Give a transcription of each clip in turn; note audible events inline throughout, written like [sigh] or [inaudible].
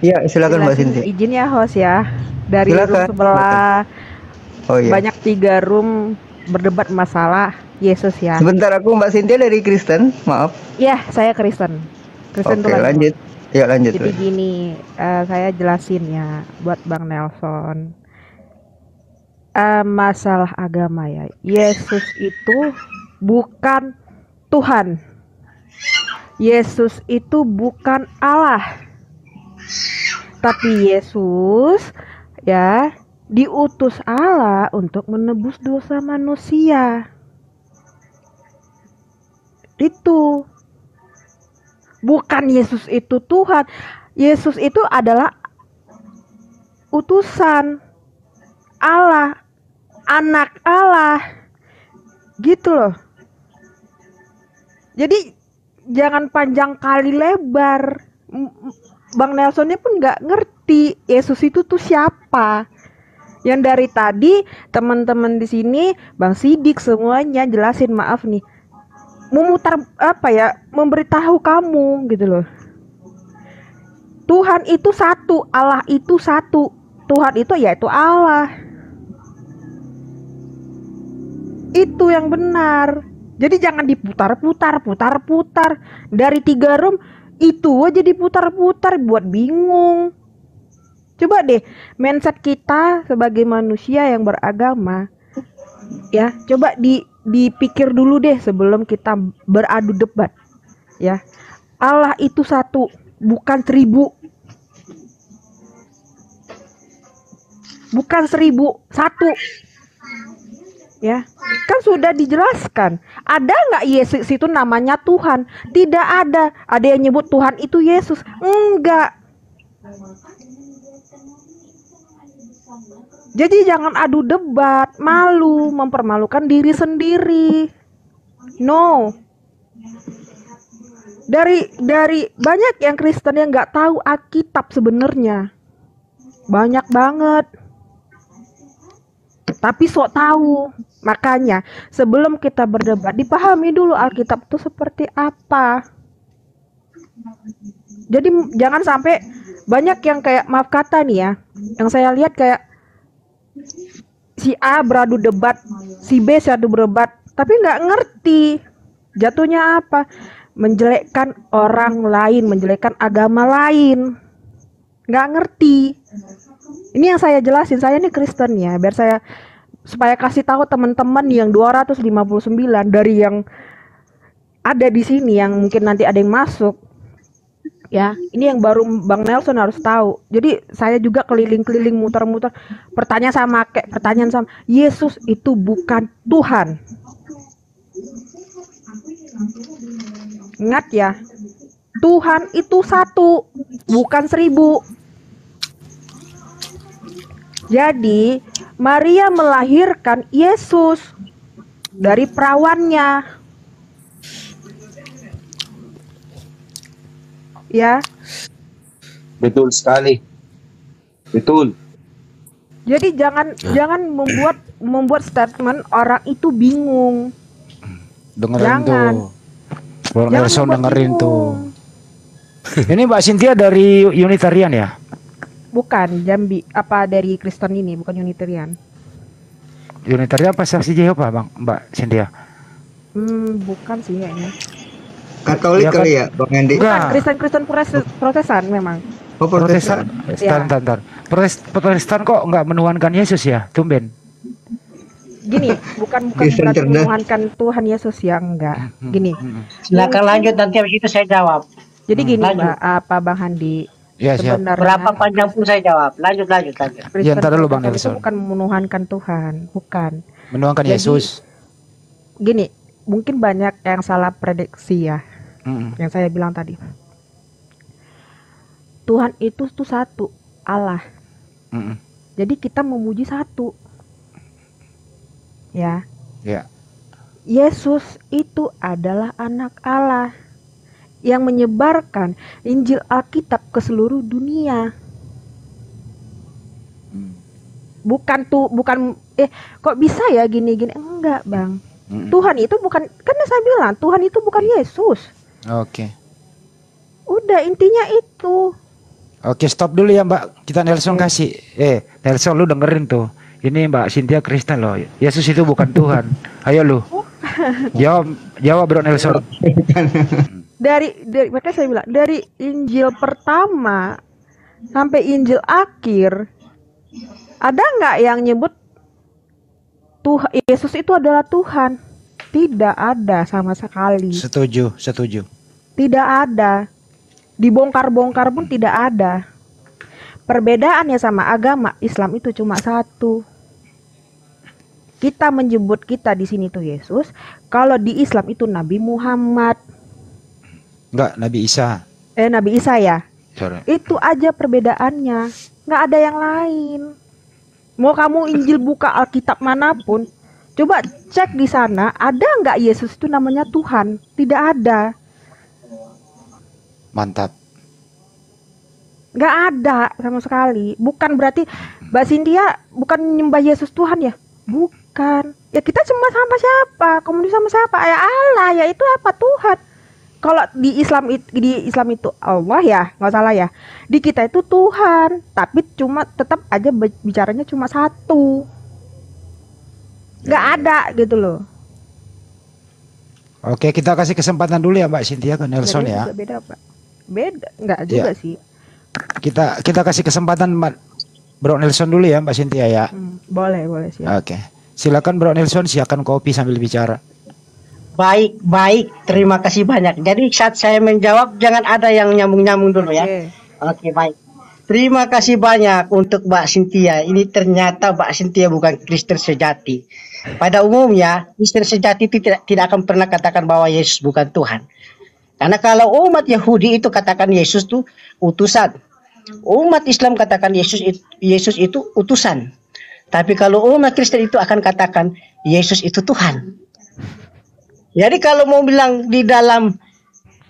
Iya, silakan Mbak Sinti. Izin ya host ya. Dari Silakan. room sebelah Oh iya. banyak tiga room berdebat masalah Yesus ya. Sebentar aku Mbak Sintia dari Kristen, maaf. Ya, saya Kristen. Kristen Oke, lanjut. Ya lanjut. Jadi lanjut. gini, eh, saya jelasin ya buat Bang Nelson. Eh, masalah agama ya. Yesus itu bukan Tuhan. Yesus itu bukan Allah. Tapi Yesus ya diutus Allah untuk menebus dosa manusia. Itu bukan Yesus itu Tuhan. Yesus itu adalah utusan Allah, anak Allah. Gitu loh. Jadi jangan panjang kali lebar. Bang Nelsonnya pun nggak ngerti Yesus itu tuh siapa. Yang dari tadi teman-teman di sini, Bang Sidik semuanya jelasin maaf nih. Memutar apa ya memberitahu kamu gitu loh. Tuhan itu satu Allah itu satu. Tuhan itu yaitu Allah. Itu yang benar. Jadi jangan diputar-putar putar-putar. Dari tiga room itu aja diputar-putar buat bingung. Coba deh mindset kita sebagai manusia yang beragama ya coba di dipikir dulu deh sebelum kita beradu debat ya. Allah itu satu bukan seribu. Bukan seribu satu ya kan sudah dijelaskan ada nggak Yesus itu namanya Tuhan tidak ada ada yang nyebut Tuhan itu Yesus enggak Jadi jangan adu debat, malu, mempermalukan diri sendiri. No. Dari dari banyak yang Kristen yang nggak tahu Alkitab sebenarnya. Banyak banget. Tapi sok tahu. Makanya sebelum kita berdebat dipahami dulu Alkitab itu seperti apa. Jadi jangan sampai banyak yang kayak maaf kata nih ya, yang saya lihat kayak si A beradu debat, si B beradu berdebat, tapi nggak ngerti jatuhnya apa, menjelekkan orang lain, menjelekkan agama lain, nggak ngerti. Ini yang saya jelasin, saya ini Kristen ya, biar saya supaya kasih tahu teman-teman yang 259 dari yang ada di sini yang mungkin nanti ada yang masuk. Ya ini yang baru Bang Nelson harus tahu. Jadi saya juga keliling-keliling muter-muter pertanyaan sama kayak pertanyaan sama Yesus itu bukan Tuhan. Ingat ya Tuhan itu satu bukan seribu jadi Maria melahirkan Yesus dari perawannya ya Betul sekali. Betul. Jadi jangan jangan membuat membuat statement orang itu bingung. Dengerin Jangan. tuh. Bang Jangan Nelson dengerin tuh. bingung. Ini Mbak Cynthia dari Unitarian ya? Bukan Jambi apa dari Kristen ini bukan Unitarian. Unitarian apa saksi Jehova Bang Mbak Cynthia? Hmm, bukan sih kayaknya. Katolik Ya kali ya, Bang Andi. Enggak. Bukan Kristen Kristen Protestan, Protesan memang. Oh, Protestan. Protestan. Protestan, Ya. Protes- Protestan kok nggak menuhankan Yesus ya? Tumben. Gini, bukan bukan Kristen berarti cerdas. menuhankan Tuhan Yesus ya enggak. Gini. Mm-mm. Silakan lanjut nanti habis itu saya jawab. Jadi gini. Mbak, apa Bang Handi? Ya siap. Sebenarnya Berapa panjang pun saya jawab. Lanjut lanjut lanjut. Ya, ntar dulu, Bang itu Nelson. bukan menuhankan Tuhan, bukan. Menuhankan Jadi- Yesus. Gini, mungkin banyak yang salah prediksi ya. Mm-mm. yang saya bilang tadi. Tuhan itu tuh satu, Allah. Mm-mm. Jadi kita memuji satu. Ya. Ya. Yesus itu adalah anak Allah yang menyebarkan Injil Alkitab ke seluruh dunia. Mm. Bukan tuh, bukan eh kok bisa ya gini-gini? Enggak, Bang. Mm-mm. Tuhan itu bukan kan saya bilang Tuhan itu bukan Yesus. Oke. Udah intinya itu. Oke, stop dulu ya Mbak. Kita Nelson kasih. Eh, Nelson lu dengerin tuh. Ini Mbak Cynthia Kristen loh. Yesus itu bukan Tuhan. [laughs] Ayo lu. Jawab, jawab Bro Nelson. Dari dari makanya saya bilang dari Injil pertama sampai Injil akhir ada nggak yang nyebut Tuh Yesus itu adalah Tuhan? Tidak ada sama sekali. Setuju, setuju. Tidak ada. Dibongkar-bongkar pun tidak ada. Perbedaannya sama agama Islam itu cuma satu. Kita menyebut kita di sini tuh Yesus, kalau di Islam itu Nabi Muhammad, Enggak, Nabi Isa. eh Nabi Isa ya. Sorry. Itu aja perbedaannya. Nggak ada yang lain. Mau kamu Injil buka Alkitab mana pun, coba cek di sana, ada nggak Yesus itu namanya Tuhan? Tidak ada. Mantap. Nggak ada sama sekali. Bukan berarti Mbak Cynthia bukan nyembah Yesus Tuhan ya? Bukan. Ya kita cuma sama siapa? Komunis sama siapa? Ya Allah, ya itu apa Tuhan? Kalau di Islam di Islam itu Allah ya, nggak salah ya. Di kita itu Tuhan, tapi cuma tetap aja bicaranya cuma satu. Nggak ada gitu loh. Oke, kita kasih kesempatan dulu ya Mbak Cynthia ke Nelson ya. Beda, Pak. Beda, nggak juga Iya. sih. Kita kita kasih kesempatan Mbak Bro Nelson dulu ya Mbak Cynthia ya. Hmm, boleh, boleh sih. Oke. Silakan Bro Nelson siapkan kopi sambil bicara. Baik, baik. Terima kasih banyak. Jadi saat saya menjawab jangan ada yang nyambung-nyambung dulu ya. Oke. Oke, baik. Terima kasih banyak untuk Mbak Cynthia. Ini ternyata Mbak Cynthia bukan Kristen sejati. Pada umumnya, Kristen sejati itu tidak, tidak akan pernah katakan bahwa Yesus bukan Tuhan. Karena kalau umat Yahudi itu katakan Yesus itu utusan. Umat Islam katakan Yesus itu, Yesus itu utusan. Tapi kalau umat Kristen itu akan katakan Yesus itu Tuhan. Jadi kalau mau bilang di dalam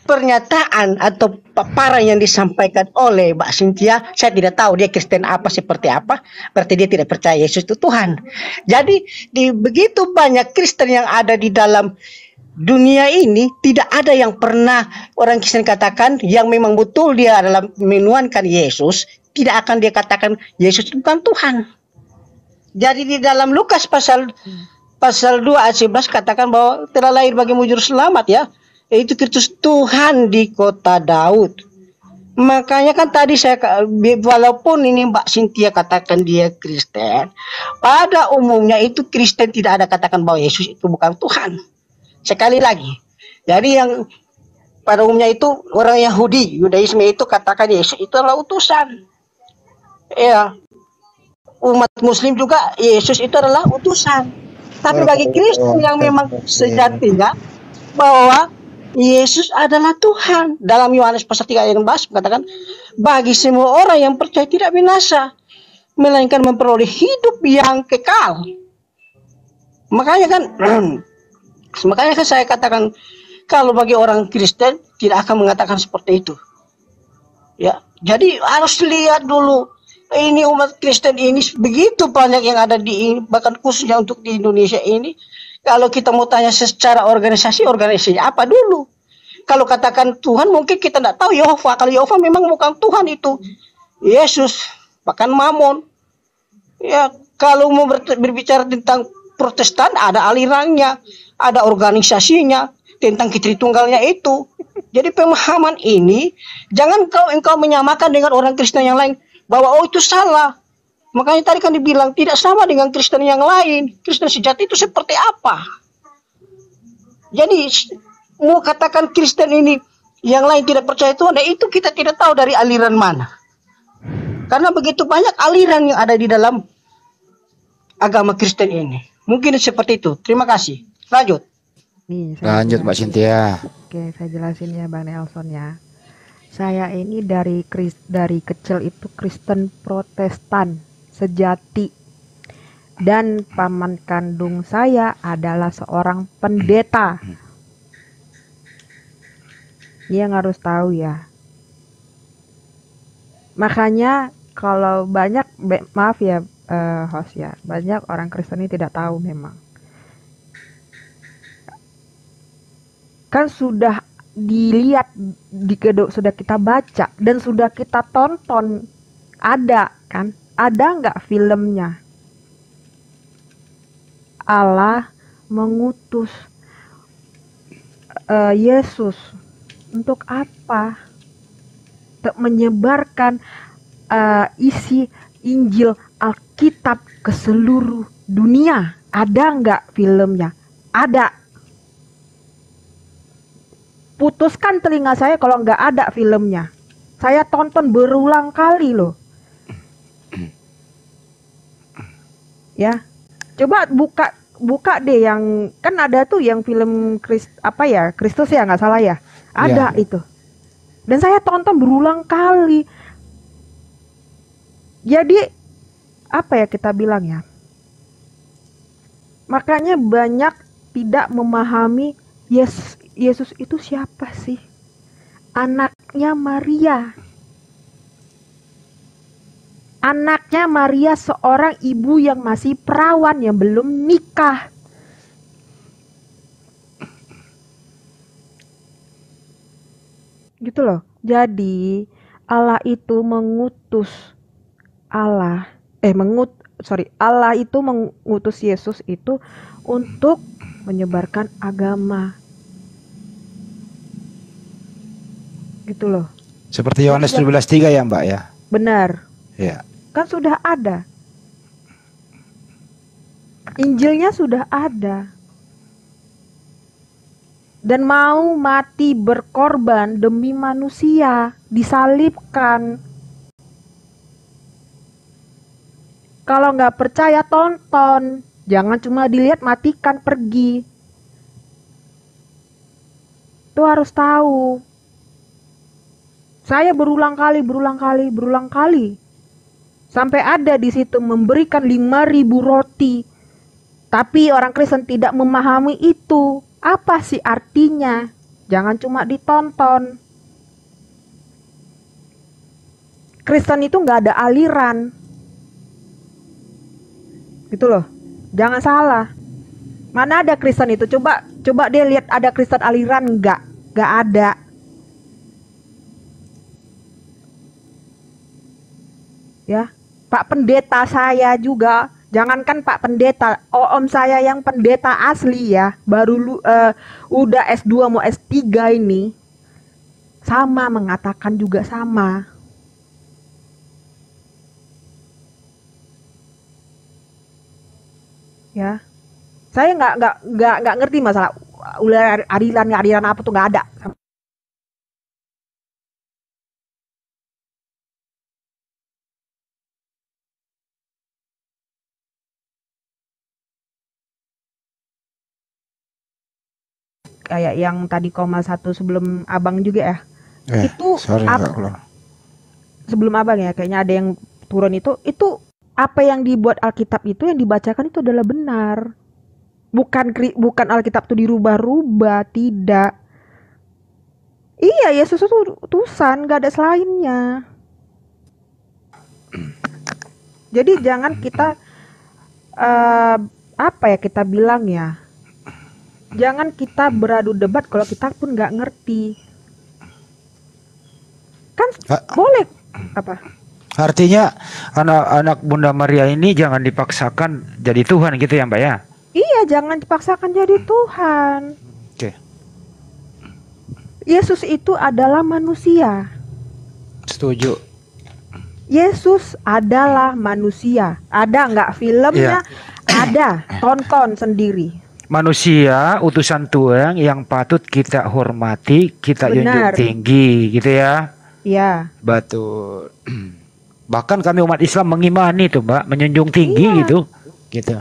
pernyataan atau paparan yang disampaikan oleh Mbak Cynthia, saya tidak tahu dia Kristen apa seperti apa, berarti dia tidak percaya Yesus itu Tuhan. Jadi di begitu banyak Kristen yang ada di dalam dunia ini tidak ada yang pernah orang Kristen katakan yang memang betul dia adalah menuankan Yesus, tidak akan dia katakan Yesus itu bukan Tuhan. Jadi di dalam Lukas pasal pasal 2 ayat 11 katakan bahwa telah lahir bagi mujur selamat ya yaitu Kristus Tuhan di kota Daud. Makanya kan tadi saya walaupun ini Mbak Cynthia katakan dia Kristen, pada umumnya itu Kristen tidak ada katakan bahwa Yesus itu bukan Tuhan. Sekali lagi. Jadi yang pada umumnya itu orang Yahudi, Yudaisme itu katakan Yesus itu adalah utusan. Ya. Umat muslim juga Yesus itu adalah utusan. Tapi bagi Kristen yang memang sejatinya bahwa Yesus adalah Tuhan. Dalam Yohanes pasal 3 ayat 16 katakan bagi semua orang yang percaya tidak binasa melainkan memperoleh hidup yang kekal. Makanya kan [clears throat] makanya kan saya katakan kalau bagi orang Kristen tidak akan mengatakan seperti itu. Ya, jadi harus lihat dulu ini umat Kristen ini begitu banyak yang ada di bahkan khususnya untuk di Indonesia ini. Kalau kita mau tanya secara organisasi, organisasi apa dulu? Kalau katakan Tuhan mungkin kita tidak tahu Yehova. Kalau Yehova memang bukan Tuhan itu. Yesus, bahkan Mamon. Ya, kalau mau ber- berbicara tentang Protestan ada alirannya, ada organisasinya tentang Tritunggalnya itu. Jadi pemahaman ini jangan kau engkau menyamakan dengan orang Kristen yang lain bahwa oh itu salah. Makanya tadi kan dibilang tidak sama dengan Kristen yang lain. Kristen sejati itu seperti apa? Jadi mau katakan Kristen ini yang lain tidak percaya Tuhan, nah itu kita tidak tahu dari aliran mana. Karena begitu banyak aliran yang ada di dalam agama Kristen ini. Mungkin seperti itu. Terima kasih. Lanjut. Nih, saya Lanjut Mbak. Cynthia. Oke, saya jelasin ya Bang Nelson ya. Saya ini dari dari kecil itu Kristen Protestan sejati. Dan paman kandung saya adalah seorang pendeta. Yang harus tahu ya. Makanya kalau banyak maaf ya eh, host ya, banyak orang Kristen ini tidak tahu memang. kan sudah dilihat di kedo- sudah kita baca dan sudah kita tonton ada kan? Ada nggak filmnya? Allah mengutus eh, Yesus untuk apa? Untuk menyebarkan eh, isi Injil Alkitab ke seluruh dunia. Ada nggak filmnya? Ada putuskan telinga saya kalau nggak ada filmnya. Saya tonton berulang kali loh. Ya, coba buka buka deh yang kan ada tuh yang film Krist apa ya Kristus ya nggak salah ya ada itu. Dan saya tonton berulang kali. Jadi apa ya kita bilang ya? Makanya banyak tidak memahami Yes, Yesus itu siapa sih? Anaknya Maria. Anaknya Maria seorang ibu yang masih perawan yang belum nikah. Gitu loh. Jadi Allah itu mengutus Allah eh mengut sorry Allah itu mengutus Yesus itu untuk menyebarkan agama gitu loh. Seperti Yohanes 12:3 ya, Mbak ya. benar. Ya. kan sudah ada. Injilnya sudah ada. Dan mau mati berkorban demi manusia disalibkan. Kalau nggak percaya tonton. Jangan cuma dilihat matikan pergi. Itu harus tahu saya berulang kali berulang kali berulang kali. Sampai ada di situ memberikan 5000 roti. Tapi orang Kristen tidak memahami itu. Apa sih artinya? Jangan cuma ditonton. Kristen itu nggak ada aliran. Gitu loh. Jangan salah. Mana ada Kristen itu? Coba coba dia lihat ada Kristen aliran nggak? Nggak ada ya. Pak pendeta saya juga. Jangankan Pak pendeta om saya yang pendeta asli ya. Baru lu eh, udah S2 mau S3 ini. Sama mengatakan juga sama. Ya. Saya nggak nggak nggak nggak ngerti masalah ulah adilan nggak adilan apa tuh nggak ada kayak yang tadi koma satu sebelum abang juga ya? Eh, Itu sorry Kulo. sebelum abang ya kayaknya ada yang turun itu itu apa yang dibuat Alkitab itu yang dibacakan itu adalah benar. Bukan bukan Alkitab itu dirubah-rubah tidak. Iya Yesus itu utusan gak ada selainnya. Jadi jangan kita eh, apa ya kita bilang ya jangan kita beradu debat kalau kita pun nggak ngerti kan Ha- boleh apa Artinya anak-anak Bunda Maria ini jangan dipaksakan jadi Tuhan gitu ya, Mbak ya. Iya, jangan dipaksakan jadi Tuhan. Oke. Yesus itu adalah manusia. Setuju. Yesus adalah manusia. Ada nggak filmnya? Ada. Tonton sendiri. Manusia utusan Tuhan yang patut kita hormati, kita junjung Benar. tinggi gitu ya. Ya, Betul. [clears throat] Bahkan kami umat Islam mengimani itu, Mbak, menjunjung tinggi Iya. gitu. Gitu.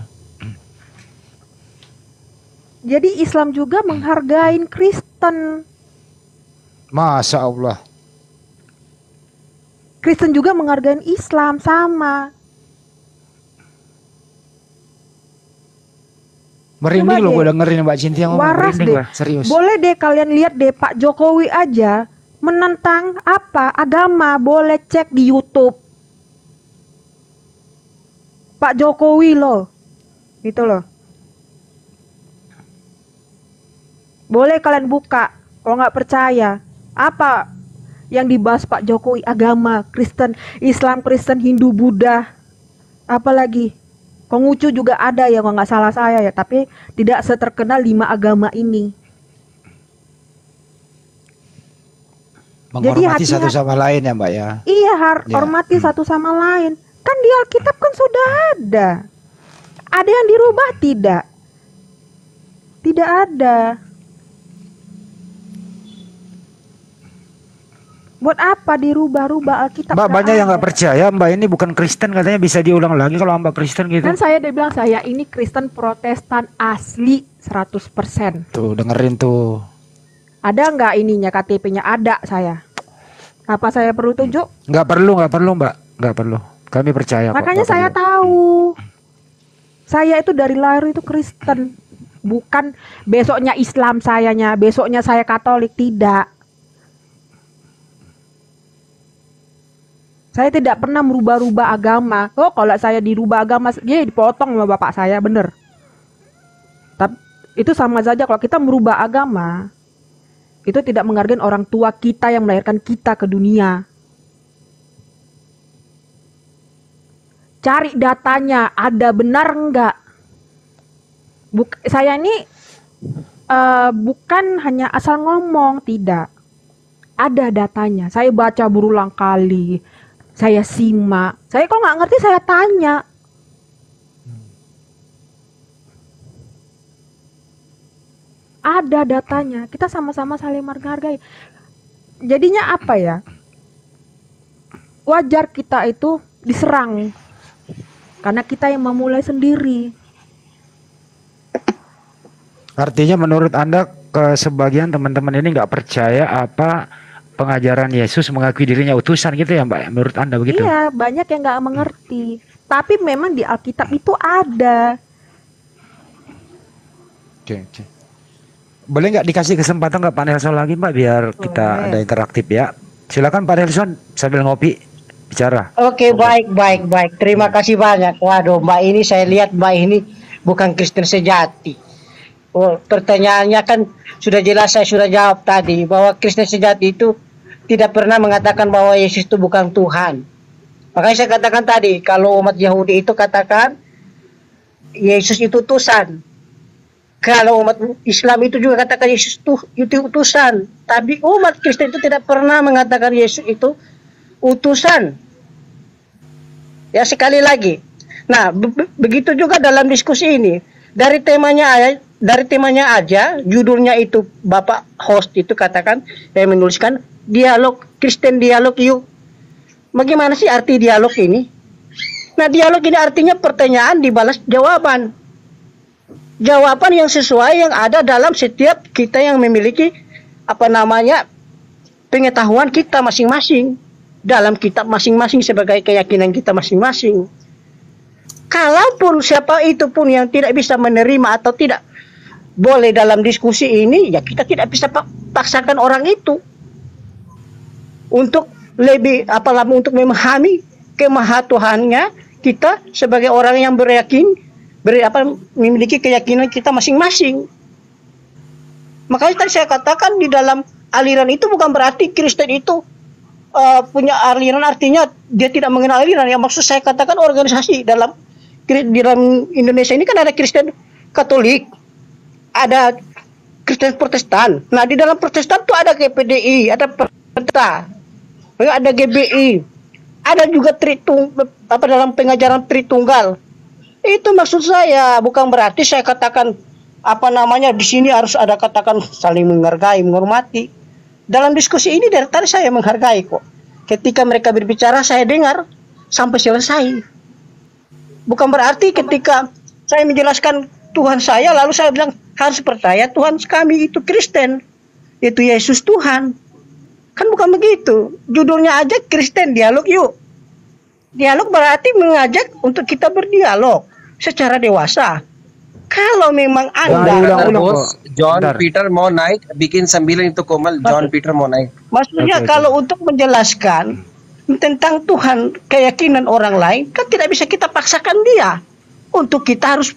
jadi Islam juga [clears throat] menghargai Kristen. Masya Allah. Kristen juga menghargai Islam sama. Merinding loh gue dengerin Mbak Cintia ngomong Waras deh. gua, serius. Boleh deh kalian lihat deh Pak Jokowi aja menentang apa agama boleh cek di YouTube. Pak Jokowi loh. Gitu loh. Boleh kalian buka Kalau nggak percaya, apa yang dibahas Pak Jokowi? Agama, Kristen, Islam, Kristen, Hindu, Buddha, apalagi? Konghucu juga ada ya kalau nggak salah saya ya, tapi tidak seterkenal lima agama ini. Jadi Menghormati satu sama lain ya mbak ya. Iya, har- Ya. hormati satu sama lain. Kan di Alkitab kan sudah ada. Ada yang dirubah tidak? Tidak ada. Buat apa dirubah-rubah Alkitab? Mbak banyak yang nggak ada. percaya mbak ini bukan Kristen katanya bisa diulang lagi kalau mbak Kristen gitu. Kan saya udah bilang saya ini Kristen Protestan asli 100%. Tuh dengerin tuh. Ada nggak ininya KTP-nya? Ada saya. Apa saya perlu tunjuk? Nggak perlu nggak perlu mbak nggak perlu. Kami percaya. kok, Makanya nggak saya perlu. tahu. Saya itu dari lahir itu Kristen. Bukan besoknya Islam sayanya, besoknya saya Katolik tidak. Saya tidak pernah merubah-rubah agama. Oh, kalau saya dirubah agama, ya dipotong sama bapak saya, bener. Tapi itu sama saja kalau kita merubah agama, itu tidak menghargai orang tua kita yang melahirkan kita ke dunia. cari datanya ada benar enggak Buk saya ini eh, bukan hanya asal ngomong tidak ada datanya saya baca berulang kali saya simak. Saya kalau nggak ngerti saya tanya. Ada datanya. Kita sama-sama saling menghargai. Jadinya apa ya? Wajar kita itu diserang. Karena kita yang memulai sendiri. Artinya menurut anda ke sebagian teman-teman ini nggak percaya apa pengajaran Yesus mengakui dirinya utusan gitu ya mbak? Menurut anda begitu? Iya, banyak yang nggak mengerti. Tapi memang di Alkitab itu ada. Oke, oke. Boleh nggak dikasih kesempatan nggak Pak Nelson lagi Mbak biar kita Boleh. ada interaktif ya. Silakan Pak Nelson sambil ngopi bicara. Oke, baik, baik, baik. Terima kasih banyak. Waduh, Mbak ini saya lihat Mbak ini bukan Kristen sejati. Oh, pertanyaannya kan sudah jelas saya sudah jawab tadi bahwa Kristen sejati itu tidak pernah mengatakan bahwa Yesus itu bukan Tuhan. Makanya saya katakan tadi kalau umat Yahudi itu katakan Yesus itu utusan. Kalau umat Islam itu juga katakan Yesus itu, utusan. Tapi umat Kristen itu tidak pernah mengatakan Yesus itu utusan. Ya sekali lagi. Nah, be- begitu juga dalam diskusi ini. Dari temanya dari temanya aja, judulnya itu Bapak host itu katakan saya menuliskan dialog Kristen dialog yuk. Bagaimana sih arti dialog ini? Nah, dialog ini artinya pertanyaan dibalas jawaban. Jawaban yang sesuai yang ada dalam setiap kita yang memiliki apa namanya pengetahuan kita masing-masing dalam kitab masing-masing sebagai keyakinan kita masing-masing. Kalaupun siapa itu pun yang tidak bisa menerima atau tidak boleh dalam diskusi ini, ya kita tidak bisa pak- paksakan orang itu untuk lebih apalagi untuk memahami kemahatuhannya kita sebagai orang yang beryakin ber, apa, memiliki keyakinan kita masing-masing. Makanya tadi saya katakan di dalam aliran itu bukan berarti Kristen itu uh, punya aliran artinya dia tidak mengenal aliran. Yang maksud saya katakan organisasi dalam di dalam Indonesia ini kan ada Kristen Katolik, ada Kristen Protestan. Nah di dalam Protestan tuh ada GPDI, ada Peta, ada GBI, ada juga Tritung apa dalam pengajaran Tritunggal. Itu maksud saya bukan berarti saya katakan apa namanya di sini harus ada katakan saling menghargai, menghormati. Dalam diskusi ini dari tadi saya menghargai kok. Ketika mereka berbicara saya dengar sampai selesai. Bukan berarti ketika saya menjelaskan Tuhan saya lalu saya bilang harus percaya Tuhan kami itu Kristen. Itu Yesus Tuhan. Kan bukan begitu. Judulnya aja Kristen dialog yuk. Dialog berarti mengajak untuk kita berdialog secara dewasa. Kalau memang Jangan Anda diulang-ulang Bos, kok. John Bentar. Peter mau naik bikin sembilan itu komal John Peter mau naik Maksudnya kalau untuk menjelaskan tentang Tuhan keyakinan orang lain kan tidak bisa kita paksakan dia untuk kita harus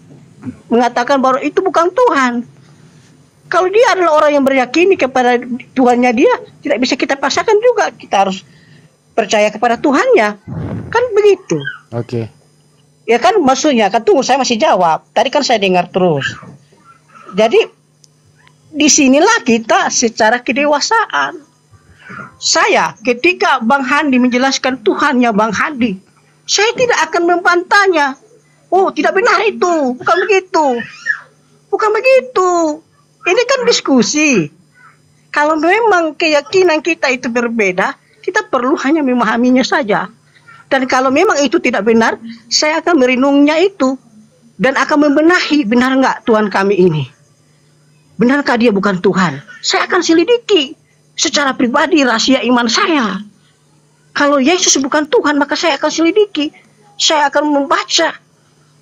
mengatakan bahwa itu bukan Tuhan. Kalau dia adalah orang yang beryakini kepada Tuhannya dia, tidak bisa kita paksakan juga. Kita harus percaya kepada Tuhannya. Kan begitu. Oke. Ya kan maksudnya kan tunggu saya masih jawab. Tadi kan saya dengar terus. Jadi di sinilah kita secara kedewasaan. Saya ketika Bang Handi menjelaskan Tuhannya Bang Handi, saya tidak akan membantahnya. Oh tidak benar itu, bukan begitu, bukan begitu. Ini kan diskusi. Kalau memang keyakinan kita itu berbeda, kita perlu hanya memahaminya saja. Dan kalau memang itu tidak benar, saya akan merenungnya itu dan akan membenahi benar nggak Tuhan kami ini. Benarkah dia bukan Tuhan? Saya akan selidiki secara pribadi rahasia iman saya. Kalau Yesus bukan Tuhan, maka saya akan selidiki. Saya akan membaca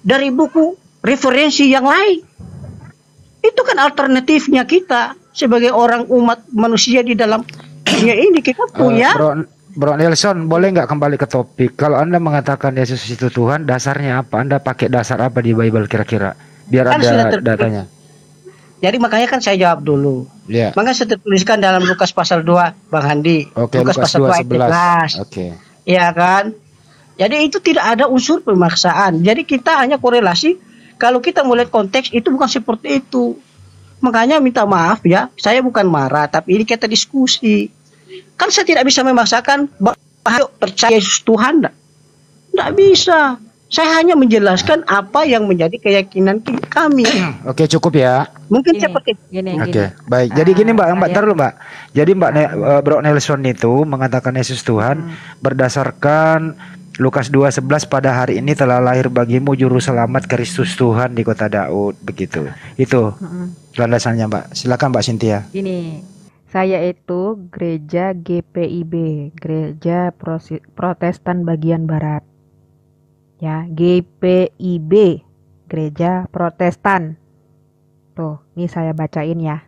dari buku referensi yang lain. Itu kan alternatifnya kita sebagai orang umat manusia di dalam dunia ini kita Eh, punya bro, Bro Nelson, boleh nggak kembali ke topik? Kalau Anda mengatakan Yesus itu Tuhan, dasarnya apa? Anda pakai dasar apa di Bible kira-kira? Biar Kan ada datanya. Jadi makanya kan saya jawab dulu. Ya. Maka saya tertuliskan dalam Lukas pasal 2 Bang Handi. Oke, Lukas, pasal 2 ayat 2 11. 11. Oke. Ya kan? Jadi itu tidak ada unsur pemaksaan. Jadi kita hanya korelasi kalau kita melihat konteks itu bukan seperti itu. Makanya minta maaf ya, saya bukan marah tapi ini kita diskusi. Kan saya tidak bisa memaksakan bahwa percaya Yesus Tuhan enggak. Enggak bisa. Saya hanya menjelaskan apa yang menjadi keyakinan ki- kami. [clears throat] Oke, cukup ya. Mungkin Gini, seperti gini, Oke, baik. Jadi gini Mbak, Mbak saya- taruh Mbak. Jadi Mbak Ne- eh, Bro Nelson itu mengatakan Yesus Tuhan Hmm. berdasarkan Lukas 2:11 pada hari ini telah lahir bagimu juru selamat Kristus Tuhan di kota Daud begitu. Itu Mm-mm. landasannya Mbak. Silakan Mbak Cynthia. Gini, saya itu gereja GPIB, Gereja Protestan Bagian Barat. Ya, GPIB, Gereja Protestan. Tuh, ini saya bacain ya.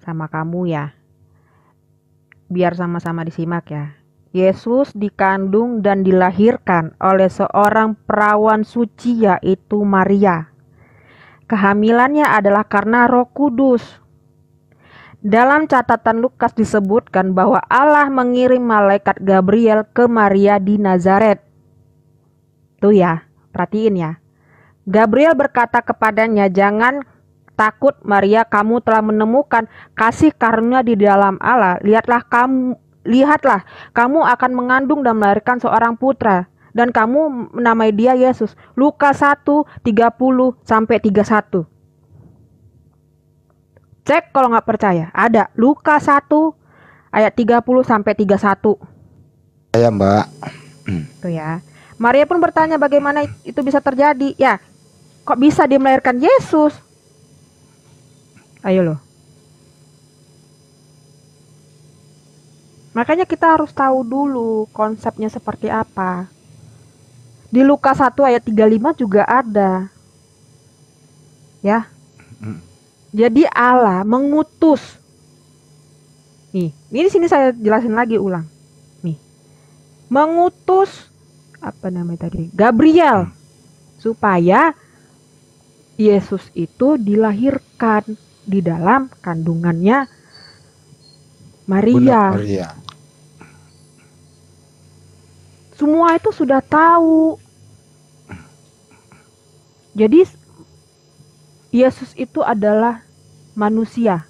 Sama kamu ya. Biar sama-sama disimak ya. Yesus dikandung dan dilahirkan oleh seorang perawan suci yaitu Maria. Kehamilannya adalah karena Roh Kudus. Dalam catatan Lukas disebutkan bahwa Allah mengirim malaikat Gabriel ke Maria di Nazaret. Tuh ya, perhatiin ya. Gabriel berkata kepadanya, "Jangan takut Maria, kamu telah menemukan kasih karunia di dalam Allah. Lihatlah kamu lihatlah, kamu akan mengandung dan melahirkan seorang putra." Dan kamu menamai dia Yesus. Lukas 1, 30 sampai 31. Cek kalau nggak percaya. Ada Lukas 1 ayat 30 sampai 31. Saya Mbak. Tuh ya. Maria pun bertanya bagaimana itu bisa terjadi. Ya, kok bisa dia melahirkan Yesus? Ayo loh. Makanya kita harus tahu dulu konsepnya seperti apa. Di Lukas 1 ayat 35 juga ada. Ya. Jadi Allah mengutus. Nih, ini sini saya jelasin lagi ulang. Nih. Mengutus apa namanya tadi? Gabriel supaya Yesus itu dilahirkan di dalam kandungannya Maria. Maria. Semua itu sudah tahu. Jadi Yesus itu adalah manusia.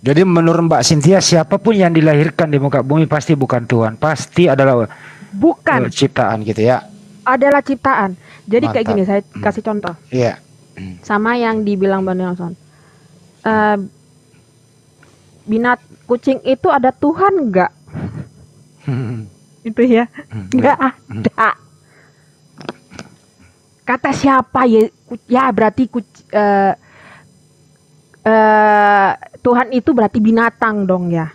Jadi menurut Mbak Cynthia siapa pun yang dilahirkan di muka bumi pasti bukan Tuhan, pasti adalah Bukan, ciptaan gitu ya. adalah ciptaan. Jadi kayak Mantap. gini, saya Hmm. kasih contoh. Iya. Sama yang dibilang Bang Nelson. Eh, binat kucing itu ada Tuhan nggak? Itu ya. Nggak ada. Kata siapa ya? Ya berarti eh, eh, Tuhan itu berarti binatang dong ya.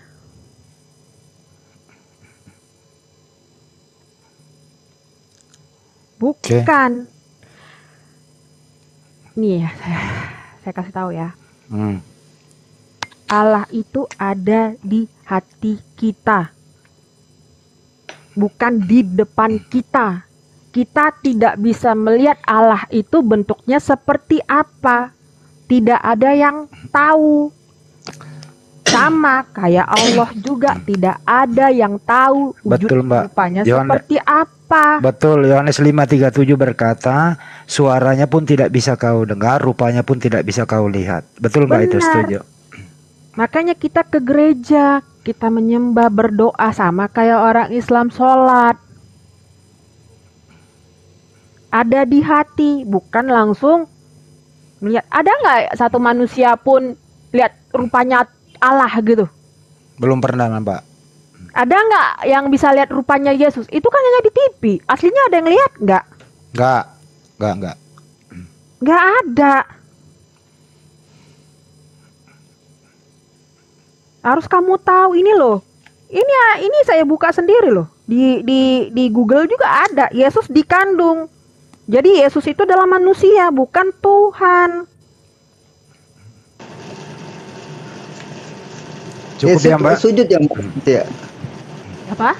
Bukan. Nih ya, saya, saya kasih tahu ya. Hmm. Allah itu ada di hati kita. Bukan di depan kita. Kita tidak bisa melihat Allah itu bentuknya seperti apa. tidak ada yang tahu. Sama kayak Allah juga tidak ada yang tahu wujud Betul, Mbak. rupanya seperti apa. Betul, Yohanes 5:37 berkata, suaranya pun tidak bisa kau dengar, rupanya pun tidak bisa kau lihat. Betul Mbak itu setuju? Makanya kita ke gereja, kita menyembah berdoa sama kayak orang Islam sholat. Ada di hati, bukan langsung melihat. Ada nggak satu manusia pun lihat rupanya Allah gitu? Belum pernah Mbak. Ada nggak yang bisa lihat rupanya Yesus? Itu kan hanya di TV. Aslinya ada yang lihat nggak? Enggak. Enggak, enggak. Nggak ada. Harus kamu tahu ini loh. Ini ya, ini saya buka sendiri loh. Di di di Google juga ada Yesus dikandung. Jadi Yesus itu adalah manusia, bukan Tuhan. Cukup Yesus ya Mbak. sujud ya Mbak Cynthia? Apa?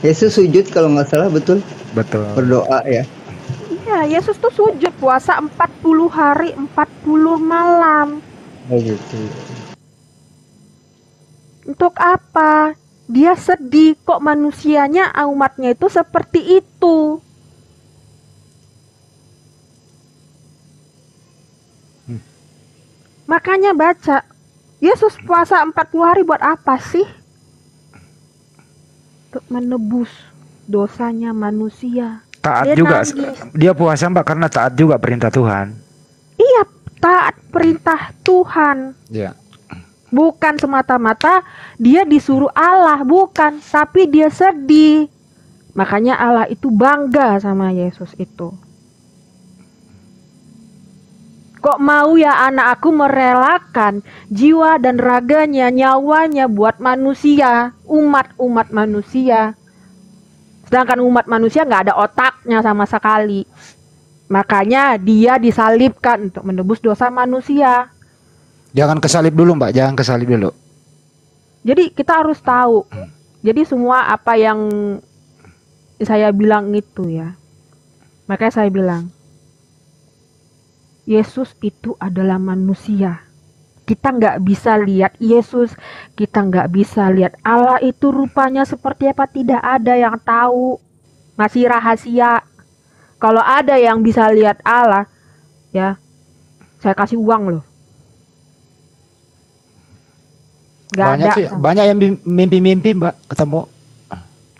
Yesus sujud kalau nggak salah betul Betul. berdoa ya. Iya, Yesus tuh sujud puasa 40 hari, 40 malam. Oh gitu. Untuk apa? Dia sedih kok manusianya umatnya itu seperti itu. Makanya baca. Yesus puasa 40 hari buat apa sih? Untuk menebus dosanya manusia. Taat Dia juga. nangis. Dia puasa Mbak karena taat juga perintah Tuhan. Iya, taat perintah Tuhan. Iya. Bukan semata-mata dia disuruh Allah, bukan, tapi dia sedih. Makanya Allah itu bangga sama Yesus itu. Kok mau ya anak aku merelakan jiwa dan raganya, nyawanya buat manusia, umat-umat manusia. Sedangkan umat manusia nggak ada otaknya sama sekali. Makanya dia disalibkan untuk menebus dosa manusia. Jangan kesalip dulu Mbak, jangan kesalip dulu. Jadi kita harus tahu. Jadi semua apa yang saya bilang itu ya. Makanya saya bilang Yesus itu adalah manusia. Kita nggak bisa lihat Yesus, kita nggak bisa lihat Allah itu rupanya seperti apa tidak ada yang tahu. Masih rahasia. Kalau ada yang bisa lihat Allah, ya saya kasih uang loh. Nggak banyak ada sih, banyak yang mim- mimpi-mimpi Mbak ketemu.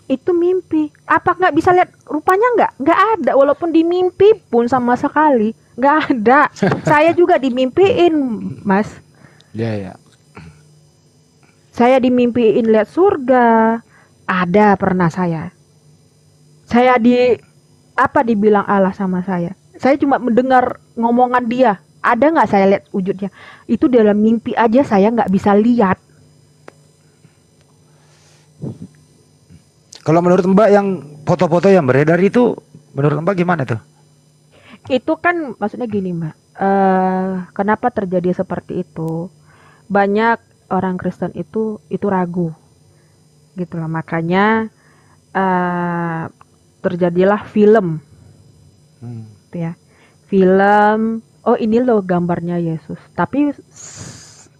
itu mimpi. Apa nggak bisa lihat rupanya nggak? Nggak ada. Walaupun di mimpi pun sama sekali nggak ada. [laughs] Saya juga dimimpiin, Mas. Iya, ya. Saya dimimpiin lihat surga. Ada pernah saya. Saya di apa dibilang Allah sama saya? Saya cuma mendengar ngomongan dia. Ada nggak saya lihat wujudnya? Itu dalam mimpi aja saya nggak bisa lihat. Kalau menurut Mbak yang foto-foto yang beredar itu menurut Mbak gimana tuh? Itu kan maksudnya gini mbak. Eh kenapa terjadi seperti itu? Banyak orang Kristen itu itu ragu. Gitu lah makanya eh terjadilah film. Hmm. gitu ya. Film oh ini loh gambarnya Yesus. Tapi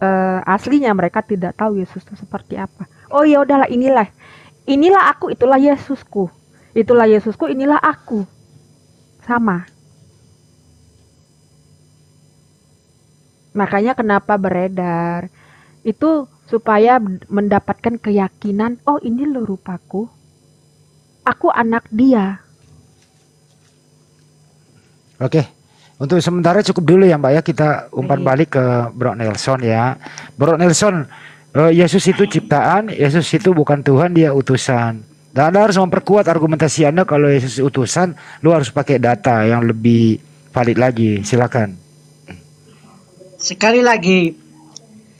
eh, aslinya mereka tidak tahu Yesus itu seperti apa. Oh ya udahlah inilah. Inilah aku itulah Yesusku. Itulah Yesusku inilah aku. Sama Makanya kenapa beredar itu supaya mendapatkan keyakinan, oh ini loh rupaku. Aku anak dia. Oke. Untuk sementara cukup dulu ya Mbak ya kita umpan balik ke Bro Nelson ya. Bro Nelson, eh, Yesus itu ciptaan, Yesus itu bukan Tuhan, dia utusan. Dan Anda harus memperkuat argumentasi Anda kalau Yesus utusan, lu harus pakai data yang lebih valid lagi. Silakan. Sekali lagi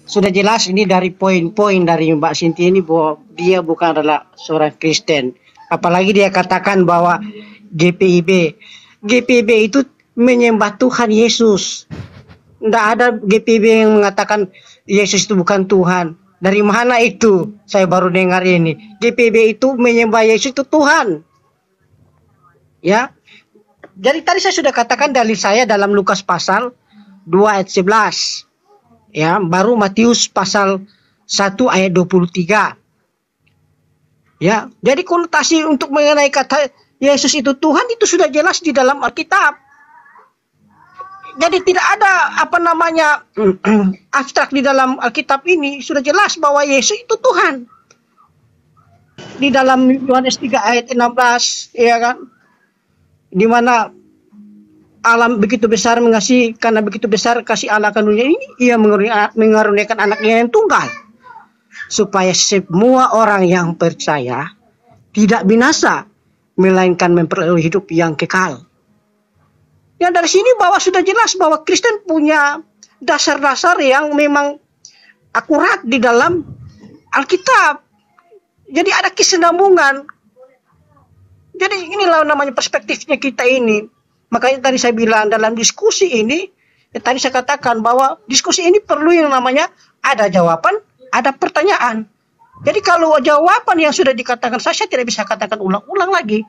sudah jelas ini dari poin-poin dari Mbak Sinti ini bahwa dia bukan adalah seorang Kristen. Apalagi dia katakan bahwa GPIB, GPIB itu menyembah Tuhan Yesus. Tidak ada GPIB yang mengatakan Yesus itu bukan Tuhan. Dari mana itu? Saya baru dengar ini. GPIB itu menyembah Yesus itu Tuhan. Ya. Jadi tadi saya sudah katakan dalil saya dalam Lukas pasal 2 ayat 11. Ya, baru Matius pasal 1 ayat 23. Ya, jadi konotasi untuk mengenai kata Yesus itu Tuhan itu sudah jelas di dalam Alkitab. Jadi tidak ada apa namanya [clears throat] abstrak di dalam Alkitab ini sudah jelas bahwa Yesus itu Tuhan. Di dalam Yohanes 3 ayat 16 ya kan. Di mana alam begitu besar mengasihi karena begitu besar kasih Allah dunia ini ia mengaruniakan anaknya yang tunggal supaya semua orang yang percaya tidak binasa melainkan memperoleh hidup yang kekal. Ya dari sini bahwa sudah jelas bahwa Kristen punya dasar-dasar yang memang akurat di dalam Alkitab. Jadi ada kesinambungan. Jadi inilah namanya perspektifnya kita ini. Makanya tadi saya bilang dalam diskusi ini, ya tadi saya katakan bahwa diskusi ini perlu yang namanya ada jawaban, ada pertanyaan. Jadi kalau jawaban yang sudah dikatakan saya, saya tidak bisa katakan ulang-ulang lagi.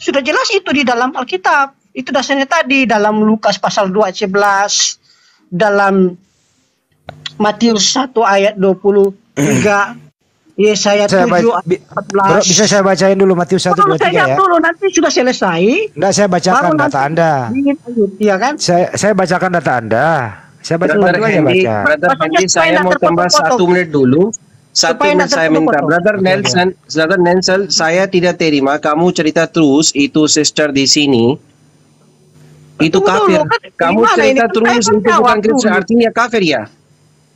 Sudah jelas itu di dalam Alkitab. Itu dasarnya tadi dalam Lukas pasal 2 ayat 11, dalam Matius 1 ayat 23, [clears throat] Yesaya 7 Saya ba- ayat bi- 14. Bro, bisa saya bacain dulu Matius 1 Tolong 2 saya 3 jawab ya. dulu nanti sudah selesai. Enggak saya bacakan Baru data Anda. Iya kan? Saya saya bacakan data Anda. Saya baca Brother dulu aja Hendy, baca. Brother supaya saya mau tambah satu menit dulu. Satu Supaya menit saya minta. Brother Nelson, Brother Nelson, saya tidak terima kamu cerita terus itu sister di sini. Itu kafir. kan Kamu cerita Kan terus itu jawab bukan Kristen, artinya kafir ya?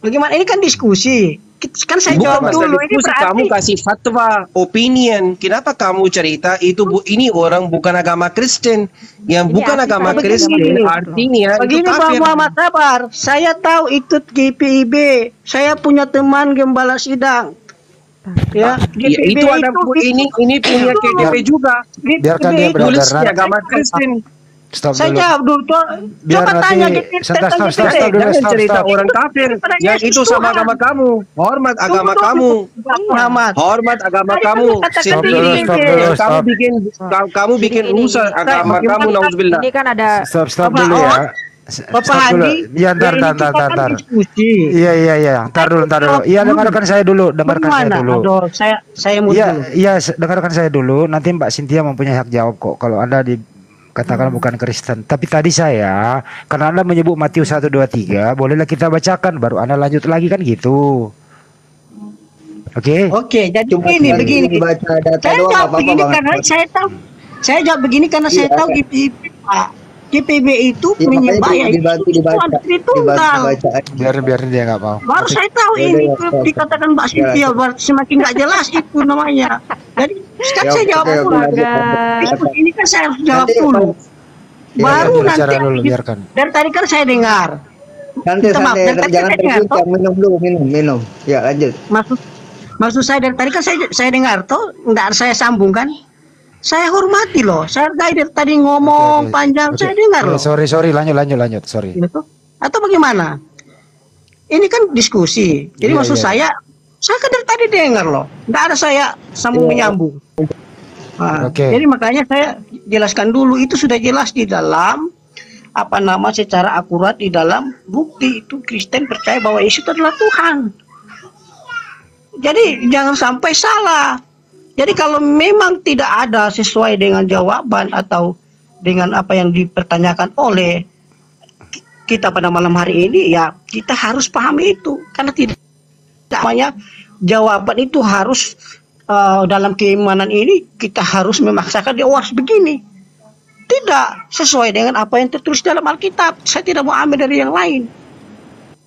Bagaimana ini kan diskusi. Kan saya Bukan jawab masalah dulu ini berarti kamu kasih fatwa, opinion. Kenapa kamu cerita itu bu, ini orang bukan agama Kristen, yang Ini bukan arti agama Kristen, begini. artinya itu Begini Bang kafir. Muhammad Sabar, saya tahu ikut GPIB. Saya punya teman gembala sidang. Ya, Ya, itu ada ini ini punya KDP juga. Biarkan dia itu- berada. Tulis Brother, di agama Kristen. Stop Saya dulu. jawab dulu. Coba Biar coba nanti- tanya tentang stop, stop, stop dulu. Jangan stop, cerita stop. orang kafir. Yang itu sama Tuhan. agama kamu. Hormat agama kamu. Muhammad. Hormat agama Tadi kamu. Stop dulu, stop dulu. Yang kamu stop. bikin kamu, kamu bikin rusak agama kamu nauzubillah. Ini kan ada Stop, stop dulu ya. Bapak Stop dulu. Hadi, Iya, ntar, ya, ini ntar, ntar, kita ntar, kan ntar. diskusi. Iya, iya, iya. Ntar dulu, ntar dulu. Iya, dengarkan saya dulu, dengarkan saya dulu. Aduh, saya saya mau Iya, dulu. iya, dengarkan saya dulu. Nanti Mbak Cynthia mempunyai hak jawab kok. Kalau Anda dikatakan bukan Kristen. Tapi tadi saya, karena Anda menyebut Matius 1, 2, 3, bolehlah kita bacakan. Baru Anda lanjut lagi kan gitu. Oke? Oke, jadi Cuma begini, nanti begini. dibaca data Saya doang jawab apa-apa begini Bang. karena saya tahu. Saya jawab begini karena saya Iya. tahu GPIB Pak. GPIB itu Iya, ya di- dibantu itu dibaca. Dibaca aja. Biarin, biarin dia nggak mau. Baru saya tahu Ya, ini ya, ya. dikatakan Mbak Cynthia berarti semakin nggak jelas itu namanya. Jadi sekarang Ya, saya jawab dulu. Itu ini kan saya harus jawab Nanti dulu. Ya, Baru Biarin nanti dulu, biarkan. dari tadi kan saya dengar. Santai, Minta maaf, santai, dan tadi jangan saya dengar. Minum dulu, minum, minum. Ya, lanjut. Maksud maksud saya dari tadi kan saya saya dengar tuh nggak saya sambung kan. Saya hormati loh. Saya dari tadi ngomong oke. panjang Oke. saya dengar loh. sorry, sorry, lanjut, lanjut, lanjut. Sorry. gitu atau bagaimana ini kan diskusi jadi Iya, maksud iya. saya saya kan dari tadi dengar loh nggak ada saya sambung Iya. menyambung Nah, Oke. jadi makanya saya jelaskan dulu itu sudah jelas di dalam apa nama secara akurat di dalam bukti itu Kristen percaya bahwa Yesus adalah Tuhan jadi jangan sampai salah jadi kalau memang tidak ada sesuai dengan jawaban atau dengan apa yang dipertanyakan oleh kita pada malam hari ini ya kita harus pahami itu. Karena tidak namanya jawaban itu harus eh, dalam keimanan ini kita harus memaksakan dia "Oh, harus begini. Tidak sesuai dengan apa yang tertulis dalam Alkitab. Saya tidak mau ambil dari yang lain.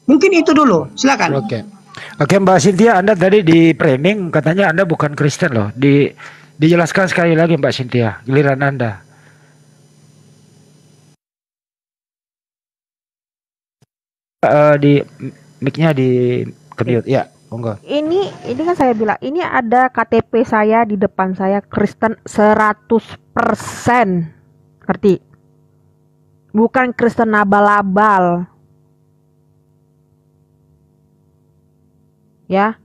Mungkin itu dulu. Silakan. Oke. Oke Mbak Cynthia, Anda tadi di framing katanya Anda bukan Kristen loh. Di dijelaskan sekali lagi Mbak Cynthia, giliran Anda. Eh, di mic-nya di kemute ya, monggo. ini ini kan saya bilang ini ada KTP saya di depan saya Kristen 100% ngerti bukan Kristen abal-abal ya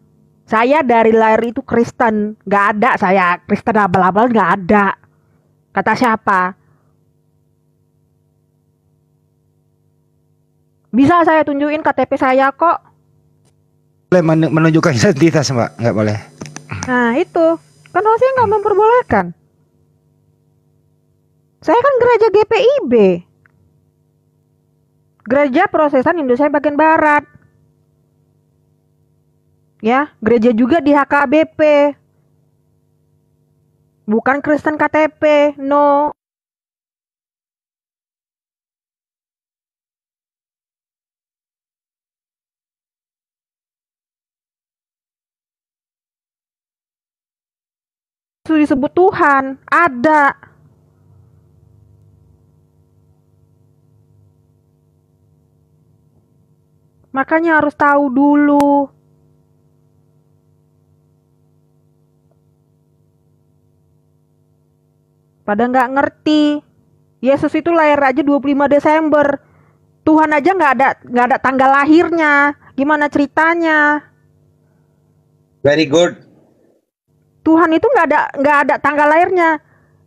saya dari lahir itu Kristen nggak ada saya Kristen abal-abal nggak ada kata siapa Bisa saya tunjukin KTP saya kok. Boleh men- menunjukkan [laughs] identitas mbak, nggak boleh. Nah itu kan OSIS nggak memperbolehkan. Saya kan gereja GPIB. Gereja Protestan Indonesia bagian Barat. Ya, gereja juga di HKBP. Bukan Kristen KTP, no. Itu disebut Tuhan, ada. Makanya harus tahu dulu. Pada nggak ngerti. Yesus itu lahir aja 25 Desember. Tuhan aja nggak ada nggak ada tanggal lahirnya. Gimana ceritanya? Very good. Tuhan itu nggak ada nggak ada tanggal lahirnya.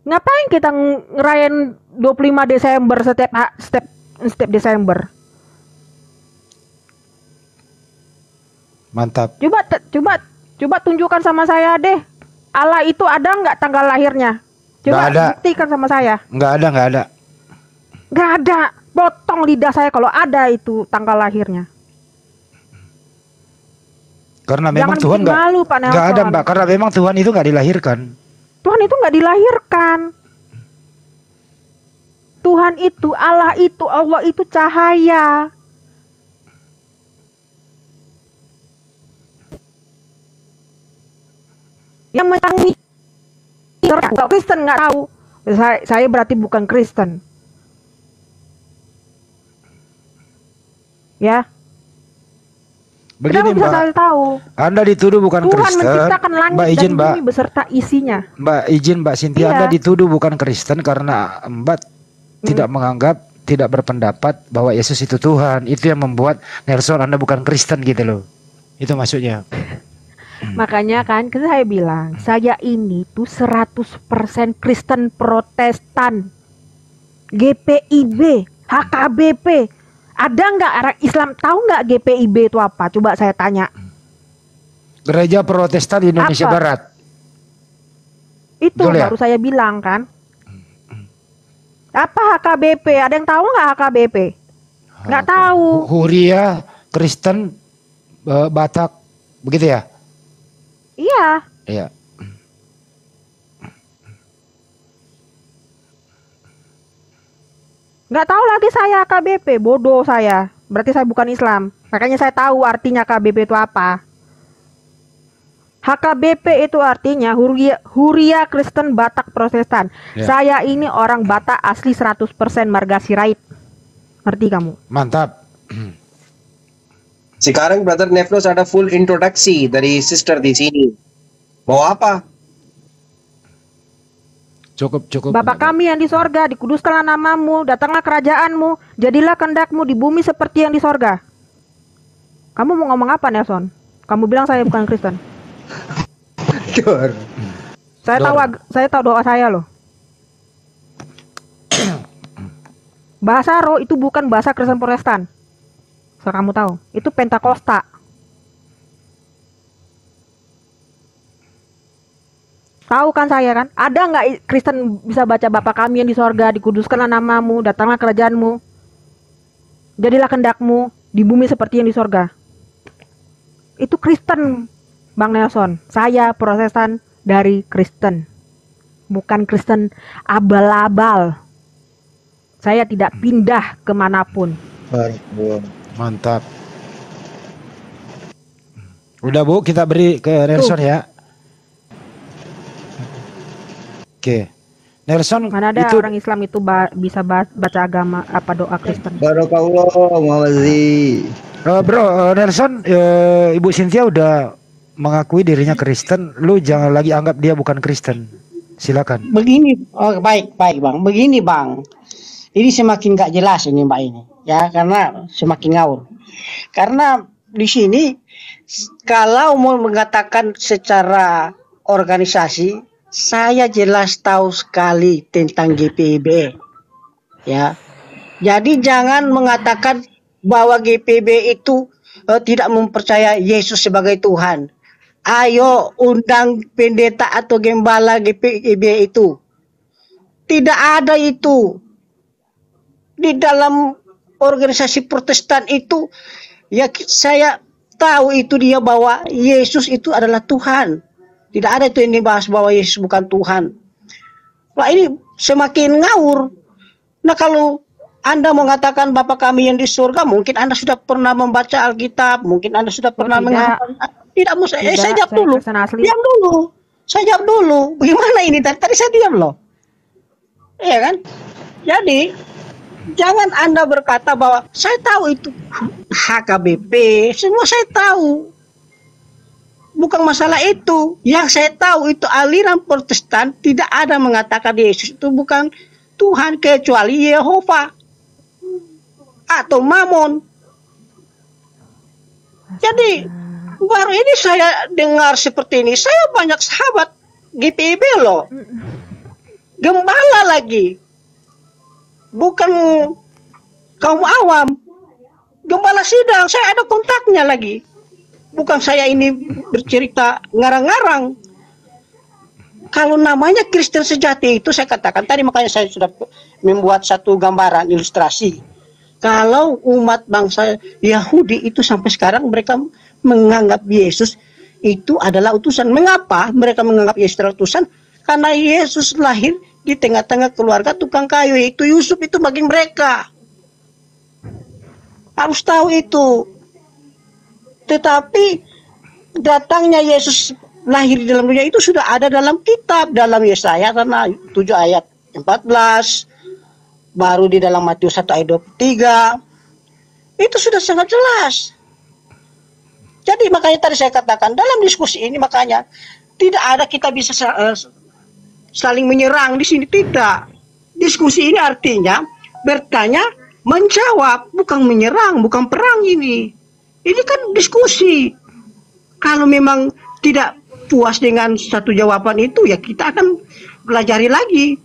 Ngapain kita ng- ngerayain 25 Desember setiap ha- setiap setiap Desember? Mantap. Coba coba coba tunjukkan sama saya deh. Allah itu ada nggak tanggal lahirnya? Coba Nggak ada. buktikan sama saya. Nggak ada, nggak ada. Nggak ada. Potong lidah saya kalau ada itu tanggal lahirnya. Karena memang Jangan Tuhan nggak malu, Pak nggak ada Nelson. mbak. Karena memang Tuhan itu nggak dilahirkan. Tuhan itu nggak dilahirkan. Tuhan itu, Allah itu, Allah itu cahaya. Yang menyanyi kalau Kristen nggak tahu. Saya, saya berarti bukan Kristen. Ya, Begini kenapa bisa mbak, saya tahu? Anda dituduh bukan Tuhan Kristen. menciptakan langit Mbak izin dan mbak, bumi beserta isinya. Mbak izin Mbak Sintia Iya. Anda dituduh bukan Kristen karena Mbak tidak Hmm. menganggap tidak berpendapat bahwa Yesus itu Tuhan. Itu yang membuat Nelson Anda bukan Kristen gitu loh. Itu maksudnya. Makanya kan kan saya bilang, saya ini tuh 100% Kristen Protestan. GPIB, HKBP. Ada nggak orang Islam tahu nggak GPIB itu apa? Coba saya tanya. Gereja Protestan di Indonesia Apa? Barat. Itu Betul ya? baru saya bilang kan. Apa HKBP? Ada yang tahu nggak HKBP? Nggak tahu. Huria, Kristen, eh, Batak, begitu ya? Iya. Iya. Nggak tahu lagi saya KBP, bodoh saya. Berarti saya bukan Islam. Makanya saya tahu artinya KBP itu apa. HKBP itu artinya Huria, Huria Kristen Batak Protestan. Ya. Saya ini orang Batak asli 100% marga Sirait. Ngerti kamu? Mantap. [clears throat] Sekarang Brother Neflos ada full introduksi dari sister di sini. Mau apa? Cukup, cukup. Bapak kami yang di sorga, dikuduskanlah namamu, datanglah kerajaanmu, jadilah kehendakmu di bumi seperti yang di sorga. Kamu mau ngomong apa Nelson? Kamu bilang saya bukan Kristen. Dor. [laughs] Saya tahu saya tahu doa saya loh. Bahasa roh itu bukan bahasa Kristen Protestan. So kamu tahu, itu Pentakosta. Tahu kan saya kan? Ada nggak Kristen bisa baca Bapa kami yang di sorga, dikuduskanlah namamu, datanglah kerajaanmu. Jadilah kendakmu di bumi seperti yang di sorga. Itu Kristen, Bang Nelson. Saya Protestan dari Kristen. Bukan Kristen abal-abal. Saya tidak pindah ke mana pun. Mantap. Udah Bu, kita beri ke Nelson ya. Oke. Nelson Mana ada itu orang Islam itu ba- bisa ba- baca agama apa doa Kristen? Barakallah Muhammad Zi. Eh, Bro, eh, Nelson eh, Ibu Cynthia udah mengakui dirinya Kristen, lu jangan lagi anggap dia bukan Kristen. Silakan. Begini, oh baik baik bang. Begini bang, ini semakin gak jelas ini mbak ini, ya karena semakin ngawur. Karena di sini kalau mau mengatakan secara organisasi, saya jelas tahu sekali tentang GPIB, ya. Jadi jangan mengatakan bahwa GPB itu eh, tidak mempercaya Yesus sebagai Tuhan. Ayo undang pendeta atau gembala GPB itu. Tidak ada itu. Di dalam organisasi Protestan itu ya saya tahu itu dia bahwa Yesus itu adalah Tuhan. Tidak ada itu yang dibahas bahwa Yesus bukan Tuhan. Wah ini semakin ngawur. Nah kalau Anda mengatakan Bapak kami yang di surga, mungkin Anda sudah pernah membaca Alkitab, mungkin Anda sudah pernah tidak. menghafal. Tidak, mau saya, eh, Tidak, saya jawab dulu. Asli. Diam dulu. Saya jawab dulu. Bagaimana ini? Tadi, tadi saya diam loh. Iya kan? Jadi jangan Anda berkata bahwa saya tahu itu HKBP, semua saya tahu. Bukan masalah itu. Yang saya tahu itu aliran Protestan tidak ada mengatakan Yesus itu bukan Tuhan kecuali Yehova atau Mamon. Jadi baru ini saya dengar seperti ini. Saya banyak sahabat GPIB loh. Gembala lagi. Bukan kaum awam. Gembala sidang, saya ada kontaknya lagi. Bukan saya ini bercerita ngarang-ngarang. Kalau namanya Kristen sejati itu saya katakan tadi makanya saya sudah membuat satu gambaran ilustrasi. Kalau umat bangsa Yahudi itu sampai sekarang mereka menganggap Yesus itu adalah utusan. Mengapa mereka menganggap Yesus adalah utusan? Karena Yesus lahir di tengah-tengah keluarga tukang kayu itu Yusuf itu bagi mereka. Harus tahu itu. Tetapi datangnya Yesus lahir di dalam dunia itu sudah ada dalam kitab dalam Yesaya karena 7 ayat 14 baru di dalam Matius 1 ayat 23 itu sudah sangat jelas. Jadi makanya tadi saya katakan dalam diskusi ini makanya tidak ada kita bisa sa- eh, saling menyerang di sini tidak. Diskusi ini artinya bertanya, menjawab, bukan menyerang, bukan perang ini. Ini kan diskusi. Kalau memang tidak puas dengan satu jawaban itu ya kita akan pelajari lagi.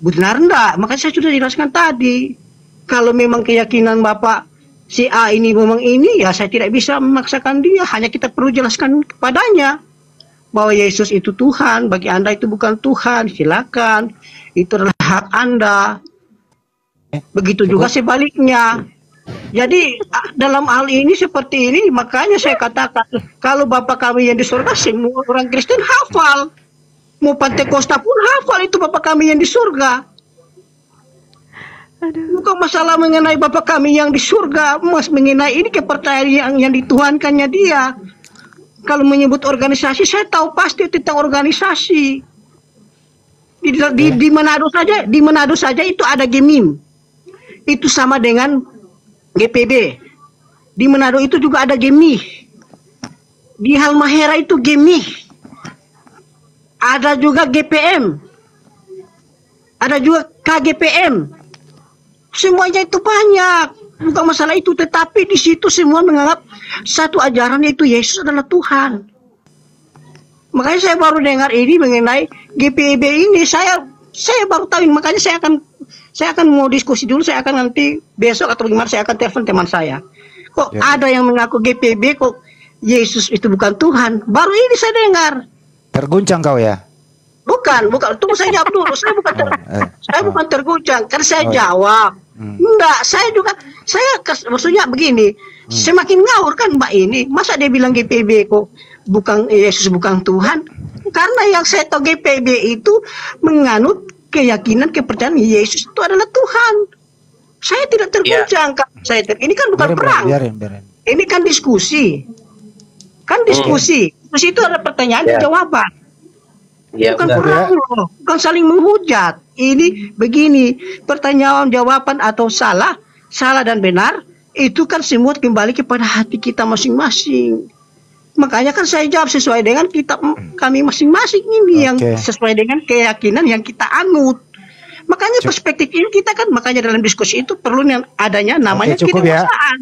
Benar enggak? Makanya saya sudah jelaskan tadi. Kalau memang keyakinan Bapak si A ini memang ini ya saya tidak bisa memaksakan dia. Hanya kita perlu jelaskan kepadanya bahwa Yesus itu Tuhan, bagi Anda itu bukan Tuhan, silakan. Itu adalah hak Anda. Begitu juga sebaliknya. Jadi a- dalam hal ini seperti ini makanya saya katakan kalau Bapak kami yang di surga semua orang Kristen hafal. Mau Pantekosta pun hafal itu Bapak kami yang di surga. Bukan masalah mengenai Bapak kami yang di surga, mas mengenai ini kepercayaan yang, yang dituhankannya dia. Kalau menyebut organisasi, saya tahu pasti tentang organisasi. Di, di, di Manado saja, di Manado saja itu ada Gemim. Itu sama dengan GPB. Di Manado itu juga ada Gemi. Di Halmahera itu Gemi. Ada juga GPM. Ada juga KGPM. Semuanya itu banyak. Bukan masalah itu, tetapi di situ semua menganggap satu ajaran yaitu Yesus adalah Tuhan. Makanya saya baru dengar ini mengenai GPIB ini. Saya saya baru tahu ini. Makanya saya akan saya akan mau diskusi dulu. Saya akan nanti besok atau bagaimana saya akan telepon teman saya. Kok Ya. ada yang mengaku GPIB kok Yesus itu bukan Tuhan? Baru ini saya dengar. Terguncang kau ya? Bukan, bukan. Tunggu saya jawab dulu. Saya bukan ter, Oh, eh. saya Oh. bukan terguncang. Kan saya Oh, iya. jawab. Hmm. Enggak, saya juga saya kes- maksudnya begini. Semakin ngawur kan Mbak ini. Masa dia bilang GPB kok bukan Yesus bukan Tuhan? Karena yang saya tahu GPB itu menganut keyakinan kepercayaan Yesus itu adalah Tuhan. Saya tidak terguncang. Kak. Saya ter- ini kan bukan Biarin, perang. biarin, biarin. Ini kan diskusi. Kan diskusi. Diskusi itu ada pertanyaan dan Ya. jawaban Ya, bukan benar. perang loh, bukan saling menghujat. Ini begini, pertanyaan jawaban atau salah, salah dan benar itu kan semua kembali kepada hati kita masing-masing. Makanya kan saya jawab sesuai dengan kitab kami masing-masing ini yang Oke. sesuai dengan keyakinan yang kita anut. Makanya Cuk- perspektif ini kita kan makanya dalam diskusi itu perlu yang adanya namanya cukup ya. kedewasaan.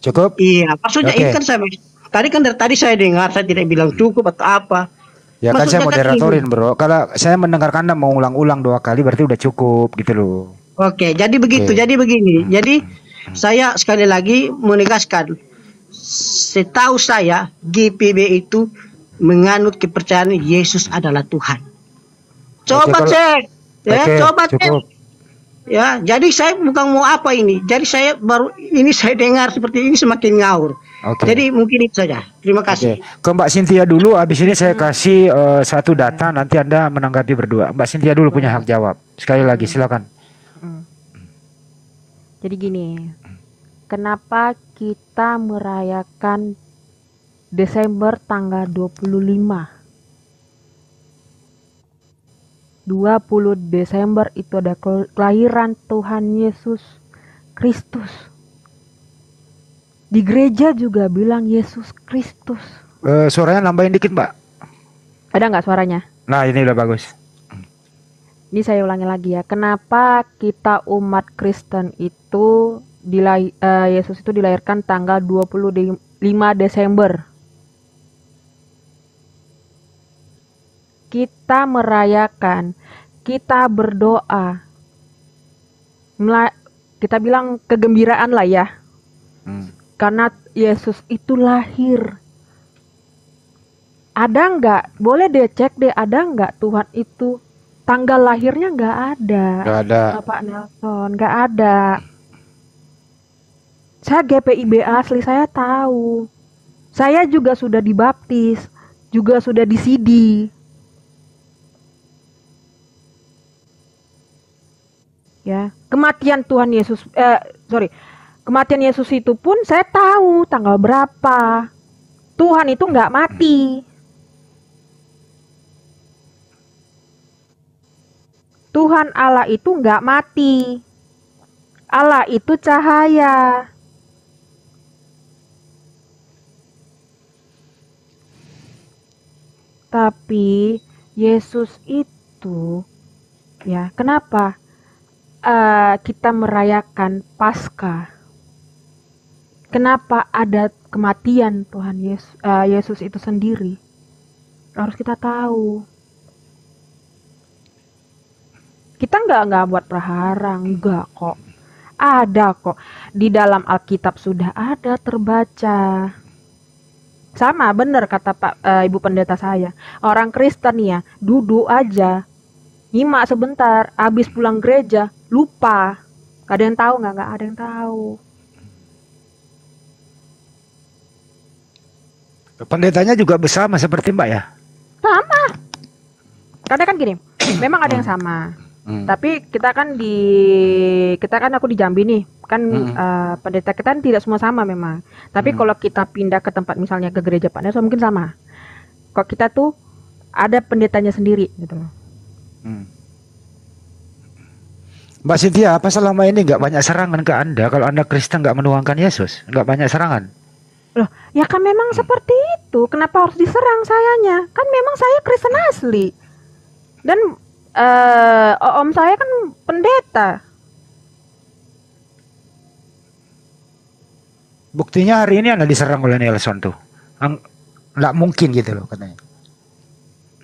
Cukup? Iya, maksudnya Oke. ini kan saya tadi kan dari tadi saya dengar saya tidak bilang cukup atau apa. Ya kan saya Maksudnya kan moderatorin bro. Kalau saya mendengarkan Anda mengulang-ulang dua kali berarti udah cukup gitu loh. Oke, jadi begitu. Oke. Jadi begini. Jadi Saya sekali lagi menegaskan, setahu saya GPB itu menganut kepercayaan Yesus adalah Tuhan. Coba Oke, cek, ya, Oke, coba cek. cukup. Ya, jadi saya bukan mau apa ini. Jadi saya baru ini saya dengar seperti ini semakin ngawur. Oke. Jadi mungkin itu saja. Terima kasih. ke Mbak Cynthia dulu. Habis ini saya kasih eh, satu data. Nanti anda menanggapi berdua. Mbak Cynthia dulu punya hak jawab. Sekali lagi, silakan. Jadi gini, kenapa kita merayakan Desember tanggal 25? 20 Desember itu ada kel- kelahiran Tuhan Yesus Kristus. Di gereja juga bilang Yesus Kristus. Eh, suaranya nambahin dikit, Mbak. Ada nggak suaranya? Nah, ini udah bagus. Ini saya ulangi lagi ya. Kenapa kita umat Kristen itu dilai- eh, Yesus itu dilahirkan tanggal 25 Desember? Kita merayakan, kita berdoa. Mela- kita bilang kegembiraan lah ya. Hmm. Karena Yesus itu lahir. Ada nggak? Boleh deh cek deh ada nggak Tuhan itu tanggal lahirnya nggak ada. Gak ada. Bapak Nelson nggak ada. Saya GPIB asli saya tahu. Saya juga sudah dibaptis, juga sudah di CD. Ya, kematian Tuhan Yesus eh sorry. Kematian Yesus itu pun saya tahu tanggal berapa. Tuhan itu nggak mati. Tuhan Allah itu nggak mati. Allah itu cahaya. Tapi Yesus itu ya, kenapa eh, kita merayakan Paskah? Kenapa ada kematian Tuhan Yesus, Yesus itu sendiri? Harus kita tahu. Kita nggak nggak buat prahara, enggak kok. Ada kok di dalam Alkitab sudah ada terbaca. Sama bener kata Pak eh, Ibu Pendeta saya. Orang Kristen ya duduk aja, nyimak sebentar, habis pulang gereja lupa. Ada yang tahu nggak? Nggak ada yang tahu. Pendetanya juga bersama seperti Mbak ya. Sama. Karena kan gini, [clears throat] memang ada yang sama. Hmm. Tapi kita kan di kita kan aku di Jambi nih, kan Mm-mm. eh, pendeta kita kan tidak semua sama memang. Tapi Mm. kalau kita pindah ke tempat misalnya ke gereja Pak Nelson mungkin sama. Kok kita tuh ada pendetanya sendiri gitu loh. Hmm. Mbak Cynthia, apa selama ini nggak banyak serangan ke Anda kalau Anda Kristen nggak menuangkan Yesus? Nggak banyak serangan? Loh, ya kan memang seperti itu. Kenapa harus diserang sayanya? Kan memang saya Kristen asli. Dan eh om saya kan pendeta. Buktinya hari ini Anda diserang oleh Nelson tuh. Nggak mungkin gitu loh katanya.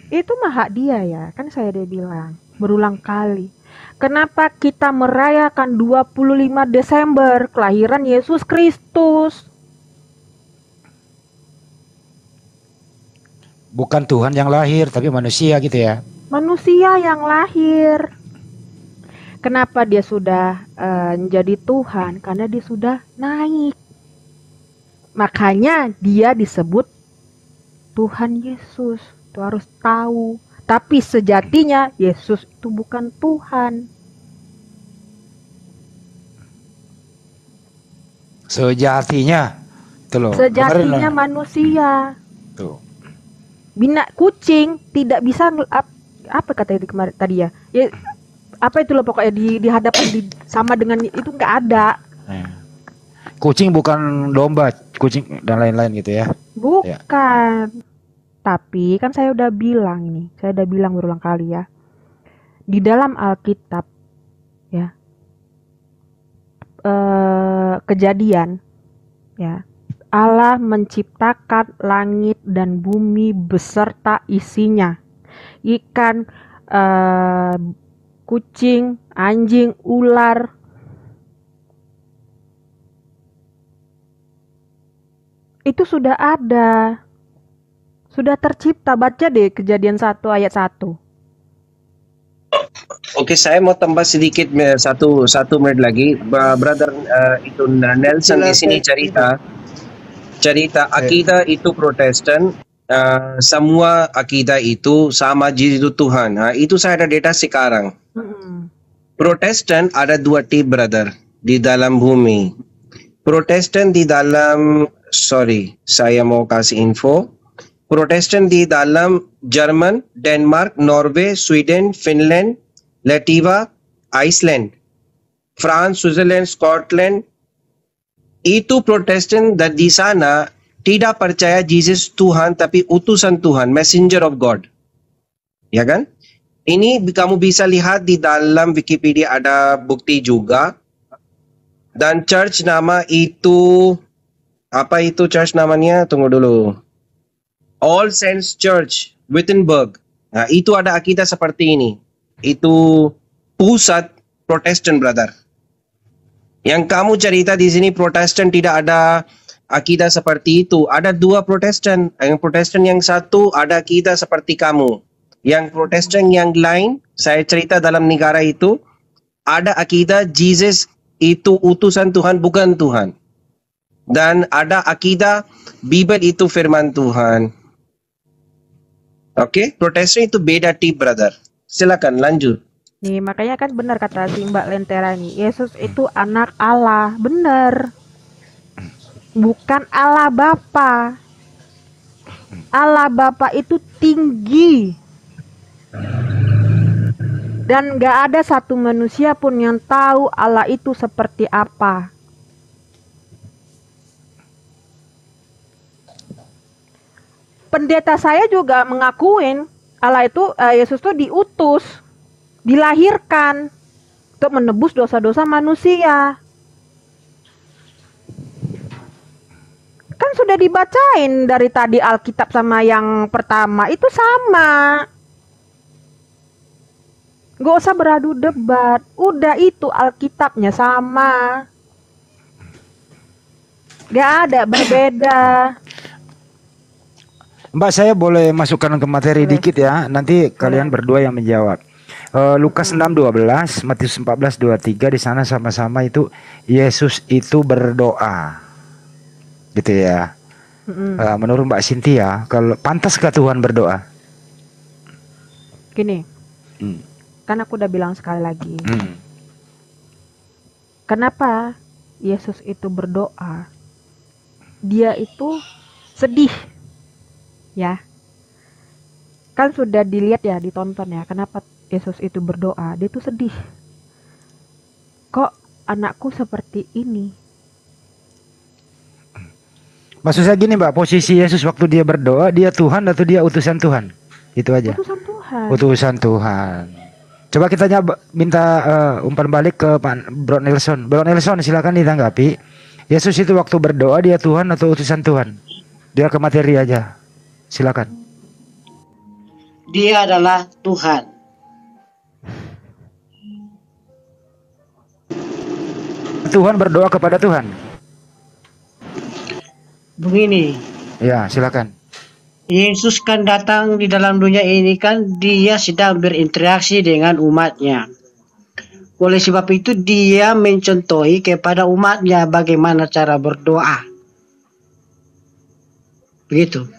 Itu mah hak dia ya, kan saya dia bilang berulang kali. Kenapa kita merayakan 25 Desember kelahiran Yesus Kristus? Bukan Tuhan yang lahir, tapi manusia gitu ya. Manusia yang lahir. Kenapa dia sudah eh, menjadi Tuhan? Karena dia sudah naik. Makanya dia disebut Tuhan Yesus. Itu harus tahu. Tapi sejatinya Yesus itu bukan Tuhan. Sejatinya. Itu loh. Sejatinya manusia. Bina kucing tidak bisa ap- apa kata itu kemarin tadi ya? Ya apa itu loh pokoknya di di hadapan di, sama dengan itu nggak ada. Nah. Kucing bukan domba, kucing dan lain-lain gitu ya. Bukan. Tapi kan saya udah bilang ini, saya udah bilang berulang kali ya. Di dalam Alkitab ya. eh kejadian ya. Allah menciptakan langit dan bumi beserta isinya. Ikan, eh kucing, anjing, ular, itu sudah ada. Sudah tercipta. Baca deh kejadian 1 ayat 1. Oke, saya mau tambah sedikit eh, satu satu menit lagi, brother eh, itu Nelson di sini cerita cerita akidah itu Protestan, eh, semua akidah itu sama Jesus itu Tuhan. Nah, itu saya ada data sekarang. Mm-mm. Protestan ada dua tip brother di dalam bumi. Protestan di dalam sorry, saya mau kasih info. Protestan di dalam Jerman, Denmark, Norway, Sweden, Finland, Latvia, Iceland, France, Switzerland, Scotland. Itu Protestan dan di sana tidak percaya Jesus Tuhan tapi utusan Tuhan, messenger of God. Ya kan? Ini kamu bisa lihat di dalam Wikipedia ada bukti juga. Dan church nama itu apa itu church namanya? Tunggu dulu. All Saints Church Wittenberg. Nah, itu ada akidah seperti ini. Itu pusat Protestan, brother. Yang kamu cerita di sini Protestan tidak ada akidah seperti itu. Ada dua Protestan. Yang Protestan yang satu ada akidah seperti kamu. Yang Protestan yang lain, saya cerita dalam negara itu, ada akidah Jesus itu utusan Tuhan, bukan Tuhan. Dan ada akidah Bible itu firman Tuhan. Oke, Protestan itu beda tip, brother. Silakan lanjut. Nih, makanya kan benar kata si Mbak Lentera nih. Yesus itu anak Allah. Benar. Bukan Allah Bapa. Allah Bapa itu tinggi. Dan gak ada satu manusia pun yang tahu Allah itu seperti apa. Pendeta saya juga mengakuin Allah itu eh, Yesus itu diutus, dilahirkan untuk menebus dosa-dosa manusia. Kan sudah dibacain dari tadi Alkitab sama yang pertama itu sama. Gak usah beradu debat, udah itu Alkitabnya sama. Gak ada berbeda. Mbak saya boleh masukkan ke materi Boleh. dikit ya. Nanti kalian berdua yang menjawab. Eh, Lukas 6:12, Matius 14:23 di sana sama-sama itu Yesus itu berdoa. Gitu ya. Mm-mm. Eh, menurut Mbak Cynthia, kalau pantaskah Tuhan berdoa? Gini, Hmm. kan aku udah bilang sekali lagi. Hmm. Kenapa Yesus itu berdoa? Dia itu sedih. Ya. Kan sudah dilihat ya, ditonton ya. Kenapa Yesus itu berdoa? Dia itu sedih. Kok anakku seperti ini? Maksud saya gini Mbak, posisi Yesus waktu dia berdoa, dia Tuhan atau dia utusan Tuhan? Itu aja. Utusan Tuhan. Utusan Tuhan. Coba kita nyaba, minta eh, umpan balik ke Pak Bro Nelson. Bro Nelson silakan ditanggapi. Yesus itu waktu berdoa dia Tuhan atau utusan Tuhan? Dia ke materi aja. Silakan. Dia adalah Tuhan. Tuhan berdoa kepada Tuhan. Begini, Ya, silakan. Yesus kan datang di dalam dunia ini kan dia sedang berinteraksi dengan umatnya. Oleh sebab itu dia mencontohi kepada umatnya bagaimana cara berdoa. Begitu.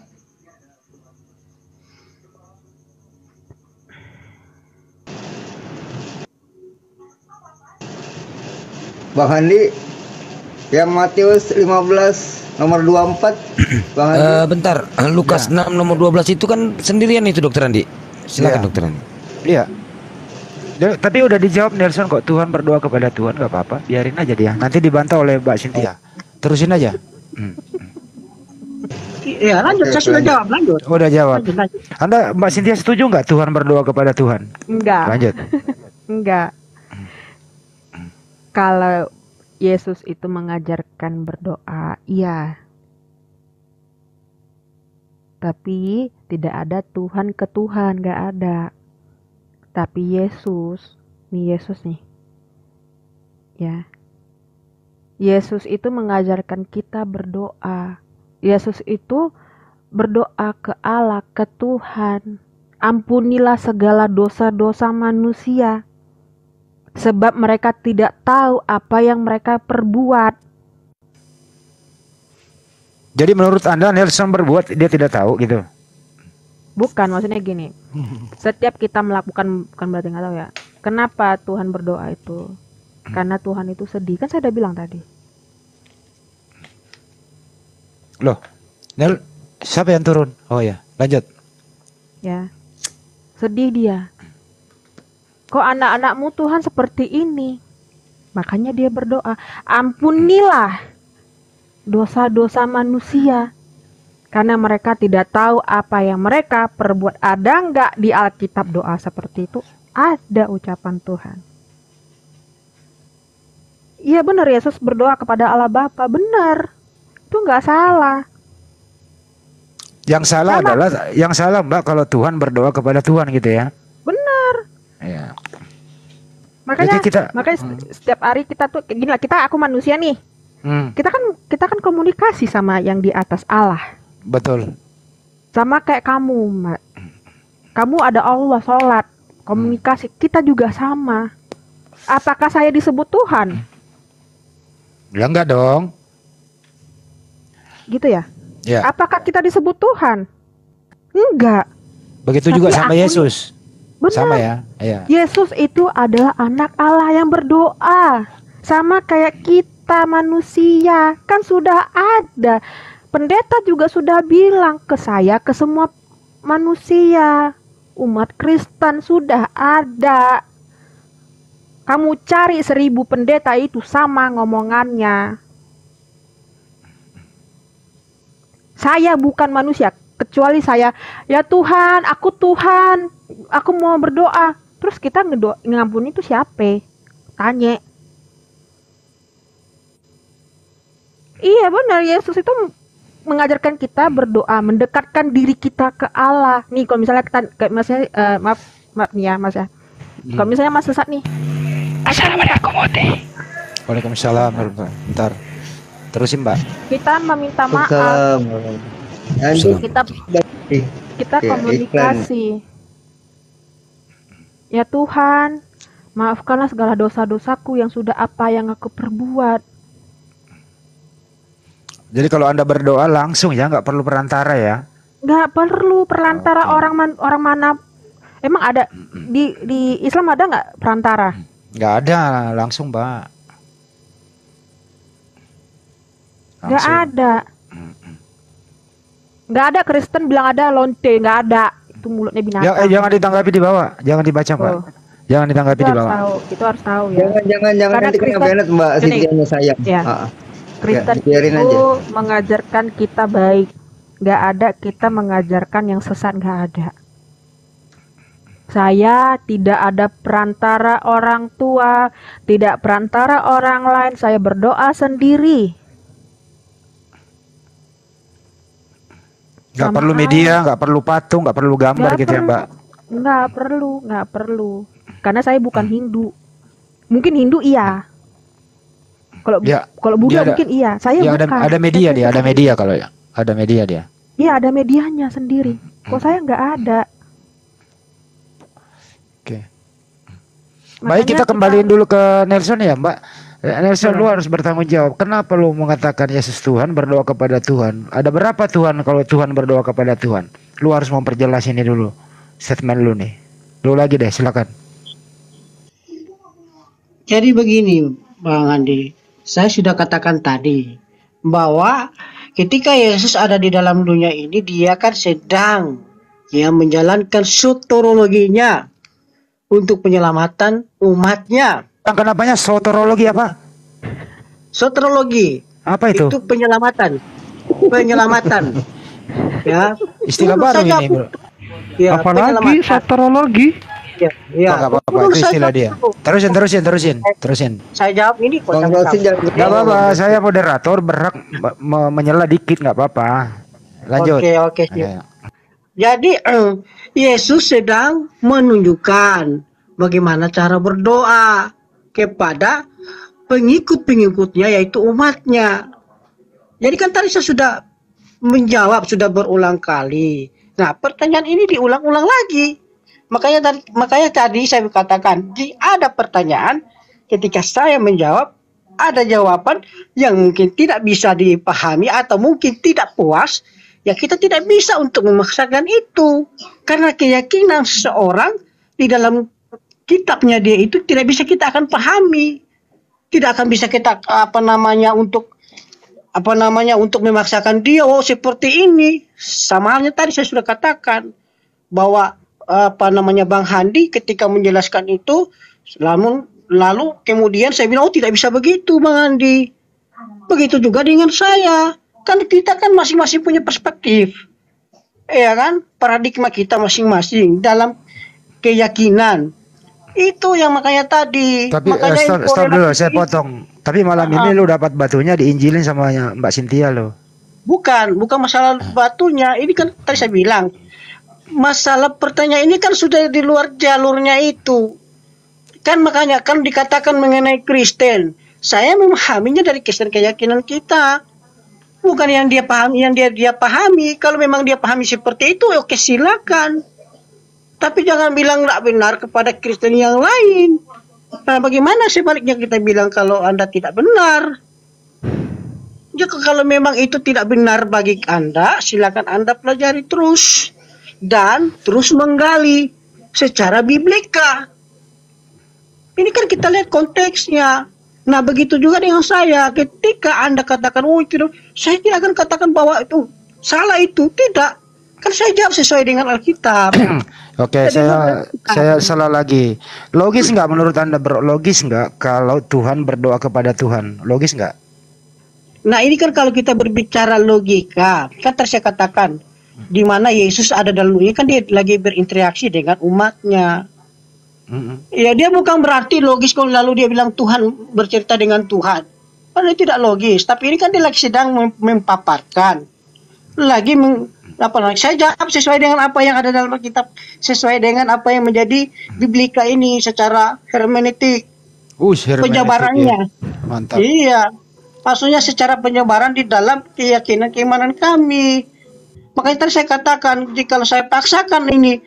Bang Handi yang Matius 15 nomor 24 [clears throat] Bang Handi Eh, bentar, eh, Lukas 6 nomor 12 itu kan sendirian itu dokter Andi. Silakan Ya. dokter Andi. Iya. Tadi udah dijawab Nelson kok Tuhan berdoa kepada Tuhan nggak apa-apa, biarin aja dia. Nanti dibantah oleh Mbak Cynthia. Terusin aja. Hmm. Ya lanjut, saya sudah jawab, lanjut. Udah jawab. Lanjut, lanjut. Anda Mbak Cynthia setuju nggak Tuhan berdoa kepada Tuhan? Enggak. Lanjut. [laughs] Enggak. Kalau Yesus itu mengajarkan berdoa, iya. Tapi tidak ada Tuhan ke Tuhan, nggak ada. Tapi Yesus, nih Yesus nih, ya. Yesus itu mengajarkan kita berdoa. Yesus itu berdoa ke Allah, ke Tuhan. Ampunilah segala dosa-dosa manusia. Sebab mereka tidak tahu apa yang mereka perbuat. Jadi menurut Anda Nelson berbuat dia tidak tahu gitu. Bukan, maksudnya gini. Setiap kita melakukan, bukan berarti nggak tahu ya. Kenapa Tuhan berdoa itu? Karena Tuhan itu sedih. Kan saya udah bilang tadi. Loh, Nel siapa yang turun? Oh ya, lanjut. Ya. Sedih dia. Kok anak-anakmu Tuhan seperti ini? Makanya dia berdoa, ampunilah dosa-dosa manusia. Karena mereka tidak tahu apa yang mereka perbuat. Ada nggak di Alkitab doa seperti itu? Ada ucapan Tuhan. Iya benar Yesus berdoa kepada Allah Bapa, benar. Itu nggak salah. Yang salah Sama. adalah yang salah Mbak kalau Tuhan berdoa kepada Tuhan gitu ya. Iya. Makanya Jadi kita- makanya seti- setiap hari kita tuh kayak gini lah, kita aku manusia nih. Hmm, Kita kan kita kan komunikasi sama yang di atas Allah. betul. Sama kayak kamu, Mbak. Kamu ada Allah sholat, komunikasi. Kita juga sama. Apakah saya disebut Tuhan? Ya enggak dong. Gitu ya? Ya, Apakah kita disebut Tuhan? Enggak. begitu Tapi juga sama aku- Yesus. Benar. Sama ya. Iya. Yesus itu adalah anak Allah yang berdoa. Sama kayak kita manusia. Kan sudah ada. Pendeta juga sudah bilang ke saya, ke semua manusia. Umat Kristen sudah ada. Kamu cari seribu pendeta itu sama ngomongannya. Saya bukan manusia, kecuali saya. Ya Tuhan, aku Tuhan, aku mau berdoa. Terus kita ngedo ngampuni itu siapa? Tanya. Iya benar, Yesus itu mengajarkan kita berdoa, mendekatkan diri kita ke Allah. Nih kalau misalnya kita kayak masnya eh, maaf maaf nih ya Mas ya. Kalau misalnya Mas sesat nih, Waalaikumsalam. Bentar. Terusin Mbak. kita meminta maaf, Kita kita Ya, komunikasi. Ya Tuhan, maafkanlah segala dosa-dosaku yang sudah apa yang aku perbuat. Jadi kalau Anda berdoa langsung ya, nggak perlu perantara ya. nggak perlu perantara orang man, orang mana. Emang ada di di Islam ada nggak perantara? Nggak ada, langsung Mbak. nggak ada nggak ada Kristen bilang ada lonte nggak ada itu mulutnya binatang Ya, eh, jangan ditanggapi di bawah, jangan dibaca Mbak. Oh. Jangan ditanggapi itu di harus bawah. tahu itu harus tahu ya Jangan jangan jangan Karena nanti kena Kristen- benet Mbak. Sintianya saya. Ya. Ah, Kristen Ya, biarin itu aja. mengajarkan kita baik nggak ada kita mengajarkan yang sesat nggak ada saya tidak ada perantara orang tua, tidak perantara orang lain. Saya berdoa sendiri. Nggak perlu aja. media, nggak perlu patung, nggak perlu gambar Nggak gitu ya perlu. Mbak. Nggak perlu, nggak perlu. Karena saya bukan Hindu. Mungkin Hindu iya. Kalau Ya, kalau Buddha ada- mungkin iya. Saya Ya ada bukan. ada media Saya dia, ada media kalau ya. Ada media dia. Iya ada medianya sendiri. Kok saya nggak ada. Oke. Baik Makanya kita kembaliin dulu ke Nelson ya Mbak. Eh, Nelson lu harus bertanggung jawab. Kenapa lu mengatakan Yesus Tuhan berdoa kepada Tuhan? Ada berapa Tuhan kalau Tuhan berdoa kepada Tuhan? Lu harus memperjelas ini dulu. Statement lu nih. Lu lagi deh silakan. Jadi begini, Bang Andi, saya sudah katakan tadi bahwa ketika Yesus ada di dalam dunia ini, dia kan sedang ya menjalankan soteriologinya untuk penyelamatan umatnya. Bang, kenapanya soterologi apa? Soteriologi Apa itu? itu penyelamatan, penyelamatan. [laughs] ya. Istilah Menurut baru ini, Bro. Ya, Apalagi soterologi. Ya, ya. Itu saya istilah dia. Terusin, terusin, terusin, terusin. Saya jawab ini kok Bang sama-sama. Rosin jangan Gak apa-apa, saya moderator berhak me- me- menyela dikit nggak apa-apa. Lanjut. Oke, oke, siap. Ayo. Jadi eh, Yesus sedang menunjukkan bagaimana cara berdoa kepada pengikut-pengikutnya yaitu umatnya. Jadi kan tadi saya sudah menjawab sudah berulang kali. Nah, pertanyaan ini diulang-ulang lagi. Makanya tadi makanya tadi saya katakan, di ada pertanyaan ketika saya menjawab ada jawaban yang mungkin tidak bisa dipahami atau mungkin tidak puas, ya kita tidak bisa untuk memaksakan itu. Karena keyakinan seseorang di dalam kitabnya dia itu tidak bisa kita akan pahami. Tidak akan bisa kita apa namanya untuk apa namanya untuk memaksakan dia oh seperti ini. Sama halnya tadi saya sudah katakan bahwa apa namanya Bang Handi ketika menjelaskan itu namun lalu kemudian saya bilang oh tidak bisa begitu Bang Handi. Begitu juga dengan saya. Kan kita kan masing-masing punya perspektif. Ya kan? Paradigma kita masing-masing dalam keyakinan. Itu yang makanya tadi. Tapi makanya eh, stop, stop dulu, saya potong. Tapi malam ini lu dapat batunya diinjilin sama Mbak Cynthia lo. Bukan, bukan masalah batunya. Ini kan tadi saya bilang. Masalah pertanyaan ini kan sudah di luar jalurnya itu. Kan makanya kan dikatakan mengenai Kristen. Saya memahaminya dari Kristen keyakinan kita. Bukan yang dia pahami, yang dia dia pahami. Kalau memang dia pahami seperti itu, oke silakan. Tapi jangan bilang tidak benar kepada Kristen yang lain. Nah, bagaimana sebaliknya kita bilang kalau Anda tidak benar? Ya kalau memang itu tidak benar bagi Anda, silakan Anda pelajari terus dan terus menggali secara biblika. Ini kan kita lihat konteksnya. Nah, begitu juga dengan saya. Ketika Anda katakan, "Oh, itu," saya tidak akan katakan bahwa itu salah itu, tidak. Kan saya jawab sesuai dengan Alkitab. [clears throat] Oke, Jadi saya saya salah lagi. Logis nggak menurut anda bro? Logis nggak kalau Tuhan berdoa kepada Tuhan? Logis nggak? Nah ini kan kalau kita berbicara logika, kan tadi saya katakan di mana Yesus ada dalam dunia kan dia lagi berinteraksi dengan umatnya. Mm-mm. Ya dia bukan berarti logis kalau lalu dia bilang Tuhan bercerita dengan Tuhan. Kan itu tidak logis. Tapi ini kan dia lagi sedang mem- mempaparkan. Lagi meng, apa namanya? Saya jawab sesuai dengan apa yang ada dalam kitab, sesuai dengan apa yang menjadi biblika ini secara hermeneutik, Ush, hermeneutik penjabarannya. ya. Mantap. Iya. Maksudnya secara penyebaran di dalam keyakinan keimanan kami. Makanya tadi saya katakan, jika saya paksakan ini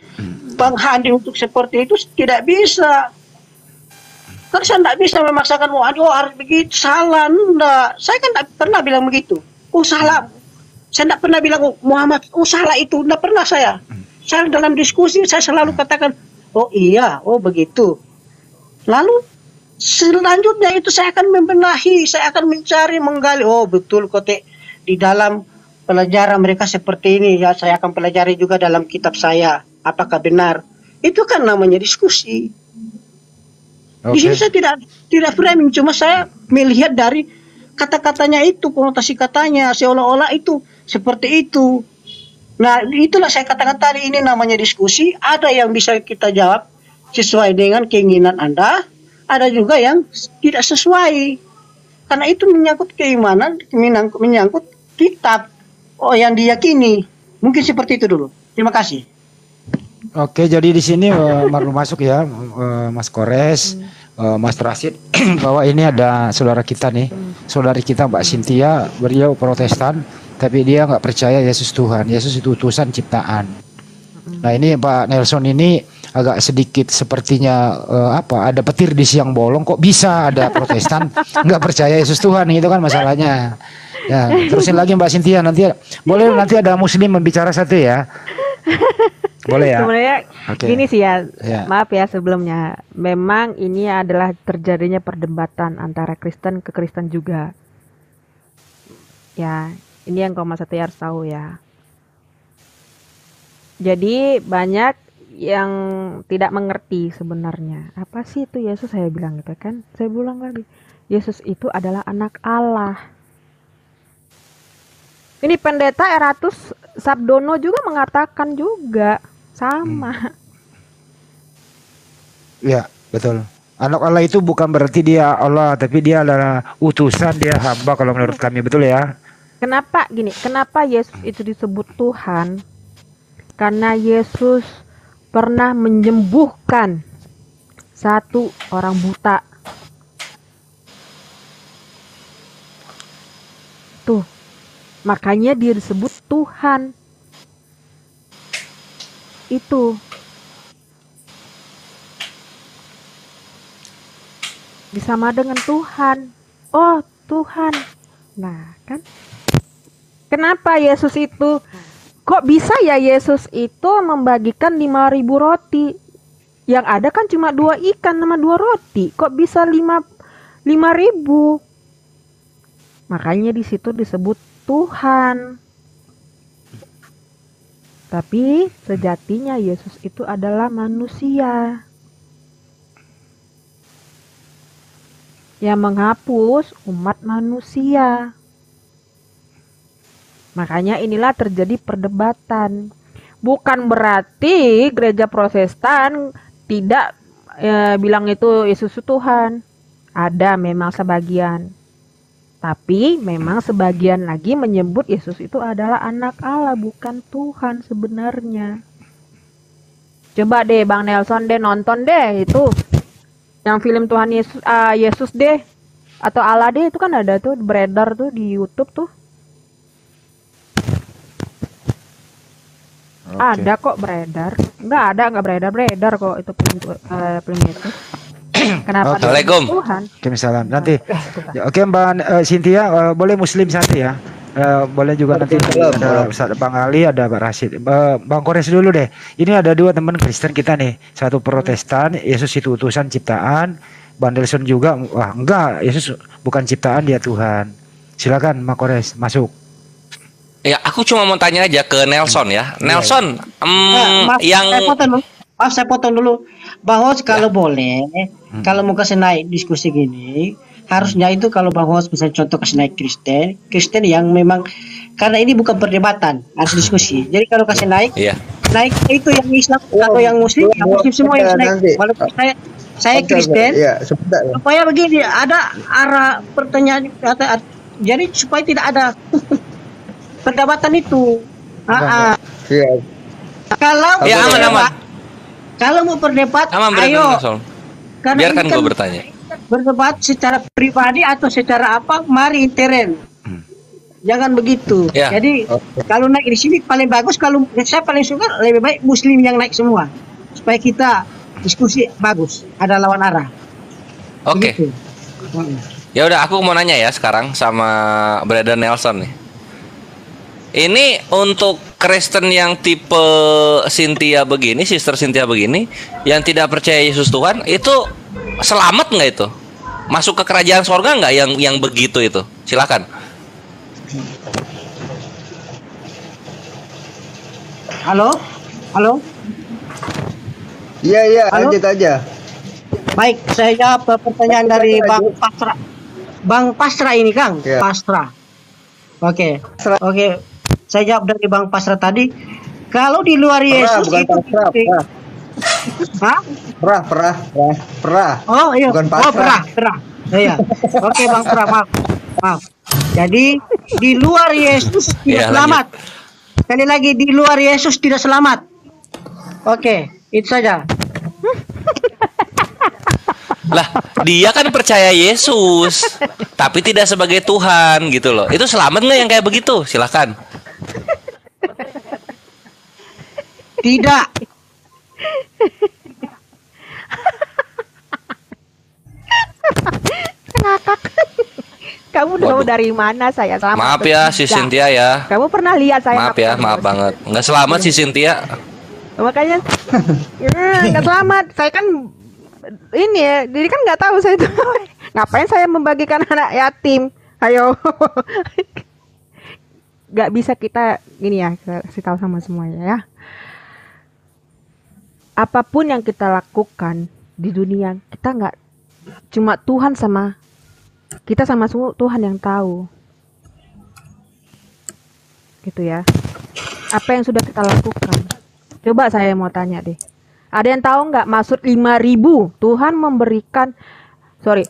Bang Handi untuk seperti itu tidak bisa. Kan saya tidak bisa memaksakan, wah aduh harus begitu, salah, enggak. Saya kan tidak pernah bilang begitu. Oh salah. Saya tidak pernah bilang, oh, Muhammad, oh salah itu. Tidak pernah saya. Saya dalam diskusi, saya selalu katakan, oh iya, oh begitu. Lalu selanjutnya itu saya akan membenahi, saya akan mencari, menggali. Oh betul kote di dalam pelajaran mereka seperti ini ya saya akan pelajari juga dalam kitab saya apakah benar. Itu kan namanya diskusi. Di Oke. sini saya tidak tidak framing, cuma saya melihat dari kata-katanya itu, konotasi katanya seolah-olah itu seperti itu. Nah, itulah saya katakan tadi ini namanya diskusi. Ada yang bisa kita jawab sesuai dengan keinginan Anda, ada juga yang tidak sesuai. Karena itu menyangkut keimanan, menyangkut, menyangkut kitab oh yang diyakini. Mungkin seperti itu dulu. Terima kasih. Oke, jadi di sini eh, baru masuk ya, eh, Mas Kores, eh, Mas Rasid, [clears throat] bahwa ini ada saudara kita nih, saudari kita Mbak Cynthia, beliau Protestan, tapi dia nggak percaya Yesus Tuhan, Yesus itu utusan ciptaan. Nah ini Pak Nelson ini agak sedikit sepertinya eh, apa, ada petir di siang bolong, kok bisa ada Protestan [laughs] nggak percaya Yesus Tuhan, itu kan masalahnya. Ya, terusin lagi Mbak Cynthia nanti boleh nanti ada Muslim membicara satu ya. Boleh ya. Sebenarnya Oke. gini sih ya, Ya. maaf ya sebelumnya. Memang ini adalah terjadinya perdebatan antara Kristen ke Kristen juga. Ya, ini yang koma satu harus tahu ya. Jadi banyak yang tidak mengerti sebenarnya. Apa sih itu Yesus saya bilang gitu kan? Saya bilang lagi, Yesus itu adalah anak Allah. Ini pendeta Eratus Sabdono juga mengatakan juga sama. Ya, betul. Anak Allah itu bukan berarti dia Allah, tapi dia adalah utusan, dia hamba kalau menurut kami, betul ya? Kenapa gini? Kenapa Yesus itu disebut Tuhan? Karena Yesus pernah menyembuhkan satu orang buta. Tuh. Makanya dia disebut Tuhan. Itu. Disama dengan Tuhan. Oh, Tuhan. Nah, kan? Kenapa Yesus itu kok bisa ya Yesus itu membagikan 5000 roti? Yang ada kan cuma dua ikan sama dua roti. Kok bisa lima lima ribu? Makanya di situ disebut Tuhan. Tapi sejatinya Yesus itu adalah manusia. Yang menghapus umat manusia. Makanya inilah terjadi perdebatan. Bukan berarti gereja Protestan tidak eh, bilang itu Yesus Tuhan. Ada memang sebagian. Tapi memang sebagian lagi menyebut Yesus itu adalah anak Allah bukan Tuhan sebenarnya. Coba deh Bang Nelson deh nonton deh itu yang film Tuhan Yesus ah, Yesus deh atau Allah deh itu kan ada tuh beredar tuh di YouTube tuh. Ada kok beredar. Enggak ada, enggak beredar, beredar kok itu film eh, film itu. [clears throat] Kenapa? Assalamualaikum. Tuhan. Oke, misalnya nanti. Ya, Oke, Mbak eh, Cynthia, eh, boleh Muslim satu ya. Eh, boleh juga nanti ada Ustaz Bang Ali, ada Pak Rashid. Eh, Bang Kores dulu deh. Ini ada dua teman Kristen kita nih. Satu Protestan, Yesus itu utusan ciptaan. Bang Delson juga, wah enggak, Yesus bukan ciptaan, dia Tuhan. Silakan, Mak Kores, masuk. Ya, aku cuma mau tanya aja ke Nelson ya. Nelson, em, Nah, maaf, yang. Maaf saya potong dulu. Bahwa kalau boleh, kalau mau kasih naik diskusi gini, harusnya itu kalau bahwa misalnya contoh kasih naik Kristen, Kristen yang memang karena ini bukan perdebatan, harus diskusi. Jadi kalau kasih naik, Iya. naik itu yang Islam atau yang Muslim, yang Muslim semua yang naik. Nanti. Walaupun saya saya Oke, Kristen, Iya, sebentar. supaya begini ada arah pertanyaan kata jadi supaya tidak ada [laughs] perdebatan itu. Ah, ah. Iya. Kalau Ya, aman, aman. Kalau mau berdebat, aman ayo. Karena Biarkan ini kan gue bertanya. berdebat secara pribadi atau secara apa, mari intern. Jangan begitu. Ya. Jadi kalau naik di sini paling bagus kalau saya paling suka lebih baik muslim yang naik semua supaya kita diskusi bagus, ada lawan arah. Oke. Begitu. Mm. Ya udah, aku mau nanya ya sekarang sama Brother Nelson nih. Ini untuk Kristen yang tipe Cynthia begini, Sister Cynthia begini, yang tidak percaya Yesus Tuhan, itu selamat nggak itu? Masuk ke kerajaan sorga nggak yang yang begitu itu? Silakan. Halo? Halo? Iya, iya, lanjut aja. Baik, saya jawab pertanyaan dari Bang Pasra. Bang Pasra ini, Kang. Ya. Pasra. Oke. Pasra. Oke. Saya jawab dari Bang Pasra tadi. Kalau di luar Perah, Yesus bukan itu pasrah, perah. Hah? Perah, perah, perah, perah. Oh iya. Bukan oh pasrah. perah, perah. Iya. Oke Bang Perah, maaf. Maaf. Jadi di luar Yesus tidak Iya, selamat. Sekali lagi di luar Yesus tidak selamat. Oke, itu saja. Lah, dia kan percaya Yesus, tapi tidak sebagai Tuhan gitu loh. Itu selamat nggak yang kayak begitu? Silakan. Tidak. Ngakak. Kamu tahu Waduh. dari mana saya selamat? Maaf ya si. Cynthia ya. Kamu pernah lihat saya Maaf ya, maaf banget. Nggak selamat si Cynthia. Makanya ya, nggak selamat. Saya kan ini ya, jadi kan nggak tahu saya itu [laughs] ngapain saya membagikan anak yatim. Ayo. [laughs] Nggak bisa kita gini ya, kasih tahu sama semuanya ya. Apa pun yang kita lakukan di dunia, kita nggak cuma Tuhan sama kita sama semua Tuhan yang tahu. Gitu ya. Apa yang sudah kita lakukan? Coba saya mau tanya deh. Ada yang tahu nggak maksud 5000 Tuhan memberikan sorry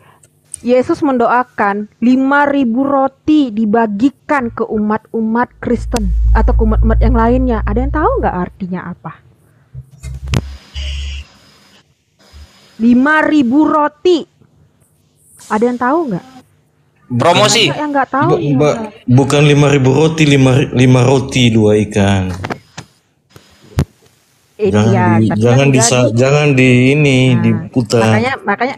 Yesus mendoakan 5000 roti dibagikan ke umat-umat Kristen atau ke umat-umat yang lainnya. Ada yang tahu nggak artinya apa? 5000 roti. Ada yang tahu nggak? Promosi. Banyak yang nggak tahu Ba- nih. ba- bukan lima ribu roti, lima, lima roti dua ikan. Eh, Jangan iya, di, jangan kan di, di- jangan di ini Nah, diputar. Makanya makanya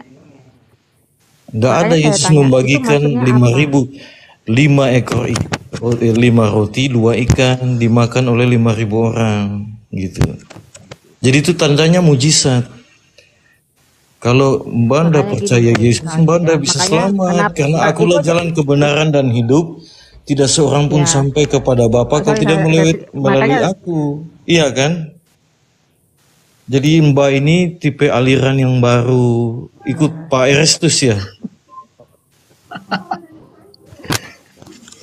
Nggak makanya ada Yesus tanya, membagikan lima ribu lima ekor eh, lima roti dua ikan dimakan oleh lima ribu orang gitu. Jadi itu tandanya mujizat. Kalau Mbak Anda percaya gini, Yesus, Mbak Anda ya. bisa Makanya selamat kenapa- karena akulah jalan kebenaran dan hidup. Tidak seorang pun Ya. sampai kepada Bapa kalau tidak melalui, melalui aku. Iya kan? Jadi Mbak ini tipe aliran yang baru ikut Pak Erestus ya.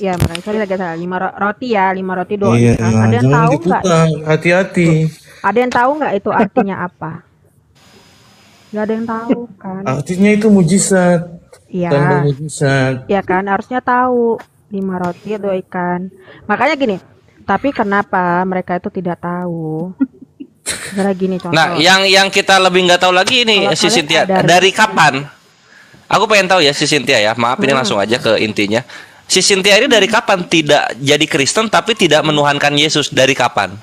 ya makanya sorry lagi salah lima ro- roti ya lima roti doang. Iya, ada yang tahu nggak? hati-hati. Ada yang tahu nggak itu artinya apa? Gak ada yang tahu kan? Artinya itu mujizat, Iya. tanda mujizat. Ya kan harusnya tahu lima roti dua ikan. Makanya gini. Tapi kenapa mereka itu tidak tahu? Karena gini contoh. Nah, yang yang kita lebih nggak tahu lagi ini Kalau si Cynthia ada- dari kapan? Aku pengen tahu ya si Cynthia ya. Maaf ini Hmm. langsung aja ke intinya. Si Cynthia ini dari kapan tidak jadi Kristen tapi tidak menuhankan Yesus? Dari kapan?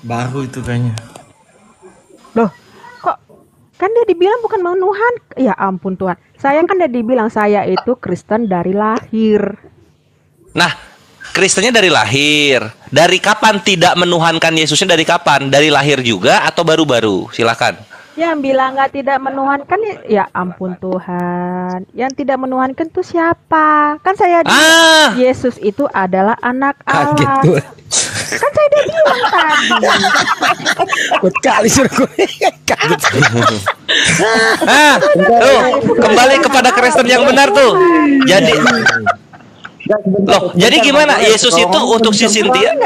Baru itu kayaknya. Loh, kan dia dibilang bukan menuhan? Ya ampun Tuhan. Saya kan dia dibilang saya itu Kristen dari lahir. Nah, Kristennya dari lahir. Dari kapan tidak menuhankan Yesusnya dari kapan? Dari lahir juga atau baru-baru? Silakan. Yang bilang nggak tidak menuhankan ya- ya ampun Tuhan. Yang tidak menuhankan itu siapa? Kan saya Ah, Yesus itu adalah anak Kaget Allah. gue. Kan saya udah bilang tadi. Buat kali suruh gue. Kaget. ah, tuh kembali kepada Kristen yang benar tuh. Jadi, loh, jadi gimana? Yesus itu untuk si Cynthia?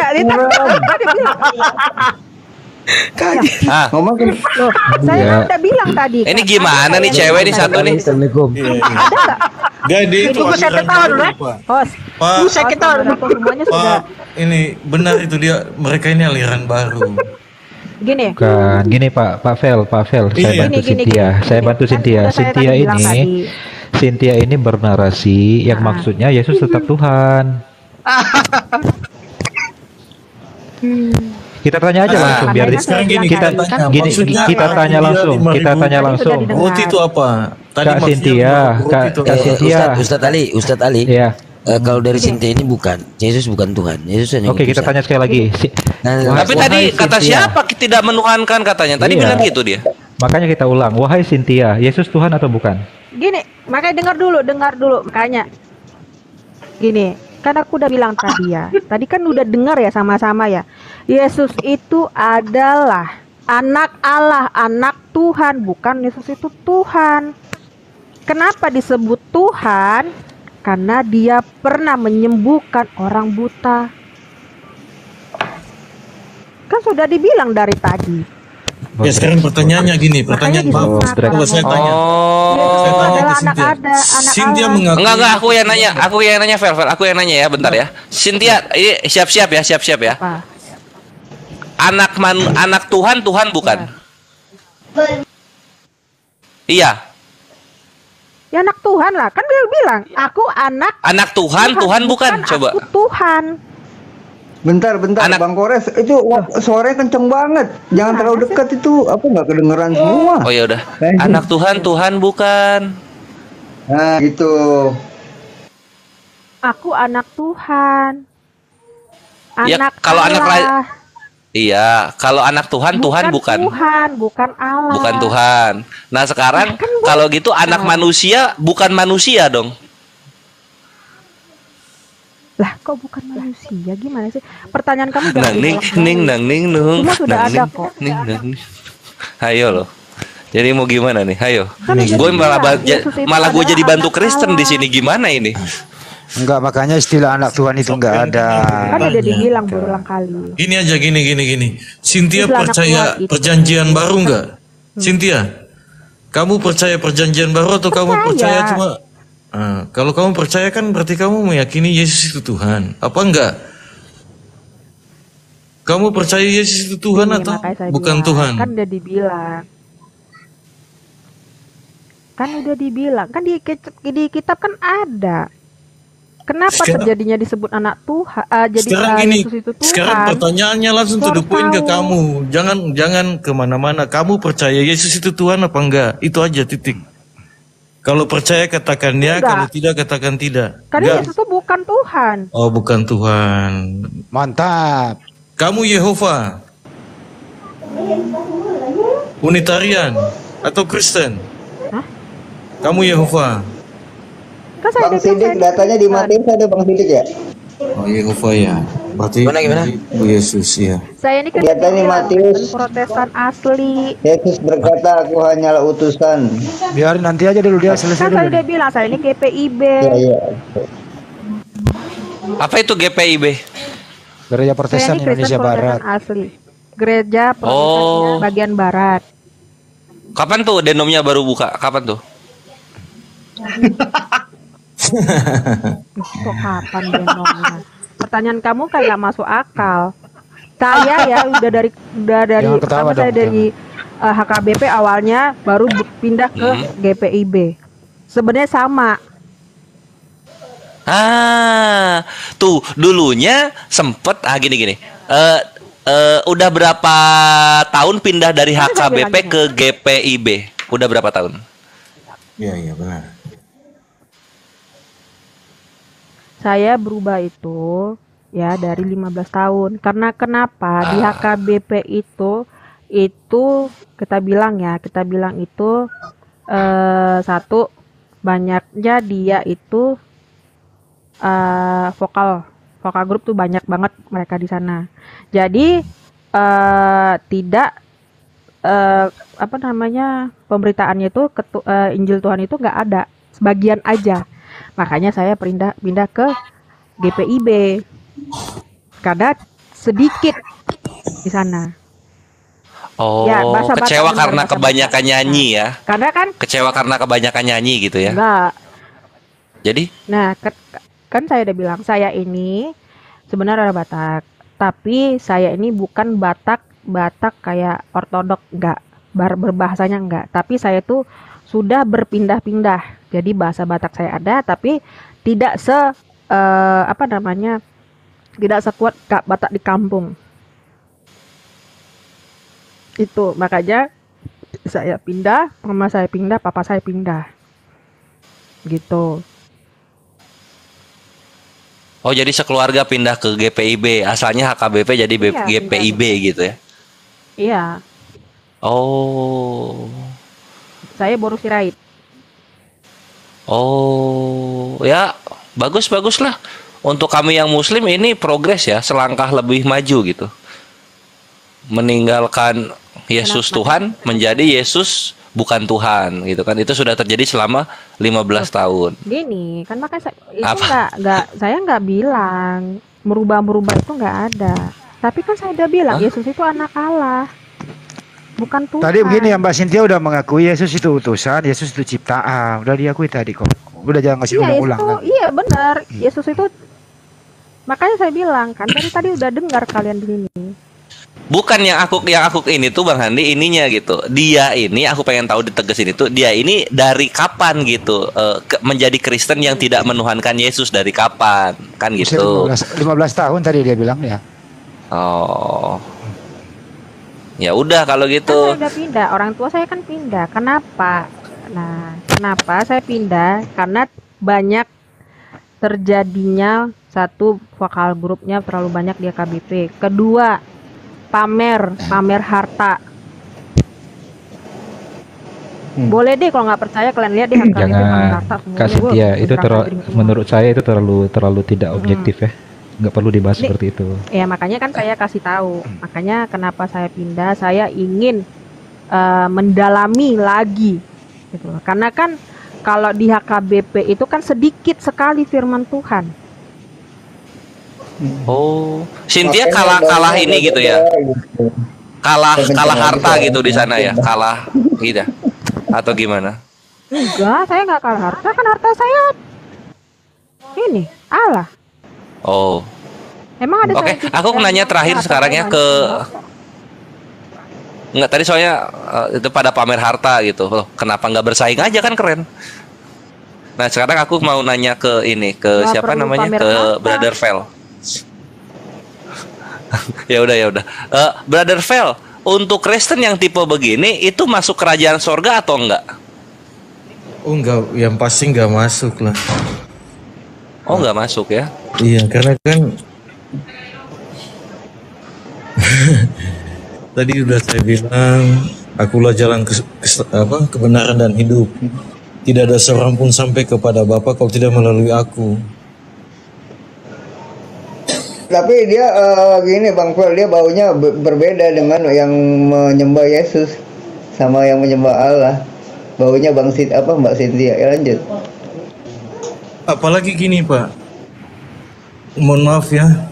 Enggak, bilang. Ah, Ngomong Loh, saya kan udah bilang tadi. ini kan. gimana nih cewek nih satu nih? Assalamualaikum. Iya, iya. Ada nggak? Gak di itu Tunggu saya dulu ya. Pak. Saya kita semuanya sudah. Pak, ini benar itu dia mereka ini aliran baru. Gini. Bukan, gini Pak, Pak Vel, Pak Vel, saya Iya. bantu Cynthia, saya bantu Kan Cynthia. saya Cynthia tadi bilang ini. Cynthia ini bernarasi yang Ah. maksudnya Yesus tetap Tuhan. Kita tanya aja Ah. langsung biar Makanya di- saya bilang kita kan gini maksudnya kita tanya dia langsung, 5.000 kita tanya Tadi langsung. sudah Roti itu apa? Tadi Kak Cynthia, Kak- itu Kak Ustadz Ali, Ustadz Ali. Iya. Eh, kalau dari Sinti ini bukan, Yesus bukan Tuhan. Yesus hanya Oke, kita tanya sekali lagi. Nah, Wahai- Tapi tadi wahai kata siapa tidak menuhankan katanya? Tadi Iya. bilang gitu dia. Makanya kita ulang, wahai Cynthia, Yesus Tuhan atau bukan? Gini, makanya dengar dulu, dengar dulu. Makanya gini, kan aku udah bilang tadi ya. Tadi kan udah dengar ya sama-sama ya. Yesus itu adalah anak Allah, anak Tuhan, bukan Yesus itu Tuhan. Kenapa disebut Tuhan? Karena dia pernah menyembuhkan orang buta. Kan sudah dibilang dari tadi. Ya sekarang pertanyaannya gini, pertanyaan maaf. Coba saya tanya. Yesus Saya tanya ke Cynthia. ada, anak Cynthia mengaku Enggak enggak aku yang nanya, aku yang nanya Vel, Vel, aku yang nanya ya, bentar ya. Cynthia, ini siap-siap ya, siap-siap ya. Apa? Anak man, anak Tuhan, Tuhan bukan? Iya, Ya anak Tuhan lah, kan dia bilang, aku anak anak Tuhan, Tuhan bukan? Coba. Aku Tuhan. Bentar, bentar, Anak- Bang Kores. Itu suaranya kenceng banget. Jangan terlalu dekat itu. Apa nggak kedengeran semua? Oh ya udah. Anak Tuhan, Tuhan bukan. Nah, gitu. Aku anak Tuhan. Ya, Anak kalau anak Allah. la- Iya, kalau anak Tuhan, Tuhan bukan. Tuhan, bukan Allah. Bukan Tuhan. Nah sekarang Kan bukan. kalau gitu anak manusia bukan manusia dong. Lah, kok bukan manusia? Gimana sih? Pertanyaan kamu Nang ning ning nang ning nung. Semua sudah nang, ada kok. Ning nang. Ayo loh. Jadi mau gimana nih? Ayo. Kan Gue malah malah gue jadi bantu Kristen di Allah. sini gimana ini? Enggak, makanya istilah anak Tuhan itu enggak ada. Kan udah dibilang berulang kali. Gini aja gini gini gini. Cynthia percaya itu. perjanjian baru nggak? Cynthia, kamu percaya perjanjian baru atau kamu Percaya. percaya cuma? Ah, kalau kamu percaya kan berarti kamu meyakini Yesus itu Tuhan. Apa enggak? Kamu percaya Yesus itu Tuhan Ini atau makanya saya bukan bilang, Tuhan? Kan udah dibilang. Kan udah dibilang, kan di, di kitab kan ada. Kenapa Sekarang- terjadinya disebut anak Tuhan? eh, jadi sekarang Yesus itu Tuhan. sekarang pertanyaannya langsung to the harus point ke kamu. Jangan jangan ke mana-mana. Kamu percaya Yesus itu Tuhan apa enggak? Itu aja titik. Kalau percaya katakan ya, Enggak. kalau tidak katakan tidak. Karena Enggak. Yesus itu bukan Tuhan. Oh bukan Tuhan. Mantap. Kamu Yehova. Unitarian atau Kristen? Hah? Kamu Yehova. Kan saya Bang Sidik datanya di. Matius ada Bang Sidik ya? Oh Yehova ya. Berarti Gimana, gimana? Oh Yesus ya. Saya ini kan Datanya Matius. Kristen Protestan asli. Yesus berkata aku hanyalah utusan. Biarin nanti aja dulu dia selesai Kan saya dulu. udah bilang saya ini GPIB. Ya ya. Apa itu GPIB? Gereja Protestan Indonesia Protestan Barat. asli. Gereja Protestan Oh. bagian barat. Kapan tuh denomnya baru buka? Kapan tuh? [laughs] Kok kapan genomnya? Pertanyaan kamu kayak masuk akal. Saya ya udah dari udah dari pertama saya dong, dari eh, HKBP awalnya baru pindah ke Hmm. GPIB. Sebenarnya sama. Ah, tuh dulunya sempet ah gini gini. Eh eh, udah berapa tahun pindah dari HKBP ke GPIB? Udah berapa tahun? Iya iya benar. Saya berubah itu ya dari 15 tahun. Karena kenapa? Di Ah. HKBP itu itu kita bilang ya, kita bilang itu eh satu banyaknya dia itu eh vokal vokal grup tuh banyak banget mereka di sana. Jadi eh tidak eh apa namanya pemberitaannya itu ketu- eh, Injil Tuhan itu nggak ada sebagian aja makanya saya pindah pindah ke GPIB karena sedikit di sana. Oh, Ya, bahasa kecewa karena bahasa kebanyakan Batak. nyanyi ya. karena kan Kecewa karena kebanyakan nyanyi gitu ya. enggak. Jadi, nah ke- kan saya udah bilang saya ini sebenarnya orang Batak. Tapi saya ini bukan Batak Batak kayak ortodok enggak. Bar berbahasanya enggak. Tapi saya tuh sudah berpindah-pindah jadi bahasa Batak saya ada tapi tidak se eh, apa namanya tidak sekuat Kak Batak di kampung itu makanya saya pindah mama saya pindah papa saya pindah gitu oh jadi sekeluarga pindah ke GPIB. Asalnya HKBP jadi Iya, GPIB gitu ya. iya Oh. Saya baru sirait Oh, ya bagus bagus lah. Untuk kami yang Muslim ini progres ya, selangkah lebih maju gitu. Meninggalkan Yesus Kenapa? Tuhan menjadi Yesus bukan Tuhan gitu kan. Itu sudah terjadi selama 15 tahun. gini kan makanya saya, itu Apa? nggak nggak saya nggak bilang merubah merubah itu nggak ada tapi kan saya udah bilang Hah? Yesus itu anak Allah bukan Tuhan Tadi begini ya Mbak Cynthia udah mengakui Yesus itu utusan, Yesus itu ciptaan. Udah diakui tadi kok. Udah jangan ngasih iya ulang-ulang itu lagi. iya benar Yesus itu makanya saya bilang kan dari tadi udah dengar kalian di sini Bukan yang aku yang aku ini tuh Bang Handi ininya gitu. Dia ini aku pengen tahu ditegesin itu dia ini dari kapan gitu eh, ke- menjadi Kristen yang tidak menuhankan Yesus dari kapan kan gitu. 15, 15 tahun tadi dia bilang ya. Oh. Ya udah kalau kan gitu. saya udah pindah orang tua saya kan pindah kenapa nah kenapa saya pindah karena banyak terjadinya satu vokal grupnya terlalu banyak di KBP kedua pamer pamer harta Hmm. boleh deh kalau nggak percaya kalian lihat di pamer Jangan harta semuanya. Wah, Cynthia itu terlalu menurut saya itu terlalu terlalu tidak objektif ya. Nggak perlu dibahas Ini- seperti itu. Ya makanya kan saya kasih tahu. Makanya kenapa saya pindah, saya ingin eh, mendalami lagi gitu loh. Karena kan kalau di HKBP itu kan sedikit sekali firman Tuhan. Oh, Cynthia kalah kalah ini gitu ya. gitu. Kalah kalah harta gitu di sana ya. Kalah gitu. Atau gimana? Enggak, saya nggak kalah harta, kan harta saya ini Allah. Oh. Emang ada Oke, saya aku nanya terakhir sekarang ya ke Enggak tadi soalnya eh, itu pada pamer harta gitu. Loh, kenapa nggak bersaing aja kan keren. Nah, sekarang aku mau nanya ke ini, ke Nggak siapa namanya? Ke harta. Brother Vel. [laughs] ya udah ya udah. Eh, Brother Vel, untuk Kristen yang tipe begini itu masuk kerajaan sorga atau enggak? Oh enggak, yang pasti enggak masuk lah. Oh, enggak masuk ya. Iya, karena kan [laughs] tadi udah saya bilang, akulah jalan ke, ke- apa, kebenaran dan hidup. Tidak ada seorang pun sampai kepada Bapa kalau tidak melalui aku. Tapi dia eh, gini Bang Fel, dia baunya be- berbeda dengan yang menyembah Yesus sama yang menyembah Allah. Baunya Bang Sit apa Mbak Cynthia. Ya lanjut. Apalagi gini Pak, mohon maaf ya,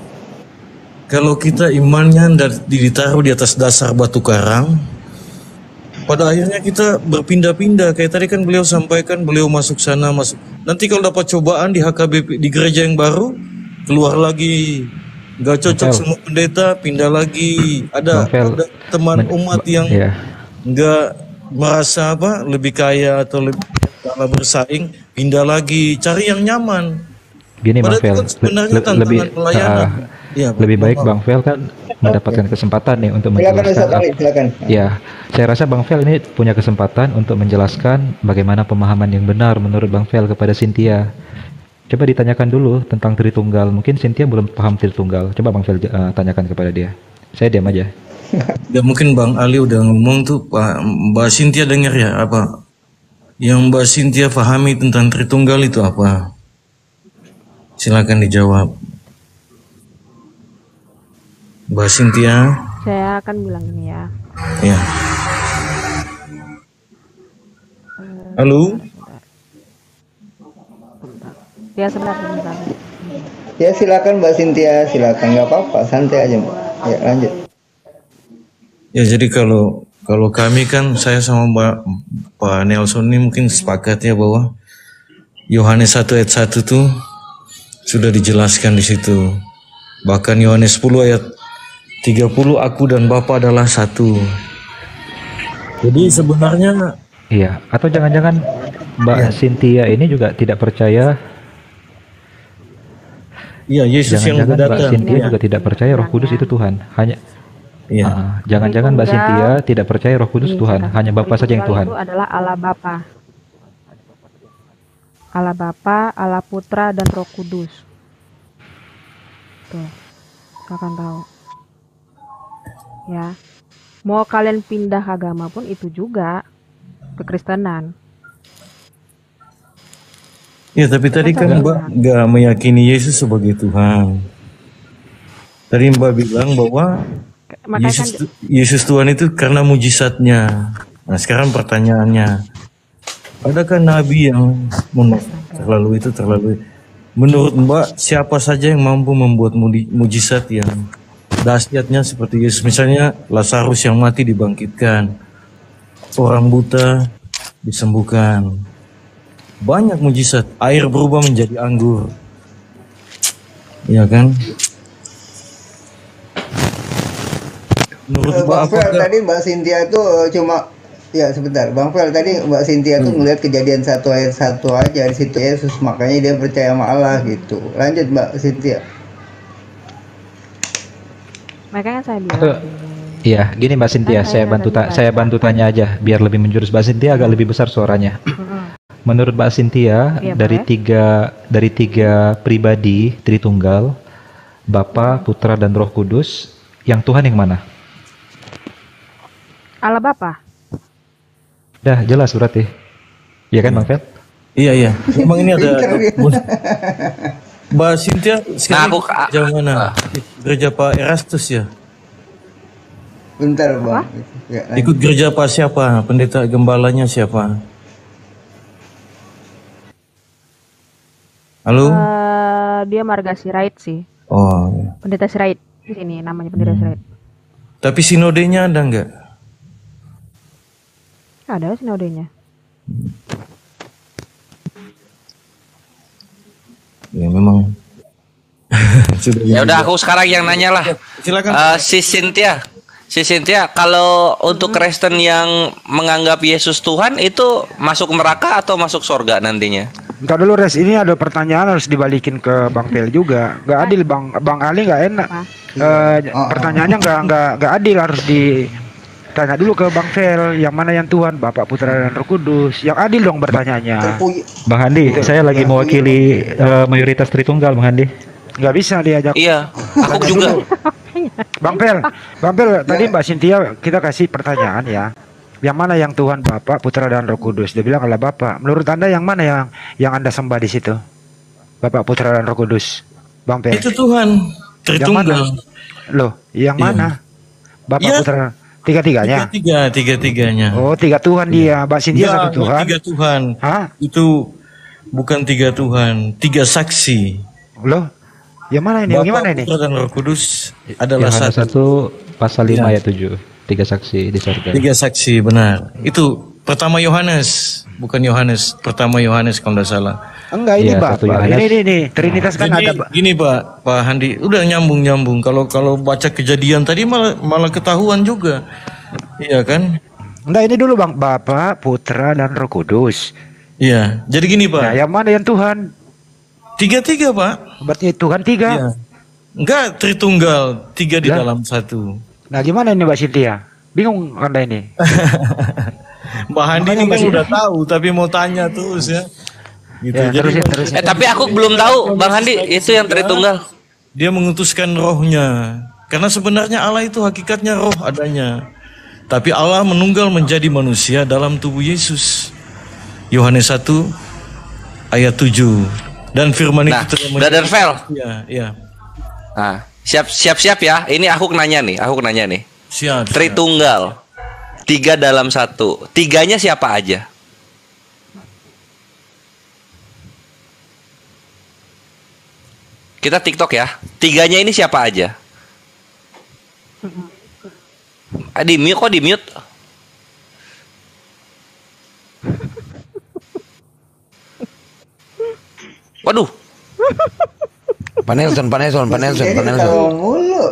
kalau kita imannya ditaruh di atas dasar batu karang, pada akhirnya kita berpindah-pindah. Kayak tadi kan beliau sampaikan, beliau masuk sana, masuk. Nanti kalau dapat cobaan di HKBP di gereja yang baru, keluar lagi, nggak cocok sama pendeta, pindah lagi. Ada, Novel, ada teman umat yang Iya. nggak merasa apa lebih kaya atau lebih kalah bersaing, pindah lagi, cari yang nyaman. Gini Bang Padahal Fel, kan sebenarnya le- lebih pelayanan. ah, Iya, lebih baik. Bang Fel kan mendapatkan kesempatan nih untuk Silakan menjelaskan. Ap- silakan. Ya, saya rasa Bang Fel ini punya kesempatan untuk menjelaskan bagaimana pemahaman yang benar menurut Bang Fel kepada Cynthia. Coba ditanyakan dulu tentang Tritunggal. Mungkin Cynthia belum paham Tritunggal. Coba Bang Fel eh, tanyakan kepada dia. Saya diam aja. Ya mungkin Bang Ali udah ngomong tuh Pak Mbak Sintia dengar ya apa yang Mbak Sintia pahami tentang Tritunggal itu apa? Silakan dijawab. Mbak Sintia, Saya akan bilang ini ya. ya. Halo, Ya sebentar sebentar. Ya silakan Mbak Cynthia, silakan nggak apa-apa, santai aja Mbak. Ya lanjut. ya jadi kalau kalau kami kan saya sama Mbak Pak Nelson ini mungkin sepakat ya bahwa Yohanes 1 ayat 1 tuh sudah dijelaskan di situ. Bahkan Yohanes 10 ayat 30 aku dan Bapa adalah satu. Jadi sebenarnya Iya, atau jangan-jangan Mbak Iya. Cynthia ini juga tidak percaya iya Yesus yang Jangan-jangan Mbak datang. Cynthia Iya. juga tidak percaya Roh Kudus itu Tuhan. Hanya Iya. Ah, jangan-jangan Mbak Cynthia tidak percaya Roh Kudus Ini Tuhan, hanya Bapa saja yang Tuhan. Itu adalah Allah Bapa. Allah Bapa, Allah Putra dan Roh Kudus. Tuh. Akan tahu. Ya. Mau kalian pindah agama pun itu juga kekristenan. Ya tapi tadi kan Mbak nggak meyakini Yesus sebagai Tuhan. Tadi Mbak bilang bahwa Makanya Yesus, kan Yesus Tuhan itu karena mujizatnya. Nah sekarang pertanyaannya, adakah nabi yang terlalu itu terlalu menurut Mbak siapa saja yang mampu membuat mujizat yang dahsyatnya seperti Yesus misalnya Lazarus yang mati dibangkitkan, orang buta disembuhkan, banyak mujizat, air berubah menjadi anggur, ya kan? Menurut Eh, Mbak Bang Fel tadi Mbak Cynthia itu eh, cuma ya sebentar Bang Fel tadi Mbak Cynthia tuh ngeliat kejadian satu ayat satu aja di situ Yesus makanya dia percaya sama Allah gitu. Lanjut Mbak Cynthia. makanya saya bilang Atau- Iya, gini Mbak Cynthia, Kan saya saya bantu ta- saya bantu tanya aja biar lebih menjurus. Mbak Cynthia agak lebih besar suaranya. Menurut Mbak Cynthia, Iya, dari boleh. tiga dari tiga pribadi Tritunggal, Bapa, Putra dan Roh Kudus, yang Tuhan yang mana? Allah Bapa. Dah jelas berarti. Iya kan Bang Fet? Iya iya. Emang ini ada. [laughs] Mbak Cynthia sekarang Nah, aku- gereja mana? Gereja Pak Erastus ya. Bentar Bang. Ya. Ikut gereja Pak siapa? Pendeta gembalanya siapa? Halo? Eh, dia Marga Sirait sih. Oh. iya. Pendeta Sirait di sini namanya pendeta Sirait. Tapi sinodenya ada nggak? Ada sinodenya. Ya memang. [laughs] Sudah Ya udah aku sekarang yang nanya lah. Silakan. Eh, si Cynthia, Si Cynthia, kalau untuk Kristen yang menganggap Yesus Tuhan itu masuk neraka atau masuk surga nantinya? Entar dulu res, ini ada pertanyaan harus dibalikin ke Bang Pel juga. Gak adil Bang Bang Ali nggak enak. Eh, pertanyaannya nggak nggak nggak adil harus ditanya dulu ke Bang Fel yang mana yang Tuhan Bapak Putra dan Roh Kudus yang adil dong bertanyanya Bang Handi, saya lagi mewakili eh, mayoritas Tritunggal, Bang Handi. nggak bisa diajak Iya, aku juga. Bang Pel, Bang Pel, tadi Mbak Cynthia kita kasih pertanyaan ya. Yang mana yang Tuhan Bapak, Putra dan Roh Kudus? Dia bilang adalah Bapak. Menurut Anda yang mana yang yang Anda sembah di situ? Bapak, Putra dan Roh Kudus. Bang Pel. Itu Tuhan Yang mana? Tritunggal. Loh, yang Iya. mana? Bapak, Iya. Putra, tiga-tiganya. Tiga, tiga, tiganya. Oh, tiga Tuhan dia. Mbak Cynthia Enggak, satu Tuhan. Tiga Tuhan. Hah? Itu bukan tiga Tuhan, tiga saksi. Loh, yang mana ini? Bapa, Gimana ini? Putra dan Roh Kudus adalah Yohanes satu. 1 pasal 5 Ya. ayat 7. Tiga saksi di surga. Tiga saksi benar. Itu pertama Yohanes, bukan Yohanes. Pertama Yohanes kalau tidak salah. Enggak ini Bapak. satu Yohanes. Ini ini ini Trinitas kan ada Pak. gini Pak, Pak Handi, udah nyambung nyambung. Kalau kalau baca kejadian tadi malah malah ketahuan juga, iya kan? Enggak ini dulu Bang, Bapak, Putra dan Roh Kudus. Iya. Jadi gini Pak, Nah, yang mana yang Tuhan? tiga tiga Pak. Berarti Tuhan tiga. Iya. Enggak Tritunggal, tiga di dalam satu. Nah, gimana ini Mbak Cynthia? Bingung Anda ini. [laughs] Mbak Handi ini kan udah tahu, tapi mau tanya terus ya. Gitu. Ya, Jadi terusin, terusin. Eh tapi aku belum tahu, Bang Handi, itu yang Tritunggal. dia mengutuskan rohnya. Karena sebenarnya Allah itu hakikatnya roh adanya. Tapi Allah menunggal menjadi manusia dalam tubuh Yesus. Yohanes 1 ayat 7. Dan firman Nah, itu Brother Vel. Iya, iya. Nah, siap siap siap ya. Ini aku nanya nih, aku nanya nih. Siap. siap. Tiga dalam satu. Tiganya siapa aja? Kita TikTok ya. Tiganya ini siapa aja? Ah, di mute kok di mute? Waduh, Pak Nelson, Pak Nelson, Pak Nelson, Jadi Pak Nelson. ketawa mulu.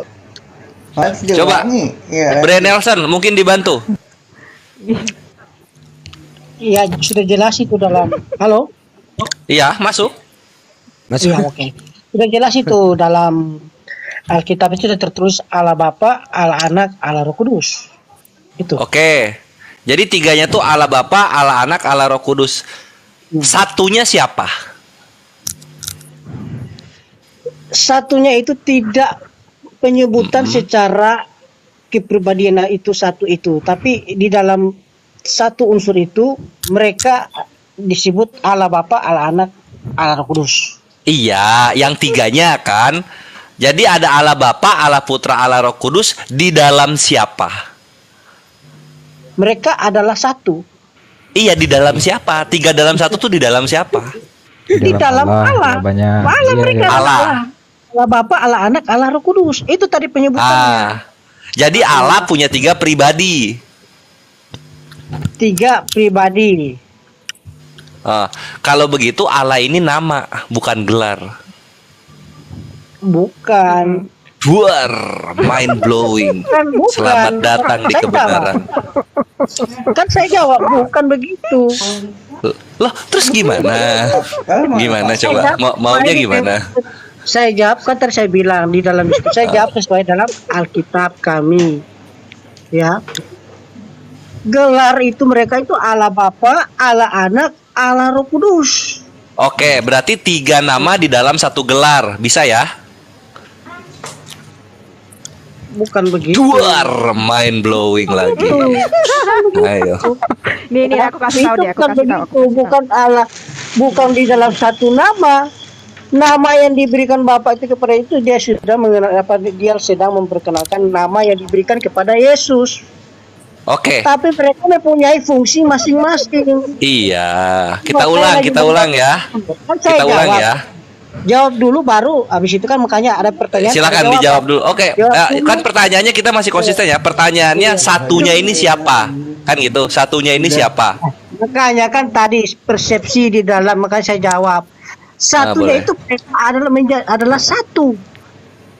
Harus coba. Iya. Brian Nelson mungkin dibantu. Iya sudah jelas itu dalam. Halo. Iya, masuk. Masih Iya oke. Sudah jelas itu dalam Alkitab itu sudah tertulis Allah Bapa, Allah Anak, Allah Roh Kudus. Itu. Oke. Jadi tiganya tuh Allah Bapa, Allah Anak, Allah Roh Kudus. Satunya siapa? Satunya itu tidak penyebutan secara kepribadian itu satu itu, tapi di dalam satu unsur itu mereka disebut Allah Bapa, Allah Anak, Allah Roh Kudus. Iya, yang tiganya kan. Jadi ada Allah Bapa, Allah Putra, Allah Roh Kudus di dalam siapa? Mereka adalah satu. Iya, di dalam siapa? Tiga dalam satu tuh di dalam siapa? Di dalam Allah. jawabannya. Allah Iya, mereka iya. Allah. Allah. Allah Bapa, Allah Anak, Allah Roh Kudus. Itu tadi penyebutannya. Ah. Jadi Allah punya tiga pribadi. Tiga pribadi. Ah, kalau begitu Allah ini nama, bukan gelar. Bukan. Buar, mind blowing. [laughs] Bukan, bukan. Selamat datang di kebenaran. [laughs] Kan saya jawab bukan begitu. Loh, terus gimana? Gimana coba? Mau maunya gimana? Saya jawab kan tadi saya bilang di dalam diskusi saya jawab sesuai dalam Alkitab kami. Ya. Gelar itu mereka itu Allah Bapa, Allah Anak, Allah Roh Kudus. Oke, berarti tiga nama di dalam satu gelar. Bisa ya? Bukan begitu. Duar, mind blowing lagi. Ayo. Nih nih aku kasih tahu Itu deh, aku kasih tahu. begitu, bukan Allah, bukan di dalam satu nama. Nama yang diberikan Bapak itu kepada itu dia sudah mengenal apa dia sedang memperkenalkan nama yang diberikan kepada Yesus. Oke. Tapi mereka mempunyai fungsi masing-masing. Iya, kita Makanya ulang, kita ulang ya. Kan Kita ulang jawab. ya. Jawab dulu baru habis itu kan makanya ada pertanyaan. Silakan dijawab dulu. Oke, Jawab eh, dulu. kan pertanyaannya kita masih konsisten ya. Pertanyaannya satunya ini siapa? Kan gitu. Satunya ini siapa? Makanya kan tadi persepsi di dalam makanya saya jawab. Satunya boleh. itu mereka adalah menja- adalah satu.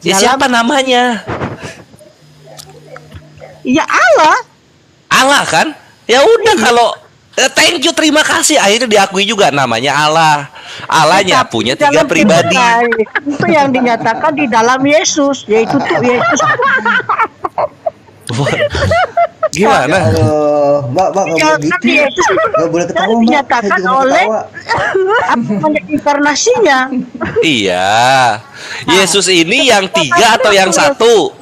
Ya, Dalam- siapa namanya? Ya Allah. Allah kan? Ya udah kalau eh, thank you terima kasih akhirnya diakui juga namanya Allah. Allahnya punya tiga pribadi. Itu yang dinyatakan di dalam Yesus, yaitu tuh Yesus. [laughs] Gimana? Mbak, Mbak nggak boleh gitu. itu Nggak boleh ketawa, Mbak. Dinyatakan oleh inkarnasinya. Iya. Yesus ini yang tiga atau yang satu?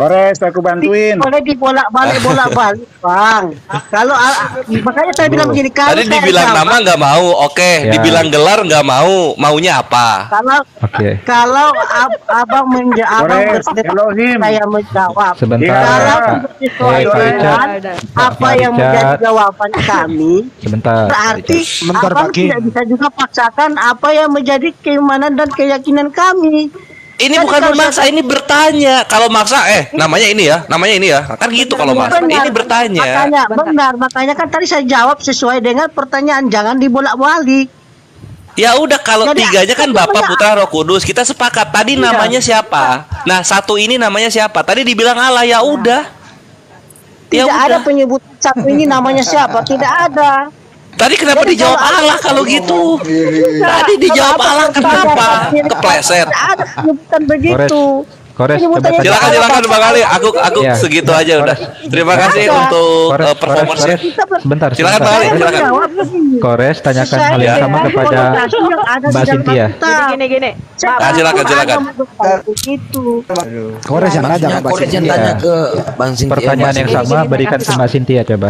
Kores, aku bantuin. Boleh dibolak-balik [laughs] bolak-balik, Bang. Kalau ah, makanya saya bilang begini kalau Tadi dibilang nama nggak mau, oke. Ya. Dibilang gelar nggak mau, maunya apa? kalau Oke. kalau ab, abang menjawab abang Elohim. saya menjawab. Sebentar, Kalau Richard. apa yang menjadi jawaban kami, Sebentar. Berarti. Sebentar, abang tidak bisa juga paksakan apa yang menjadi keimanan dan keyakinan kami. Ini Kan bukan memaksa, ini bertanya. Kalau maksa, eh namanya ini ya, namanya ini ya. Kan gitu kalau maksa. Benar. Ini bertanya. Makanya benar, makanya kan tadi saya jawab sesuai dengan pertanyaan, jangan dibolak-balik. Ya udah kalau Jadi, tiganya kan aku Bapak punya- Putra Roh Kudus. Kita sepakat. Tadi Iya. namanya siapa? Nah satu ini namanya siapa? Tadi dibilang Allah. Ya udah. Ya Tidak ada udah. penyebutan satu ini namanya siapa? [laughs] Tidak ada. Tadi kenapa Jadi dijawab Allah kalau gitu? Tadi dijawab Allah kenapa? Kepleset. Penyebutan begitu. Kores coba tanya silakan silakan Bang Ali. Aku aku ya. segitu aja kores. udah. Terima kasih kores, untuk kores, eh, performance kores, Bentar, silakan Bang Ali, silakan. Kores tanyakan hal yang sama kepada Mbak Cintia. Gini gini. Nah, silakan silakan. Itu. Kores yang ada Kores tanya ke Bang Sintia. Pertanyaan yang sama berikan ke Mbak Cintia coba.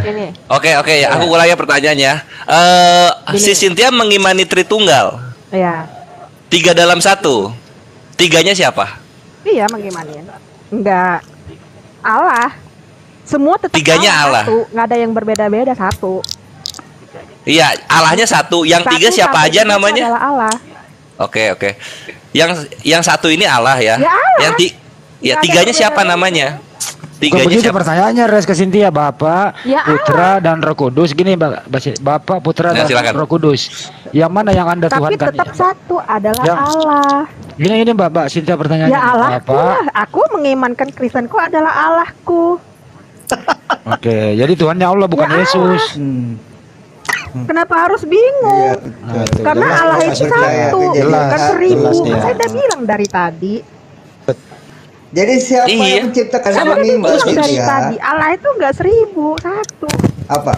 Oke oke ya, aku ulangi pertanyaannya. Eh si Cintia mengimani Tritunggal. Iya. Tiga dalam satu. Tiganya siapa? Iya, bagaimana ya? Enggak. Allah. Semua tetap Tiganya Allah. satu, nggak ada yang berbeda-beda satu. Iya, Allahnya satu. Yang Satu tiga siapa satu aja itu namanya? Adalah Allah. Oke oke. Yang yang satu ini Allah ya. Ya, Allah. Yang ti ya tiganya siapa namanya? Bukan Tiganya begitu siapa? pertanyaannya Res ke Cynthia Bapak, Ya, Putra dan Roh Kudus. Gini Mbak, Basi- Bapak, Putra Ya, dan silakan. Roh Kudus. Yang mana yang Anda Tapi tuhankan? tetap satu adalah Ya. Allah. Gini ini Mbak, Mbak Cynthia pertanyaannya. Ya Allah. Bapak. Aku mengimankan Kristenku adalah Allahku. [laughs] Oke, jadi Tuhannya Allah bukan Ya Allah. Yesus. Kenapa harus bingung? Nah, tuh, Karena jelas, Allah itu satu, jelas, bukan seribu. jelas, ya. saya udah bilang dari tadi. Jadi siapa Iya. yang menciptakan Saya bumi Mbak bilang dari Cynthia? tadi. Allah itu nggak seribu, satu. Apa?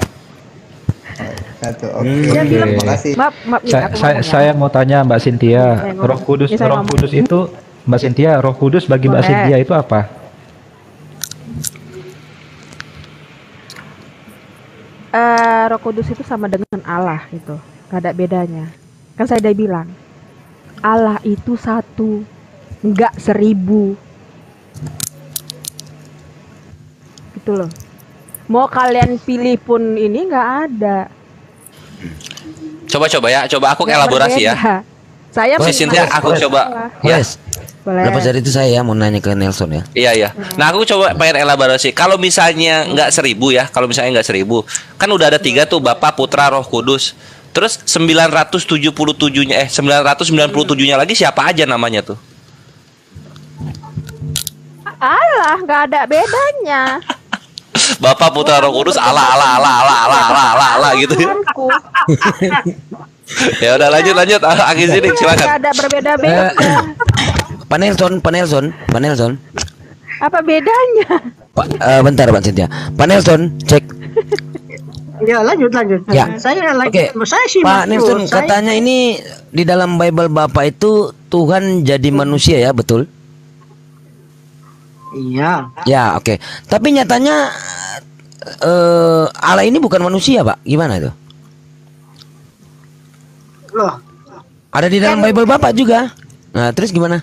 Satu. Oke. Hmm, Dia bilang, oke. Terima kasih. Maaf, maaf, Saya, aku saya, ya. saya mau tanya Mbak Cynthia. Roh Kudus, saya Roh ngomong. Kudus itu Mbak Cynthia, Roh Kudus bagi Mbak Boleh. Cynthia itu apa? Eh, Roh Kudus itu sama dengan Allah itu, gak ada bedanya. Kan saya udah bilang, Allah itu satu, nggak seribu. Gitu loh. Mau kalian pilih pun ini nggak ada. Coba coba ya, coba aku Nggak elaborasi ya. Saya Si Cynthia, mengimankan aku Allah. coba. Ya. Kores. Boleh. Lepas dari itu saya mau nanya ke Nelson ya. Iya iya. Nah aku coba pengen elaborasi. Kalau misalnya nggak seribu ya, kalau misalnya nggak seribu, kan udah ada tiga tuh Bapak, Putra, Roh Kudus. Terus 977-nya eh 997-nya lagi siapa aja namanya tuh? Allah nggak ada bedanya. [laughs] Bapak putra roh kudus ala ala ala ala ala ala ala, ala gitu. [laughs] ya udah lanjut lanjut ah, angin sini iya, silakan. Ada berbeda-beda. Eh, panel zone, panel zone, panel zone. Apa bedanya? Pak uh, bentar Pak Cynthia. Panel zone, cek. Ya lanjut lanjut. Ya. Saya lagi okay. saya sih Pak Nelson saya... katanya ini di dalam Bible Bapak itu Tuhan jadi manusia ya betul? Iya. Ya, oke. Tapi nyatanya eh Allah ini bukan manusia, Pak. Gimana itu? Loh. Ada di dalam Bible Bapak juga. Nah, terus gimana?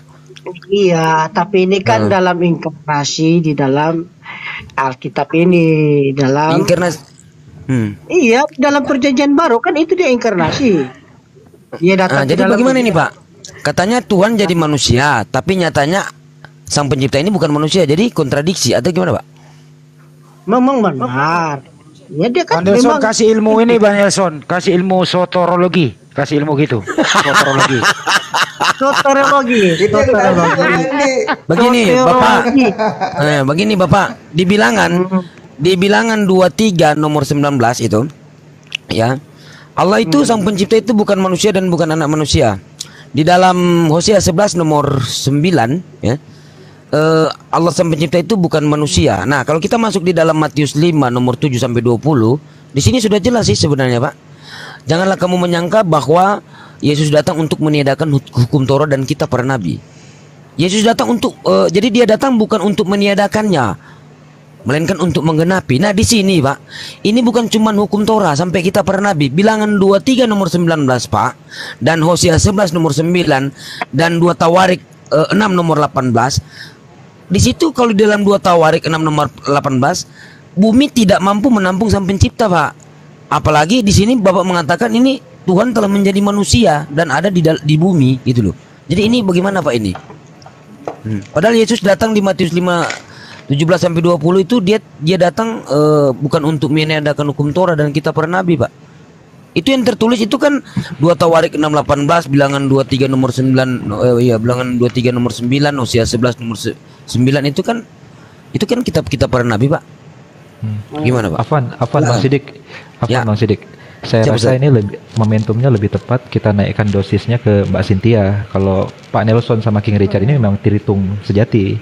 Iya, tapi ini kan Hmm. dalam inkarnasi di dalam Alkitab ini dalam Inkarnasi. Hmm. Iya, dalam perjanjian baru kan itu dia inkarnasi. Dia Nah, datang ke jadi bagaimana ini, Pak? Katanya Tuhan jadi manusia, tapi nyatanya Sang Pencipta ini bukan manusia. Jadi kontradiksi atau gimana, Pak? Memang benar. Ya dia kan Bang Nelson memang kasih ilmu ini Bang Nelson, kasih ilmu sotorologi, kasih ilmu gitu, sotorologi. Yang tadi Soteriologi. ini. Begini, Bapak. [laughs] Eh, begini, Bapak. Di bilangan di bilangan 23 nomor 19 itu ya. Allah itu sang pencipta itu bukan manusia dan bukan anak manusia. Di dalam Hosea 11 nomor 9 ya. Eh, Allah sang pencipta itu bukan manusia. Nah, kalau kita masuk di dalam Matius 5 nomor 7 sampai 20, di sini sudah jelas sih sebenarnya, Pak. Janganlah kamu menyangka bahwa Yesus datang untuk meniadakan huk- hukum Taurat dan kita para nabi. Yesus datang untuk eh, jadi dia datang bukan untuk meniadakannya, melainkan untuk menggenapi. Nah, di sini, Pak, ini bukan cuma hukum Torah sampai kita para nabi. Bilangan 23 nomor 19, Pak, dan Hosea 11 nomor 9 dan 2 Tawarik eh, 6 nomor 18. Di situ kalau dalam 2 Tawarik 6 nomor 18, bumi tidak mampu menampung sang pencipta, Pak. Apalagi di sini Bapak mengatakan ini Tuhan telah menjadi manusia dan ada di di bumi gitu loh. Jadi ini bagaimana Pak ini? Hmm. Padahal Yesus datang di Matius 5 17 sampai 20 itu dia dia datang eh, bukan untuk meniadakan hukum Torah dan kita para nabi, Pak. Itu yang tertulis itu kan 2 Tawarik 618 bilangan 23 nomor 9 eh, iya bilangan 23 nomor 9 Hosea 11 nomor se- 9 itu kan itu kan kitab kita para nabi, Pak. Gimana, Pak? Afan, Afan Bang. Sidik. Afan Ya. Bang Sidik. Saya Siap, rasa Ustaz. ini lebih momentumnya lebih tepat kita naikkan dosisnya ke Mbak Cynthia. Kalau Pak Nelson sama King Richard ini memang tiritung sejati.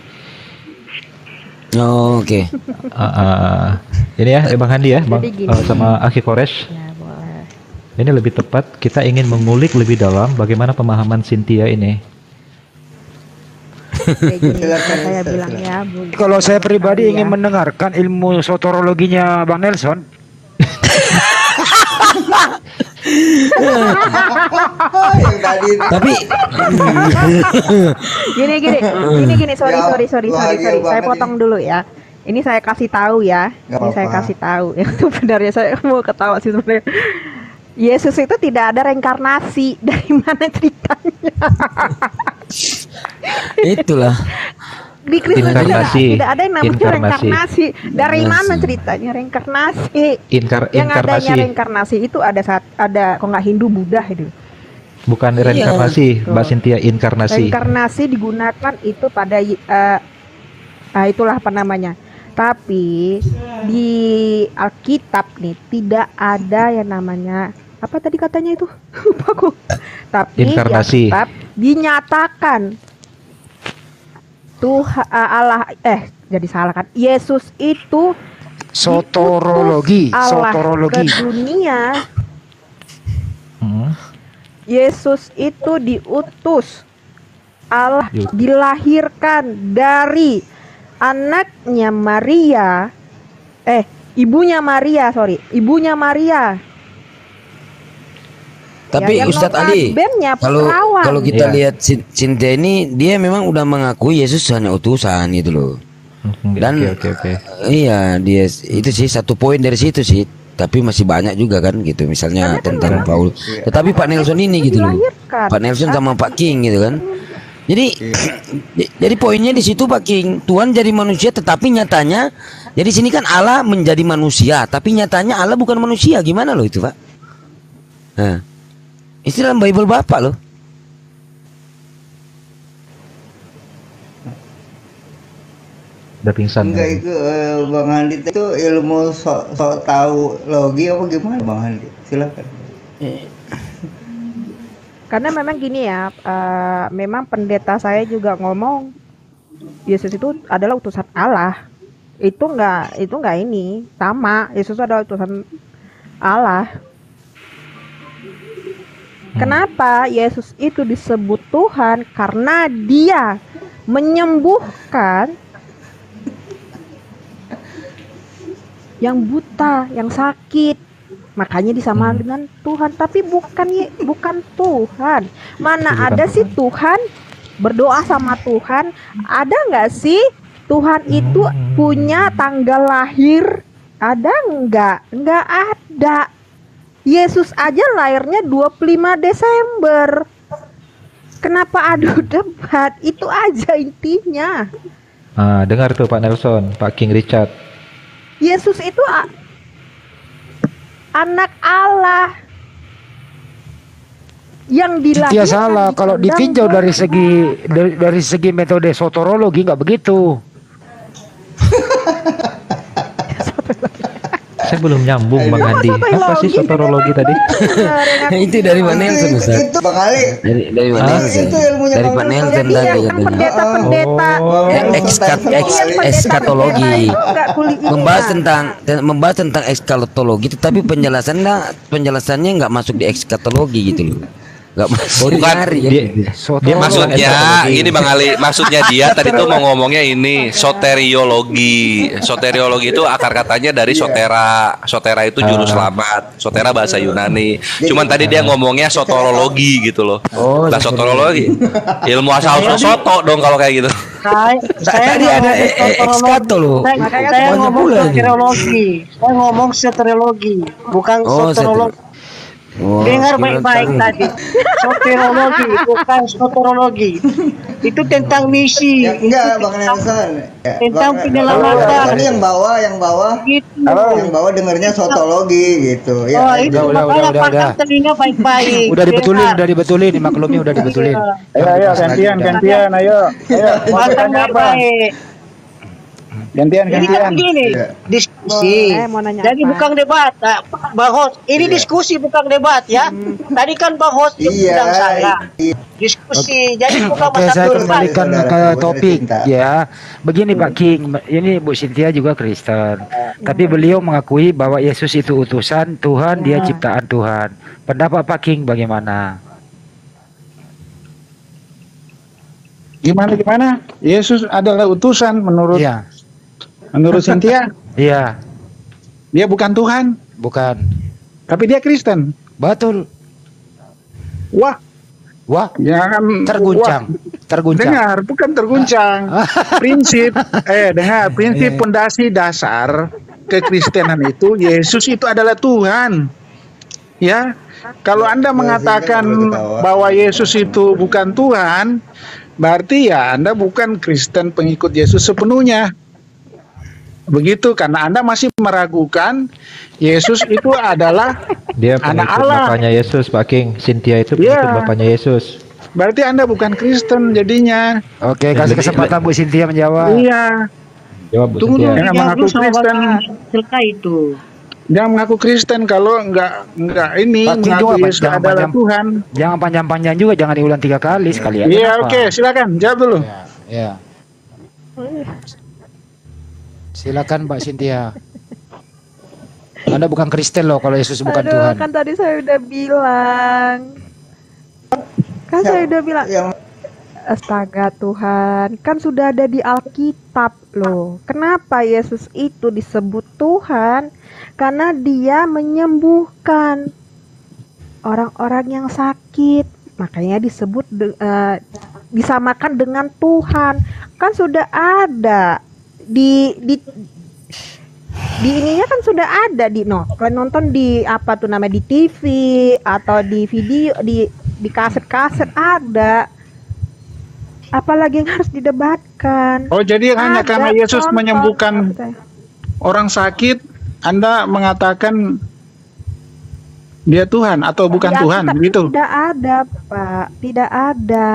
Oh, Oke. Ah, ah. ini ya, eh, Bang Handi ya, Bang eh, sama Aki Koresh. Ya, boleh. Ini lebih tepat kita ingin mengulik lebih dalam bagaimana pemahaman Cynthia ini. Saya bilang ya, Bu. Kalau saya pribadi Ya. ingin mendengarkan ilmu sotorologinya Bang Nelson, itu. Tapi [laughs] gini gini. Gini gini. Sorry Ya, sorry sorry sorry sorry. saya banget potong dulu ya. Ini saya kasih tahu ya. Ini saya kasih tahu. [laughs] Yang sebenarnya saya mau ketawa sih sebenarnya. Yesus itu tidak ada reinkarnasi. [laughs] Dari mana ceritanya itulah. di Kristen tidak ada yang namanya Inkarnasi. reinkarnasi dari Inkarnasi. mana ceritanya reinkarnasi Inkar yang adanya inkarnasi, reinkarnasi itu ada saat ada kok nggak Hindu Buddha itu bukan Iya. reinkarnasi, Mbak Tuh. Cynthia inkarnasi. Reinkarnasi digunakan itu pada eh, ah, itulah apa namanya. Tapi di Alkitab nih tidak ada yang namanya apa tadi katanya itu? [laughs] Lupa aku. Tapi Inkarnasi. di Alkitab dinyatakan Tuhan Allah eh jadi salah kan. Yesus itu sotorologi, Allah sotorologi. ke dunia Hmm. Yesus itu diutus Allah dilahirkan dari anaknya Maria eh ibunya Maria sorry ibunya Maria Tapi yang Ustadz Ali, kalau perawan. kalau kita Iya. lihat Cin- Cynthia ini dia memang udah mengakui Yesus hanya utusan gitu loh. Hmm, Dan oke oke oke. iya dia itu sih satu poin dari situ sih. Tapi masih banyak juga kan gitu misalnya tentang Paul. Tetapi Pak Nelson ini gitu loh. Pak Nelson sama Pak King gitu kan. Jadi [clears throat] jadi poinnya di situ Pak King, Tuhan jadi manusia tetapi nyatanya jadi sini kan Allah menjadi manusia, tapi nyatanya Allah bukan manusia. Gimana loh itu, Pak? Nah, itu dalam Bible Bapak loh. Udah pingsan. Enggak itu eh, Bang Handi itu ilmu sok sok tahu logi apa gimana Bang Handi? Silakan. Karena memang gini ya, eh, memang pendeta saya juga ngomong Yesus itu adalah utusan Allah. Itu enggak itu enggak ini sama. Yesus adalah utusan Allah. Kenapa Yesus itu disebut Tuhan? Karena Dia menyembuhkan yang buta, yang sakit. Makanya disamakan dengan Tuhan, tapi bukan bukan Tuhan. Mana Bukan ada Tuhan. sih Tuhan berdoa sama Tuhan? Ada nggak sih Tuhan itu punya tanggal lahir? Ada nggak? Nggak ada. Yesus aja lahirnya 25 Desember. Kenapa adu [laughs] debat? Itu aja intinya. Ah, dengar tuh Pak Nelson, Pak King Richard. Yesus itu anak Allah. yang dilahirkan Cynthia salah kalau ditinjau dari segi dari, dari segi metode sotorologi nggak begitu. [laughs] Saya belum nyambung Bang Andi. Apa sih sotorologi tadi? [laughs] itu dari Nelson itu, Ustaz. itu Bang Ali Dari dari Ah, Nelson. itu ilmunya Dari Pak Nelson. Tadi yang katanya. pendeta-pendeta Oh. Ali. eskatologi membahas tentang te- membahas tentang eskatologi tetapi penjelasannya penjelasannya nggak masuk di eskatologi gitu loh nggak masuk Bukan. Hari, ya. Dia, dia masuk Maksudnya ini Bang Ali, maksudnya dia [laughs] tadi tuh mau ngomongnya ini soteriologi. Soteriologi itu akar katanya dari sotera. Sotera itu juru selamat. Sotera bahasa Yunani. Cuman tadi dia ngomongnya sotorologi gitu loh. Oh, Lah sotorologi. Ilmu asal usul soto dong kalau kayak gitu. Saya, saya Tadi ada ngomong e- ekskato loh. Saya, Makanya saya ngomong soteriologi. Saya ngomong soteriologi, bukan Oh, soteriologi. Oh, Dengar baik-baik tadi. Soteriologi bukan soteriologi. Itu tentang misi. Ya, enggak Bang Nelson. Ya, Tentang penyelamatan. Ini yang bawa, yang bawa, Gitu. yang bawa dengernya sotologi gitu. Ya, Oh, itu Udah, udah, udah, udah, udah. telinga baik-baik. Udah dibetulin, udah dibetulin, maklumnya udah dibetulin. Ayo, ayo, gantian, gantian, ayo. Ayo, apa? baik-baik. Gantian, Jadi kan gantian. begini, Iya. Diskusi. Boleh, mau nanya Jadi apa? bukan debat, nah, Bang Hos. Ini Iya. diskusi bukan debat ya. Tadi kan Bang Hos yang Iya. bilang salah. iya. Diskusi. Jadi bukan masalah saya kembalikan ke topik ya. Begini Pak King, ini Bu Cynthia juga Kristen. Tapi beliau mengakui bahwa Yesus itu utusan Tuhan, dia ciptaan Tuhan. Pendapat Pak King bagaimana? Gimana, gimana? Yesus adalah utusan menurut Iya, menurut Cynthia. Iya, Dia bukan Tuhan, bukan. tapi dia Kristen. Betul. Wah, Wah, jangan terguncang, wah, terguncang. dengar, bukan terguncang. [laughs] prinsip, eh dengar, prinsip Iya. pondasi dasar kekristenan itu Yesus itu adalah Tuhan. Ya, kalau Anda mengatakan bahwa Yesus itu bukan Tuhan, berarti ya Anda bukan Kristen pengikut Yesus sepenuhnya. Begitu karena Anda masih meragukan Yesus itu adalah Dia Anak Allah. bapaknya Yesus, Pak King. Cynthia itu pengikut Iya. bapaknya Yesus. berarti Anda bukan Kristen jadinya. Oke, kasih kesempatan Bu Cynthia menjawab. Iya, Jawab Bu Tunggu Cynthia. dulu. Jangan Jawab mengaku Kristen. Selesai itu. Jangan mengaku Kristen kalau enggak enggak ini Pak mengaku Yesus jangan adalah panjang- Tuhan. Jangan panjang-panjang juga, jangan diulang tiga kali sekalian. Iya, Kenapa? oke, silakan jawab dulu. Ya. Silakan Mbak Cynthia. Anda bukan Kristen loh kalau Yesus bukan Aduh, Tuhan. kan tadi saya udah bilang. Kan saya udah bilang. Yang Astaga Tuhan, kan sudah ada di Alkitab loh. Kenapa Yesus itu disebut Tuhan? Karena dia menyembuhkan orang-orang yang sakit. Makanya disebut de- eh, disamakan dengan Tuhan. Kan sudah ada di di di ininya kan sudah ada di no kalian nonton di apa tuh namanya di TV atau di video di di kaset-kaset ada apalagi yang harus didebatkan Oh, jadi hanya Ada, karena Yesus contoh. menyembuhkan Apa? orang sakit, Anda mengatakan dia Tuhan atau bukan Di Tuhan, begitu? tidak ada pak tidak ada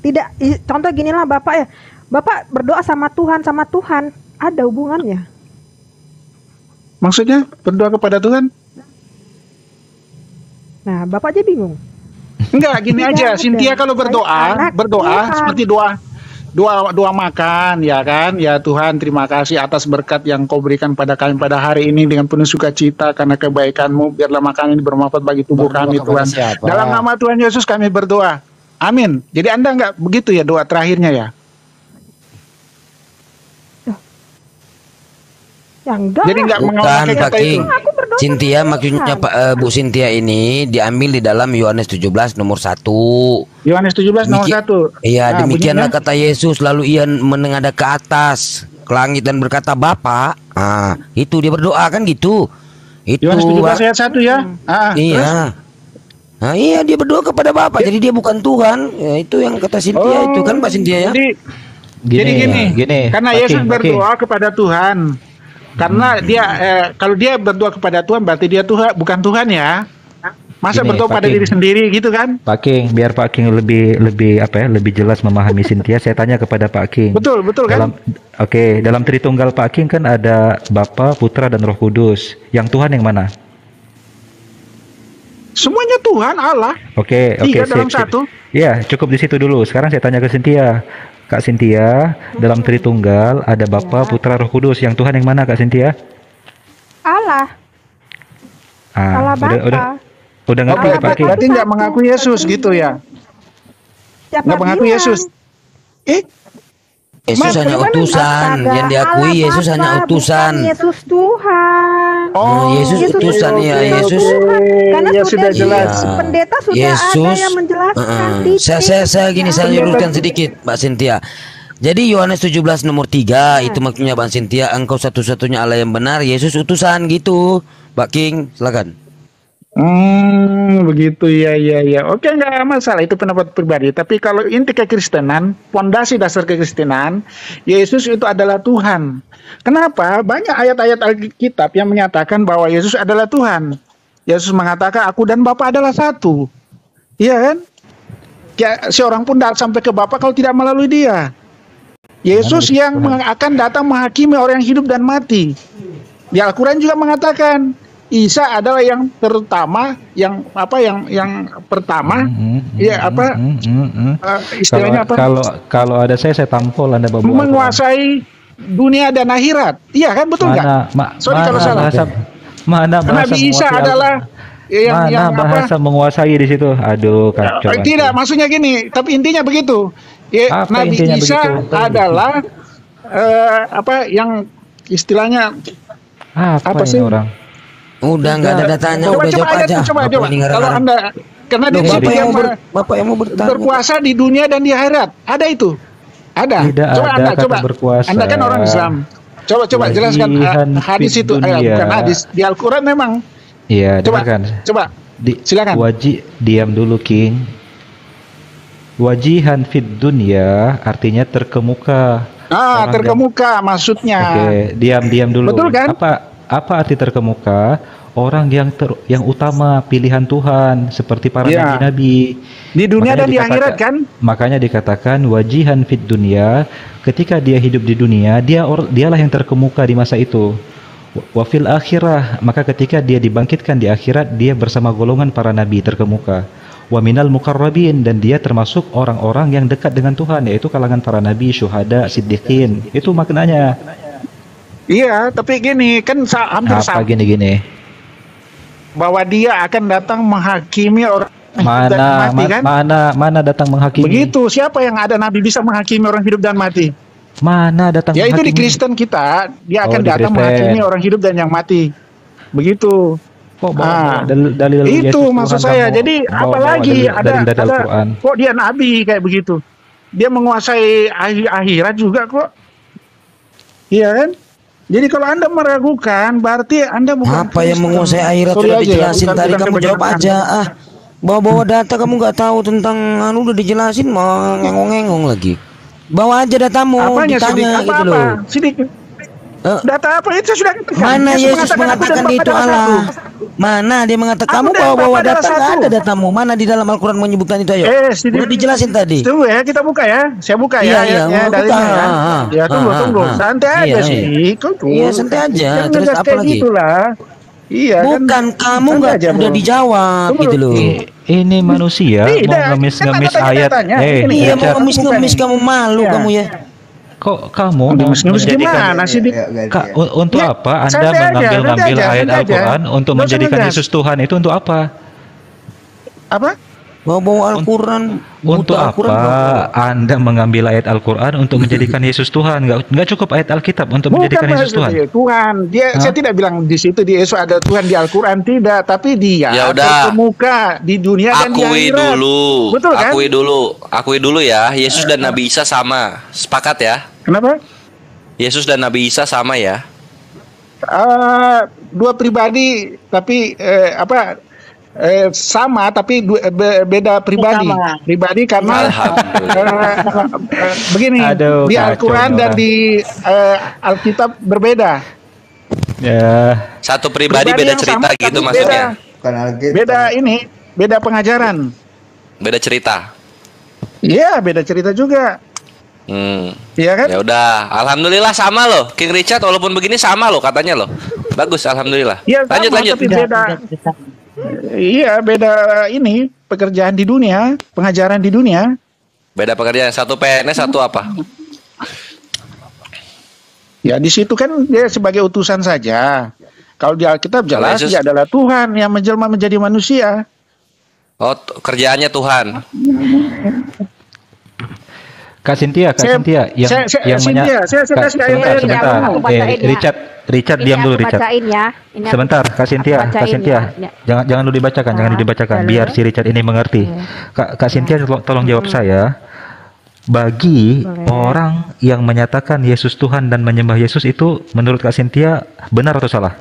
tidak contoh ginilah bapak ya bapak berdoa sama Tuhan sama Tuhan ada hubungannya Maksudnya berdoa kepada Tuhan? nah bapak aja bingung Enggak, gini Tidak aja. ada. Cynthia kalau berdoa, berdoa Tuhan. seperti doa doa doa makan ya kan ya Tuhan terima kasih atas berkat yang kau berikan pada kami pada hari ini dengan penuh sukacita karena kebaikanmu biarlah makanan ini bermanfaat bagi tubuh Berdoa kami Tuhan siapa? dalam nama Tuhan Yesus kami berdoa amin jadi anda enggak begitu ya doa terakhirnya ya yang enggak jadi enggak Bukan kata itu Cynthia maksudnya. Pak eh, Bu Cynthia ini diambil di dalam Yohanes 17 nomor 1. Yohanes 17 nomor Diki- satu Iya, Nah, demikianlah bunyinya, kata Yesus lalu ia menengadah ke atas ke langit dan berkata Bapa. Ah, itu dia berdoa kan gitu. Itu Yohanes 17 Pak. ayat 1 ya ah, terus? Iya. Nah, iya dia berdoa kepada Bapa. Jadi dia bukan Tuhan. Ya, itu yang kata Cynthia Oh, itu kan Pak Cynthia ya. jadi Gini, Jadi gini, gini. karena Yesus berdoa kepada Tuhan. Karena dia eh, kalau dia berdoa kepada Tuhan berarti dia Tuhan bukan Tuhan ya. Masa Gini, bertobat pada diri sendiri gitu kan? Pak King, biar Pak King lebih lebih apa ya, lebih jelas memahami Cynthia, saya tanya kepada Pak King. Betul, betul kan? Dalam Oke, dalam Tritunggal Pak King kan ada Bapa, Putra dan Roh Kudus. Yang Tuhan yang mana? Semuanya Tuhan Allah. Oke, oke, Tiga sip, dalam sip. satu. Ya, cukup di situ dulu. Sekarang saya tanya ke Cynthia. Kak Cynthia, dalam Tritunggal ada Bapa, Putra, Roh Kudus. Yang Tuhan yang mana Kak Cynthia? Allah. Ah, Allah udah, Bapa. udah, udah ngerti Allah Pak King? Berarti nggak mengaku Yesus gitu ya? Siapa Nggak mengaku bilang? Yesus. Eh, Yesus Mas, hanya utusan, yang diakui Allah Yesus Bapa, hanya utusan. bukan Yesus Tuhan. Oh, Yesus utusan ya. Yesus. Karena ya sudah, sudah jelas. Iya. Pendeta sudah ada Yesus. yang menjelaskan Heeh. di saya, saya, saya gini, saya luruskan sedikit, Mbak Cynthia. Jadi Yohanes 17 nomor 3 itu maksudnya Mbak Cynthia, engkau satu-satunya Allah yang benar, Yesus utusan gitu. Mbak King, silakan. Hmm, begitu ya, ya, ya. Oke, nggak masalah itu pendapat pribadi. Tapi kalau inti kekristenan, fondasi dasar kekristenan, Yesus itu adalah Tuhan. Kenapa? Banyak ayat-ayat Alkitab yang menyatakan bahwa Yesus adalah Tuhan. Yesus mengatakan, aku dan Bapa adalah satu. Iya kan? Ya, seorang pun tidak sampai ke Bapa kalau tidak melalui dia. Yesus yang akan datang menghakimi orang yang hidup dan mati. Di Al-Quran juga mengatakan Isa adalah yang terutama, yang apa, yang yang pertama, ya apa Hmm, hmm, hmm. eh, istilahnya Kalau apa? kalau kalau ada saya saya tampol Anda bawa Al-Quran. menguasai dunia dan akhirat. Iya kan betul nggak? Ma- Sorry mana kalau salah. bahasa mana bahasa Nabi Isa adalah Al- yang mana yang apa? bahasa menguasai di situ? Aduh, kacau. Eh, Tidak, maksudnya gini, tapi intinya begitu. Ya, Apa Nabi Isa begitu? adalah eh, apa yang istilahnya Apa, apa sih? orang? Udah nggak ada datanya, coba udah coba jawab aja. coba coba. Kalau anda karena Loh, di situ Bapak dia yang mau ber- Bapak yang mau bertanya. berkuasa di dunia dan di akhirat. Ada itu. Ada. Tidak coba ada anda kata coba. berkuasa. Anda kan orang Islam. Coba coba jelaskan eh, hadis itu. Eh, dunia. bukan hadis di Al-Qur'an memang. Iya, Coba. dengarkan. Coba. Di, Silakan. Wajib diam dulu, King. Wajihan fid dunya artinya terkemuka. Ah, Orang terkemuka maksudnya. Oke, diam-diam dulu. Betul kan? Apa apa arti terkemuka? Orang yang ter, yang utama pilihan Tuhan seperti para Iya. nabi-nabi. Di dunia Makanya dan di akhirat kan? Makanya dikatakan wajihan fit dunia. Ketika dia hidup di dunia, dia or, dialah yang terkemuka di masa itu. Wa- Wa fil akhirah, maka ketika dia dibangkitkan di akhirat, dia bersama golongan para nabi terkemuka. Wa minal mukarrabin dan dia termasuk orang-orang yang dekat dengan Tuhan, yaitu kalangan para nabi, syuhada, siddiqin. Itu maknanya. Iya, tapi gini kan hampir Apa sama gini-gini? bahwa dia akan datang menghakimi orang hidup dan Mana mati ma- kan? mana mana datang menghakimi? Begitu. Siapa yang ada nabi bisa menghakimi orang hidup dan mati? Mana datang Ya itu di menghakimi? Kristen kita, dia Oh, akan datang Kristen. menghakimi orang hidup dan yang mati. Begitu. Kok bawa, Ah, dalil, dalil itu Yesus maksud Tuhan saya. kamu Jadi bawa- bawa apalagi dalil- ada dalil dari ada kok dia nabi kayak begitu. Dia menguasai akhir akhirat juga kok. Iya kan? Jadi kalau Anda meragukan berarti Anda bukan Apa yang Kristen. menguasai akhirat sudah ya, dijelasin bukan- tadi kamu jawab aja ah. Bawa-bawa data kamu nggak tahu tentang anu udah dijelasin mau ngengong-ngengong lagi. Bawa aja datamu Apanya ditanya sidik? gitu Apa-apa? loh. Sidik. Eh, Data apa itu sudah katakan. Mana Yesus aku mengatakan dan dia itu Allah? Mana dia mengatakan kamu bawa-bawa data nggak satu. ada datamu. Mana di dalam Al-Quran menyebutkan itu ayo? Eh, sidik. Udah dijelasin tadi. Tunggu ya, kita buka ya. Saya buka Iya, ya. iya, ya, mau dalilnya buka. ya. Ah, ah. Ya tunggu, Ah, tunggu. ah. Santai Iya, aja iya. sih. Kau tuh. Iya, santai aja. Jangan Terus apa lagi? Gitulah. Iya Bukan kan. kamu nggak aja, udah bro. dijawab Tunggu. gitu loh. Ini manusia Tidak, mau ngemis-ngemis kan ayat. Eh, Ini Iya mau ngemis-ngemis kamu malu Iya. kamu ya. Kok kamu mau gimana sih? Dik? Ya, ganti Kak, ya. u- untuk Ya, apa Anda mengambil-ngambil ayat. Al-Quran untuk menjadikan. Yesus Tuhan itu untuk apa? Apa? Bawa-bawa Al-Quran. Untuk buta Al-Quran, apa. Anda mengambil ayat Al-Quran untuk menjadikan [laughs] Yesus Tuhan? Nggak, nggak cukup ayat Alkitab untuk menjadikan Yesus Tuhan. Tuhan. Dia Hah? saya tidak bilang di situ di Yesus ada Tuhan di Al-Qur'an tidak, tapi dia Ya udah. terkemuka di dunia dan di Akui akhirat. dulu. Betul kan? Akui dulu. Akui dulu ya. Yesus dan Nabi Isa sama. Sepakat ya? Kenapa? Yesus dan Nabi Isa sama ya? Eh, dua pribadi tapi eh, apa eh, sama tapi be- beda pribadi. Sama. Pribadi karena Alhamdulillah. eh, eh, begini Aduh, di Al-Qur'an dan di eh, Alkitab berbeda. Ya, Satu pribadi, Pribadi beda cerita sama, gitu maksudnya. Bukan Alkitab. Beda ini beda pengajaran. Beda cerita. Iya, beda cerita juga. Hmm. Iya kan? Ya udah, alhamdulillah sama loh. King Richard walaupun begini sama loh katanya loh. Bagus, alhamdulillah. Iya, lanjut sama, lanjut. tapi beda. Iya, beda ini pekerjaan di dunia, pengajaran di dunia. Beda pekerjaan satu PNS satu apa? Ya di situ kan dia sebagai utusan saja. Kalau di Alkitab jelas Yesus- dia adalah Tuhan yang menjelma menjadi manusia. Oh, kerjaannya Tuhan. Kak Cynthia, Kak Saya- Cynthia yang saya- saya- yang menya- Cynthia, saya- saya Kak, kasih sebentar, Eh, bacain. Richard, Richard Ini diam dulu Richard. bacain ya. Ini Sebentar, Kak Cynthia, Kak Cynthia. ya. Jangan jangan dulu dibacakan, jangan dulu dibacakan biar si Richard ini mengerti. Kak Kak Cynthia tolong, tolong jawab saya. Bagi Boleh. orang yang menyatakan Yesus Tuhan dan menyembah Yesus itu menurut Kak Cynthia benar atau salah?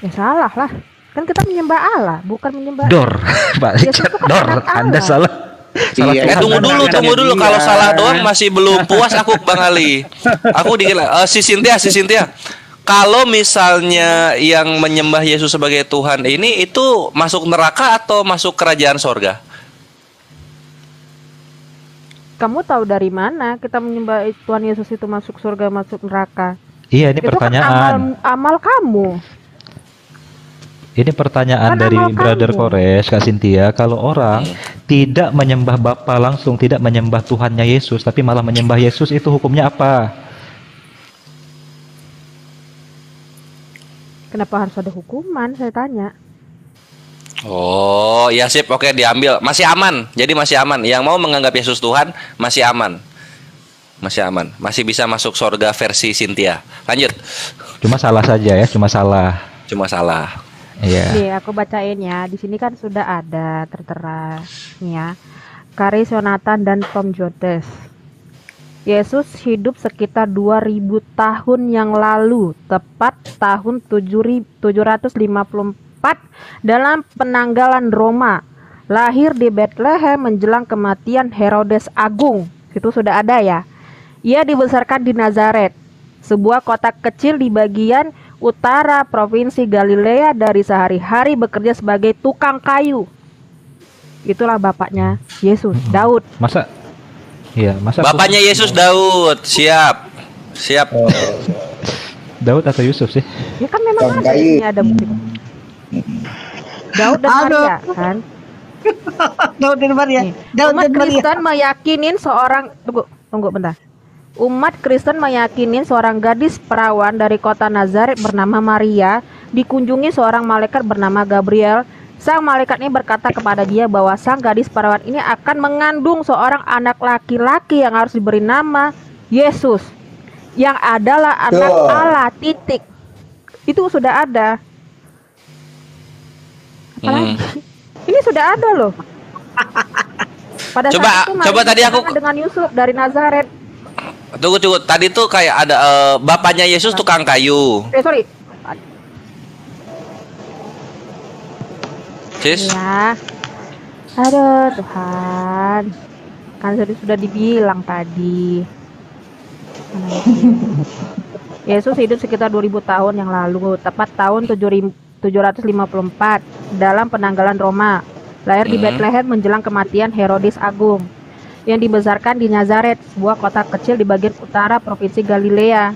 Ya salah lah. Kan kita menyembah Allah, bukan menyembah Dor, [laughs] Pak Richard, dor. Anda salah. Salah Iya, Eh tunggu dulu, tunggu dulu. dia. Kalau salah doang masih belum puas aku Bang Ali. Aku dikit eh, si Cynthia, si Cynthia. Kalau misalnya yang menyembah Yesus sebagai Tuhan ini itu masuk neraka atau masuk kerajaan sorga? Kamu tahu dari mana kita menyembah Tuhan Yesus itu masuk surga, masuk neraka? Iya, ini itu pertanyaan. kan amal, amal kamu. Ini pertanyaan dari Brother kamu. Kores, Kak Cynthia. Kalau orang tidak menyembah Bapa langsung, tidak menyembah Tuhannya Yesus, tapi malah menyembah Yesus, itu hukumnya apa? Kenapa harus ada hukuman? Saya tanya. Oh, ya sip, oke diambil. Masih aman. Jadi masih aman. Yang mau menganggap Yesus Tuhan masih aman. Masih aman. Masih bisa masuk sorga versi Cynthia. Lanjut. Cuma salah saja ya, cuma salah. Cuma salah. Iya. Nih, aku bacain ya. Di sini kan sudah ada tertera ya. Karis Yonatan dan Tom Jodes. Yesus hidup sekitar 2000 tahun yang lalu, tepat tahun 7.000 754 dalam penanggalan Roma. Lahir di Bethlehem menjelang kematian Herodes Agung. Itu sudah ada ya. Ia dibesarkan di Nazaret, sebuah kota kecil di bagian utara provinsi Galilea dari sehari-hari bekerja sebagai tukang kayu. Itulah bapaknya Yesus, Daud. Masa Iya, masa Bapaknya Yesus Daud. Siap. Siap. [laughs] Daud atau Yusuf sih? Ya kan memang ada kayu. ini ada bukti. Daud dan Aduh. Maria kan. [laughs] Daud dan Maria. Daud dan Maria. Kristen meyakinin seorang tunggu tunggu bentar. Umat Kristen meyakinin seorang gadis perawan dari kota Nazaret bernama Maria dikunjungi seorang malaikat bernama Gabriel. Sang malaikat ini berkata kepada dia bahwa sang gadis perawan ini akan mengandung seorang anak laki-laki yang harus diberi nama Yesus yang adalah anak Tuh. Allah titik. Itu sudah ada. Apalagi? Ini sudah ada loh. Pada Coba- saat itu Maria coba tadi aku- dengan Yusuf dari Nazaret. Tunggu tunggu. Tadi tuh kayak ada eh, bapaknya Yesus tukang kayu. Eh sorry. Sis. Ya. Aduh Tuhan. Kan sudah sudah dibilang tadi. [laughs] Yesus hidup sekitar 2000 tahun yang lalu, tepat tahun 7000 754 dalam penanggalan Roma. Lahir di Hmm. Bethlehem menjelang kematian Herodes Agung. Yang dibesarkan di Nazaret, sebuah kota kecil di bagian utara provinsi Galilea.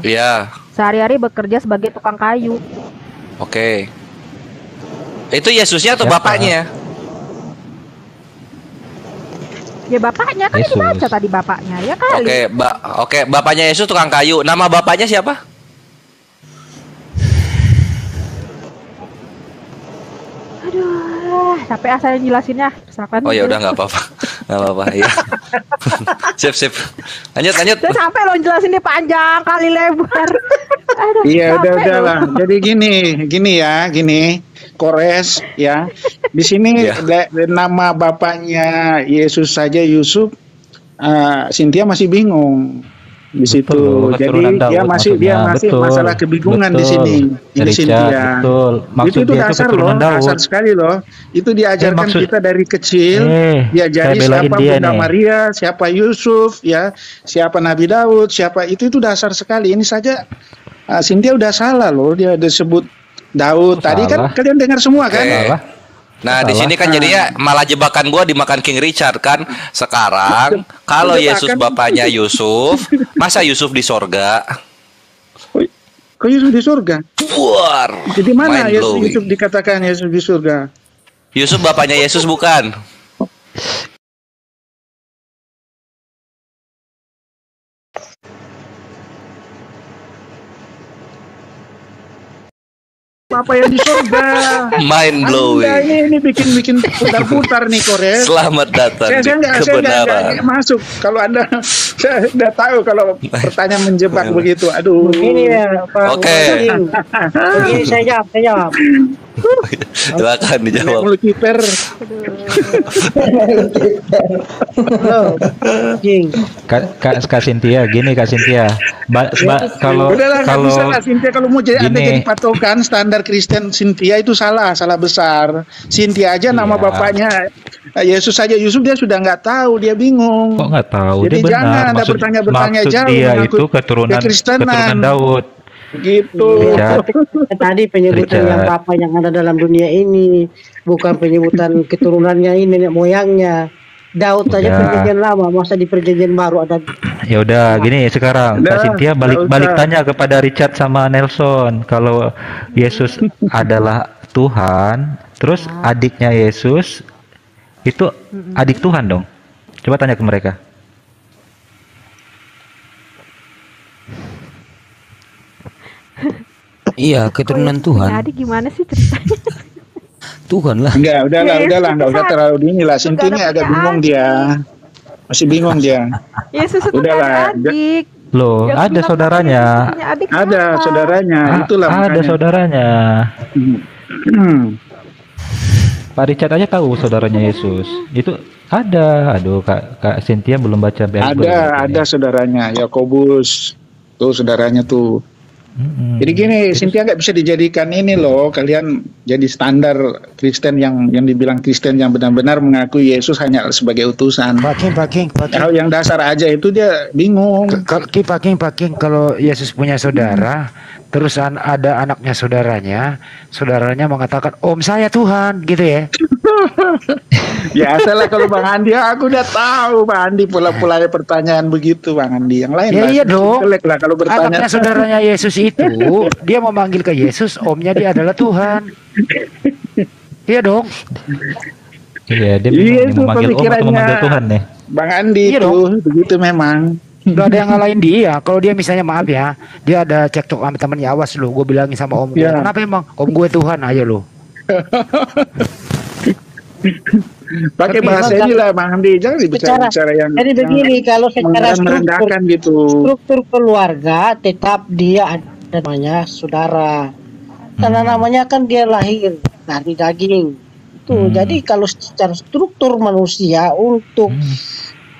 Iya. Sehari-hari bekerja sebagai tukang kayu. Oke. Itu Yesusnya atau Siapa? bapaknya? Ya bapaknya kan Yesus. dibaca tadi bapaknya ya kali. Oke, ba oke, bapaknya Yesus tukang kayu. Nama bapaknya siapa? Aduh, capek ah saya jelasinnya. Silakan. Oh ya udah nggak apa-apa, [laughs] nggak apa-apa. Iya. [laughs] sip sip. Lanjut lanjut. Saya sampai lo jelasinnya panjang kali lebar. [laughs] Aduh, Iya udah udah lah. Jadi gini, gini ya, gini. Kores ya. Di sini Iya. da- nama bapaknya Yesus saja Yusuf. eh, Cynthia masih bingung di situ. Betul, Jadi dia masih dia maksudnya. masih Betul, masalah kebingungan di betul. sini. Ini Cynthia. betul. Maksud itu itu dia itu dasar loh, Daud. dasar sekali loh. Itu diajarkan Eh, maksud- kita dari kecil. Eh, dia jadi siapa dia Bunda nih. Maria, siapa Yusuf, ya, siapa Nabi Daud, siapa itu itu dasar sekali. Ini saja ah, Cynthia udah salah loh dia disebut Daud. Tadi kan salah? kalian dengar semua kan? Salah. Nah, di sini kan jadinya malah jebakan gua dimakan King Richard kan. Sekarang kalau. Yesus bapaknya Yusuf, masa Yusuf di sorga? Kok Yesus di surga? War. Jadi mana Yesus. Yusuf dikatakan Yesus di surga? Yusuf bapaknya Yesus bukan? Apa yang di surga? Mind Anda blowing. ini, ini bikin-bikin putar-putar nih Korea. Selamat datang saya, nggak saya nggak- kebenaran. nggak masuk kalau anda saya udah tahu kalau pertanyaan menjebak begitu aduh Ini ya, Pak. Oke. Begini, begini saya jawab, saya jawab. Silakan dijawab. Mulu kiper. Kak, Kak, Kak Cynthia, gini Kak Cynthia. Ba, ba- kalau udahlah kalau bisa lah Cynthia kalau mau jadi anda Gini. jadi patokan standar Kristen Cynthia itu salah salah besar Cynthia aja nama Iya. bapaknya eh, Yesus saja Yusuf dia sudah nggak tahu dia bingung kok nggak tahu Jadi dia benar jangan Anda maksud, bertanya-bertanya maksud jauh dia mengaku itu keturunan keturunan Daud. Gitu Richard. [laughs] Tadi penyebutan Richard. yang apa yang ada dalam dunia ini bukan penyebutan [laughs] keturunannya ini nenek moyangnya. Daud saja Udah. perjanjian lama, masa di perjanjian baru ada Ya udah gini sekarang Udah, Kak Cynthia nggak balik usah. balik tanya kepada Richard sama Nelson kalau Yesus [laughs] adalah Tuhan, terus adiknya Yesus itu adik Tuhan dong. Coba tanya ke mereka. Iya, keturunan Tuhan. Tadi gimana sih ceritanya? Tuhan lah. Enggak, udahlah, Yesus udahlah, enggak usah terlalu dini lah. Ada agak bingung adik. dia. Masih bingung dia. Yesus itu Udah kan lah, adik. Loh, Yang ada saudaranya. Adik Ada saudaranya, Ah, itulah ada makanya. saudaranya. Hmm. [clears throat] Pak Richard aja tahu saudaranya Yesus. Itu ada. Aduh, Kak Kak Cynthia belum baca Bible. Ada, ada saudaranya, Yakobus. Tuh saudaranya tuh. Mm-mm. Jadi gini, Cynthia nggak bisa dijadikan ini loh. Kalian jadi standar Kristen yang yang dibilang Kristen yang benar-benar mengakui Yesus hanya sebagai utusan. Pak King, Pak King, Pak King. Kalau yang dasar aja itu dia bingung. Kalau Ki, Pak King, Pak King, kalau Yesus punya saudara, terus an- ada anaknya saudaranya, saudaranya mengatakan, Om saya Tuhan, gitu ya. [laughs] Biasalah kalau Bang Andi, aku udah tahu Bang Andi pula-pulanya pertanyaan begitu Bang Andi. Yang lain Ya iya dong. jelek lah kalau bertanya. Anaknya saudaranya Yesus itu, dia memanggil ke Yesus, omnya dia adalah Tuhan. Iya dong. Iya, dia Iya, itu memanggil Om atau memanggil Tuhan nih. Bang Andi Iya itu begitu memang. Udah ada yang ngalahin dia. Kalau dia misalnya maaf ya, dia ada cekcok sama temennya awas lu. Gue bilangin sama om. Iya. Kenapa emang? Om gue Tuhan aja lu. [laughs] Pakai bahasa memang inilah Bang Andi, jangan bicara-bicara yang Jadi begini, kalau secara struktur gitu. struktur keluarga tetap dia ada namanya saudara. Karena namanya kan dia lahir dari daging. Tuh, Hmm. jadi kalau secara struktur manusia untuk Hmm.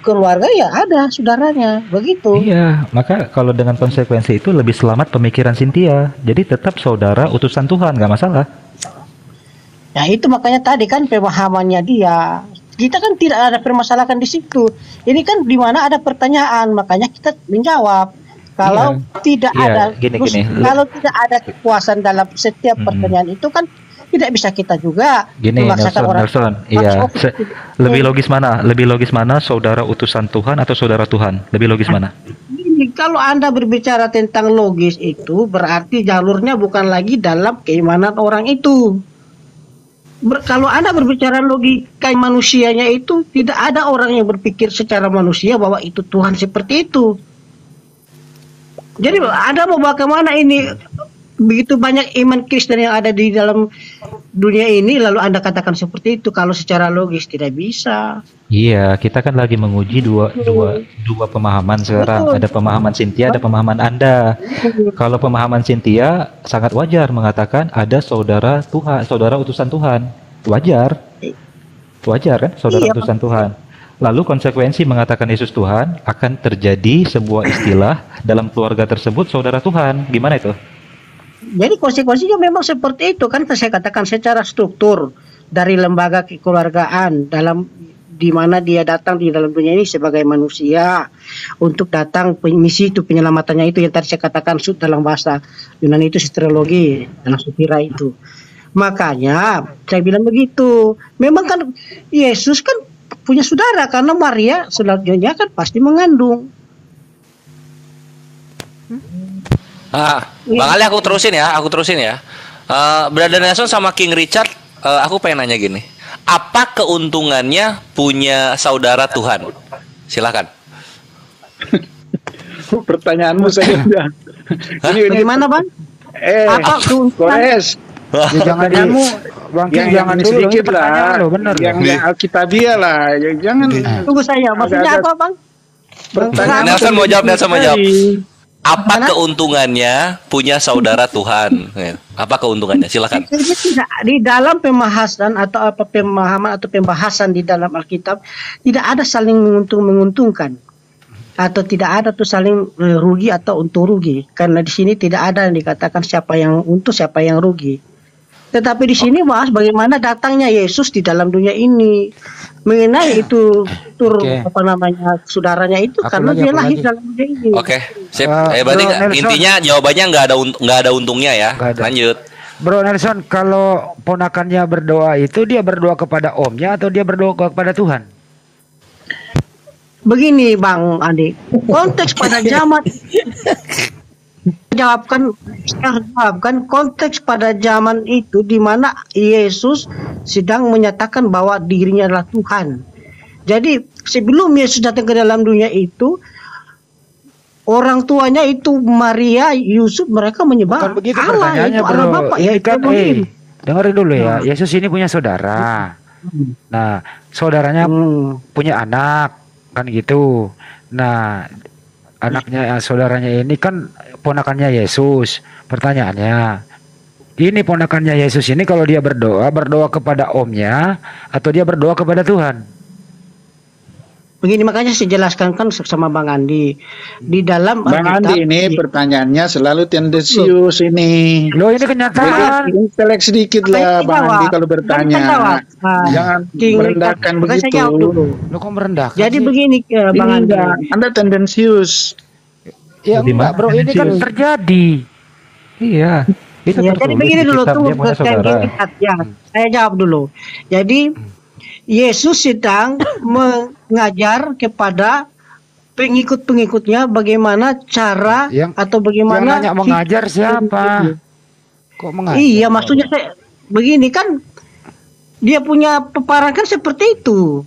keluarga ya ada saudaranya, begitu. Iya, maka kalau dengan konsekuensi itu lebih selamat pemikiran Cynthia. Jadi tetap saudara utusan Tuhan, nggak masalah. Ya itu makanya tadi kan pemahamannya dia. Kita kan tidak ada permasalahan di situ. Ini kan di mana ada pertanyaan, makanya kita menjawab. Kalau tidak Iya, ada gini, terus gini. kalau tidak ada kekuasaan dalam setiap Mm-mm. pertanyaan itu kan tidak bisa kita juga Gini memaksakan Nelson, orang Nelson, iya. Se- lebih logis mana? Lebih logis mana saudara utusan Tuhan atau saudara Tuhan? Lebih logis mana? Ini, kalau Anda berbicara tentang logis itu berarti jalurnya bukan lagi dalam keimanan orang itu. Ber- kalau Anda berbicara logika manusianya itu tidak ada orang yang berpikir secara manusia bahwa itu Tuhan seperti itu. Jadi Anda mau bagaimana ini begitu banyak iman Kristen yang ada di dalam dunia ini lalu Anda katakan seperti itu kalau secara logis tidak bisa. Iya, kita kan lagi menguji dua dua dua pemahaman sekarang. Betul. Ada pemahaman Cynthia, ada pemahaman Anda. Kalau pemahaman Cynthia sangat wajar mengatakan ada saudara Tuhan, saudara utusan Tuhan. Wajar. Wajar kan, saudara Iya. utusan Tuhan. Lalu konsekuensi mengatakan Yesus Tuhan akan terjadi sebuah istilah dalam keluarga tersebut saudara Tuhan. Gimana itu? Jadi konsekuensinya memang seperti itu kan saya katakan secara struktur dari lembaga kekeluargaan dalam di mana dia datang di dalam dunia ini sebagai manusia untuk datang misi itu penyelamatannya itu yang tadi saya katakan dalam bahasa Yunani itu sisterologi dalam sutira itu. Makanya saya bilang begitu. Memang kan Yesus kan punya saudara karena Maria selanjutnya kan pasti mengandung. Ah, Bang Ali aku terusin ya, aku terusin ya. Eh, Brother Nelson sama King Richard, eh, aku pengen nanya gini. Apa keuntungannya punya saudara Tuhan? Silakan. [laughs] Pertanyaanmu saya [laughs] udah. Ini ini Bagaimana bang? eh Apa keuntungan? Kores. Ya, jangan di Pertanyaanmu Bang yang, King, yang jangan dulu sedikit lah. lo bener yang loh. yang Alkitabiah lah. Ya, Jangan Tunggu saya. Maksudnya apa bang? pertanyaan Nelson mau jawab, Nelson mau jawab. Apa keuntungannya punya saudara [laughs] Tuhan? Apa keuntungannya? Silakan. Tidak di dalam pembahasan atau apa pemahaman atau pembahasan di dalam Alkitab tidak ada saling menguntung menguntungkan atau tidak ada tuh saling eh, rugi atau untung rugi karena di sini tidak ada yang dikatakan siapa yang untung siapa yang rugi. Tetapi di sini bahas bagaimana datangnya Yesus di dalam dunia ini mengenai itu tur Oke. apa namanya saudaranya itu Aku karena lagi, dia lahir lagi. dalam dunia ini. Oke, sip. Eh, Eh, berarti Bro nggak- Nelson. intinya jawabannya nggak ada nggak ada untungnya ya. Ada. Lanjut. Bro Nelson, kalau ponakannya berdoa itu dia berdoa kepada omnya atau dia berdoa kepada Tuhan? Begini Bang Andi, konteks [laughs] pada zaman jawabkan saya jawabkan konteks pada zaman itu di mana Yesus sedang menyatakan bahwa dirinya adalah Tuhan. Jadi sebelum Yesus datang ke dalam dunia itu orang tuanya itu Maria, Yusuf mereka menyembah Bukan begitu Allah, pertanyaannya itu Allah bro. Bapa, Ini ya kan, eh, dengerin dulu ya. Yesus ini punya saudara. Nah, saudaranya Hmm. punya anak, kan gitu. Nah, anaknya eh, saudaranya ini kan ponakannya Yesus. Pertanyaannya, ini ponakannya Yesus ini kalau dia berdoa, berdoa kepada omnya atau dia berdoa kepada Tuhan? Begini makanya saya jelaskan kan sama Bang Andi di dalam Bang Andi ini pertanyaannya selalu tendensius ini. Loh, ini kenyataan. Jadi intelek sedikit lah Bang. Andi kalau Kan bertanya. Nah, Jangan King merendahkan saya begitu. jawab dulu. Lo kok merendahkan Jadi sih? begini eh, Bang Andi. enggak, Anda tendensius. Ya Di enggak bro, ini kan terjadi. Iya. Itu Ya, jadi begini di dulu tuh King. Ya, saya jawab dulu. Jadi Yesus sedang [clears throat] mengajar kepada pengikut-pengikutnya bagaimana cara Yang- atau Yang bagaimana nanya mengajar siapa? Kok mengajar? Iya, maksudnya saya begini kan dia punya peparan kan seperti itu.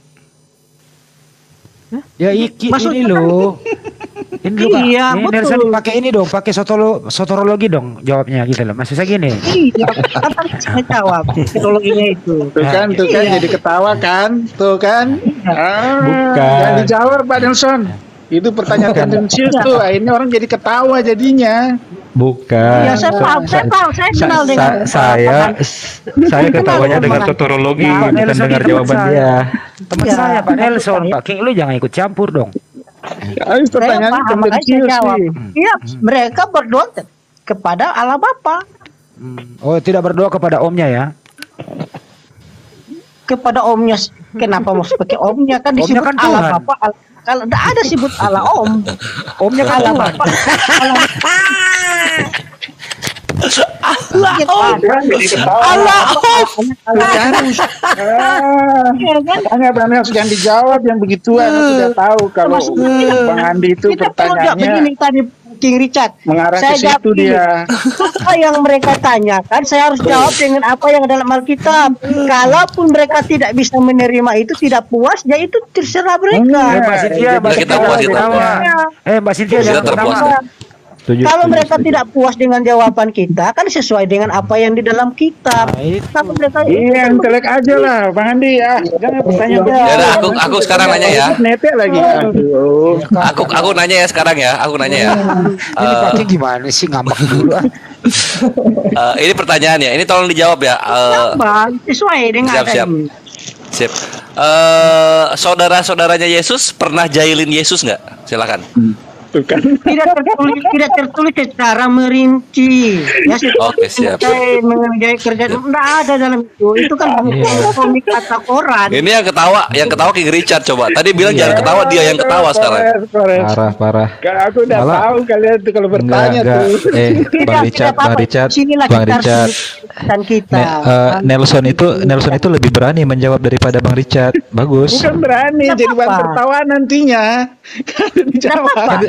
Ya iki Maksudnya ini loh. [laughs] Ini dulu Kak. Iya, ini betul. Nelson pakai ini dong, pakai sotolo, sotorologi dong jawabnya gitu loh. Maksud saya gini. Iya, kan tadi saya jawab psikologinya itu. Tuh kan, tuh kan Iya. jadi ketawa kan, tuh kan. Ah, Bukan. Yang dijawab Pak Nelson. Itu pertanyaan tendensius tuh. Akhirnya orang jadi ketawa jadinya. Bukan. Ya saya paham, saya paham, saya Sa- kenal dengan sa- saya saya ketawanya Kenal dengan sotorologi Ya, bukan dengar jawaban dia. Teman Iya, saya Pak Nelson. Pak King lu jangan ikut campur dong. Habis saya paham, makanya saya jawab. sih. Iya, mereka berdoa ke- kepada Allah Bapa, Hmm. Oh, tidak berdoa kepada omnya ya. kepada Omnya. Kenapa mau pakai Omnya kan Omnya disebut kan Allah. Bapa. Kalau tidak ada sebut Allah Om. Omnya kan Allah. Bapa. [laughs] Allah Allah Allah? Makanya Bang Nelson jangan dijawab yang begituan. Aku sudah tahu kalau Bang Andi itu kita pertanyaannya tadi King Richard. mengarah ke Saya jawab situ dia. Apa yang mereka tanyakan, saya harus jawab dengan apa yang dalam Alkitab. Kalaupun mereka tidak bisa menerima itu, tidak puas, ya itu terserah Eh, mereka. Mbak Cynthia, Mbak Kita Cynthia puas, jangan kita puas. Eh, Mbak Cynthia Kita terpuas. Setuju, Kalau setuju, mereka setuju. tidak puas dengan jawaban kita, kan sesuai dengan apa yang di dalam kitab. Nah, itu. Tapi mereka Iya, intelek aja lah, Bang Andi ya. Jangan pertanyaan begitu. Ya udah, aku- aku sekarang nanya ya. Netek lagi. Aduh. Aku aku nanya ya sekarang ya, aku nanya ya. Ini Eh, King gimana sih ngambek dulu ah. eh, ini pertanyaannya, ini tolong dijawab ya. Bang, sesuai dengan Siap, siap. sip. Eh, saudara-saudaranya Yesus pernah jahilin Yesus nggak? Silakan. Tuh kan. tidak tertulis tidak tertulis secara merinci ya Oke, siap. saya mengerjai kerja tidak ada dalam itu itu kan buku komik atau koran Ini yang ketawa, yang ketawa King Richard coba. Tadi bilang jangan ketawa, dia yang ketawa sekarang. Parah, parah. Kalau aku udah Malah- tahu kalian tuh kalau Enggak, bertanya enggak. tuh. Eh, tidak Bang Richard, Bang Richard, sinilah Bang Richard. dan kita Ne- eh, Nelson itu Nelson itu lebih berani menjawab daripada Bang Richard. Bagus. Bukan berani Tidak jadi bahan tertawa nantinya. [laughs] Kalau dijawab.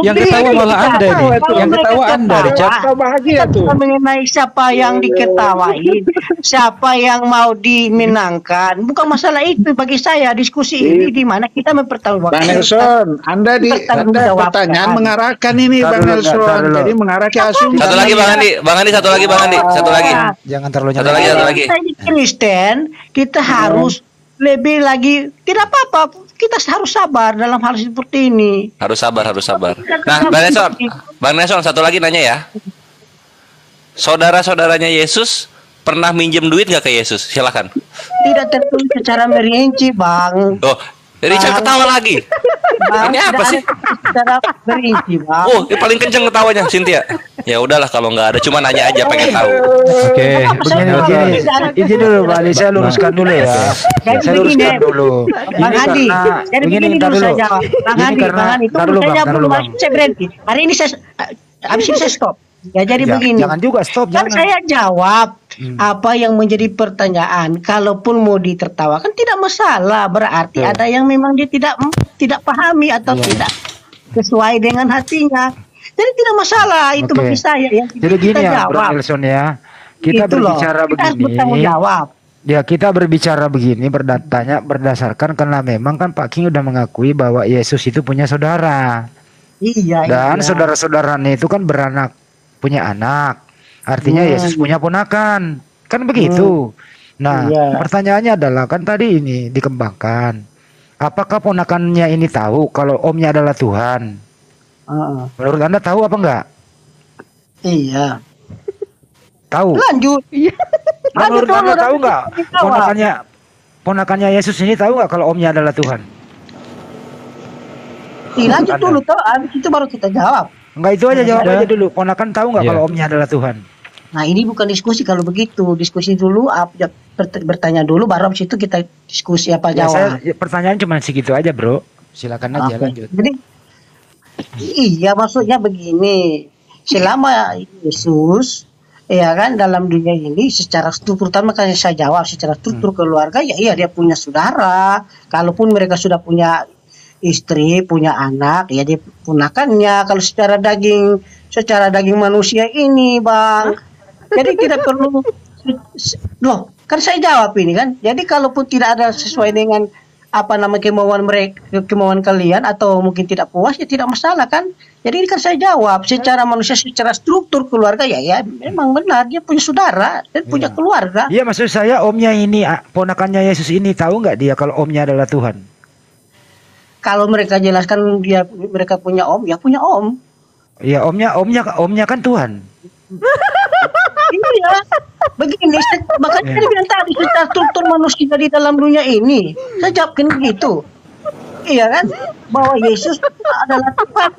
Yang ketawa malah Anda nih. Yang ketawa Anda, Richard. Bahagia tuh. Mengenai siapa yang diketawain, siapa yang mau dimenangkan, bukan masalah itu bagi saya. Diskusi ini di mana kita Bang mempertaruhkan. Nelson, Anda di Anda pertanyaan mengarahkan ini Bang Nelson. Jadi mengarah ke asumsi. Satu lagi Bang Andi, Bang Andi satu lagi Bang Andi, satu lagi. Jangan terlalu Satu lagi, satu lagi. Kita Kristen, kita harus lebih lagi tidak apa-apa. Kita harus sabar dalam hal seperti ini. Harus sabar, harus sabar. Nah, Bang Nelson, Bang Nelson satu lagi nanya ya. Saudara-saudaranya Yesus pernah minjem duit nggak ke Yesus? Silakan. Tidak tertulis secara merinci, Bang. Oh, Richard ketawa lagi. Bang, Ini apa sih? ada Secara merinci, Bang. Oh, ini paling kenceng ketawanya, Cynthia. Ya udahlah kalau nggak ada, cuma nanya aja pengen tahu. Oke. Begini, begini. Izin dulu, Pak Ali, saya luruskan dulu ya. Jadi Saya begini, luruskan dulu. Bang Ini Andi, jadi begini, dulu saya jawab. Bang Ini Andi, Bang Andi, tunggu dulu, saya Bang, dulu, Bang. Saya berhenti. Hari ini saya, habis ini saya stop. Ya jadi Ja- begini. Jangan juga stop, Kan jangan. saya jawab Hmm. apa yang menjadi pertanyaan. Kalaupun mau ditertawakan tidak masalah. Berarti Betul. ada yang memang dia tidak tidak pahami atau Iya. tidak sesuai dengan hatinya. Jadi tidak masalah itu bagi saya. Yang Jadi gini kita ya, Bro jawab. Nelson ya. Kita Itu loh. berbicara Kita harus jawab. Ya kita berbicara begini berdatanya berdasarkan karena memang kan Pak King udah mengakui bahwa Yesus itu punya saudara Iya. dan iya. saudara-saudaranya itu kan beranak punya anak artinya Hmm. Yesus punya ponakan kan begitu. Nah Iya. pertanyaannya adalah kan tadi ini dikembangkan apakah ponakannya ini tahu kalau omnya adalah Tuhan? Heeh. Menurut anda tahu apa enggak? Iya. Tahu. Lanjut. Nah, menurut anda tahu nanti nggak dijawab. ponakannya ponakannya Yesus ini tahu nggak kalau omnya adalah Tuhan? Ih, lanjut Ada. dulu toh, habis itu baru kita jawab. Enggak itu aja jawab aja dulu. Ponakan tahu nggak Iya. kalau omnya adalah Tuhan? Nah ini bukan diskusi kalau begitu, diskusi dulu, ap- ya, bert- bertanya dulu, baru habis itu kita diskusi apa Ya, saya jawab. ya, pertanyaan cuma segitu aja, Bro. Silakan aja Oke. lanjut. Jadi iya maksudnya begini, selama Yesus ya kan dalam dunia ini secara struktur terutama kan saya jawab secara struktur keluarga ya iya dia punya saudara, kalaupun mereka sudah punya istri, punya anak, ya dia punakannya. Kalau secara daging secara daging manusia ini, Bang. Jadi tidak perlu loh, kan saya jawab ini kan. Jadi kalaupun tidak ada sesuai dengan apa nama kemauan mereka, kemauan kalian atau mungkin tidak puas ya tidak masalah kan. Jadi ini kan saya jawab secara manusia, secara struktur keluarga ya ya memang benar dia punya saudara dan punya keluarga. Iya, maksud saya omnya ini ah, ponakannya Yesus ini tahu nggak dia kalau omnya adalah Tuhan? Kalau mereka jelaskan dia mereka punya om, ya punya om. Iya, omnya omnya omnya kan Tuhan. [laughs] Iya, begini, se- makanya saya bilang tadi secara struktur manusia di dalam dunia ini, saya jawabkan begitu. Iya kan, bahwa Yesus adalah Tuhan.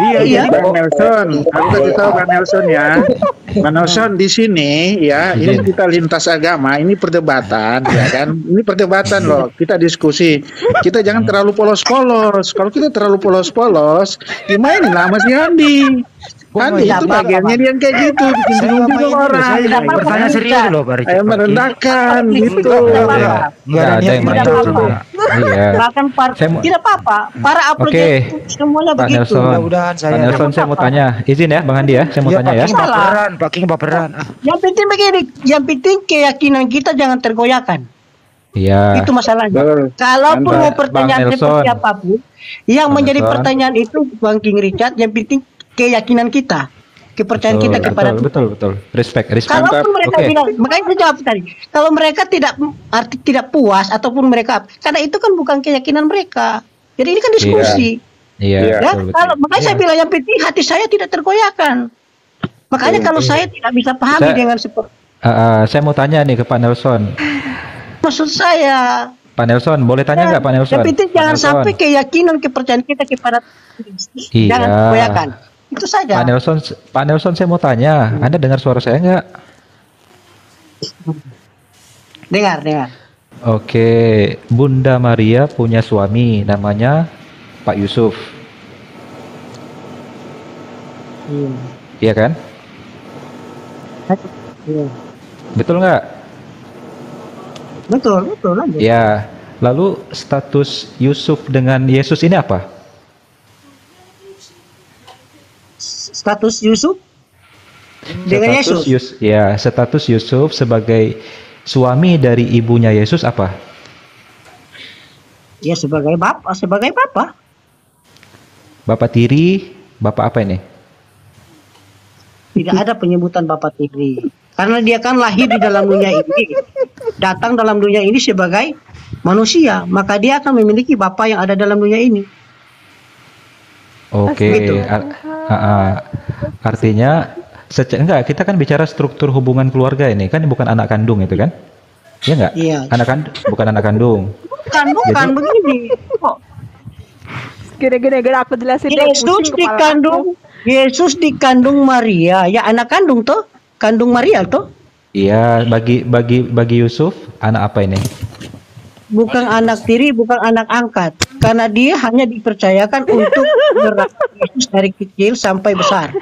Iya, Iya. Bang Nelson, aku kasih tahu Bang Nelson ya. [laughs] Bang Nelson di sini ya, ini kita lintas agama, ini perdebatan ya kan. Ini perdebatan loh, kita diskusi. Kita jangan terlalu polos-polos. Kalau kita terlalu polos-polos, dimainin lah Mas Andi. Iya, itu bagiannya dia yang kayak gitu, bikin bingung orang. bertanya serius loh, Pak Richard. Merendahkan gitu. Tidak apa-apa. Nggak ada yang merendahkan. Iya. Bahkan mau- tidak apa-apa, para apologet Oke. semuanya Pak begitu. Nelson. Mudah-mudahan saya. Pak Nelson saya mau tanya. Izin ya Bang Andi ya, saya mau Ya, tanya ya. Baperan, Pak King baperan. Ah, Yang penting begini, yang penting keyakinan kita jangan tergoyahkan. Iya. Itu masalahnya. Betul. Kalaupun mau pertanyaan seperti apa pun, yang Bang menjadi Nelson. pertanyaan itu Bang King Richard, yang penting keyakinan kita, kepercayaan kita Betul, kepada betul, betul, betul. Respect, respect. Kalaupun mereka Oke. bilang, makanya saya jawab tadi, kalau mereka tidak arti tidak puas ataupun mereka, karena itu kan bukan keyakinan mereka. Jadi ini kan diskusi. Iya, Iya. Ya, betul, betul. kalau makanya saya bilang yang penting hati saya tidak tergoyahkan. Makanya kalau saya tidak bisa pahami Saya- dengan seperti Ah, ah, saya mau tanya nih ke Pak Nelson. maksud saya, Pak Nelson, boleh tanya nggak Pak Nelson? Tapi itu Pak jangan Nelson. sampai keyakinan kepercayaan kita kepada. Iya. Jangan koyakan. Itu saja. Pak Nelson, Pak Nelson saya mau tanya, Anda dengar suara saya nggak? Dengar, dengar. Oke, Bunda Maria punya suami namanya Pak Yusuf, Iya. iya kan? Iya. Betul nggak? Betul, betul lanjut. Ya. Lalu status Yusuf dengan Yesus ini apa? Status Yusuf dengan status Yesus. Yus- ya, status Yusuf sebagai suami dari ibunya Yesus apa? Ya sebagai bapak, sebagai bapak. Bapak tiri, bapak apa ini? Tidak ada penyebutan bapak tiri. Karena dia kan lahir di dalam dunia ini. Datang dalam dunia ini sebagai manusia. Maka dia akan memiliki bapak yang ada dalam dunia ini. Oke, Gitu. Artinya sece- enggak kita kan bicara struktur hubungan keluarga ini kan bukan anak kandung itu kan? Iya enggak? Iya. Anak kandung bukan anak kandung. Bukan, bukan begini. Kok Gini-gini gini aku jelasin Yesus dikandung Yesus dikandung Maria. Ya anak kandung toh? Kandung Maria toh? Iya, bagi bagi bagi Yusuf anak apa ini? Bukan anak tiri, bukan anak angkat. Karena dia hanya dipercayakan untuk merawat Yesus dari kecil sampai besar.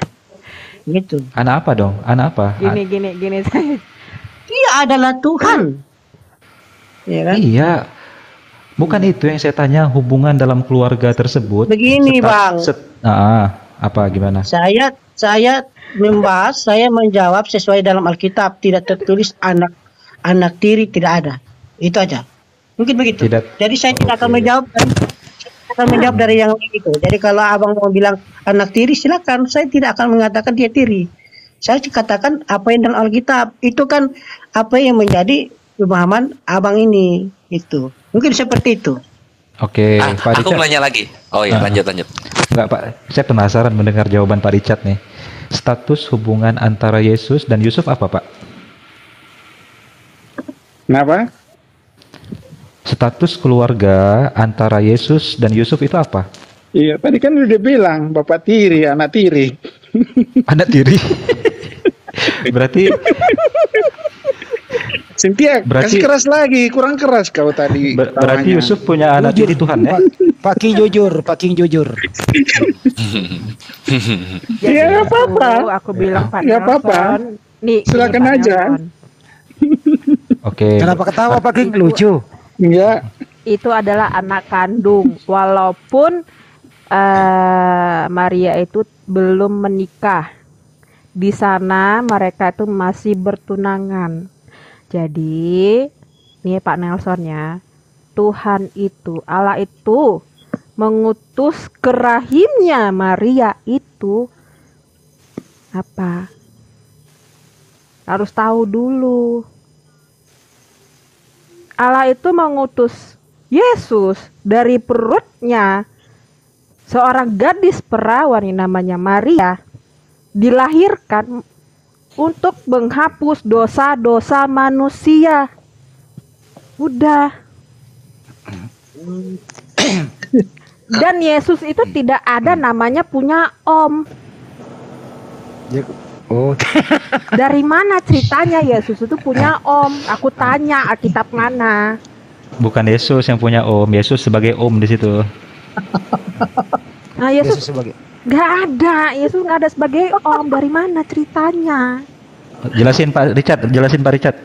Gitu. Anak apa dong? Anak apa? Gini gini gini saya [laughs] Dia adalah Tuhan. Ya kan? Iya. Bukan itu yang saya tanya hubungan dalam keluarga tersebut. Begini, Bang. set- ah, apa gimana? Saya saya membahas, saya menjawab sesuai dalam Alkitab, tidak tertulis anak anak tiri tidak ada. Itu aja. Mungkin begitu. Tidak. Jadi saya tidak akan menjawab akan menjawab dari yang itu. Jadi kalau abang mau bilang anak tiri silakan, saya tidak akan mengatakan dia tiri. Saya katakan apa yang dalam Alkitab itu kan apa yang menjadi pemahaman abang ini itu. Mungkin seperti itu. Oke, Ah, Pak aku Richard. nanya lagi. Oh iya, Ah. lanjut lanjut. Enggak, Pak. Saya penasaran mendengar jawaban Pak Richard nih. Status hubungan antara Yesus dan Yusuf apa, Pak? Kenapa? Status keluarga antara Yesus dan Yusuf itu apa? Iya, tadi kan udah bilang bapak tiri, anak tiri. [laughs] Anak tiri. [laughs] Berarti Cynthia, Berarti- kasih keras lagi, kurang keras kau tadi. ber- berarti. Yusuf punya anak tiri Tuhan ya? Pak, Pak King jujur, Pak King jujur. Iya, [laughs] nggak apa-apa. Aku, aku bilang Pak Nggak apa-apa. Nih, Silakan aja. Oke. Kenapa ketawa Pak King? Lucu. Enggak. Itu adalah anak kandung, walaupun eh, Maria itu belum menikah. Di sana mereka itu masih bertunangan. Jadi, nih Pak Nelson ya, Tuhan itu, Allah itu mengutus ke rahimnya Maria itu apa? Harus tahu dulu. Allah itu mengutus Yesus dari perutnya seorang gadis perawan yang namanya Maria dilahirkan untuk menghapus dosa-dosa manusia. Udah. Dan Yesus itu tidak ada namanya punya om. Ya, Oh, [laughs] Dari mana ceritanya Yesus itu punya om? Aku tanya Alkitab mana? Bukan Yesus yang punya om, Yesus sebagai om di situ. Nah Yesus Yesus sebagai nggak ada, Yesus nggak ada sebagai om. Dari mana ceritanya? Jelasin Pak Richard, jelasin Pak Richard.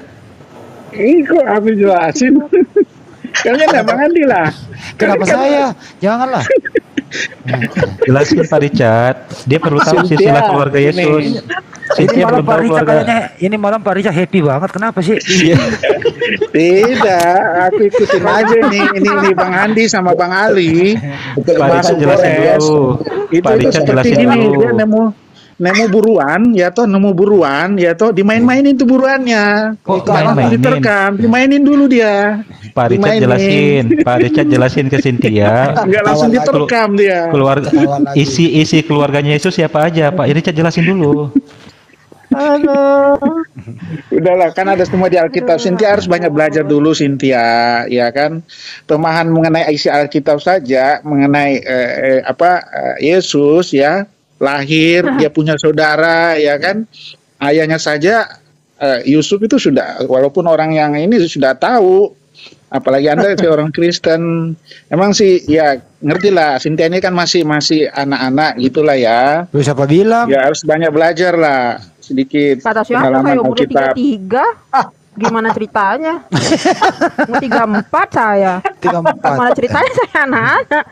Ini kok habis jelasin. [laughs] Kalian Bang Andi lah. Kenapa saya? Janganlah. Jelasin Pak Richard. Dia perlu tahu silsilah keluarga ini. Yesus. Ini malam Pak Richard kayaknya ini malam Pak Richard happy banget. Kenapa sih? Iya. Tidak, aku ikutin aja nih. Ini ini Bang Andi sama Bang Ali. Pak Richard jelasin dulu. Itu, Pak Richard seperti jelasin ini, dulu. dia nemu nemu buruan, ya toh nemu buruan, ya toh dimain-mainin tuh buruannya. Kok Kalau main-mainin? diterkam, dimainin dulu dia. Pak Richard Dimainin. jelasin. Pak Richard jelasin ke Cynthia. [laughs] Enggak langsung diterkam dia. Keluarga isi isi keluarganya Yesus siapa aja? Pak Richard jelasin dulu. Aduh. Udahlah, kan ada semua di Alkitab. Cynthia harus banyak belajar dulu, Cynthia, ya kan? Pemahaman mengenai isi Alkitab saja, mengenai eh, eh, apa eh, Yesus, ya, lahir, dia punya saudara, ya kan? Ayahnya saja eh, Yusuf itu sudah, walaupun orang yang ini sudah tahu, apalagi anda seorang Kristen, emang sih, ya ngerti lah. Cynthia ini kan masih masih anak-anak gitulah ya. Lu siapa bilang? Ya harus banyak belajar lah sedikit Kata siapa pengalaman saya umur tiga tiga? Ah, gimana ceritanya? [laughs] Umur tiga empat saya. Tiga empat. Gimana ceritanya saya anak-anak?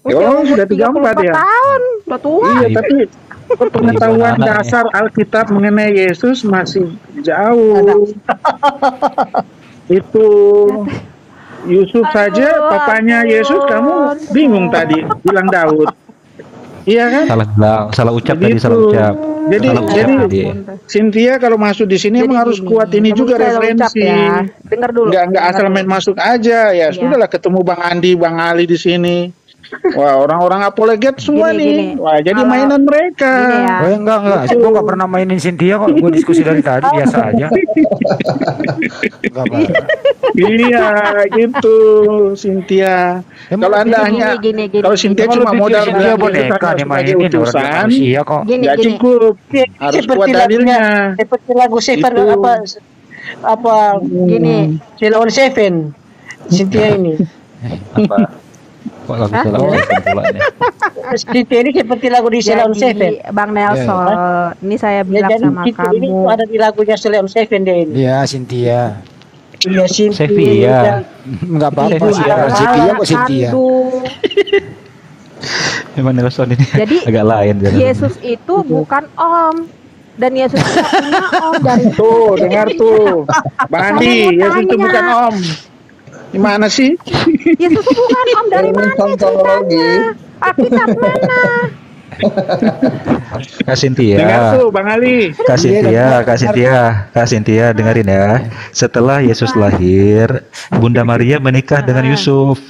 Ya, oh, sudah 34 ya? tahun, udah tua. Iya, tapi pengetahuan anak ya. dasar Alkitab mengenai Yesus masih jauh. [laughs] Itu Yusuf saja, Aduh, papanya ampun. Yesus, kamu bingung tadi bilang Daud. Iya kan? Salah bilang, salah ucap tadi, Begitu. salah ucap. Jadi, Salah ucap jadi tadi. Cynthia kalau masuk di sini emang harus kuat ini juga referensi. ya. Dengar dulu. Nggak nggak dengar asal main masuk aja ya. Iya. Sudahlah ketemu Bang Andi, Bang Ali di sini. Wah orang-orang apologet semua Gini, nih. gini. Wah jadi Kalau- mainan mereka. Gini ya. Oh enggak enggak, gue gak pernah mainin Cynthia kok. Gue diskusi dari tadi biasa aja. [laughs] Enggak apa. iya gitu Cynthia. Emang Kalau anda gini, hanya gini, gini, kalau. Cynthia cuma modal Cynthia bilang boneka sebagai mainin orang utusan, manusia kok. Gini, gini. cukup. Harus Seperti kuat dalilnya. lagunya- Seperti lagu Seven Itu. apa apa Gini. Sheila on Seven. Cynthia ini. Apa? Kok lagu Hah? salah ucap pula ini? Ini seperti lagu di Sheila on Seven. Jadi, Bang Nelson, ini saya Ya, bilang jadi sama itu, ini kamu. tuh ada di lagunya Sheila on Seven dia ini. Iya Cynthia. Iya Cynthia. Sevilla. Enggak apa-apa Itu sih. Cynthia kok Cynthia. kandung. [laughs] Emang Nelson ini Jadi, agak lain. kan? Yesus itu bukan om. Dan Yesus itu punya om dari Tuh dengar tuh. [laughs] Bang Andi, Yesus itu bukan om. Gimana sih? Yesus itu bukan om dari mana ceritanya? Alkitab mana? Kak Cynthia. Dengar tuh Bang Ali. Kak Cynthia, Kak Cynthia, Kak Cynthia dengerin ya. Setelah Yesus lahir, Bunda Maria menikah dengan Yusuf.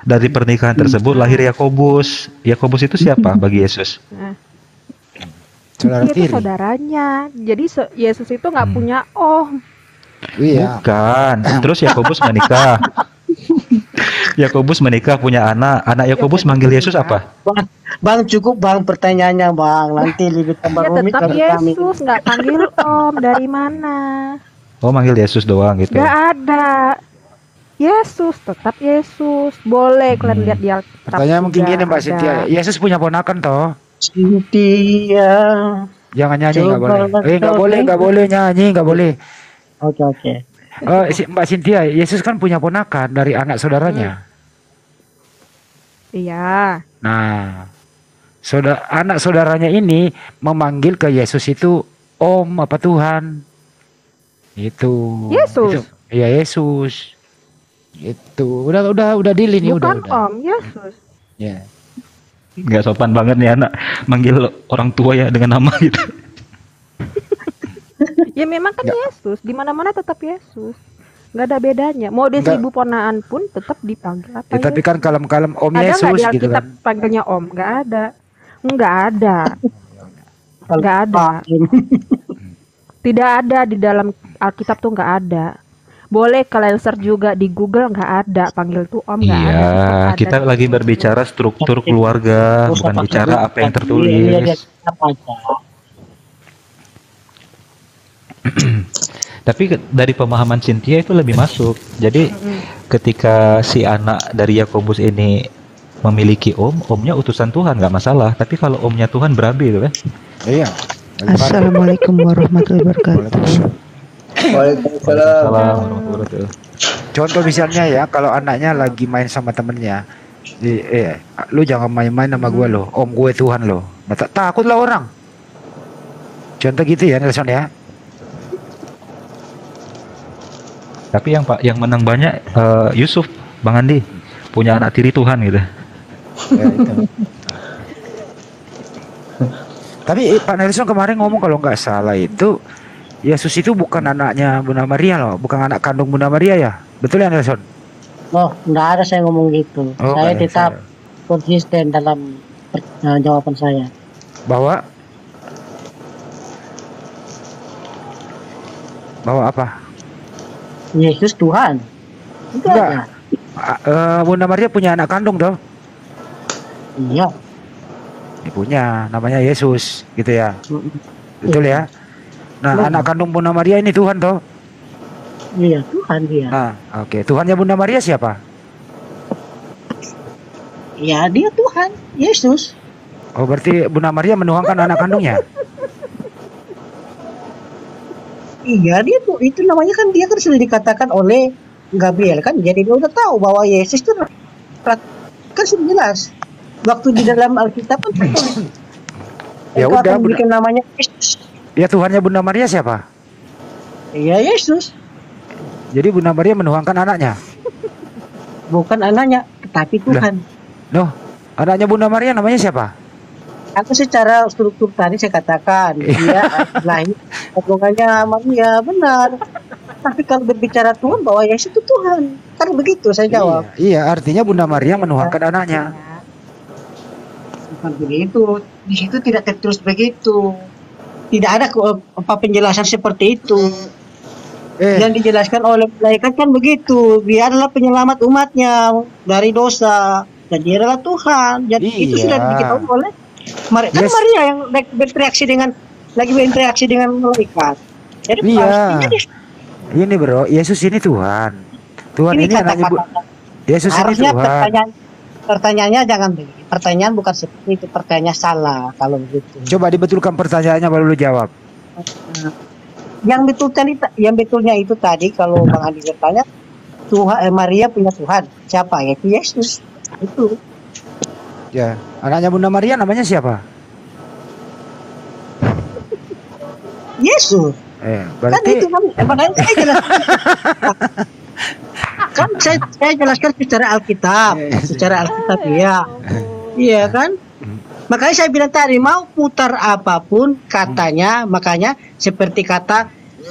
Dari pernikahan tersebut lahir Yakobus. Yakobus itu siapa bagi Yesus? Saudara Dia itu saudaranya. Jadi Yesus itu nggak punya om. Iya. Bukan. Terus Yakobus menikah. [laughs] Yakobus menikah punya anak. Anak Yakobus manggil Yesus apa? Bang, bang cukup bang pertanyaannya bang. Nanti lebih tambah Ya rumit tetap. Yesus nggak panggil om dari mana? Oh manggil Yesus doang gitu. Nggak ada. Yesus tetap Yesus. Boleh kalian lihat di Alkitab. Pertanyaan mungkin gini Mbak. Cynthia. Yesus punya ponakan toh? Cynthia. Jangan nyanyi nggak boleh. Eh nggak boleh nggak boleh nyanyi nggak boleh. Oke oke. Eh, si- Mbak Cynthia, Yesus kan punya ponakan dari anak saudaranya. Iya. Nah, saudara anak saudaranya ini memanggil ke Yesus itu Om apa Tuhan? Itu. Yesus. Iya Yesus. Itu udah udah udah deal ini udah Bukan udah. om Yesus. Ya. Nggak sopan banget nih anak manggil orang tua ya dengan nama gitu. Ya memang kan Yesus. Di mana-mana tetap Yesus. Nggak ada bedanya. Mau dia Nggak. seribu ponaan pun tetap dipanggil apa Ya, tapi Yesus. kan kalem-kalem Om ada nggak Yesus di gitu Alkitab kan. panggilnya om? Nggak ada. Nggak ada. [laughs] Nggak ada. Tidak ada di dalam Alkitab tuh nggak ada. Boleh kalian search juga di Google nggak ada panggil tuh om nggak ada. Iya, ada kita di lagi berbicara struktur keluarga, bukan bicara apa yang Iya, iya, tertulis. [clears throat] Tapi dari pemahaman Cynthia itu lebih masuk. Jadi ketika si anak dari Yakobus ini memiliki om, omnya utusan Tuhan nggak masalah. Tapi kalau omnya Tuhan berabi itu kan? Iya. Assalamualaikum warahmatullahi wabarakatuh. Waalaikumsalam. Salam warahmatullahi wabarakatuh. Contoh misalnya ya, kalau anaknya lagi main sama temennya, di, eh, lu jangan main-main sama gue loh, om gue Tuhan loh. Nah, tak- takutlah orang. Contoh gitu ya Nelson ya. Tapi yang pak yang menang banyak eh, Yusuf, Bang Andi punya anak tiri Tuhan gitu. Ya, itu. Tapi eh, Pak Nelson kemarin ngomong kalau nggak salah itu Yesus itu bukan anaknya Bunda Maria loh, bukan anak kandung Bunda Maria ya. Betul ya Nelson? Oh, nggak ada saya ngomong gitu. Oh, saya tetap konsisten dalam per- eh, jawaban saya. Bahwa Bahwa apa? Yesus Tuhan. Itu Enggak. Ah, eh, Bunda Maria punya anak kandung toh? Iya. Dia punya, namanya Yesus, gitu ya. Betul ya? Nah, Betul. anak kandung Bunda Maria ini Tuhan toh? Iya, Tuhan dia. Nah, oke. Tuhannya Bunda Maria siapa? Ya, dia Tuhan, Yesus. Oh, berarti Bunda Maria menuangkan anak kandungnya? [laughs] Iya, dia tuh itu namanya kan dia kan sudah dikatakan oleh Gabriel kan. Jadi dia udah tahu bahwa Yesus itu kan sudah jelas. Waktu di dalam Alkitab kan tertulis. [clears throat] Ya udah, bikin namanya Yesus. Ya Tuhannya Bunda Maria siapa? Iya, Yesus. Jadi Bunda Maria menuangkan anaknya. Bukan anaknya, tetapi Tuhan. Loh, anaknya Bunda Maria namanya siapa? Aku secara struktur tadi saya katakan [laughs] dia lahir hubungannya Maria benar. Tapi kalau berbicara Tuhan bahwa Yesus itu Tuhan, kan begitu saya jawab. Iya, artinya Bunda Maria menuangkan anaknya. Bukan begitu. Di situ tidak tertulis begitu. Tidak ada apa penjelasan seperti itu. Eh. Yang dijelaskan oleh malaikat kan begitu. Dia adalah penyelamat umatnya dari dosa. Dan dia adalah Tuhan. Jadi itu Iya. sudah diketahui oleh Maria. Kan Yes. Maria yang ber- berinteraksi dengan lagi berinteraksi dengan malaikat. Jadi Iya. pastinya dia Ini bro, Yesus ini Tuhan. Tuhan ini, ini anaknya Bu- kata-kata. Yesus ini Harusnya Tuhan. pertanyaan pertanyaannya jangan begini. Pertanyaan bukan seperti itu. Pertanyaan salah kalau begitu. Coba dibetulkan pertanyaannya baru lu jawab. yang betulkan itu, yang betulnya itu tadi kalau Bang Andi bertanya Tuhan eh, Maria punya Tuhan siapa yaitu Yesus itu Ya, anaknya Bunda Maria namanya siapa? [laughs] Yesus. Eh, kan berarti itu kan eh, makanya saya jelaskan [laughs] kan saya, saya jelaskan secara Alkitab. Secara Alkitab ya. Iya kan? Makanya saya bilang tadi mau putar apa pun katanya makanya seperti kata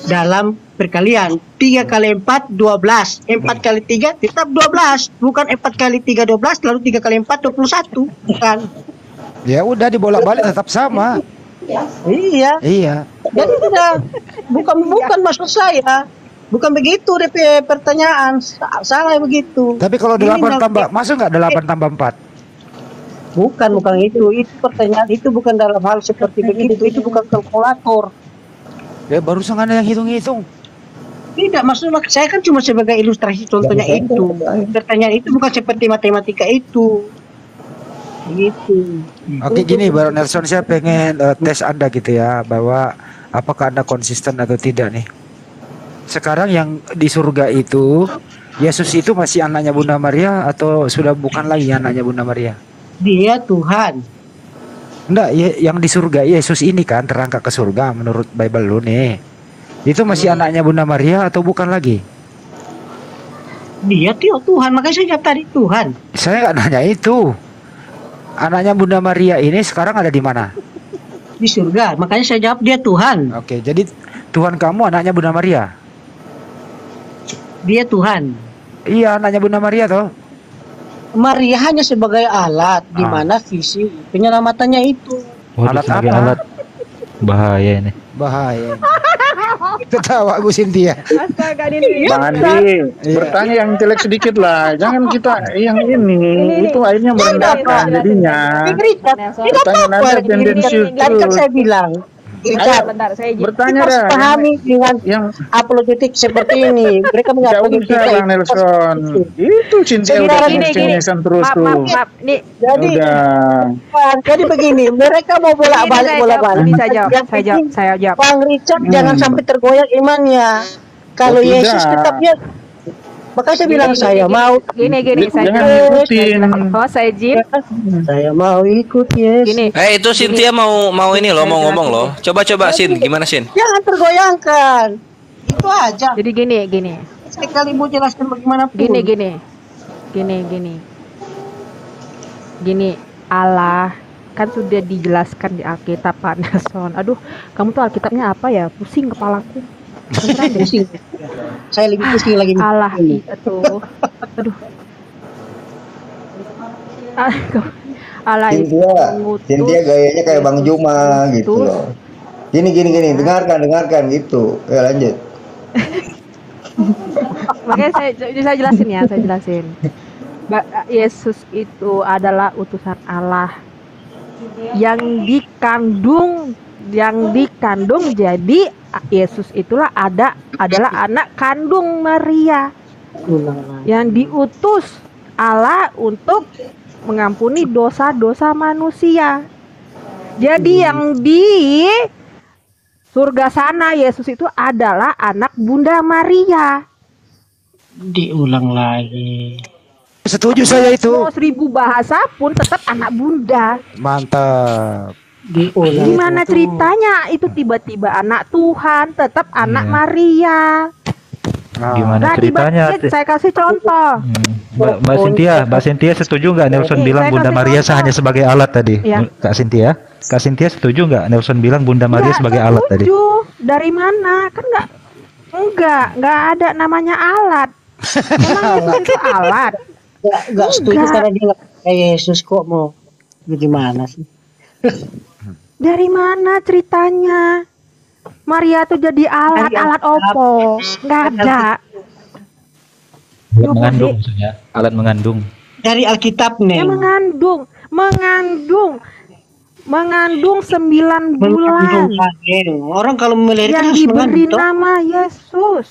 dalam perkalian. 3 kali 4 12 4 kali 3 tetap 12 bukan 4 kali 3 12 lalu 3 kali 4 21 bukan. Ya udah dibolak-balik tetap sama. iya. Iya. jadi tidak bukan bukan maksud saya. Bukan begitu DP pertanyaan. Sa- salah begitu. Tapi kalau Ini delapan nanti- tambah masuk nggak delapan tambah empat? bukan bukan itu. Itu pertanyaan itu bukan dalam hal seperti begitu. Itu bukan kalkulator. Ya barusan ada yang hitung-hitung. Tidak maksud saya kan cuma sebagai ilustrasi contohnya itu pertanyaan itu bukan seperti matematika itu gitu Oke gini Baron Nelson saya pengen eh, tes Anda gitu ya bahwa apakah Anda konsisten atau tidak nih. Sekarang yang di surga itu Yesus itu masih anaknya Bunda Maria atau sudah bukan lagi anaknya Bunda Maria? dia Tuhan Enggak, ye- yang di surga Yesus ini kan terangkat ke surga menurut Bible lu nih. Itu masih anaknya Bunda Maria atau bukan lagi? dia tuh Tuhan makanya saya jawab tadi Tuhan Saya nggak nanya itu. Anaknya Bunda Maria ini sekarang ada di mana? di surga makanya saya jawab dia Tuhan Oke, jadi Tuhan kamu anaknya Bunda Maria. dia Tuhan Iya, anaknya Bunda Maria toh. Maria hanya sebagai alat di Ah. mana visi penyelamatannya itu Waduh, Alat sebagai apa? alat bahaya ini. Bahaya. [laughs] Ketawa gue Cynthia. Astaga ini. Bang Andi, Iya. bertanya yang jelek sedikit lah. Jangan kita yang ini, itu akhirnya merendahkan jadinya. Tidak apa-apa tendensius Tadi kan saya bilang Bentar, bentar, saya. Bertanya harus pahami dengan Yang apologetik seperti ini mereka usah kita Bang itu Nelson. Itu Cinta udah terus Maaf, tuh. maaf, maaf. Nih, jadi Udah. Jadi begini mereka mau bolak ini balik saya bolak jawab, saya jawab, saya jawab, penting saya jawab. Bang Richard jangan sampai tergoyak imannya kalau Oh. Yesus tetap dia maka saya bilang Gini, saya gini, mau Gini, gini, saya ngikutin. Oh, saya izin. saya mau ikut Yesus Gini, Eh itu Cynthia mau mau ini loh mau ngomong loh. Coba coba Sin gimana Sin? jangan tergoyangkan itu aja jadi gini, gini. sekali mau jelaskan bagaimanapun Gini, gini. Gini, gini. Gini, Allah kan sudah dijelaskan di Alkitab Pak Nelson. Aduh, kamu tuh Alkitabnya apa ya? Pusing kepalaku. Pusing saya lebih pusing lagi nih. Allah itu. Aduh. Ah, Allah itu Cynthia, Cynthia gayanya kayak Bang Juma gitu loh. Gini gini gini, dengarkan dengarkan gitu. Ya lanjut. [laughs] Makanya saya saya jelasin ya, saya jelasin. Yesus itu adalah utusan Allah yang dikandung yang dikandung jadi Yesus itulah ada adalah anak kandung Maria yang diutus Allah untuk mengampuni dosa-dosa manusia. Jadi yang di surga sana Yesus itu adalah anak Bunda Maria. Diulang lagi. Setuju saya itu. Mau seribu bahasa pun tetap anak Bunda. Mantap. Diulang. Gimana ceritanya itu tiba-tiba anak Tuhan, tetap anak Iya. Maria. Gimana Nah, ceritanya? tiba-tiba saya kasih contoh. Mbak, Mbak Cynthia, Mbak Cynthia setuju nggak Nelson bilang saya Bunda Maria contoh. hanya sebagai alat tadi? Iya. Kak Cynthia, Kak Cynthia setuju nggak Nelson bilang Bunda Maria Nggak sebagai alat tadi? setuju. Dari mana? Kan enggak enggak, enggak ada namanya alat. Emang [laughs] Yesus itu alat? Gak, gak setuju karena dia nggak kayak Yesus kok mau gimana sih? [laughs] Dari mana ceritanya? Maria tuh jadi alat, Dari alat opo? Enggak ada. Alat mengandung maksudnya. Alat mengandung. Dari Alkitab Ya nih. mengandung, mengandung, mengandung sembilan bulan Mengandung. Orang kalau melahirkan yang harus diberi mengandung. nama Yesus.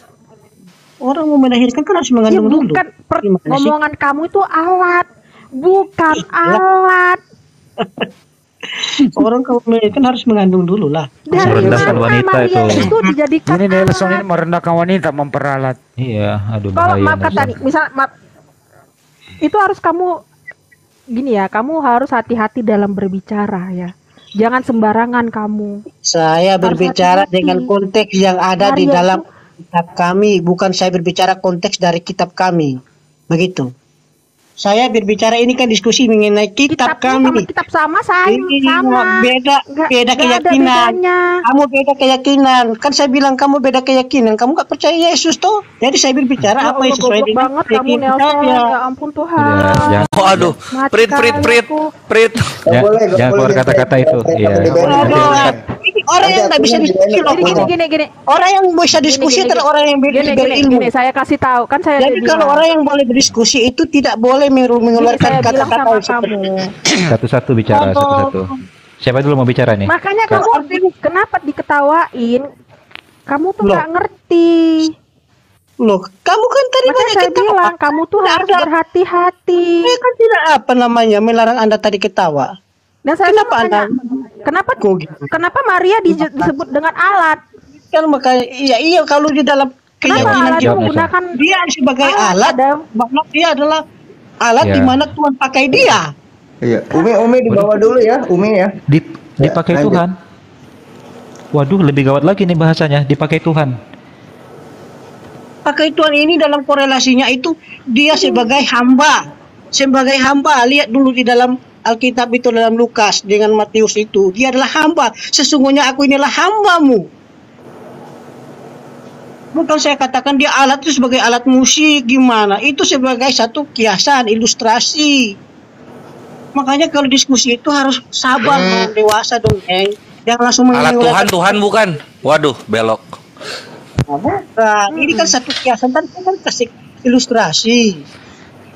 Orang mau melahirkan kan harus Ya mengandung dulu. bukan per- Gimana sih? ngomongan kamu itu alat, bukan alat. [laughs] [laughs] Orang kalau melahirkan harus mengandung dulu lah. Dari Merendahkan wanita Maria itu. itu dijadikan Ini Nelson alat? ini merendahkan wanita memperalat. Iya, aduh Kalau bahaya. maaf kata nih, misal maaf, itu harus kamu gini ya, kamu harus hati-hati dalam berbicara ya. Jangan sembarangan kamu. Saya berbicara hati-hati. dengan konteks yang ada di dalam kitab kami, bukan saya berbicara konteks dari kitab kami. Begitu. Saya berbicara ini kan diskusi mengenai kitab, sama kami. kitab sama saya Ini sama. beda Nggak- beda ada keyakinan. Kamu beda keyakinan. Kan saya bilang kamu beda keyakinan. Kamu gak percaya Yesus tuh. Jadi saya berbicara Ya apa yang sesuai dengan banget kamu keyakinan Nelson. saya. Ya ampun Tuhan. Udah, jangan, Oh aduh, Mati prit prit prit prit. boleh, jangan, jangan keluar kata-kata itu. Nggak Iya. Orang yang nggak bisa diskusi loh. Gini gini gini gini. Orang yang bisa diskusi adalah orang yang ber- gini, gini, gini, saya kasih tahu kan saya Jadi kalau bilang. orang yang boleh berdiskusi itu tidak boleh mengeluarkan kata-kata kamu. satu-satu bicara satu-satu. Siapa dulu mau bicara nih? Makanya kamu kenapa diketawain? Kamu tuh nggak ngerti. Loh, kamu kan tadi Makanya banyak saya ketawa. bilang kamu tuh Tidak harus berhati-hati. Saya kan tidak apa namanya melarang anda tadi ketawa. Dan saya Kenapa Anda- kenapa Kok gitu? kenapa Maria di- disebut dengan alat? Kan makanya iya iya kalau di dalam keyakinan jawab, menggunakan dia sebagai alat, alat, makna dia adalah alat Ya. di mana Tuhan pakai dia. Iya, Umi Umi dibawa dulu ya, Umi ya. Di, dipakai lanjut. Tuhan. Waduh, lebih gawat lagi nih bahasanya. Dipakai Tuhan. Pakai Tuhan ini dalam korelasinya itu dia sebagai hamba. Sebagai hamba, lihat dulu di dalam Alkitab itu dalam Lukas dengan Matius itu, dia adalah hamba. Sesungguhnya aku inilah hambamu. Bukan saya katakan dia alat itu sebagai alat musik gimana? Itu sebagai satu kiasan, ilustrasi. Makanya kalau diskusi itu harus sabar dong, dewasa dong, Eng. Jangan langsung Alat Tuhan Tuhan bukan. Waduh, belok. Nah, ini kan satu kiasan kan kan kasih ilustrasi.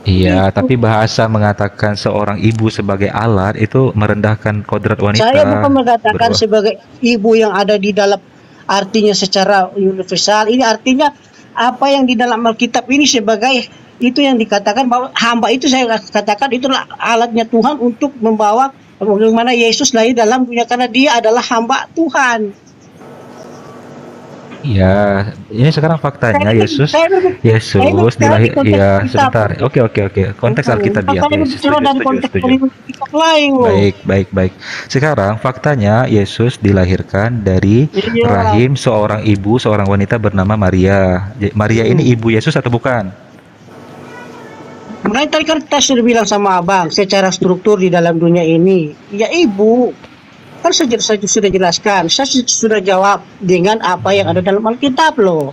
Iya, tapi bahasa mengatakan seorang ibu sebagai alat itu merendahkan kodrat wanita. Saya bukan mengatakan Berbuat- sebagai ibu yang ada di dalam artinya secara universal. Ini artinya apa yang di dalam Alkitab ini sebagai itu yang dikatakan bahwa hamba itu saya katakan itulah alatnya Tuhan untuk membawa bagaimana Yesus lahir dalam dunia karena dia adalah hamba Tuhan. Iya, ini sekarang faktanya Yesus Yesus dilahir Alkitab. sebentar. Oke oke oke. Konteks Alkitab ya. Oke, setuju dari setuju konteks setuju. lain. Baik, baik, baik. Sekarang faktanya Yesus dilahirkan dari Iya. rahim seorang ibu, seorang wanita bernama Maria. Maria ini ibu Yesus atau bukan? Makanya tadi kan sudah bilang sama abang secara struktur di dalam dunia ini, ya ibu kan saya, saya sudah jelaskan, saya su- sudah jawab dengan apa yang ada dalam Alkitab loh.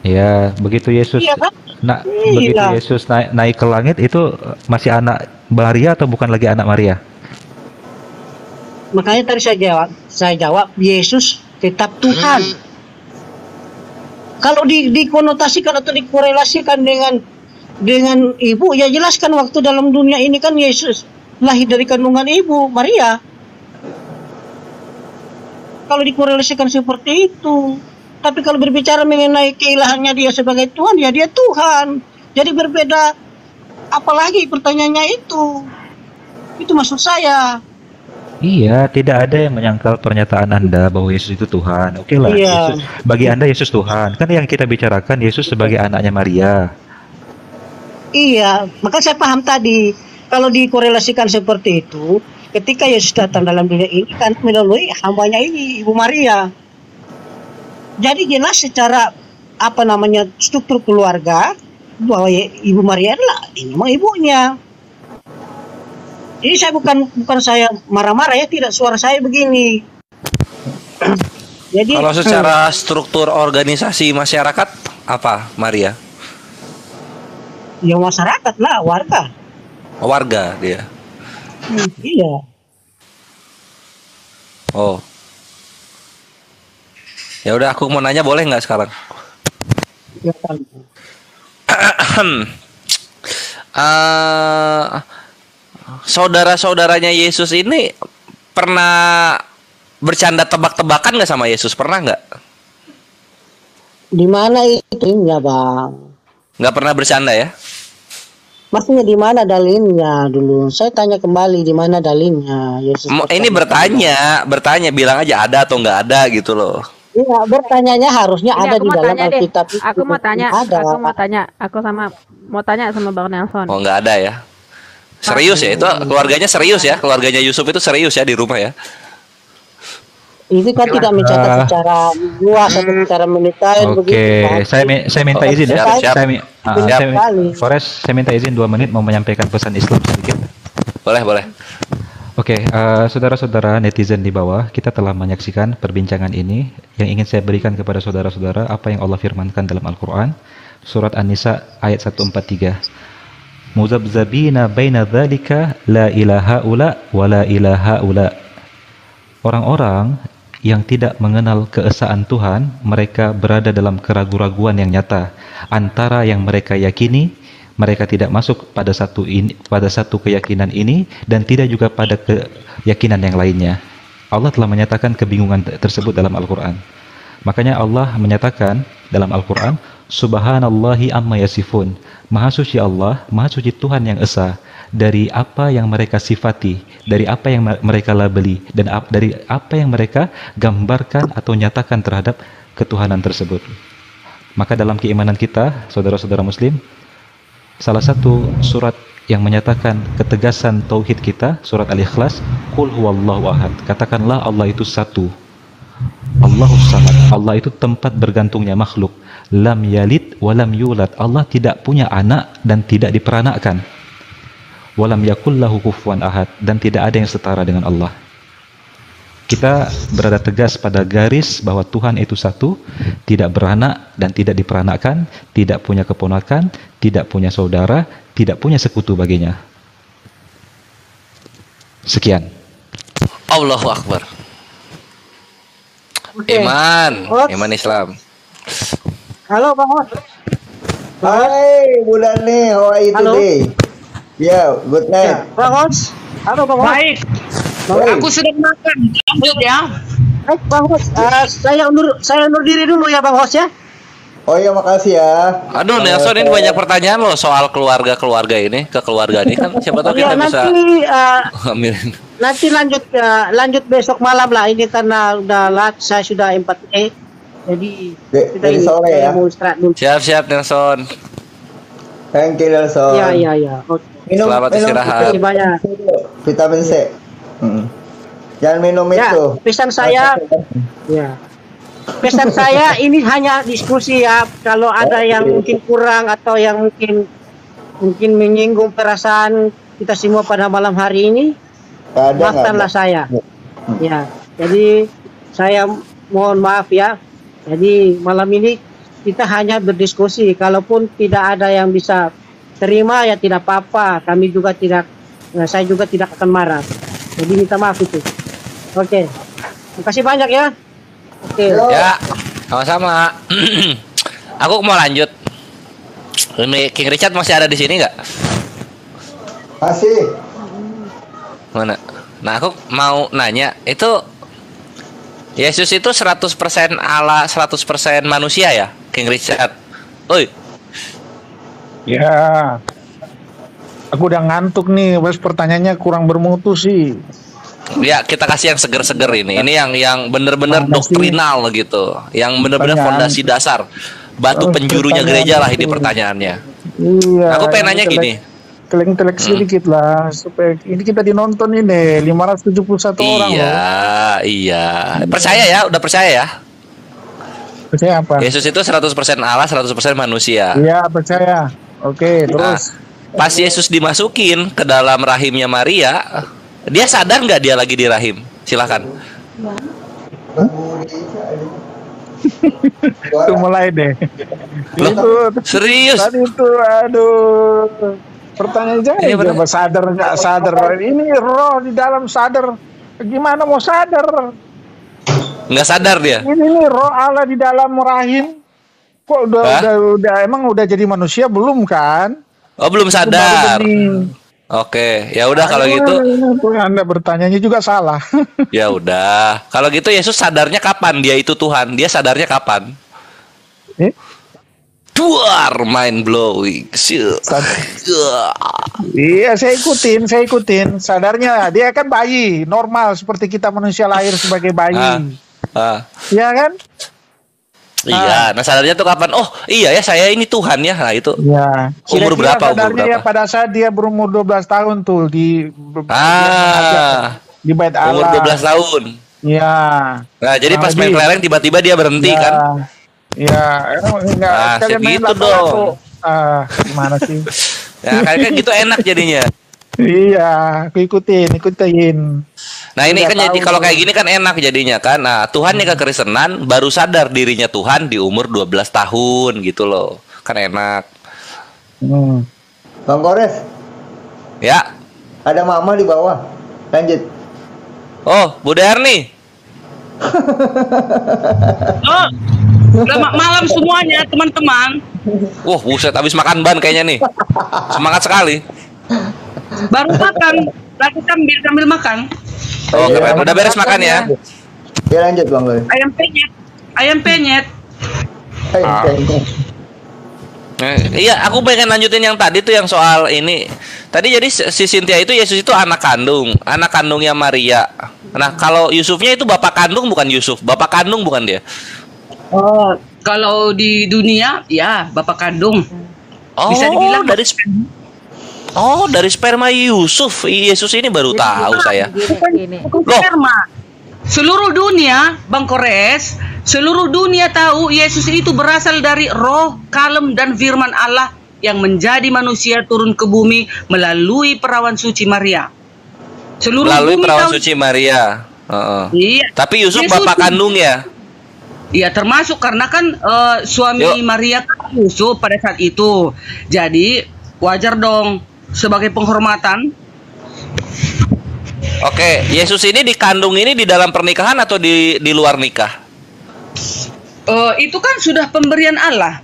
Ya, begitu Yesus Iya kan? na- Iya. begitu Yesus naik, naik ke langit itu masih anak Maria atau bukan lagi anak Maria? Makanya tadi saya jawab, saya jawab Yesus tetap Tuhan. kalau di dikonotasikan atau dikorelasikan dengan dengan ibu ya jelaskan waktu dalam dunia ini kan Yesus lahir dari kandungan ibu Maria kalau dikorelasikan seperti itu tapi kalau berbicara mengenai keilahannya dia sebagai Tuhan ya dia Tuhan jadi berbeda apalagi pertanyaannya itu itu maksud saya Iya, tidak ada yang menyangkal pernyataan Anda bahwa Yesus itu Tuhan. Oke lah, Iya. Yesus- bagi Anda Yesus Tuhan. Kan yang kita bicarakan Yesus sebagai anaknya Maria. Iya, maka saya paham tadi kalau dikorelasikan seperti itu, ketika Yesus datang dalam dunia ini kan melalui hambanya ini Ibu Maria. Jadi jelas secara apa namanya struktur keluarga bahwa Ibu Maria adalah ini memang ibunya. Ini saya bukan bukan saya marah-marah ya, tidak suara saya begini. [clears throat] Jadi Kalau secara struktur organisasi masyarakat apa Maria? ya masyarakat lah warga. Warga dia. Hmm, [laughs] iya. Oh. Ya udah aku mau nanya boleh nggak sekarang? Ya, kan. Eh, saudara-saudaranya Yesus ini pernah bercanda tebak-tebakan nggak sama Yesus? Pernah nggak? Di mana itunya, Bang? Nggak pernah bercanda ya? Maksudnya di mana dalilnya dulu? Saya tanya kembali di mana dalilnya Yesus. Mo- Ini bertanya, bertanya, bilang aja ada atau nggak ada gitu loh. Iya, bertanyanya harusnya Ini ada di dalam. Alkitab. itu. Aku mau tanya, Ada. aku mau tanya, aku sama mau tanya sama Bang Nelson. Oh nggak ada ya? Serius ya? Itu keluarganya serius ya? Keluarganya Yusuf itu serius ya di rumah ya? Itu kan tidak mencatat secara luas atau secara mendetail Oke, begitu. Pak. saya saya minta Oh, izin ya. siap, siap. Saya, ah, Siap. saya Forest, saya minta izin dua menit mau menyampaikan pesan Islam sedikit. Boleh, boleh. Oke, eh, saudara-saudara netizen di bawah, kita telah menyaksikan perbincangan ini. Yang ingin saya berikan kepada saudara-saudara apa yang Allah firmankan dalam Al-Quran, surat An-Nisa ayat 143. Muzabzabina baina dzalika la ilaha ula wa la ilaha ula. Orang-orang yang tidak mengenal keesaan Tuhan, mereka berada dalam keraguan-raguan yang nyata antara yang mereka yakini mereka tidak masuk pada satu ini pada satu keyakinan ini dan tidak juga pada keyakinan yang lainnya. Allah telah menyatakan kebingungan te- tersebut dalam Al-Qur'an. Makanya Allah menyatakan dalam Al-Qur'an, Subhanallahi amma yasifun. Maha suci Allah, maha suci Tuhan yang esa dari apa yang mereka sifati, dari apa yang me- mereka labeli dan ap- dari apa yang mereka gambarkan atau nyatakan terhadap ketuhanan tersebut. Maka dalam keimanan kita, saudara-saudara muslim, salah satu surat yang menyatakan ketegasan tauhid kita, surat Al-Ikhlas, Qul huwallahu ahad. Katakanlah Allah itu satu. Allahus samad. Allah itu tempat bergantungnya makhluk. Lam yalid walam yulad. Allah tidak punya anak dan tidak diperanakkan. Walam yakullahu kufuwan ahad dan tidak ada yang setara dengan Allah. Kita berada tegas pada garis bahwa Tuhan itu satu, tidak beranak dan tidak diperanakkan, tidak punya keponakan, tidak punya saudara, tidak punya sekutu baginya. Sekian. Allahu Akbar. Oke. Iman, Oke. iman Islam. Halo Bang Hos. Hai, bulan nih, how are you Halo. today? Ya, good night. Bang Hos. Halo Bang Hos. Baik, Baik. aku sudah makan. Lanjut ya. Eh, Bang Hos, eh, saya undur saya undur diri dulu ya Bang Hos ya. Oh ya, makasih ya. Aduh Nelson ini banyak pertanyaan loh soal keluarga-keluarga ini, ke keluarga ini kan siapa tahu Ya kita bisa nanti eh, ambilin. nanti lanjut eh, lanjut besok malam lah ini karena udah lat saya sudah 4 eh jadi De- dari ini, sore ya. mau istirahat dulu. Siap-siap Nelson. Thank you, Nelson. Ya ya ya. Oke. Minum, Selamat minum istirahat. Terima kasih banyak. vitamin C. Mm. Jangan minum Ya, itu. pesan saya ya. Pesan saya ini hanya diskusi ya. Kalau ada yang mungkin kurang atau yang mungkin mungkin menyinggung perasaan kita semua pada malam hari ini, maafkanlah saya. Ya, jadi saya mohon maaf ya. Jadi malam ini kita hanya berdiskusi. Kalaupun tidak ada yang bisa terima ya tidak apa-apa. Kami juga tidak, ya, saya juga tidak akan marah. Jadi minta maaf itu. Oke, terima kasih banyak ya. Oke. Ya, sama-sama. [clears throat] aku mau lanjut. Ini King Richard masih ada di sini nggak? Masih. Mana? Nah, aku mau nanya, itu Yesus itu 100% Allah, 100% manusia ya, King Richard? Oi, Ya. Aku udah ngantuk nih, Wes pertanyaannya kurang bermutu sih. ya kita kasih yang seger-seger ini. Ini yang yang sih? doktrinal gitu, yang bener-bener Pertanyaan. fondasi dasar. Batu Oh, penjurunya gereja lah ini pertanyaannya. Iya. Aku pengen nanya gini. Intelek sedikit lah supaya ini kita dinonton ini 571 orang loh. Iya, iya. Percaya ya, udah percaya ya. Percaya apa? Yesus itu 100% Allah, 100% manusia. Iya, percaya. Oke, terus. Nah, pas Yesus dimasukin ke dalam rahimnya Maria, dia sadar nggak dia lagi di rahim? Silakan. Itu mulai deh. itu serius? Tadi itu aduh. Pertanyaan jangan Ini ini bener. sadar nggak sadar. Ini roh di dalam sadar. Gimana mau sadar? Nggak sadar dia. Ini nih roh Allah di dalam rahim. Kok udah Hah? udah udah emang udah jadi manusia belum kan? Oh belum sadar. Oke, ya udah kalau gitu, itu Anda bertanyanya juga salah. [laughs] ya udah. Kalau gitu Yesus sadarnya kapan dia itu Tuhan? Dia sadarnya kapan? Eh? Duar, mind blowing. Iya, saya ikutin, saya ikutin. Sadarnya dia kan bayi, normal seperti kita manusia lahir sebagai bayi. Ah, ah. Iya kan? Iya, nah sadarnya tuh kapan? Oh iya ya saya ini Tuhan ya. Nah itu. Iya. Umur Kira-kira berapa? Umur sadarnya ya berapa? pada saat dia berumur 12 tahun tuh di Ah, di bait umur Allah. 12 tahun. Iya. Nah jadi Nah, pas main kelereng tiba-tiba dia berhenti Iya. kan? Iya, emang enggak Ah, sekalian main segitu lato-lato. dong. Ah, gimana sih? [laughs] Ya kayak kan gitu enak jadinya. iya, aku ikutin, ikutin. Nah ini kan jadi kalau kayak gini kan enak jadinya kan. Nah Tuhan yang kekristenan baru sadar dirinya Tuhan di umur 12 tahun gitu loh. Kan enak. Hmm. Bang Kores, Ya. ada mama di bawah. Lanjut. Oh, Bu Darni. Oh, selamat malam semuanya teman-teman. Wah, buset habis makan ban kayaknya nih. Semangat sekali. Baru makan, lagi sambil sambil makan. Oh, keren. Udah beres makan ya. Ya lanjut Bang. Ayam penyet, ayam penyet. Hai, Ah. hai. Eh, iya, aku pengen lanjutin yang tadi tuh yang soal ini. Tadi jadi si Cynthia itu Yesus itu anak kandung, anak kandungnya Maria. Nah, kalau Yusufnya itu bapak kandung bukan Yusuf, bapak kandung bukan dia. Oh, kalau di dunia ya bapak kandung. Oh, Bisa dibilang dari sperma. Oh, dari sperma Yusuf. Yesus ini baru tahu saya. Gini, Bukan sperma. Seluruh dunia, Bang Kores, seluruh dunia tahu Yesus itu berasal dari roh, kalem, dan firman Allah yang menjadi manusia turun ke bumi melalui perawan suci Maria. Seluruh Melalui perawan tahu. suci Maria. Heeh. Iya. Tapi Yusuf Yesus bapak kandung ya. Iya termasuk karena kan eh, suami Yuk. Maria kan Yusuf pada saat itu. Jadi wajar dong sebagai penghormatan. Oke, Yesus ini dikandung ini di dalam pernikahan atau di di luar nikah? Eh, itu kan sudah pemberian Allah.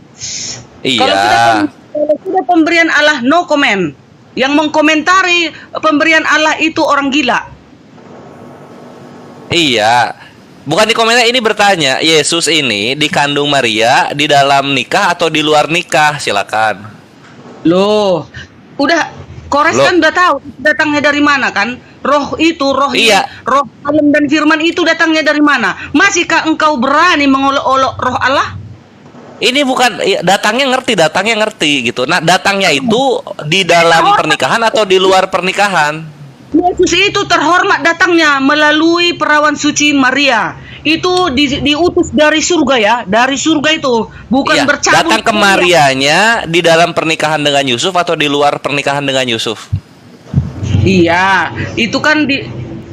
Iya. Kalau sudah, pem- kalau sudah pemberian Allah no comment. Yang mengkomentari pemberian Allah itu orang gila. Iya. Bukan di komentar ini bertanya, Yesus ini dikandung Maria di dalam nikah atau di luar nikah? Silakan. Loh, udah Kores Loh. kan udah tahu datangnya dari mana kan? Roh itu, roh Iya. roh alam dan firman itu datangnya dari mana? Masihkah engkau berani mengolok-olok roh Allah? Ini bukan iya, datangnya ngerti, datangnya ngerti gitu. Nah, datangnya itu di dalam pernikahan atau di luar pernikahan? Yesus itu terhormat datangnya melalui perawan suci Maria. Itu di- diutus dari surga ya, dari surga itu, bukan Iya, bercabut. datang ke Marianya di dalam pernikahan dengan Yusuf atau di luar pernikahan dengan Yusuf? Iya, itu kan di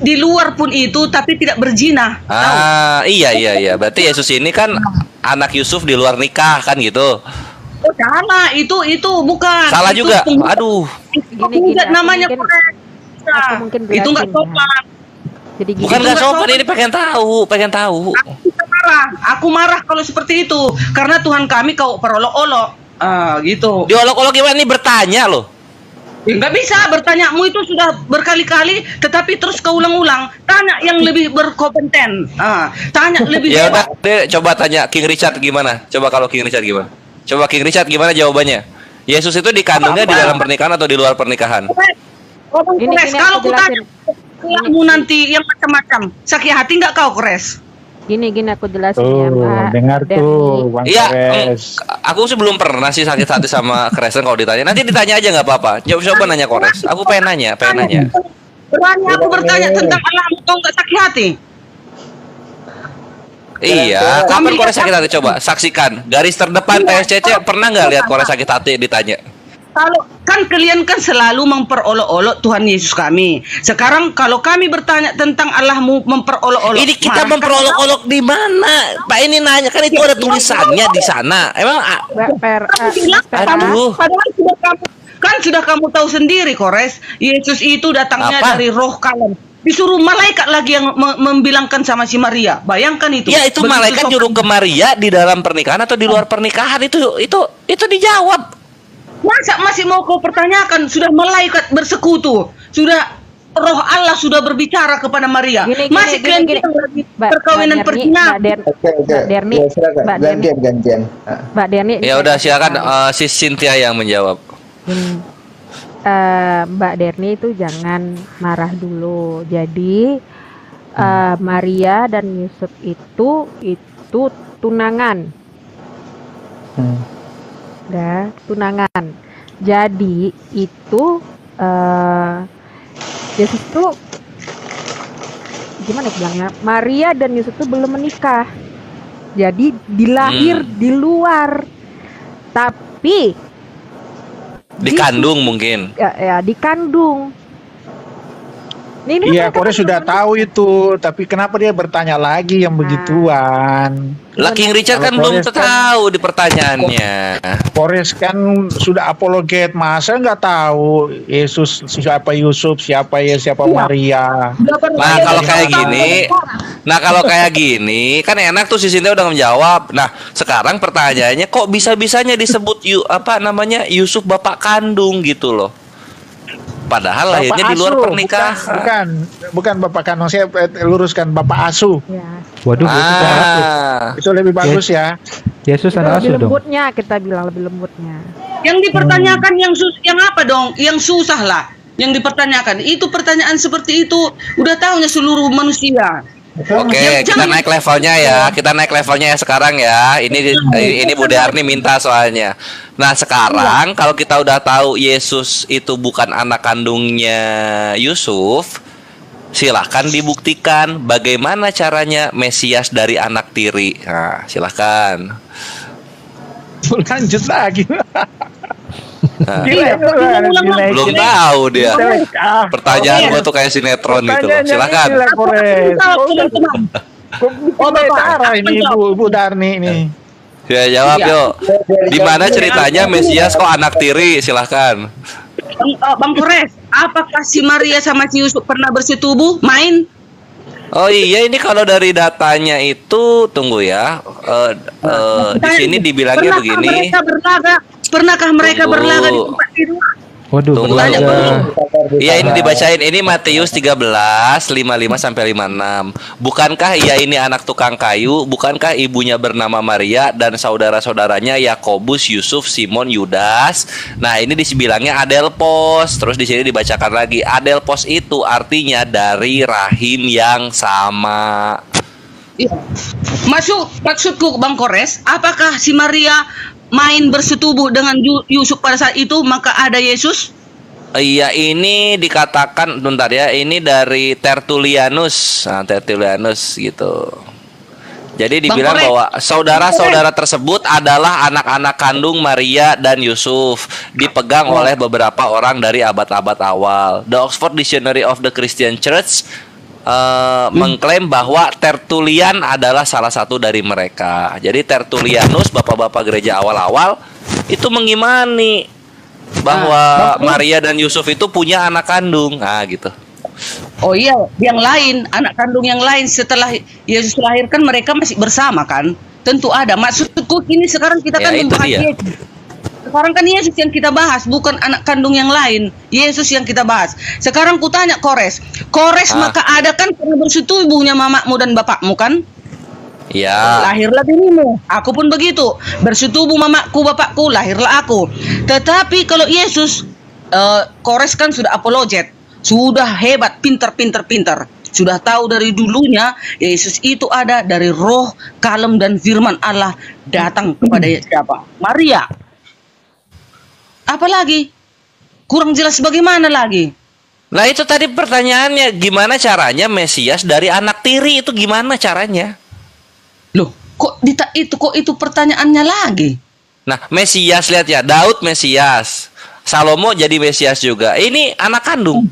di luar pun itu tapi tidak berzina. Ah, iya iya iya. Berarti Yesus ini kan anak Yusuf di luar nikah kan gitu. Oh, salah, itu itu bukan. Salah Itu juga. Aduh. Itu Gini, gini, pemuda aku namanya mungkin- itu nggak ya. sopan. Jadi gini, Bukan nggak sopan sopan. ini pengen tahu, pengen tahu. Aku marah. Aku marah kalau seperti itu karena Tuhan kami kau perolok-olok. Ah, gitu. Diolok-olok gimana nih bertanya loh. Ya, nggak bisa bertanyamu itu sudah berkali-kali tetapi terus keulang-ulang tanya yang lebih berkompeten ah, tanya [laughs] lebih Ya udah, deh, coba tanya King Richard gimana? Coba kalau King Richard gimana? Coba King Richard gimana jawabannya? Yesus itu dikandungnya di dalam pernikahan atau di luar pernikahan? Ngomong Ini- Kores, ini kalau aku ku tanya kamu nanti yang macam-macam sakit hati nggak kau kores Gini gini aku jelasin ya Tuh, Mbak. dengar Denny. tuh, Bang Iya, aku sih belum pernah sih sakit hati sama [laughs] Kristen kalau ditanya. Nanti ditanya aja nggak apa-apa. Coba coba nanya Kores. Aku pengen nanya, pengen nanya. berani aku bertanya tentang Allah kau nggak sakit hati Iya, kapan Kores sakit hati? Coba saksikan. Garis terdepan PSCC pernah nggak lihat Kores sakit hati ditanya? Kalau kan kalian kan selalu memperolok-olok Tuhan Yesus kami sekarang kalau kami bertanya tentang Allahmu memperolok-olok Ini kita memperolok-olok di mana? Pak ini nanya kan itu ada tulisannya di sana. Emang ah, Mbak Per, Kamu eh, bilang, Pera, Aduh. padahal sudah kamu kan sudah kamu tahu sendiri Kores Yesus itu datangnya Apa? dari roh kalem disuruh malaikat lagi yang me- membilangkan sama si Maria bayangkan itu ya itu Begitu malaikat nyuruh ke Maria di dalam pernikahan atau di luar pernikahan itu itu itu dijawab. Masa masih mau kau pertanyakan sudah malaikat bersekutu sudah roh Allah sudah berbicara kepada Maria Gini, gini, masih gini, kalian gini. lagi Mbak- perkawinan Mbak Derni, perjina Mbak Derni, Ya. Mbak Derni. Ah. Mbak Derni. Ya udah silakan eh, si Cynthia yang menjawab. Gini, eh, Mbak Derni itu jangan marah dulu. Jadi eh, Maria dan Yusuf itu itu tunangan, Hmm. Ya tunangan. Jadi itu eh, Yesus itu gimana ya bilangnya? Maria dan Yusuf itu belum menikah. Jadi dilahir Hmm. di luar. Tapi Dikandung mungkin. ya, ya dikandung. Iya, Kores kan sudah tahu itu, tapi kenapa dia bertanya lagi yang begituan? Lah King Richard kan belum kan- tahu di pertanyaannya. Kores kan sudah apologet, masa nggak tahu Yesus siapa Yusuf, siapa ya siapa Maria? Nah kalau kayak gini, nah kalau kayak gini kan enak tuh si Cynthia udah menjawab. Nah sekarang pertanyaannya kok bisa bisanya disebut yu apa namanya Yusuf bapak kandung gitu loh. Padahal lahirnya di luar pernikahan. Bukan, bukan, bukan bapak kandung saya eh, luruskan bapak asuh. Ya. Waduh. Ah, Itu lebih bagus ya. Yesus Itu anak lebih asuh dong. lembutnya kita bilang lebih lembutnya. yang dipertanyakan yang sus yang apa dong yang susah lah yang dipertanyakan itu pertanyaan seperti itu udah tahunya seluruh manusia Oke, Yang kita naik levelnya ya. Kita naik levelnya ya sekarang ya. Ini ini Bu Darni minta soalnya. Nah, sekarang kalau kita udah tahu Yesus itu bukan anak kandungnya Yusuf, silahkan dibuktikan bagaimana caranya Mesias dari anak tiri. Nah, silahkan. Lanjut lagi. [laughs] Nah, Gila, dinaikin. belum tahu dia. Ah, Pertanyaan gua tuh kayak sinetron gitu loh. Silakan. Oh, Bapak, ini. Bu, Bu Darni ini. Ya jawab Iya. yuk. Di mana ceritanya Mesias kok anak tiri? Silahkan. Bang, eh, Bang Kores, apakah si Maria sama si Yusuf pernah bersetubuh main? Oh iya ini kalau dari datanya itu tunggu ya. Eh, eh, di sini dibilangnya Pernahkah begini. Mereka berlaga? Pernahkah mereka Tunggu. berlaga di tempat tidur? Waduh, Tunggu berlaga. dulu. Iya ini dibacain ini Matius 13 55 sampai 56. Bukankah ia ini anak tukang kayu? Bukankah ibunya bernama Maria dan saudara-saudaranya Yakobus, Yusuf, Simon, Yudas? Nah, ini dibilangnya Adelpos. Terus di sini dibacakan lagi Adelpos itu artinya dari rahim yang sama. Iya. Masuk maksudku Bang Kores, apakah si Maria main bersetubuh dengan Yu- Yusuf pada saat itu maka ada Yesus? Iya ini dikatakan bentar ya ini dari Tertullianus nah, Tertullianus gitu. Jadi dibilang bahwa saudara-saudara tersebut adalah anak-anak kandung Maria dan Yusuf dipegang oleh beberapa orang dari abad-abad awal. The Oxford Dictionary of the Christian Church eh, mengklaim bahwa Tertullian adalah salah satu dari mereka. Jadi Tertullianus bapak-bapak gereja awal-awal itu mengimani bahwa Maria dan Yusuf itu punya anak kandung. Nah, gitu. Oh iya, yang lain, anak kandung yang lain setelah Yesus lahirkan mereka masih bersama kan? Tentu ada. Maksudku ini sekarang kita Ya, kan membahas. Sekarang kan Yesus yang kita bahas, bukan anak kandung yang lain. Yesus yang kita bahas. Sekarang ku tanya Kores. Kores Ah. maka ada kan karena bersetubuhnya mamamu dan bapakmu kan? Ya. Lahirlah dirimu. Aku pun begitu. Bersetubuh mamaku, bapakku, lahirlah aku. Tetapi kalau Yesus, eh, Kores kan sudah apologet. Sudah hebat, pintar, pintar, pintar. Sudah tahu dari dulunya Yesus itu ada dari roh, kalem, dan firman Allah datang kepada siapa? Maria. Apalagi? Kurang jelas bagaimana lagi? Lah itu tadi pertanyaannya gimana caranya Mesias dari anak tiri itu gimana caranya? Loh, kok dita itu kok itu pertanyaannya lagi? Nah, Mesias lihat ya, Daud Mesias. Salomo jadi Mesias juga. Ini anak kandung.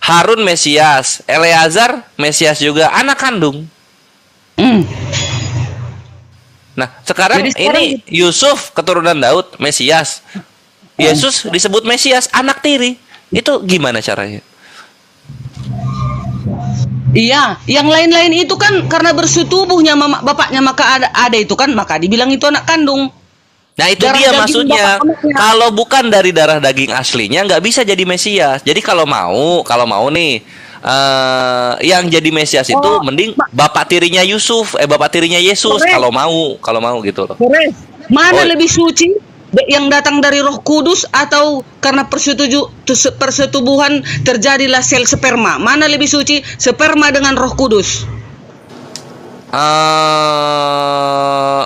Harun Mesias, Eleazar Mesias juga anak kandung. Hmm. Nah, sekarang, Jadi sekarang- ini Yusuf keturunan Daud Mesias. Yesus disebut Mesias anak tiri. Itu gimana caranya? Iya, yang lain-lain itu kan karena bersetubuhnya mama bapaknya maka ada ada itu kan maka dibilang itu anak kandung. Nah itu Darah dia maksudnya. Kalau bukan dari darah daging aslinya nggak bisa jadi Mesias. Jadi kalau mau, kalau mau nih eh yang jadi Mesias itu Oh, mending bapak tirinya Yusuf, eh bapak tirinya Yesus kalau mau, kalau mau gitu loh. Mana Oh. lebih suci? Yang datang dari Roh Kudus atau karena persetuju tu- persetubuhan terjadilah sel sperma? Mana lebih suci? Sperma dengan Roh Kudus. eh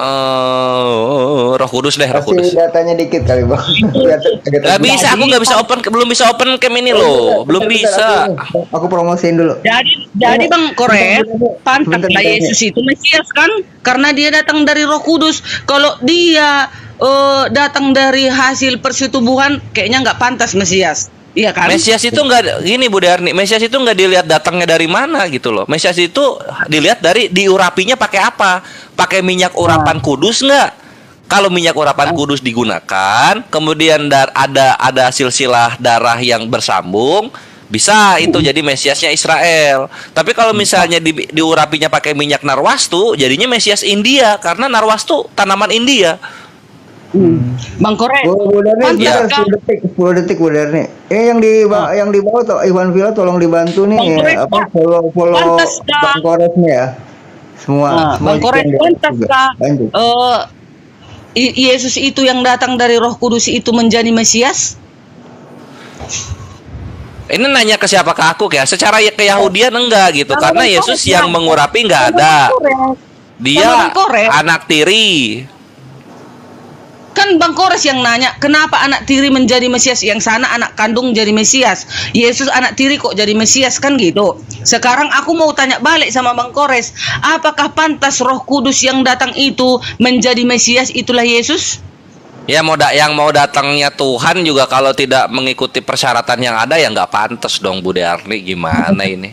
eh, Roh Kudus deh, Roh Kudus. Datanya dikit kali bang. [laughs] Gak bisa, aku nggak bisa open, belum bisa open cam ini loh, belum bisa. Aku promosiin dulu. Jadi jadi Bang Bentar, bentar, Yesus itu Mesias kan? Karena dia datang dari Roh Kudus. Kalau dia eh, datang dari hasil persetubuhan, kayaknya nggak pantas Mesias. Iya kan? Mesias itu nggak gini Bu Darni, Mesias itu nggak dilihat datangnya dari mana gitu loh. Mesias itu dilihat dari diurapinya pakai apa? Pakai minyak urapan kudus nggak? Kalau minyak urapan kudus digunakan, kemudian dar- ada ada silsilah darah yang bersambung, bisa itu jadi Mesiasnya Israel. Tapi kalau misalnya di, diurapinya pakai minyak narwastu, jadinya Mesias India karena narwastu tanaman India. Bang. Bu, Bu Darni, Pantas sebentar, kan? 10 detik, 10 detik Bu Darni. Ini yang di ba- yang di bawah tuh Iwan Villa tolong dibantu nih Bang Kores, apa follow follow Pantas, Kak. Bang Kores nih ya. Semua. Nah, semua Bang Kores di- pantas. Eh, I- Yesus itu yang datang dari Roh Kudus itu menjadi Mesias? Ini nanya ke siapa ke aku ya? Secara ya- keyahudian enggak gitu, karena Bang Yesus yang ya. mengurapi enggak ada. Bang Dia Bang anak tiri. Kan Bang Kores yang nanya, kenapa anak tiri menjadi Mesias? Yang sana anak kandung jadi Mesias. Yesus anak tiri kok jadi Mesias kan gitu. Sekarang aku mau tanya balik sama Bang Kores, apakah pantas Roh Kudus yang datang itu menjadi Mesias itulah Yesus? Ya mau da- yang mau datangnya Tuhan juga kalau tidak mengikuti persyaratan yang ada ya nggak pantas dong Bu Darni gimana ini?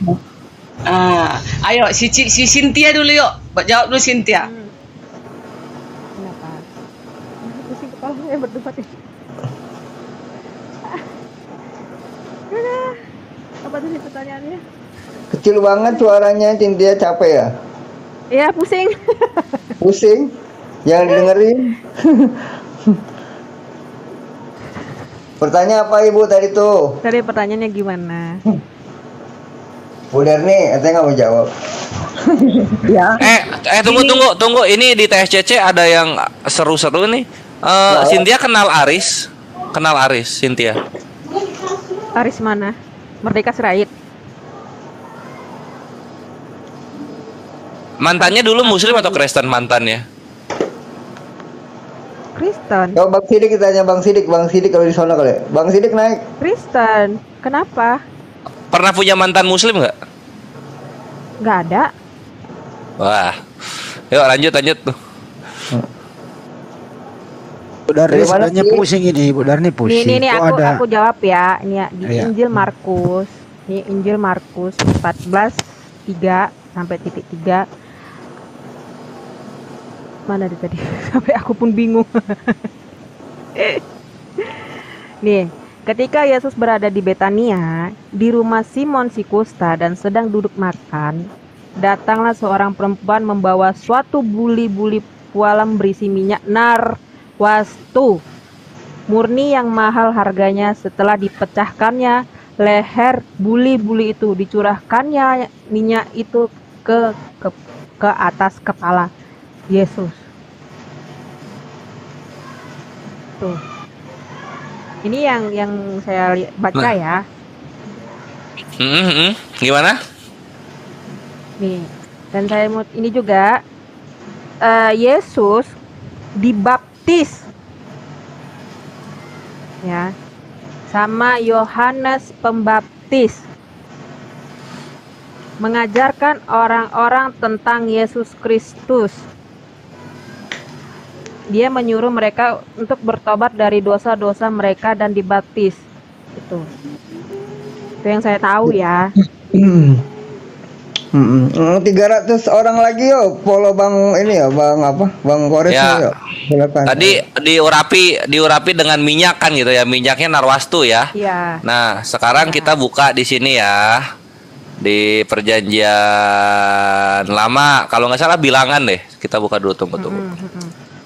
Ah, ayo si si Cynthia dulu yuk. Jawab dulu Cynthia. Kenapa? Kepala saya berdebat ini. Udah. Apa tadi pertanyaannya? Kecil banget suaranya Cynthia capek ya? Iya pusing. [laughs] Pusing? Jangan didengerin. Pertanyaan apa Ibu tadi tuh? Tadi pertanyaannya gimana? Bu Darni, katanya nggak mau jawab. [laughs] Ya. Eh eh tunggu tunggu tunggu ini di TSCC ada yang seru-seru nih. Eh Cynthia kenal Aris? Kenal Aris Cynthia? Aris mana? Merdeka Serait. Mantannya dulu Muslim atau Kristen mantannya? Kristen. Coba Bang Sidik kita tanya Bang Sidik, Bang Sidik kalau di sana kali. Bang Sidik naik. Kristen. Kenapa? Pernah punya mantan Muslim nggak? Nggak ada. Wah, yuk lanjut lanjut tuh. Bu Darni sebenarnya pusing ini, Bu Darni pusing. nih, nih Kok aku ada aku jawab ya. Ini ya di Iya. Injil Markus. Ini Injil Markus 14 3 sampai titik 3. Mana dia tadi? [laughs] Sampai aku pun bingung. [laughs] nih, Ketika Yesus berada di Betania, di rumah Simon si kusta dan sedang duduk makan, datanglah seorang perempuan membawa suatu buli-buli pualam berisi minyak narwastu murni yang mahal harganya setelah dipecahkannya leher buli-buli itu dicurahkannya minyak itu ke ke, ke atas kepala Yesus. Tuh. Ini yang yang saya baca Nah. ya. Hmm, hmm. Gimana? Nih. Dan saya mau ini juga eh, Yesus dibaptis ya sama Yohanes Pembaptis mengajarkan orang-orang tentang Yesus Kristus. Dia menyuruh mereka untuk bertobat dari dosa-dosa mereka dan dibaptis. Itu. Itu yang saya tahu ya. [clears throat] Hmm, 300 orang lagi yo follow bang ini ya bang apa bang Kores Ya. yo silakan Tadi diurapi diurapi dengan minyak kan gitu ya, minyaknya narwastu ya. Iya. Nah, sekarang kita buka di sini ya. Di perjanjian lama, kalau nggak salah bilangan deh. Kita buka dulu tunggu tunggu.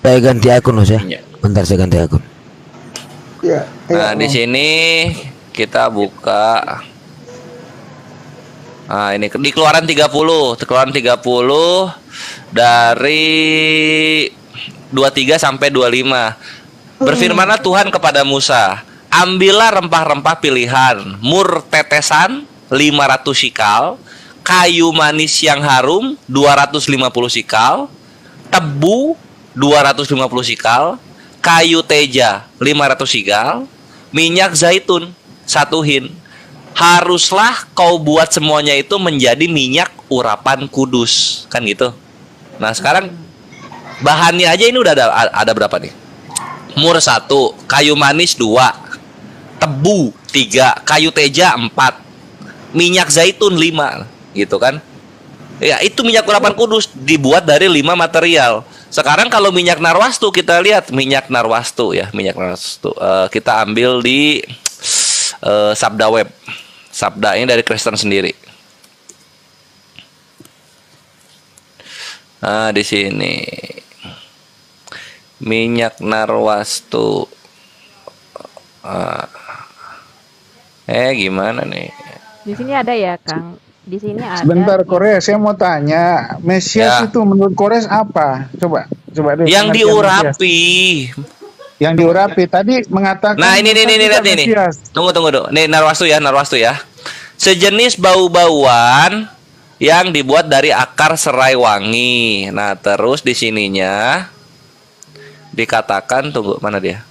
Saya ganti akun Mas ya. Bentar saya ganti akun. ya Nah, di sini kita buka Nah, ini di keluaran 30, keluaran 30 dari 23 sampai 25. Berfirmanlah Tuhan kepada Musa, "Ambillah rempah-rempah pilihan, mur tetesan 500 sikal, kayu manis yang harum 250 sikal, tebu 250 sikal, kayu teja 500 sikal, minyak zaitun satu hin. Haruslah kau buat semuanya itu menjadi minyak urapan kudus, kan gitu. Nah sekarang bahannya aja ini udah ada ada berapa nih? Mur satu, kayu manis dua, tebu tiga, kayu teja empat, minyak zaitun lima, gitu kan? Ya itu minyak urapan kudus dibuat dari lima material. Sekarang kalau minyak narwastu kita lihat minyak narwastu ya minyak narwastu Eh, kita ambil di eh, Sabda Web. Sabda ini dari Kristen sendiri. Nah di sini minyak narwastu. Ah. eh gimana nih? Di sini ada ya, Kang. Di sini ada. Sebentar Korea, saya mau tanya, Mesias Ya. itu menurut Kores apa? Coba, coba dulu. Yang Mesias. diurapi. Yang diurapi tadi mengatakan. Nah ini nih nih, nih. Mesias. Tunggu tunggu dulu. Nih narwastu ya narwastu ya. Sejenis bau-bauan yang dibuat dari akar serai wangi. Nah terus di sininya dikatakan tunggu mana dia?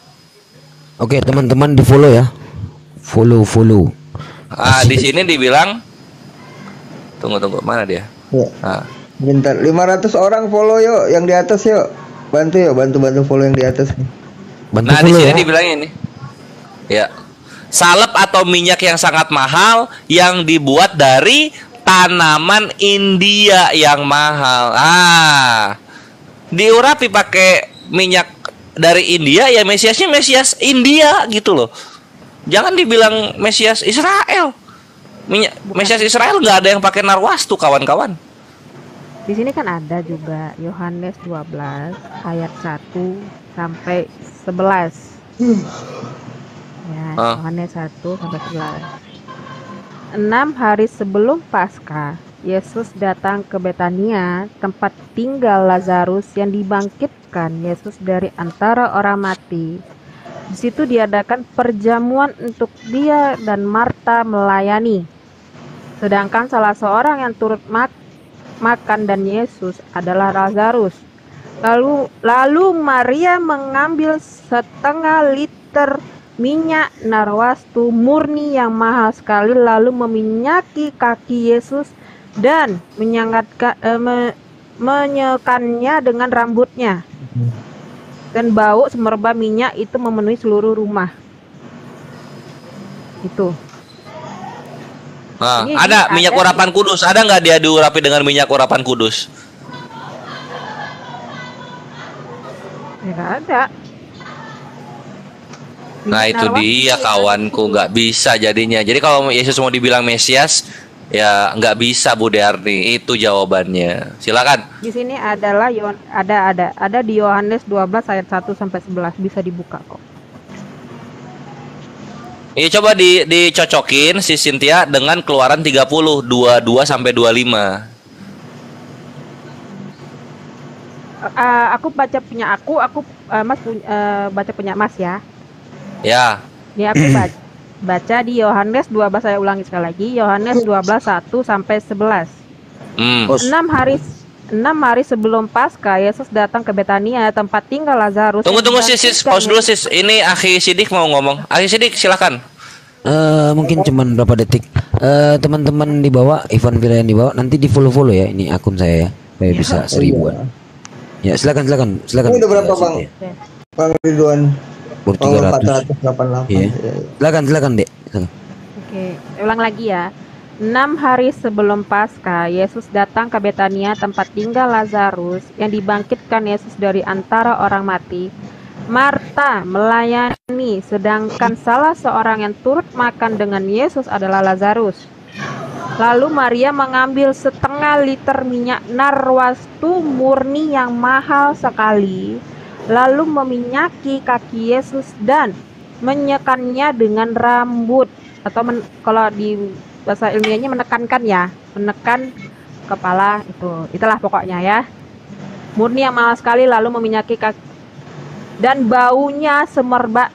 Oke, teman-teman di follow ya. Follow, follow. Ah di sini dibilang tunggu tunggu mana dia? Ya. Ah. Bentar, 500 orang follow yuk yang di atas yuk. Bantu yuk, bantu-bantu follow yang di atas nih. Bantu Nah di sini ya. dibilang ini. Ya. Salep atau minyak yang sangat mahal yang dibuat dari tanaman India yang mahal. Ah. Diurapi pakai minyak dari India ya Mesiasnya Mesias India gitu loh. Jangan dibilang Mesias Israel. Minyak Mesias Israel nggak ada yang pakai narwastu kawan-kawan. Di sini kan ada juga Yohanes 12 ayat 1 sampai 11. Ya, Ah. Yohanes 1 sampai 11. Enam hari sebelum Paskah, Yesus datang ke Betania, tempat tinggal Lazarus yang dibangkitkan Yesus dari antara orang mati. Di situ diadakan perjamuan untuk dia dan Marta melayani. Sedangkan salah seorang yang turut mak- makan dan Yesus adalah Lazarus. Lalu lalu Maria mengambil setengah liter minyak narwastu murni yang mahal sekali lalu meminyaki kaki Yesus dan menyangatkan eh, me- menyekannya dengan rambutnya. Dan bau semerbak minyak itu memenuhi seluruh rumah. Itu. Nah, Ini- ada ini minyak ada. urapan kudus. Ada nggak dia diurapi dengan minyak urapan kudus? Ya nggak ada. Nah itu Narwas dia kawanku nggak bisa jadinya. Jadi kalau Yesus mau dibilang Mesias ya nggak bisa Bu Dearni. Itu jawabannya. Silakan. Di sini adalah ada ada ada di Yohanes 12 ayat 1 sampai 11 bisa dibuka kok. Ini coba di dicocokin si Cynthia dengan keluaran 30 22 sampai 25. Eh, aku baca punya aku, aku eh, Mas eh, baca punya Mas ya. Ya. Ini aku baca, baca di Yohanes 12 saya ulangi sekali lagi. Yohanes 12 1 sampai 11. Hmm. Enam hari enam hari sebelum Paskah Yesus datang ke Betania tempat tinggal Lazarus. Tunggu tunggu sis, sis. pause dulu sis. Ini Akhi Sidik mau ngomong. Akhi Sidik silakan. Eh mungkin cuman berapa detik. Eh teman-teman di bawah, Ivan Villa yang di bawah, nanti di follow follow ya. Ini akun saya ya, supaya bisa oh seribuan. Ya silakan silakan silakan. Ini udah berapa Eh, bang? Bang Ridwan. Baru Oh, 300. 488. Iya. Silakan silakan dek. Silakan. Oke, ulang lagi ya. Enam hari sebelum Paskah, Yesus datang ke Betania tempat tinggal Lazarus yang dibangkitkan Yesus dari antara orang mati. Marta melayani, sedangkan salah seorang yang turut makan dengan Yesus adalah Lazarus. Lalu Maria mengambil setengah liter minyak narwastu murni yang mahal sekali, lalu meminyaki kaki Yesus dan menyekannya dengan rambut atau men- kalau di bahasa ilmiahnya menekankan ya, menekan kepala itu. Itulah pokoknya ya. Murni yang mahal sekali lalu meminyaki kaki dan baunya semerbak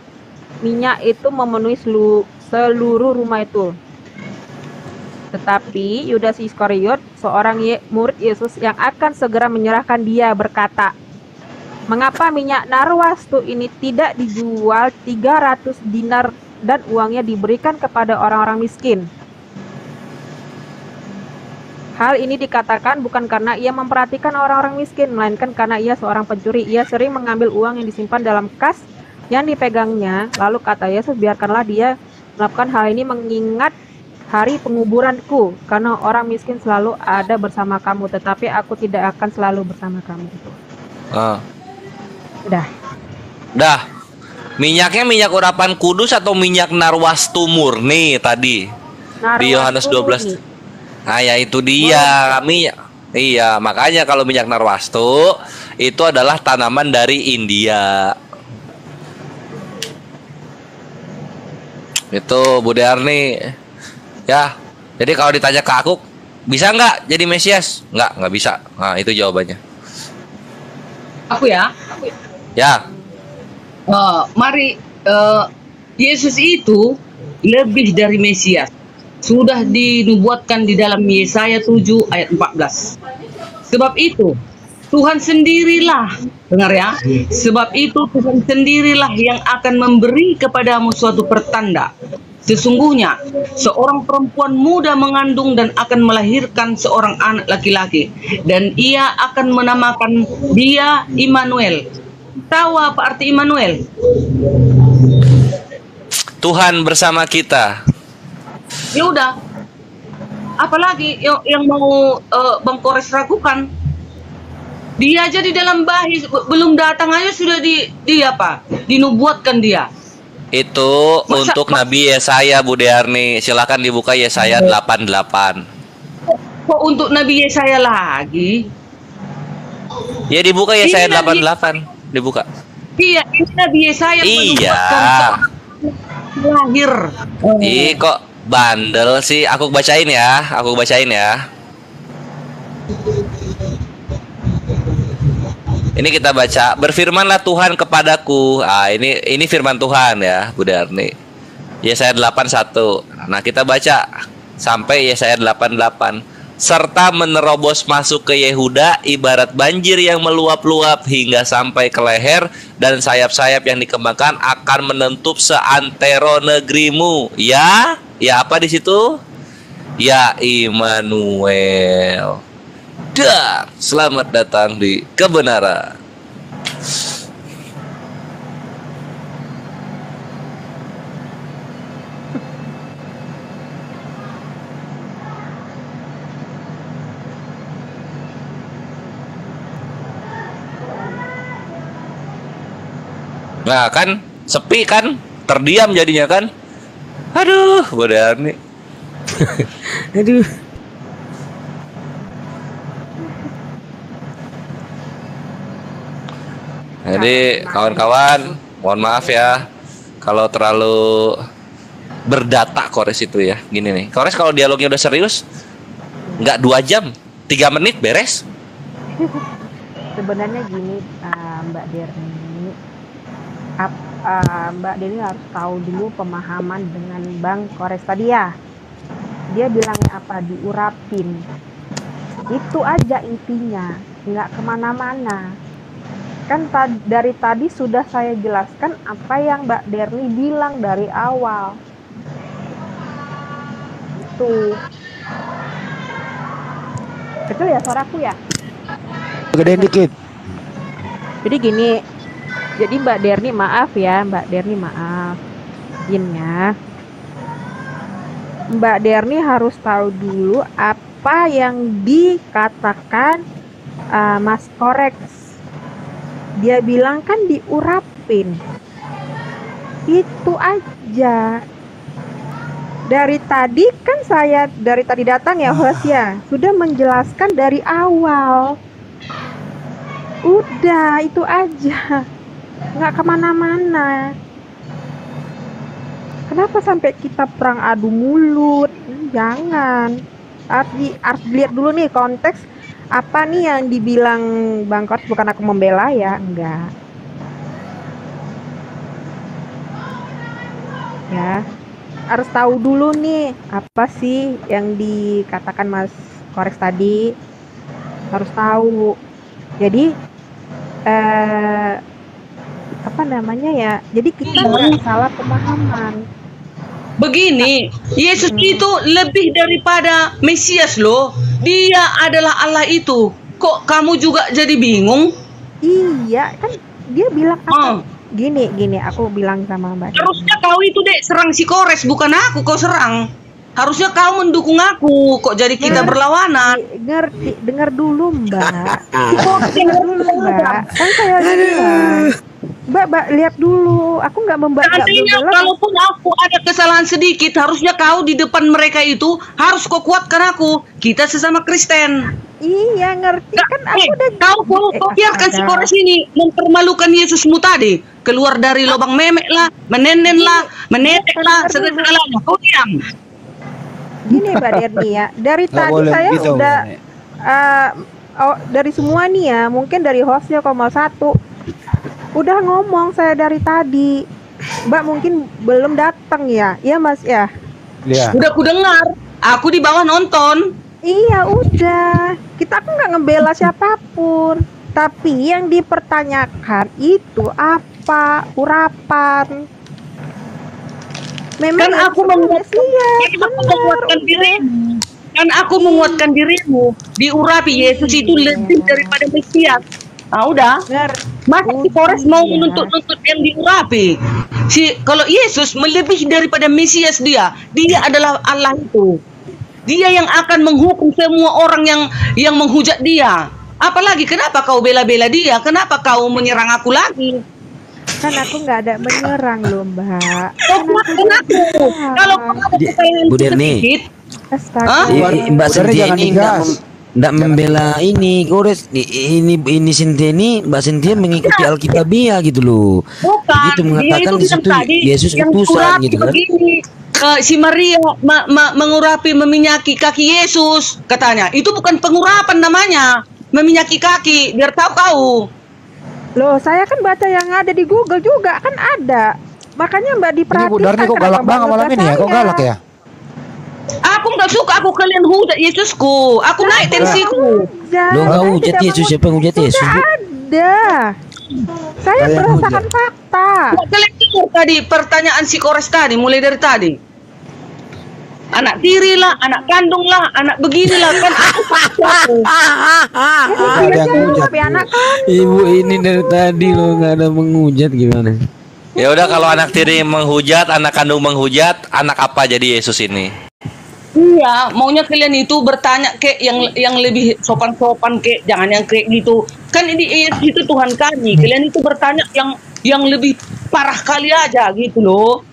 minyak itu memenuhi selu- seluruh rumah itu. Tetapi Yudas Iskariot, seorang murid Yesus yang akan segera menyerahkan dia berkata, Mengapa minyak narwastu ini tidak dijual 300 dinar dan uangnya diberikan kepada orang-orang miskin? Hal ini dikatakan bukan karena ia memperhatikan orang-orang miskin, melainkan karena ia seorang pencuri. Ia sering mengambil uang yang disimpan dalam kas yang dipegangnya. Lalu kata Yesus, biarkanlah dia melakukan hal ini mengingat hari penguburanku, karena orang miskin selalu ada bersama kamu, tetapi aku tidak akan selalu bersama kamu. Ah. Udah. Dah. Minyaknya minyak urapan kudus atau minyak narwastu murni tadi? Di Yohanes 12. Nah, ya itu dia. Minyak. Iya, makanya kalau minyak narwastu itu adalah tanaman dari India. Itu Bu Dearni. Ya. Jadi kalau ditanya ke aku, bisa nggak jadi Mesias? Nggak, nggak bisa. Nah, itu jawabannya. Aku ya. Ya. Eh, mari eh, Yesus itu lebih dari Mesias. Sudah dinubuatkan di dalam Yesaya 7 ayat 14. Sebab itu Tuhan sendirilah, dengar ya. Sebab itu Tuhan sendirilah yang akan memberi kepadamu suatu pertanda. Sesungguhnya seorang perempuan muda mengandung dan akan melahirkan seorang anak laki-laki dan ia akan menamakan dia Immanuel. Tahu apa arti Immanuel? Tuhan bersama kita. Ya udah. Apalagi yang, yang mau eh, Bang Kores ragukan? Dia aja di dalam bahi be- belum datang aja sudah di di apa? Dinubuatkan dia. Itu Masa- untuk Nabi Yesaya Bu Dearni. Silakan dibuka Yesaya 88. Kok untuk Nabi Yesaya lagi? Ya dibuka Yesaya Ini Nabi- 88. Dibuka. Iya, ini Nabi Yesaya Iya. lahir. Ih kok bandel sih. Aku bacain ya. Aku bacain ya. Ini kita baca, berfirmanlah Tuhan kepadaku. Ah, ini ini firman Tuhan ya, Bu Darni. Yesaya 81. Nah, kita baca sampai Yesaya 88. Serta menerobos masuk ke Yehuda ibarat banjir yang meluap-luap hingga sampai ke leher dan sayap-sayap yang dikembangkan akan menentup seantero negerimu. Ya, ya apa di situ? Ya Immanuel. Dan selamat datang di kebenaran. Nah kan sepi kan terdiam jadinya kan. Aduh, bodoh nih. [laughs] Aduh. Jadi kawan-kawan, mohon maaf ya kalau terlalu berdata Kores itu ya. Gini nih, Kores kalau dialognya udah serius, nggak dua jam, tiga menit beres. [laughs] Sebenarnya gini uh, Mbak Derni, ap- uh, Mbak Derni harus tahu dulu pemahaman dengan Bang Kores tadi ya. Dia bilangnya apa diurapin. Itu aja intinya, nggak ke mana-mana. Kan ta- dari tadi sudah saya jelaskan apa yang Mbak Derni bilang dari awal. Itu. Betul ya suaraku ya? Gedein dikit. Jadi gini, jadi Mbak Derni maaf ya, Mbak Derni maaf. Yin ya. Mbak Derni harus tahu dulu apa yang dikatakan uh, Mas Korex. Dia bilang kan diurapin. Itu aja. Dari tadi kan saya dari tadi datang ya host ya, sudah menjelaskan dari awal. Udah, itu aja. Nggak ke mana-mana. Kenapa sampai kita perang adu mulut? Jangan. Di, harus dilihat dulu nih konteks apa nih yang dibilang Bang Kors bukan aku membela ya, enggak. Ya, harus tahu dulu nih apa sih yang dikatakan Mas Kores tadi. Harus tahu. Jadi eh apa namanya ya? Jadi kita nggak salah pemahaman. Begini, Yesus itu lebih daripada Mesias loh. Dia adalah Allah itu. Kok kamu juga jadi bingung? Iya, kan dia bilang apa? Oh. Gini, gini, aku bilang sama Mbak. Harusnya kau itu dek serang si Kores, bukan aku kau serang. Harusnya kau mendukung aku. Kok jadi kita Ngerti, berlawanan? Ngerti, dengar dulu Mbak. [laughs] dengar dulu Mbak. Kan saya bilang. Mbak, Mbak, lihat dulu. Aku nggak membela. Seandainya kalaupun aku ada kesalahan sedikit, harusnya kau di depan mereka itu harus kau kuatkan aku. Kita sesama Kristen. Iya, ngerti kan aku udah kau kau, kau biarkan si. Kores ini mempermalukan Yesusmu tadi. Keluar dari lubang memek lah, menenen lah, menetek lah, segala-galanya. Kau diam. Gini Mbak Derni ya, dari tadi boleh saya begitu, udah eh, oh, dari semua nih ya, mungkin dari hostnya Komal satu, udah ngomong saya dari tadi. Mbak mungkin belum datang ya, iya Mas ya. Iya. Udah ku dengar. Aku di bawah nonton. Iya udah, kita aku nggak ngebela siapa pun, tapi yang dipertanyakan itu apa urapan. Memang Kan aku menguatkan, kan aku menguatkan dirimu. Kan aku menguatkan dirimu. Diurapi Yesus itu lebih daripada Mesias. Ah udah. Masa si Kores mau menuntut-nuntut yang diurapi? Si kalau Yesus melebihi daripada Mesias dia, dia adalah Allah itu. Dia yang akan menghukum semua orang yang yang menghujat dia. Apalagi kenapa kau bela-bela dia? Kenapa kau menyerang aku lagi? Kan aku nggak ada menyerang loh Mbak. Kau kuatkan aku. Kalau kau ada Derni. sedikit, Astaga. Mbak Sintia ini enggak enggak membela ini Kores ini ini Sintia ini Mbak Sintia mengikuti Alkitabiah gitu loh. Bukan, Begitu mengatakan itu di situ tadi Yesus utusan gitu kan. Begini, eh, si Maria ma- ma- mengurapi meminyaki kaki Yesus katanya. Itu bukan pengurapan namanya. Meminyaki kaki biar tahu kau. Loh, saya kan baca yang ada di Google juga kan ada. Makanya Mbak Ini diperhatikan. Bu Darni kok galak banget malam ini ya? Kok galak ya? Aku nggak suka aku kalian hujat Yesusku. Aku naik tensiku. Lo enggak hujat Yesus siapa yang hujat Yesus? Bu? Ada. Saya Kalian berdasarkan fakta. Kalian dengar tadi pertanyaan si Kores tadi mulai dari tadi. Anak tiri lah, anak kandung lah, anak beginilah kan aku kan. Ibu ini dari tadi lo nggak ada menghujat gimana? Ya udah kalau anak tiri menghujat, anak kandung menghujat, anak apa jadi Yesus ini? Iya, maunya kalian itu bertanya kek yang yang lebih sopan-sopan kek, jangan yang kayak gitu. Kan ini itu Tuhan kami. Kalian itu bertanya yang yang lebih parah kali aja gitu loh.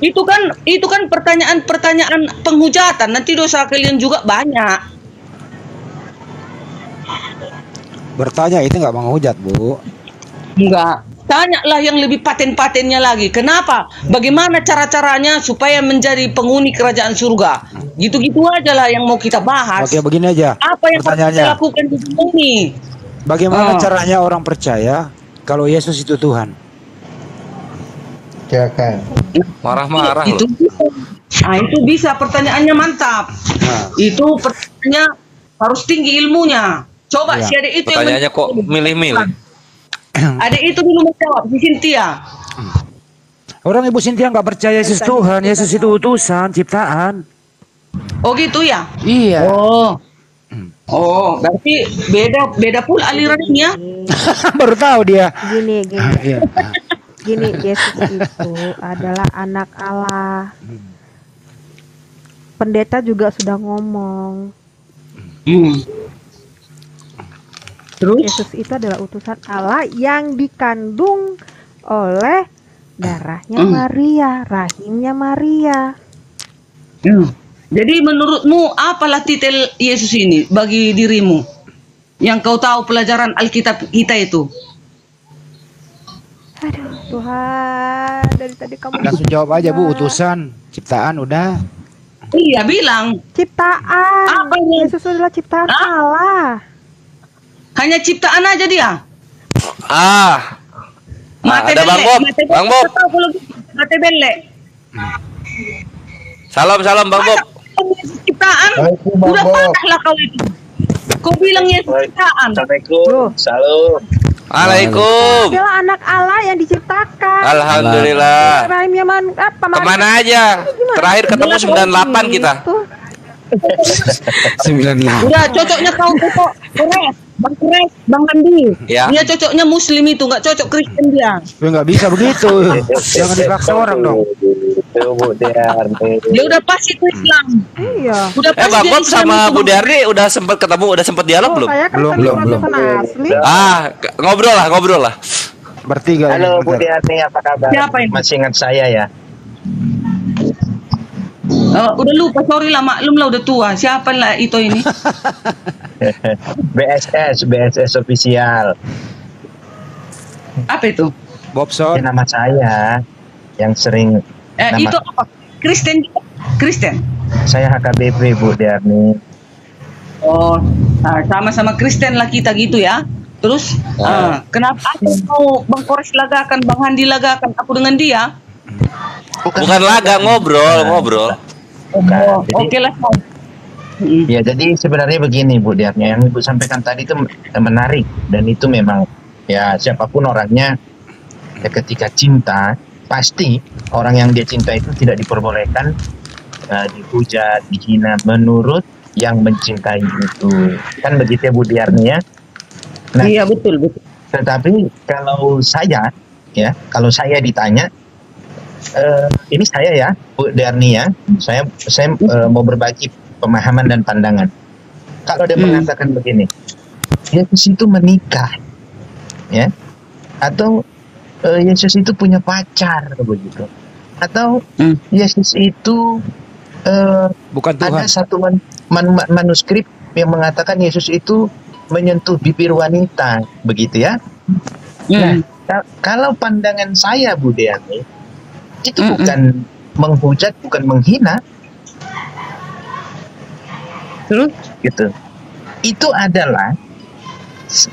Itu kan itu kan pertanyaan-pertanyaan penghujatan. Nanti dosa kalian juga banyak. Bertanya itu nggak menghujat, Bu. Enggak. Tanyalah yang lebih paten-patennya lagi. Kenapa? Bagaimana cara-caranya supaya menjadi penghuni kerajaan surga? Gitu-gitu aja lah yang mau kita bahas. Oke, begini aja. Apa yang harus pertanyaannya. kita lakukan di dunia ini? Bagaimana Ah. caranya orang percaya kalau Yesus itu Tuhan? Silakan. Marah-marah itu bisa. Nah, itu bisa pertanyaannya mantap. Itu pertanyaannya harus tinggi ilmunya. Coba Iya. si adik itu yang Pertanyaannya kok milih-milih? [clears throat] Adik itu dulu menjawab, si Cynthia. Orang Ibu Sintia nggak percaya Yesus Tuhan, Yesus itu utusan, ciptaan. Oh gitu ya? Iya. Oh. [clears throat] Oh, berarti beda beda pula alirannya. ya? [laughs] Baru tahu dia. Gini, gini. Iya. Gini, Yesus itu adalah anak Allah. Pendeta juga sudah ngomong. Terus? Yesus itu adalah utusan Allah yang dikandung oleh darahnya Hmm. Maria, rahimnya Maria. Hmm. Jadi menurutmu apalah titel Yesus ini bagi dirimu? Yang kau tahu pelajaran Alkitab kita itu? Aduh, Tuhan, dari tadi kamu Langsung jawab aja Bu, utusan, ciptaan udah. Iya, bilang. ciptaan. Apa ini? Yesus adalah ciptaan Allah. Hanya ciptaan aja dia. Ah. Ah, Mate ada Bang Bob. mate Bang Bob. Mate belek. Salam salam Bang Bob. Ciptaan. Udah patah lah kau itu. Kau bilang Yesus ciptaan. Assalamualaikum. Salam. Waalaikum. Dia adalah anak Allah yang diciptakan. Alhamdulillah. Rahimnya man, apa Maria? Ke mana aja? Terakhir ketemu 98 kita. Sembilan Udah cocoknya kau cocok Kores, Bang Kores, Bang Andi. Ya. Dia cocoknya Muslim itu, nggak cocok Kristen dia. Ya nggak bisa begitu. [laughs] Jangan dipaksa orang dong. Dia udah pasti itu Islam. Iya. Udah Eh Bang Bob sama Bu Darni udah sempat ketemu, udah sempat dialog belum? Saya kan Belum, belum, belum. Asli. Ah, ngobrol lah, ngobrol lah. Bertiga. Halo ini, Bu. Diarni, apa kabar? Siapa ini? Masih ingat saya ya? Oh, udah lupa, sorry lah, maklum lah udah tua. Siapa lah itu ini? [laughs] [laughs] BSS, BSS official. Apa itu? Bobson. Ini nama saya yang sering Eh, nama itu apa? Kristen? Kristen. saya HKBP Bu Diarni. Oh, nah, sama-sama Kristen lah kita gitu ya. Terus, ah, kenapa aku mau Bang Kores lagakan, Bang Handi lagakan aku dengan dia? Bukan laga, ngobrol, ngobrol. Oh, oke lah. Ya, jadi sebenarnya begini Bu Diarni, yang Ibu sampaikan tadi itu menarik dan itu memang ya siapa pun orangnya ya ketika cinta pasti orang yang dia cinta itu tidak diperbolehkan uh, dihujat, dihina menurut yang mencintai itu. Kan begitu ya Bu Diarni ya? Nah, iya betul betul. Tetapi kalau saya ya, kalau saya ditanya eh, ini saya ya, Bu Darni ya, saya saya eh, mau berbagi pemahaman dan pandangan. Kalau dia mengatakan begini, Yesus itu menikah, ya, atau eh, Yesus itu punya pacar begitu, atau Yesus itu eh, Bukan ada satu man- man- man- manuskrip yang mengatakan Yesus itu menyentuh bibir wanita, begitu ya? Nah, ka- kalau pandangan saya Bu Deani, itu bukan menghujat, bukan menghina. Terus? Gitu. Itu adalah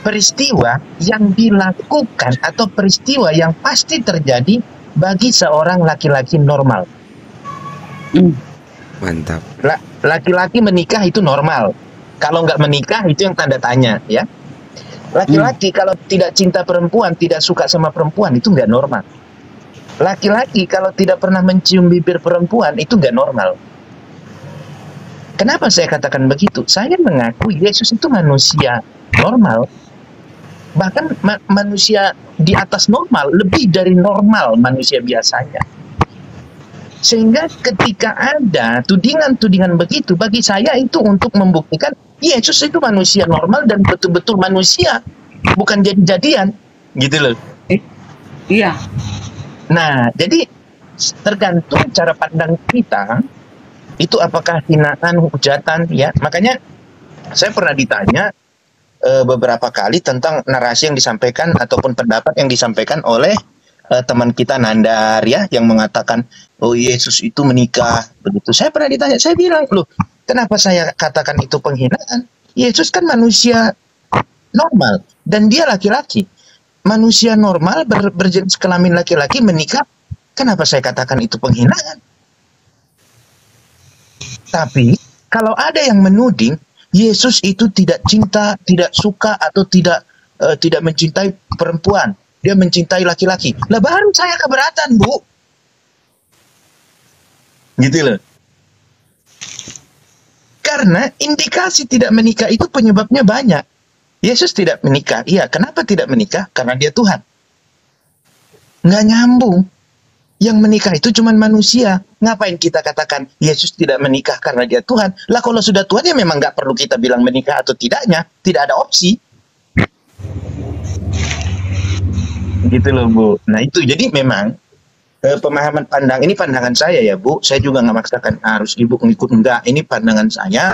peristiwa yang dilakukan atau peristiwa yang pasti terjadi bagi seorang laki-laki normal. Mantap. La- Laki-laki menikah itu normal. Kalau nggak menikah itu yang tanda tanya, ya. Laki-laki kalau tidak cinta perempuan, tidak suka sama perempuan itu nggak normal. Laki-laki kalau tidak pernah mencium bibir perempuan itu nggak normal. Kenapa saya katakan begitu? Saya mengaku Yesus itu manusia normal. Bahkan ma- manusia di atas normal, lebih dari normal manusia biasanya. Sehingga ketika ada tudingan-tudingan begitu, bagi saya itu untuk membuktikan Yesus itu manusia normal dan betul-betul manusia, bukan jadi-jadian, gitu loh. Iya. Nah, jadi tergantung cara pandang kita itu apakah hinaan, hujatan ya. Makanya saya pernah ditanya eh, beberapa kali tentang narasi yang disampaikan ataupun pendapat yang disampaikan oleh eh, teman kita Nandar ya yang mengatakan oh Yesus itu menikah begitu. Saya pernah ditanya, saya bilang, "Loh, kenapa saya katakan itu penghinaan? Yesus kan manusia normal dan dia laki-laki. Manusia normal ber, berjenis kelamin laki-laki menikah, kenapa saya katakan itu penghinaan? Tapi kalau ada yang menuding Yesus itu tidak cinta, tidak suka atau tidak eh, tidak mencintai perempuan, dia mencintai laki-laki. Lah baru saya keberatan, Bu. Gitu loh. Karena indikasi tidak menikah itu penyebabnya banyak. Yesus tidak menikah. Iya, kenapa tidak menikah? Karena dia Tuhan. Nggak nyambung. Yang menikah itu cuma manusia. Ngapain kita katakan Yesus tidak menikah karena dia Tuhan? Lah kalau sudah Tuhan ya memang nggak perlu kita bilang menikah atau tidaknya. Tidak ada opsi. Gitu loh Bu. Nah itu jadi memang eh, pemahaman pandang ini pandangan saya ya Bu. Saya juga nggak maksakan harus ibu ngikut enggak. Ini pandangan saya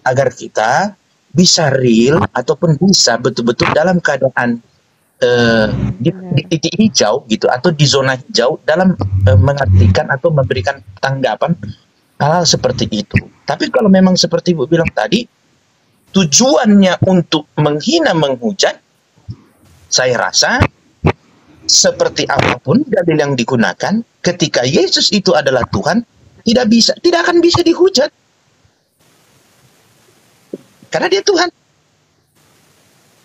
agar kita bisa real ataupun bisa betul-betul dalam keadaan eh, di, di titik hijau gitu atau di zona hijau dalam eh, mengartikan atau memberikan tanggapan hal-hal seperti itu. Tapi kalau memang seperti Ibu bilang tadi tujuannya untuk menghina menghujat saya rasa seperti apa pun dalil yang digunakan ketika Yesus itu adalah Tuhan tidak bisa tidak akan bisa dihujat. Karena dia Tuhan.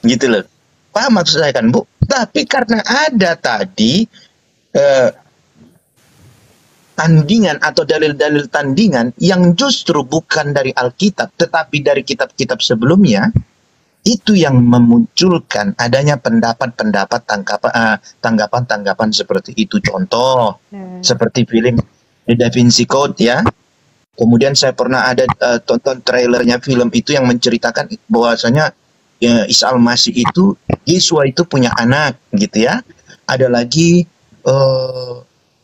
Gitu loh paham maksud saya kan bu? Tapi karena ada tadi eh, tandingan atau dalil-dalil tandingan yang justru bukan dari Alkitab tetapi dari kitab-kitab sebelumnya itu yang memunculkan adanya pendapat-pendapat tanggapan eh, tanggapan-tanggapan seperti itu. Contoh seperti film The Da Vinci Code ya. Kemudian saya pernah ada eh, tonton trailernya film itu yang menceritakan bahwasanya ya, Isa Al-Masih itu Yesua itu punya anak gitu ya. Ada lagi eh,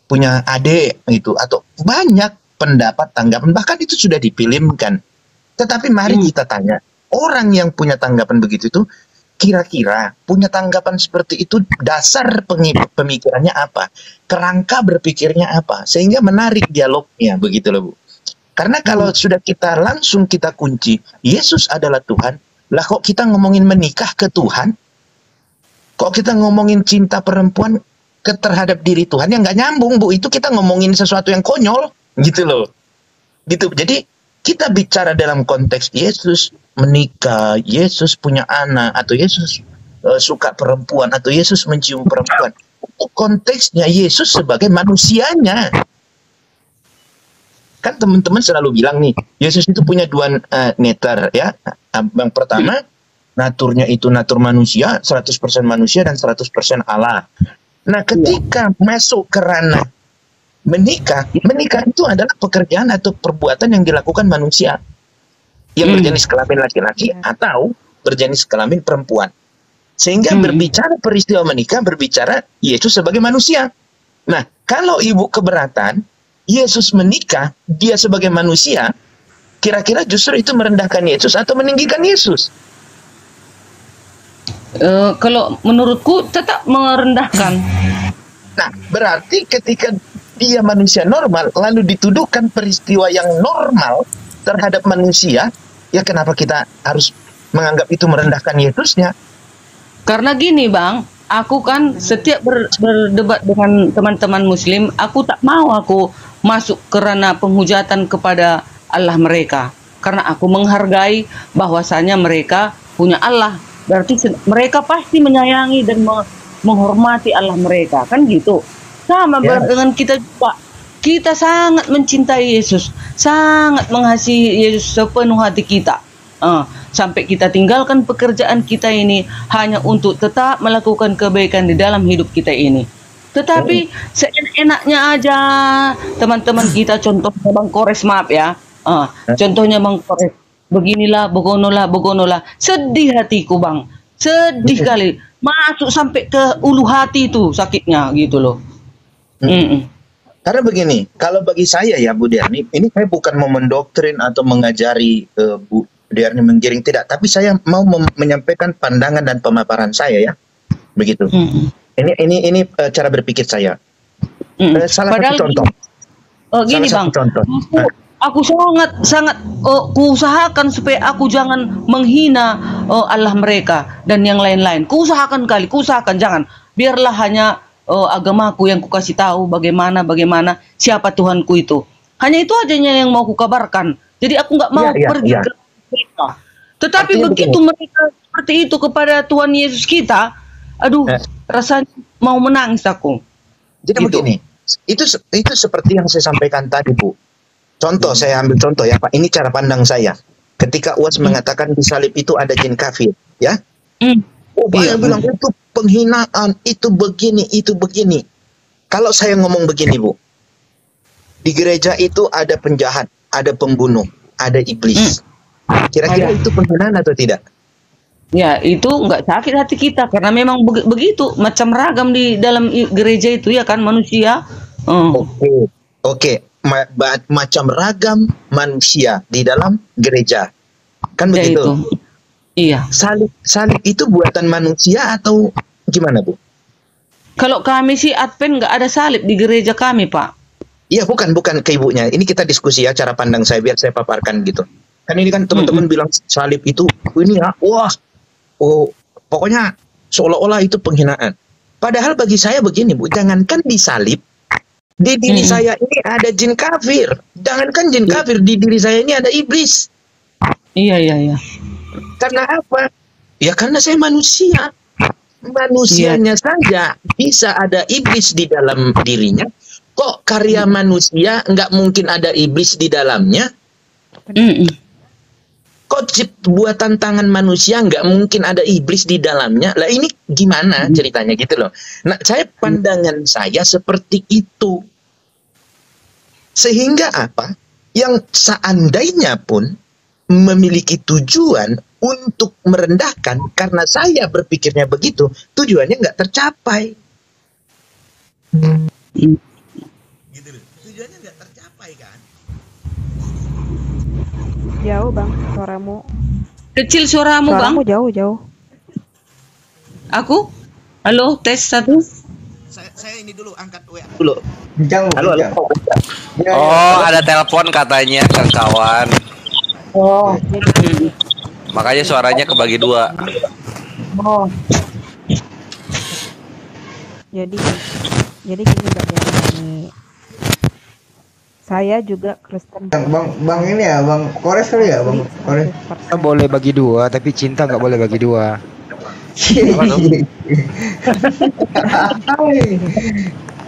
punya adik gitu. Atau banyak pendapat tanggapan. Bahkan itu sudah difilmkan tetapi mari kita tanya orang yang punya tanggapan begitu itu kira-kira punya tanggapan seperti itu dasar pemikirannya apa? Kerangka berpikirnya apa? Sehingga menarik dialognya begitu loh bu. Karena kalau sudah kita langsung kita kunci Yesus adalah Tuhan lah kok kita ngomongin menikah ke Tuhan kok kita ngomongin cinta perempuan ke terhadap diri Tuhan yang nggak nyambung bu itu kita ngomongin sesuatu yang konyol gitu loh gitu jadi kita bicara dalam konteks Yesus menikah, Yesus punya anak, atau Yesus eh, suka perempuan, atau Yesus mencium perempuan. Konteksnya Yesus sebagai manusianya. Kan teman-teman selalu bilang nih, Yesus itu punya dua eh, neter ya. Yang pertama, naturnya itu natur manusia, 100% manusia dan 100% Allah. Nah, ketika masuk ke ranah menikah, menikah itu adalah pekerjaan atau perbuatan yang dilakukan manusia yang berjenis kelamin laki-laki atau berjenis kelamin perempuan. Sehingga berbicara peristiwa menikah berbicara Yesus sebagai manusia. Nah, kalau ibu keberatan Yesus menikah, dia sebagai manusia, kira-kira justru itu merendahkan Yesus atau meninggikan Yesus? Eh, kalau menurutku tetap merendahkan. Nah, berarti ketika dia manusia normal lalu dituduhkan peristiwa yang normal terhadap manusia, ya kenapa kita harus menganggap itu merendahkan Yesusnya? Karena gini bang, aku kan setiap ber- berdebat dengan teman-teman Muslim, aku tak mau aku masuk kerana penghujatan kepada Allah mereka. Karena aku menghargai bahwasanya mereka punya Allah. Berarti mereka pasti menyayangi dan me- menghormati Allah mereka, kan gitu. Sama Ya. dengan kita juga. Kita sangat mencintai Yesus, sangat mengasihi Yesus sepenuh hati kita. Ah, sampai kita tinggalkan pekerjaan kita ini hanya untuk tetap melakukan kebaikan di dalam hidup kita ini. Tetapi seenaknya aja teman-teman kita contohnya Bang Kores maaf ya. Ah, contohnya Bang Kores beginilah, begonolah, begonolah. Sedih hatiku Bang. Sedih kali. Masuk sampai ke ulu hati itu sakitnya gitu loh. Mm-mm. Karena begini, kalau bagi saya ya Bu Derni, ini saya bukan mau mendoktrin atau mengajari eh, Bu Derni menggiring tidak, tapi saya mau menyampaikan pandangan dan pemaparan saya ya, begitu. Mm-mm. Ini ini ini eh, cara berpikir saya. Mm-mm. Eh, salah Padahal satu contoh. Oh gini Salah bang, satu contoh. aku, aku sangat sangat oh, kuusahakan supaya aku jangan menghina oh, Allah mereka dan yang lain-lain. Kuusahakan kali, kuusahakan jangan. Biarlah hanya oh, agamaku yang kukasih tahu bagaimana bagaimana siapa Tuhanku itu. Hanya itu adanya yang mau kukabarkan. Jadi aku nggak mau Iya, iya, pergi iya. ke mereka. Tetapi Artinya begitu mereka seperti itu kepada Tuhan Yesus kita, aduh Eh. rasanya mau menangis aku. Jadi Gitu. begini, itu itu seperti yang saya sampaikan tadi Bu. Contoh Hmm. saya ambil contoh ya Pak. Ini cara pandang saya. Ketika UAS mengatakan di salib itu ada jin kafir, ya. Hmm. Oh, banyak Iya, bilang itu penghinaan, itu begini, itu begini. Kalau saya ngomong begini, Bu. Di gereja itu ada penjahat, ada pembunuh, ada iblis. Kira-kira Ada. itu penghinaan atau tidak? Ya, itu nggak sakit hati kita karena memang beg- begitu macam ragam di dalam gereja itu ya kan manusia. Hmm. Oke, oke. Ma- macam ragam manusia di dalam gereja, kan Ya, begitu? itu. Iya. Salib, salib itu buatan manusia atau gimana bu? Kalau kami sih Advent nggak ada salib di gereja kami, Pak. Iya, bukan, bukan ke ibunya. Ini kita diskusi ya cara pandang saya biar saya paparkan gitu. Kan ini kan teman-teman bilang salib itu "Oh, ini ya, wah, oh, pokoknya seolah-olah itu penghinaan. Padahal bagi saya begini bu, jangankan disalib, di diri Mm-mm. saya ini ada jin kafir. Jangankan jin kafir, di diri saya ini ada iblis. Iya, iya, iya. Karena apa? Ya karena saya manusia. Manusianya saja bisa ada iblis di dalam dirinya. Kok karya manusia nggak mungkin ada iblis di dalamnya? Kok cip- buatan tangan manusia nggak mungkin ada iblis di dalamnya? Lah ini gimana ceritanya gitu loh. Nah saya pandangan saya seperti itu. Sehingga apa? Yang seandainya pun memiliki tujuan untuk merendahkan karena saya berpikirnya begitu, tujuannya nggak tercapai. Gitu loh. Tujuannya nggak tercapai kan? Jauh bang, suaramu. Kecil suaramu, Bang. Suaramu jauh jauh. Aku? Halo, tes satu. Saya, saya ini dulu angkat WA dulu. Kencang, Halo, halo. Oh, ada telepon katanya Kang kawan. Oh, Makanya suaranya kebagi dua. oh. Jadi jadi gini Mbak Dani. Saya juga Kristen. Bang, bang ini ya, bang Kores kali ya, bang Kores. Kita boleh bagi dua, tapi cinta nggak boleh bagi dua. [laughs]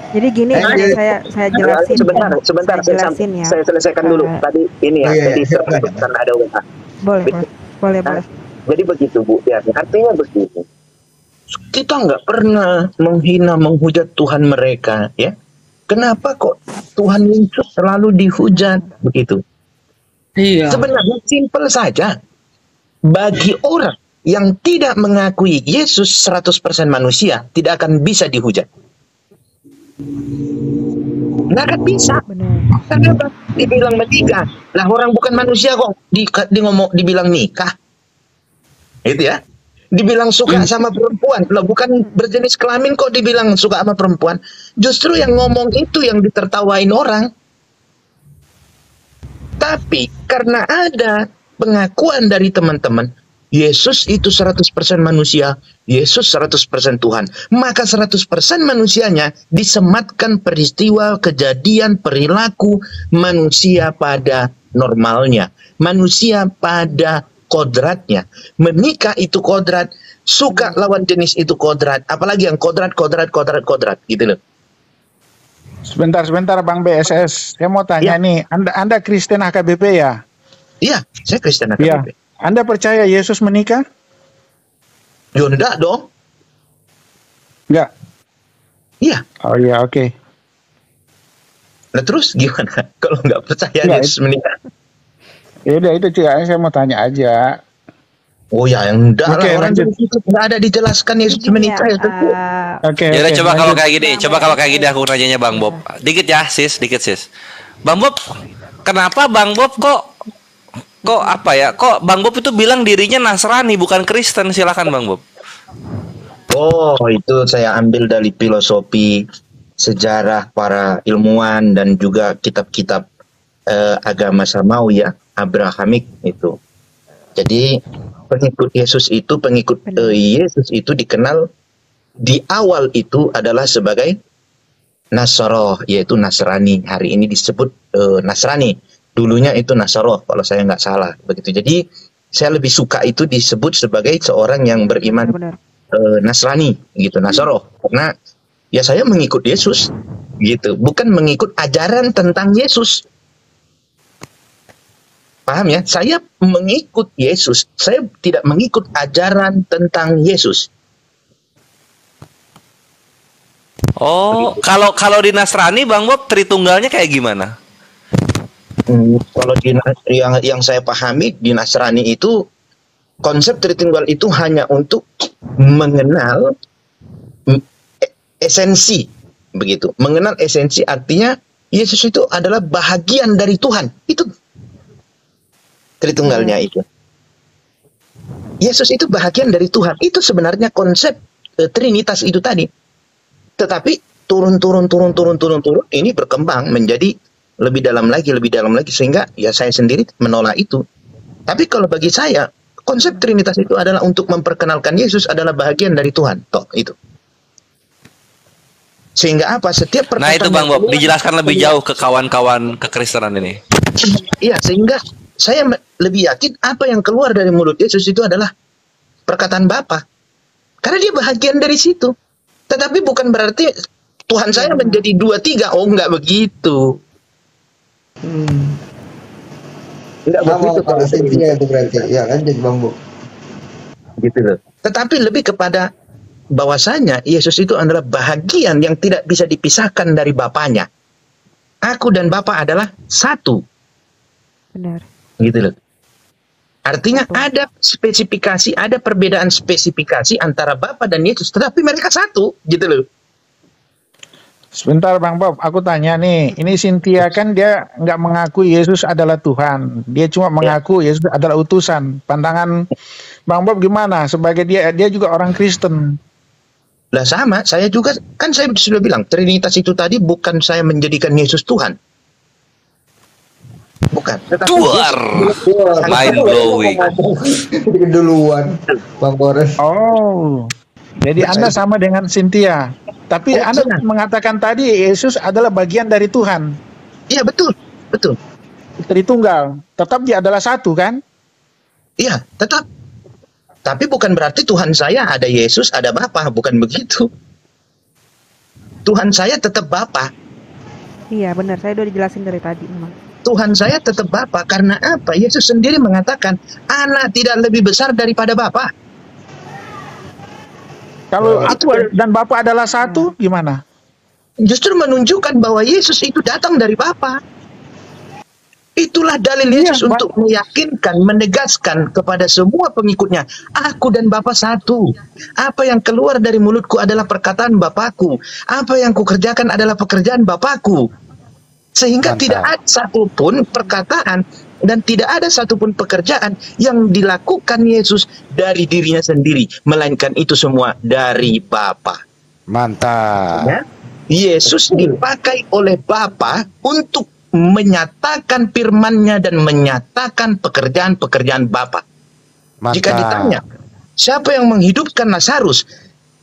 Jadi gini Eh, eh, saya saya jelasin. sebentar, sebentar, saya, jelasin ya. saya selesaikan dulu. Tadi ini ya, Oh, iya, tadi iya. terputus karena ada WA. boleh boleh boleh Nah, boleh. Jadi begitu Bu, ya. Artinya begini. Kita nggak pernah menghina, menghujat Tuhan mereka, ya. Kenapa kok Tuhan Yesus selalu dihujat begitu? Iya. Sebenarnya simpel saja. Bagi orang yang tidak mengakui Yesus 100% manusia, tidak akan bisa dihujat. Nggak akan bisa. Benar. Kenapa? Dibilang menikah. Lah orang bukan manusia kok di, di ngomong dibilang nikah. Itu ya. Dibilang suka sama perempuan. Lah bukan berjenis kelamin kok dibilang suka sama perempuan. Justru yang ngomong itu yang ditertawain orang. Tapi karena ada pengakuan dari teman-teman, Yesus itu 100% manusia, Yesus 100% Tuhan. Maka 100% manusianya disematkan peristiwa, kejadian, perilaku manusia pada normalnya. Manusia pada kodratnya. Menikah itu kodrat, suka lawan jenis itu kodrat. Apalagi yang kodrat, kodrat, kodrat, kodrat gitu loh. Sebentar, sebentar Bang BSS. Saya mau tanya Ya. nih, Anda Anda Kristen HKBP ya? Iya, saya Kristen. HKBP. Anda percaya Yesus menikah? Ya enggak dong. Enggak. Iya. Oh iya, oke. Nah terus gimana [laughs] kalau nggak percaya Nggak, Yesus menikah? Ya udah itu juga saya mau tanya aja. Oh ya, enggak Oke, lah orang lanjut. itu enggak ada dijelaskan Yesus menikah ya, itu. Oke. Ya udah oke, coba kalau kayak gini, coba kalau kayak gini aku nanyanya Bang Bob. Dikit ya, sis, dikit sis. Bang Bob, kenapa Bang Bob kok kok apa ya? Kok Bang Bob itu bilang dirinya Nasrani bukan Kristen? Silakan Bang Bob. Oh, itu saya ambil dari filosofi sejarah para ilmuwan dan juga kitab-kitab eh, agama Samawi ya, Abrahamik itu. Jadi pengikut Yesus itu pengikut eh, Yesus itu dikenal di awal itu adalah sebagai Nasroh yaitu Nasrani. Hari ini disebut eh, Nasrani. Dulunya itu Nasroh kalau saya nggak salah begitu. Jadi saya lebih suka itu disebut sebagai seorang yang beriman eh, Nasrani gitu Nasroh karena ya saya mengikut Yesus gitu bukan mengikut ajaran tentang Yesus paham ya saya mengikut Yesus saya tidak mengikut ajaran tentang Yesus Oh, kalau kalau di Nasrani Bang Bob Tritunggalnya kayak gimana? Hmm, kalau di yang yang saya pahami di Nasrani itu konsep Tritunggal itu hanya untuk mengenal esensi begitu. Mengenal esensi artinya Yesus itu adalah bahagian dari Tuhan. Itu Tritunggalnya itu. Yesus itu bahagian dari Tuhan. Itu sebenarnya konsep eh, Trinitas itu tadi. Tetapi turun turun turun turun turun turun ini berkembang menjadi lebih dalam lagi lebih dalam lagi sehingga ya saya sendiri menolak itu. Tapi kalau bagi saya konsep Trinitas itu adalah untuk memperkenalkan Yesus adalah bahagian dari Tuhan. Toh itu. Sehingga apa? Setiap Nah itu perkataan Bang Bob, dijelaskan lebih jauh ke kawan-kawan kekristenan ini. Iya, sehingga saya lebih yakin apa yang keluar dari mulut Yesus itu adalah perkataan Bapa. Karena dia bahagian dari situ. Tetapi bukan berarti Tuhan saya menjadi dua tiga. Oh, enggak begitu. Enggak Sama begitu kalau Cynthia itu berarti. Ya lanjut Bang Bu. gitu loh. Tetapi lebih kepada bahwasanya Yesus itu adalah bahagian yang tidak bisa dipisahkan dari Bapaknya. Aku dan Bapa adalah satu. Benar. Gitu loh. Artinya ada spesifikasi, ada perbedaan spesifikasi antara Bapa dan Yesus, tetapi mereka satu, gitu loh. Sebentar Bang Bob, aku tanya nih, ini Cynthia kan dia nggak mengakui Yesus adalah Tuhan, dia cuma mengaku Yesus adalah utusan. Pandangan Bang Bob gimana? Sebagai dia, dia juga orang Kristen. Lah sama, saya juga kan saya sudah bilang Trinitas itu tadi bukan saya menjadikan Yesus Tuhan. Bukan. Yesus- Mind blowing. Keduluan [laughs] Bang Boris. Oh, jadi Anda sama dengan Cynthia. Tapi Oh, Anda iya. mengatakan tadi Yesus adalah bagian dari Tuhan. Iya betul, betul. Tritunggal. Tetap dia adalah satu kan? Iya, tetap. Tapi bukan berarti Tuhan saya ada Yesus, ada Bapa, bukan begitu. Tuhan saya tetap Bapa. Iya benar, saya udah dijelasin dari tadi memang. Tuhan saya tetap Bapa karena apa? Yesus sendiri mengatakan, anak tidak lebih besar daripada Bapa. Kalau aku dan Bapak adalah satu, gimana? Justru menunjukkan bahwa Yesus itu datang dari Bapa. Itulah dalil Iya, Yesus untuk meyakinkan, menegaskan kepada semua pengikutnya, aku dan Bapa satu. Apa yang keluar dari mulutku adalah perkataan Bapakku. Apa yang kukerjakan adalah pekerjaan Bapakku. Sehingga Mantap. tidak ada satupun perkataan dan tidak ada satupun pekerjaan yang dilakukan Yesus dari dirinya sendiri, melainkan itu semua dari Bapa. Mantap. Ya. Yesus dipakai oleh Bapa untuk menyatakan firman-Nya dan menyatakan pekerjaan-pekerjaan Bapa. Mantap. Jika ditanya, siapa yang menghidupkan Lazarus?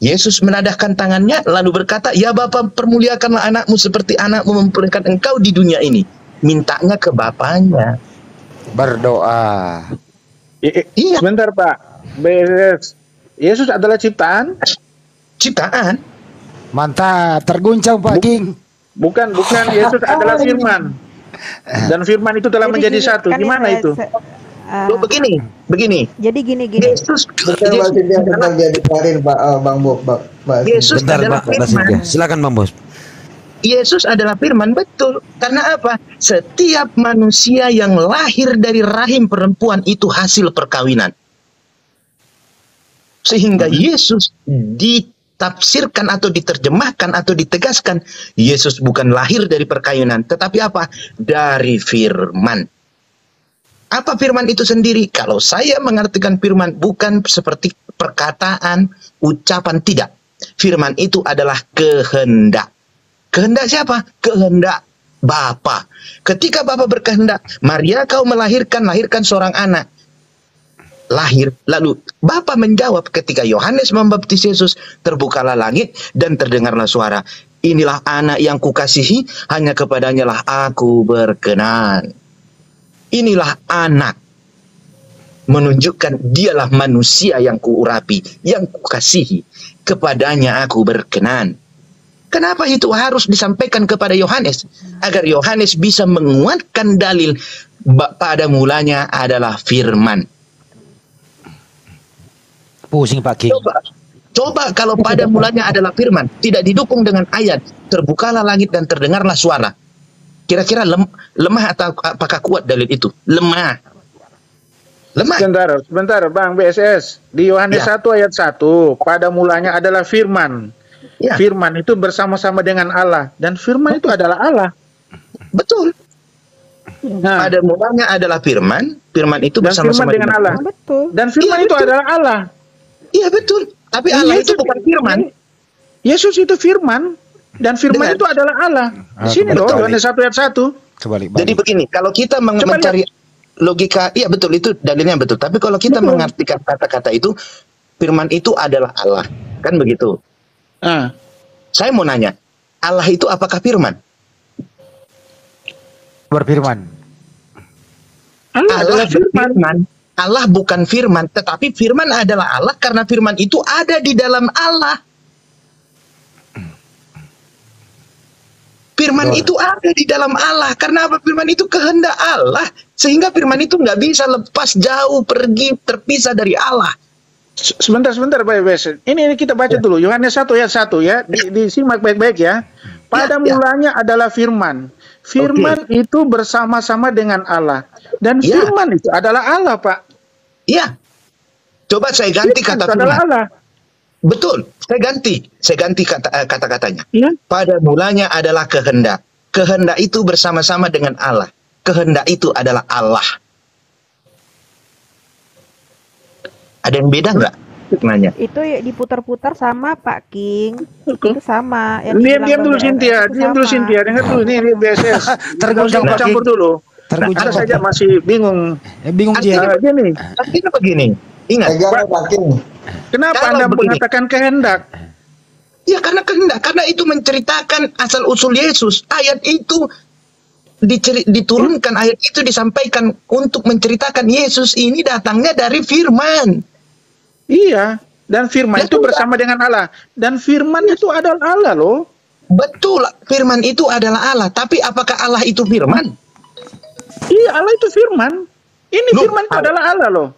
Yesus menadahkan tangannya lalu berkata, "Ya Bapa, permuliakanlah anakmu seperti anakmu mempermuliakan engkau di dunia ini." Mintanya ke Bapaknya. Berdoa. Iya. Sebentar Pak. Beres. Yesus adalah ciptaan? Ciptaan. Mantap, terguncang Pak King. Bukan, bukan. [laughs] Yesus adalah firman. [laughs] Dan firman itu telah Jadi menjadi satu. kan Gimana yang itu? Loh, begini, begini. jadi gini gini. Yesus, Betul Cynthia betul jadi Karin Pak eh, Bang Bob Yesus Bentar, adalah firman. Silakan Bang Bos. Yesus adalah firman betul. Karena apa? Setiap manusia yang lahir dari rahim perempuan itu hasil perkawinan. Sehingga Yesus ditafsirkan atau diterjemahkan atau ditegaskan Yesus bukan lahir dari perkawinan, tetapi apa? Dari firman. Apa firman itu sendiri? Kalau saya mengartikan firman bukan seperti perkataan, ucapan tidak. Firman itu adalah kehendak. Kehendak siapa? Kehendak Bapa. Ketika Bapa berkehendak, Maria kau melahirkan, lahirkan seorang anak. Lahir, lalu Bapa menjawab ketika Yohanes membaptis Yesus, terbukalah langit dan terdengarlah suara. Inilah anak yang kukasihi, hanya kepadanya lah aku berkenan. Inilah anak. Menunjukkan dialah manusia yang kuurapi, yang kukasihi. Kepadanya aku berkenan. Kenapa itu harus disampaikan kepada Yohanes? Agar Yohanes bisa menguatkan dalil pada mulanya adalah firman. Pusing Pak King. Coba, coba kalau pada mulanya adalah firman, tidak didukung dengan ayat, terbukalah langit dan terdengarlah suara. Kira-kira lem, lemah atau apakah kuat dalil itu? Lemah. Lemah. Sebentar, sebentar Bang BSS. Di Yohanes ya. 1 ayat 1, pada mulanya adalah firman. Ya. Firman itu bersama-sama dengan Allah dan firman itu adalah Allah. Betul. Nah. Pada mulanya adalah firman, firman itu bersama-sama dengan, dengan Allah. Betul. Dan firman ya, itu betul. adalah Allah. Iya betul. Tapi Allah itu bukan firman. Yesus itu firman. Dan firman Dengan, itu adalah Allah. Di sini loh, Yohanes 1 ayat 1. Kembali, Jadi begini, kalau kita meng Coba mencari lihat. logika, iya betul itu dalilnya betul. Tapi kalau kita betul. mengartikan kata-kata itu, firman itu adalah Allah. Kan begitu. Uh. Saya mau nanya, Allah itu apakah firman? Berfirman. Allah, Allah firman. firman. Allah bukan firman, tetapi firman adalah Allah karena firman itu ada di dalam Allah. Firman itu ada di dalam Allah. Karena apa? Firman itu kehendak Allah. Sehingga firman itu nggak bisa lepas jauh pergi terpisah dari Allah. Sebentar, sebentar, baik, baik. Ini, ini kita baca ya. dulu. Yohanes 1 ayat 1 ya. Di, ya. disimak baik-baik ya. Pada ya, ya. mulanya ya. adalah firman. Firman okay. itu bersama-sama dengan Allah. Dan ya. firman itu adalah Allah, Pak. Iya. Coba saya ganti firman kata adalah Allah. Betul, saya ganti, saya ganti kata eh, kata-katanya. Ya. Pada mulanya adalah kehendak. Kehendak itu bersama-sama dengan Allah. Kehendak itu adalah Allah. Ada yang beda nggak? Nanya. Itu ya diputar-putar sama Pak King. Itu sama. Diam diam dulu Cynthia, diam dulu Cynthia. Dengar dulu ini, ini BSS. [laughs] Tergoncang campur dulu. Tergoncang nah, saja masih bingung. Eh, bingung dia. Uh, gini, tapi begini. Ingat, Pak Kenapa Kalau Anda begini, mengatakan kehendak? Ya karena kehendak, karena itu menceritakan asal usul Yesus. Ayat itu diturunkan, ayat itu disampaikan untuk menceritakan Yesus ini datangnya dari firman. Iya, dan firman ya, itu bersama dengan Allah. Dan firman itu adalah Allah loh. Betul, firman itu adalah Allah. Tapi apakah Allah itu firman? Iya, Allah itu firman. Ini loh, firman itu adalah Allah loh.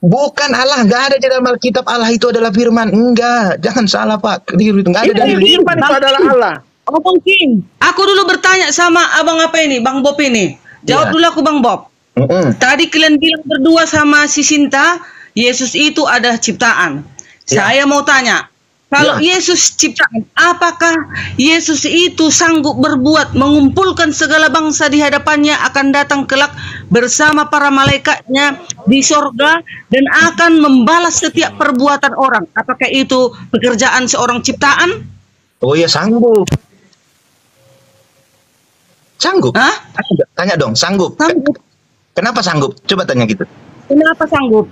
Bukan Allah, nggak ada di dalam Alkitab Allah itu adalah firman. Enggak, jangan salah Pak. Keliru itu nggak ada dari firman itu adalah Allah. Abang King, aku dulu bertanya sama abang apa ini, Bang Bob ini. Jawab ya. dulu aku Bang Bob. Mm -mm. Tadi kalian bilang berdua sama si Sinta, Yesus itu ada ciptaan. Ya. Saya mau tanya, kalau ya. Yesus ciptaan, apakah Yesus itu sanggup berbuat mengumpulkan segala bangsa di hadapannya akan datang kelak bersama para malaikatnya di sorga dan akan membalas setiap perbuatan orang? Apakah itu pekerjaan seorang ciptaan? Oh ya sanggup. Sanggup? Hah? Tanya dong, sanggup. Sanggup. Kenapa sanggup? Coba tanya gitu. Kenapa sanggup?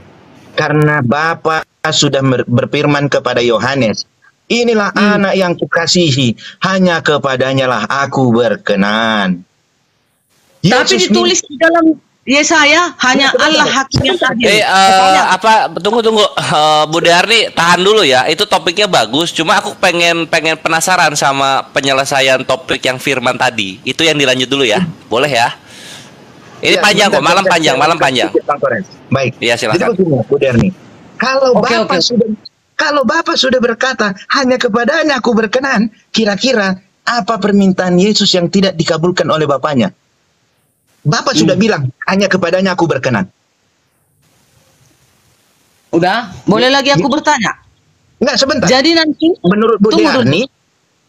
Karena Bapak sudah berfirman kepada Yohanes, inilah hmm. anak yang kukasihi, hanya kepadanya lah aku berkenan. Tapi Yesus ditulis di dalam Yesaya hanya ya, Allah hakim yang adil. Eh, uh, apa tunggu tunggu uh, Bu Darni tahan dulu ya. Itu topiknya bagus, cuma aku pengen pengen penasaran sama penyelesaian topik yang firman tadi. Itu yang dilanjut dulu ya. Boleh ya? Ini ya, panjang kok, malam panjang, malam panjang. Baik. Iya, silakan. Jadi begini, Bu Darni. Kalau okay, Bapak okay. sudah kalau Bapak sudah berkata hanya kepadanya aku berkenan, kira-kira apa permintaan Yesus yang tidak dikabulkan oleh Bapaknya? Bapak hmm. sudah bilang hanya kepadanya aku berkenan. Udah, boleh lagi aku bertanya? Enggak sebentar. Jadi nanti menurut Bu. Diarni,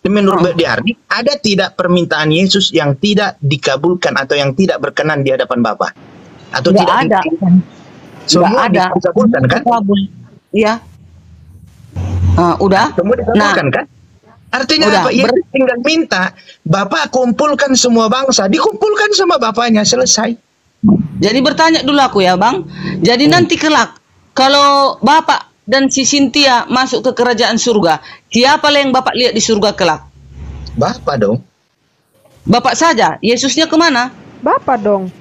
menurut Bu Diarni ada tidak permintaan Yesus yang tidak dikabulkan atau yang tidak berkenan di hadapan Bapa? Atau Nggak tidak ada. di- Semua ada. dikabulkan kan? Kabul. Iya. Ah, udah. Semua dikabulkan kan? Artinya Udah, apa? Yesus tinggal minta Bapak kumpulkan semua bangsa, dikumpulkan sama Bapaknya selesai. Jadi bertanya dulu aku ya bang. Jadi Hmm. nanti kelak kalau bapak dan si Cynthia masuk ke kerajaan surga, siapa lah yang bapak lihat di surga kelak? Bapak dong. Bapak saja. Yesusnya ke mana? Bapak dong.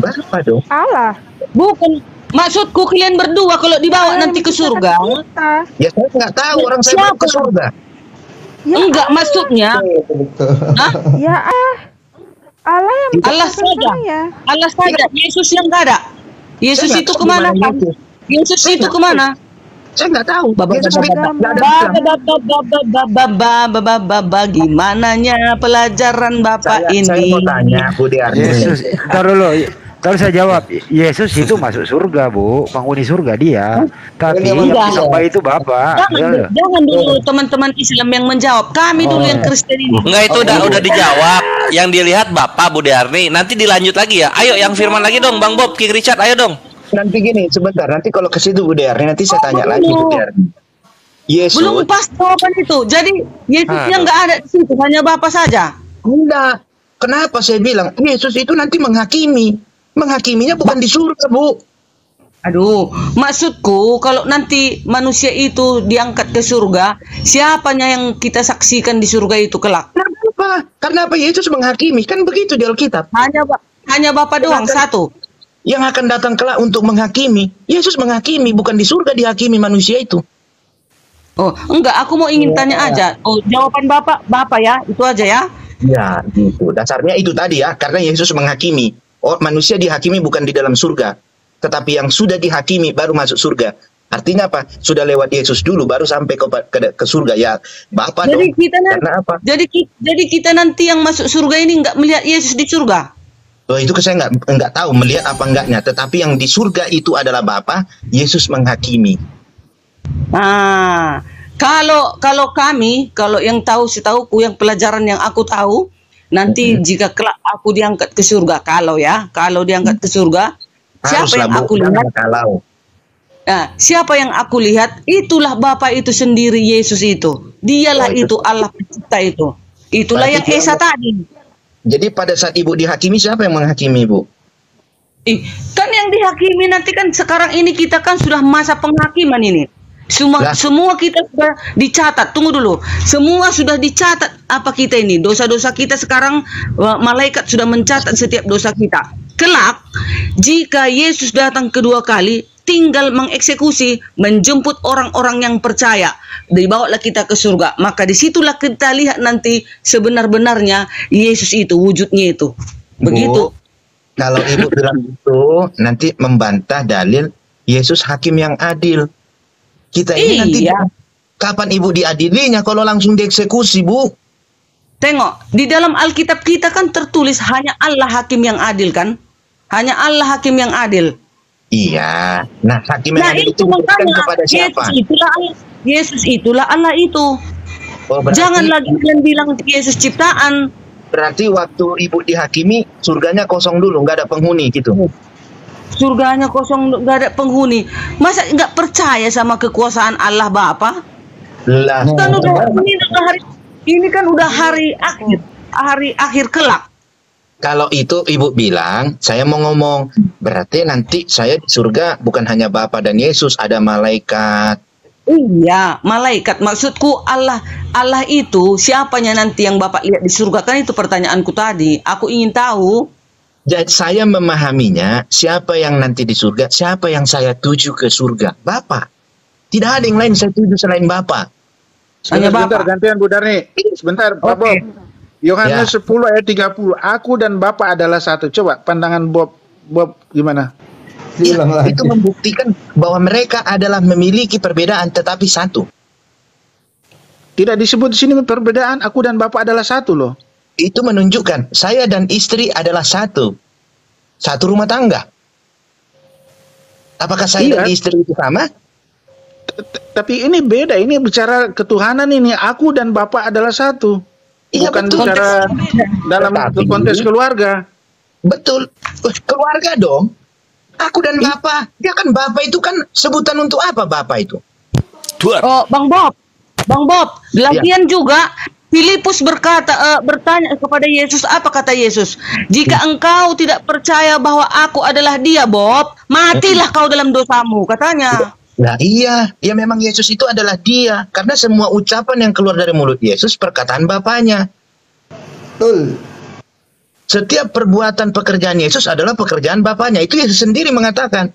Bapak dong. Allah. Bukan. Maksudku kalian berdua kalau dibawa nanti ke surga. Ya saya nggak tahu orang saya mau ke surga. Enggak maksudnya. Hah? Ya ah. Allah yang Allah saja. saya. Allah saja. Yesus yang enggak ada. Yesus itu tahu ke mana? Kan? Yesus Saya itu ke mana? Saya nggak tahu. Baba baba gimana nya pelajaran bapak Saya- ini? saya mau tanya, Bu Diarni. Yesus, ntar dulu. Kalau saya jawab, Yesus itu masuk surga, Bu. Penghuni surga dia. Tapi yang Enggak. disembah itu Bapak. Jangan, jangan dulu teman-teman Islam yang menjawab. Kami dulu Oh. yang Kristen ini. Enggak itu udah udah dijawab. Yang dilihat Bapak Bu Diarni. Nanti dilanjut lagi ya. Ayo yang firman lagi dong Bang Bob, King Richard, ayo dong. Nanti gini, sebentar. Nanti kalau ke situ Bu Diarni, nanti saya tanya lagi Bu Diarni. Yesus. Belum pas jawaban itu. Jadi Yesusnya Aduh. nggak ada di situ, hanya Bapak saja. Enggak. Kenapa saya bilang Yesus itu nanti menghakimi? Menghakiminya bukan di surga, Bu. Aduh, maksudku kalau nanti manusia itu diangkat ke surga, siapanya yang kita saksikan di surga itu kelak? Kenapa? Karena apa? Yesus menghakimi. Kan begitu di Alkitab. Hanya Ba- hanya Bapak doang satu. Yang akan datang kelak untuk menghakimi. Yesus menghakimi, bukan di surga dihakimi manusia itu. Oh, enggak, aku mau ingin tanya aja. Oh, jawaban Bapak, Bapak ya, itu aja ya. Ya, gitu. Dasarnya itu tadi ya, karena Yesus menghakimi. Oh, manusia dihakimi bukan di dalam surga, tetapi yang sudah dihakimi baru masuk surga. Artinya apa? Sudah lewat Yesus dulu baru sampai ke ke, ke surga ya. Bapak Jadi dong. kita nanti, Karena apa? jadi jadi kita nanti yang masuk surga ini enggak melihat Yesus di surga. Oh, itu saya nggak nggak tahu melihat apa enggaknya. Tetapi yang di surga itu adalah Bapa. Yesus menghakimi. Nah, kalau kalau kami, kalau yang tahu setauku yang pelajaran yang aku tahu, nanti jika kelak aku diangkat ke surga, kalau ya, kalau diangkat ke surga, siapa yang aku lihat? kalau. Nah, siapa yang aku lihat? Itulah Bapa itu sendiri Yesus itu. Dialah itu Allah pencipta itu. Itulah Berarti yang dia Esa tadi. Jadi pada saat ibu dihakimi siapa yang menghakimi ibu? Ih, kan yang dihakimi nanti kan sekarang ini kita kan sudah masa penghakiman ini. Semua Lah. semua kita sudah dicatat. Tunggu dulu. Semua sudah dicatat apa kita ini? Dosa-dosa kita sekarang eh, malaikat sudah mencatat setiap dosa kita. Kelak jika Yesus datang kedua kali tinggal mengeksekusi, menjemput orang-orang yang percaya, dibawalah kita ke surga. Maka di situlah kita lihat nanti sebenar-benarnya Yesus itu wujudnya itu. Begitu. Bu, kalau ibu bilang itu nanti membantah dalil Yesus hakim yang adil. Kita ini nanti Iya. kapan ibu diadilinya kalau langsung dieksekusi, Bu? Tengok, di dalam Alkitab kita kan tertulis hanya Allah hakim yang adil kan? Hanya Allah hakim yang adil. Iya. Nah, hakim yang Nah adil itu itu kepada siapa? Yesus itulah Allah. Yesus itulah Allah itu. Oh, berarti, Jangan lagi kalian bilang Yesus ciptaan. berarti waktu ibu dihakimi surganya kosong dulu, nggak ada penghuni gitu. Surganya kosong nggak ada penghuni. Masa nggak percaya sama kekuasaan Allah Bapa? Lah, Kan udah ini udah hari ini kan udah hari akhir, hari akhir kelak. kalau itu ibu bilang, saya mau ngomong, berarti nanti saya di surga bukan hanya Bapa dan Yesus, ada malaikat. Iya, malaikat. Maksudku Allah Allah itu siapanya nanti yang Bapak lihat di surga kan itu pertanyaanku tadi. Aku ingin tahu. Jadi saya memahaminya, siapa yang nanti di surga, siapa yang saya tuju ke surga? Bapak. Tidak ada yang lain saya tuju selain Bapak. Sebentar, sebentar gantian Bu Darni. Sebentar, Pak Bob. Yohanes Ya. 10 ayat 30. Aku dan Bapa adalah satu. Coba pandangan Bob Bob gimana? Ya, itu membuktikan bahwa mereka adalah memiliki perbedaan tetapi satu. Tidak disebut di sini perbedaan aku dan Bapak adalah satu loh. Itu menunjukkan saya dan istri adalah satu. Satu rumah tangga. Apakah saya Iya. dan istri itu sama? Tapi ini beda, ini bicara ketuhanan ini. Aku dan Bapak adalah satu. Iya, Bukan betul. bicara dalam Tetapi- konteks keluarga. Betul. Eh, Keluarga dong. Aku dan Bapak. Dia kan Bapak itu kan sebutan untuk apa Bapak itu? Oh, Bang Bob. Bang Bob, lagian juga Filipus berkata eh, bertanya kepada Yesus apa kata Yesus? Jika engkau tidak percaya bahwa aku adalah dia, Bob, matilah kau dalam dosamu, katanya. Nah iya, ya memang Yesus itu adalah dia. Karena semua ucapan yang keluar dari mulut Yesus perkataan Bapaknya. Betul. Setiap perbuatan pekerjaan Yesus adalah pekerjaan Bapaknya. Itu Yesus sendiri mengatakan.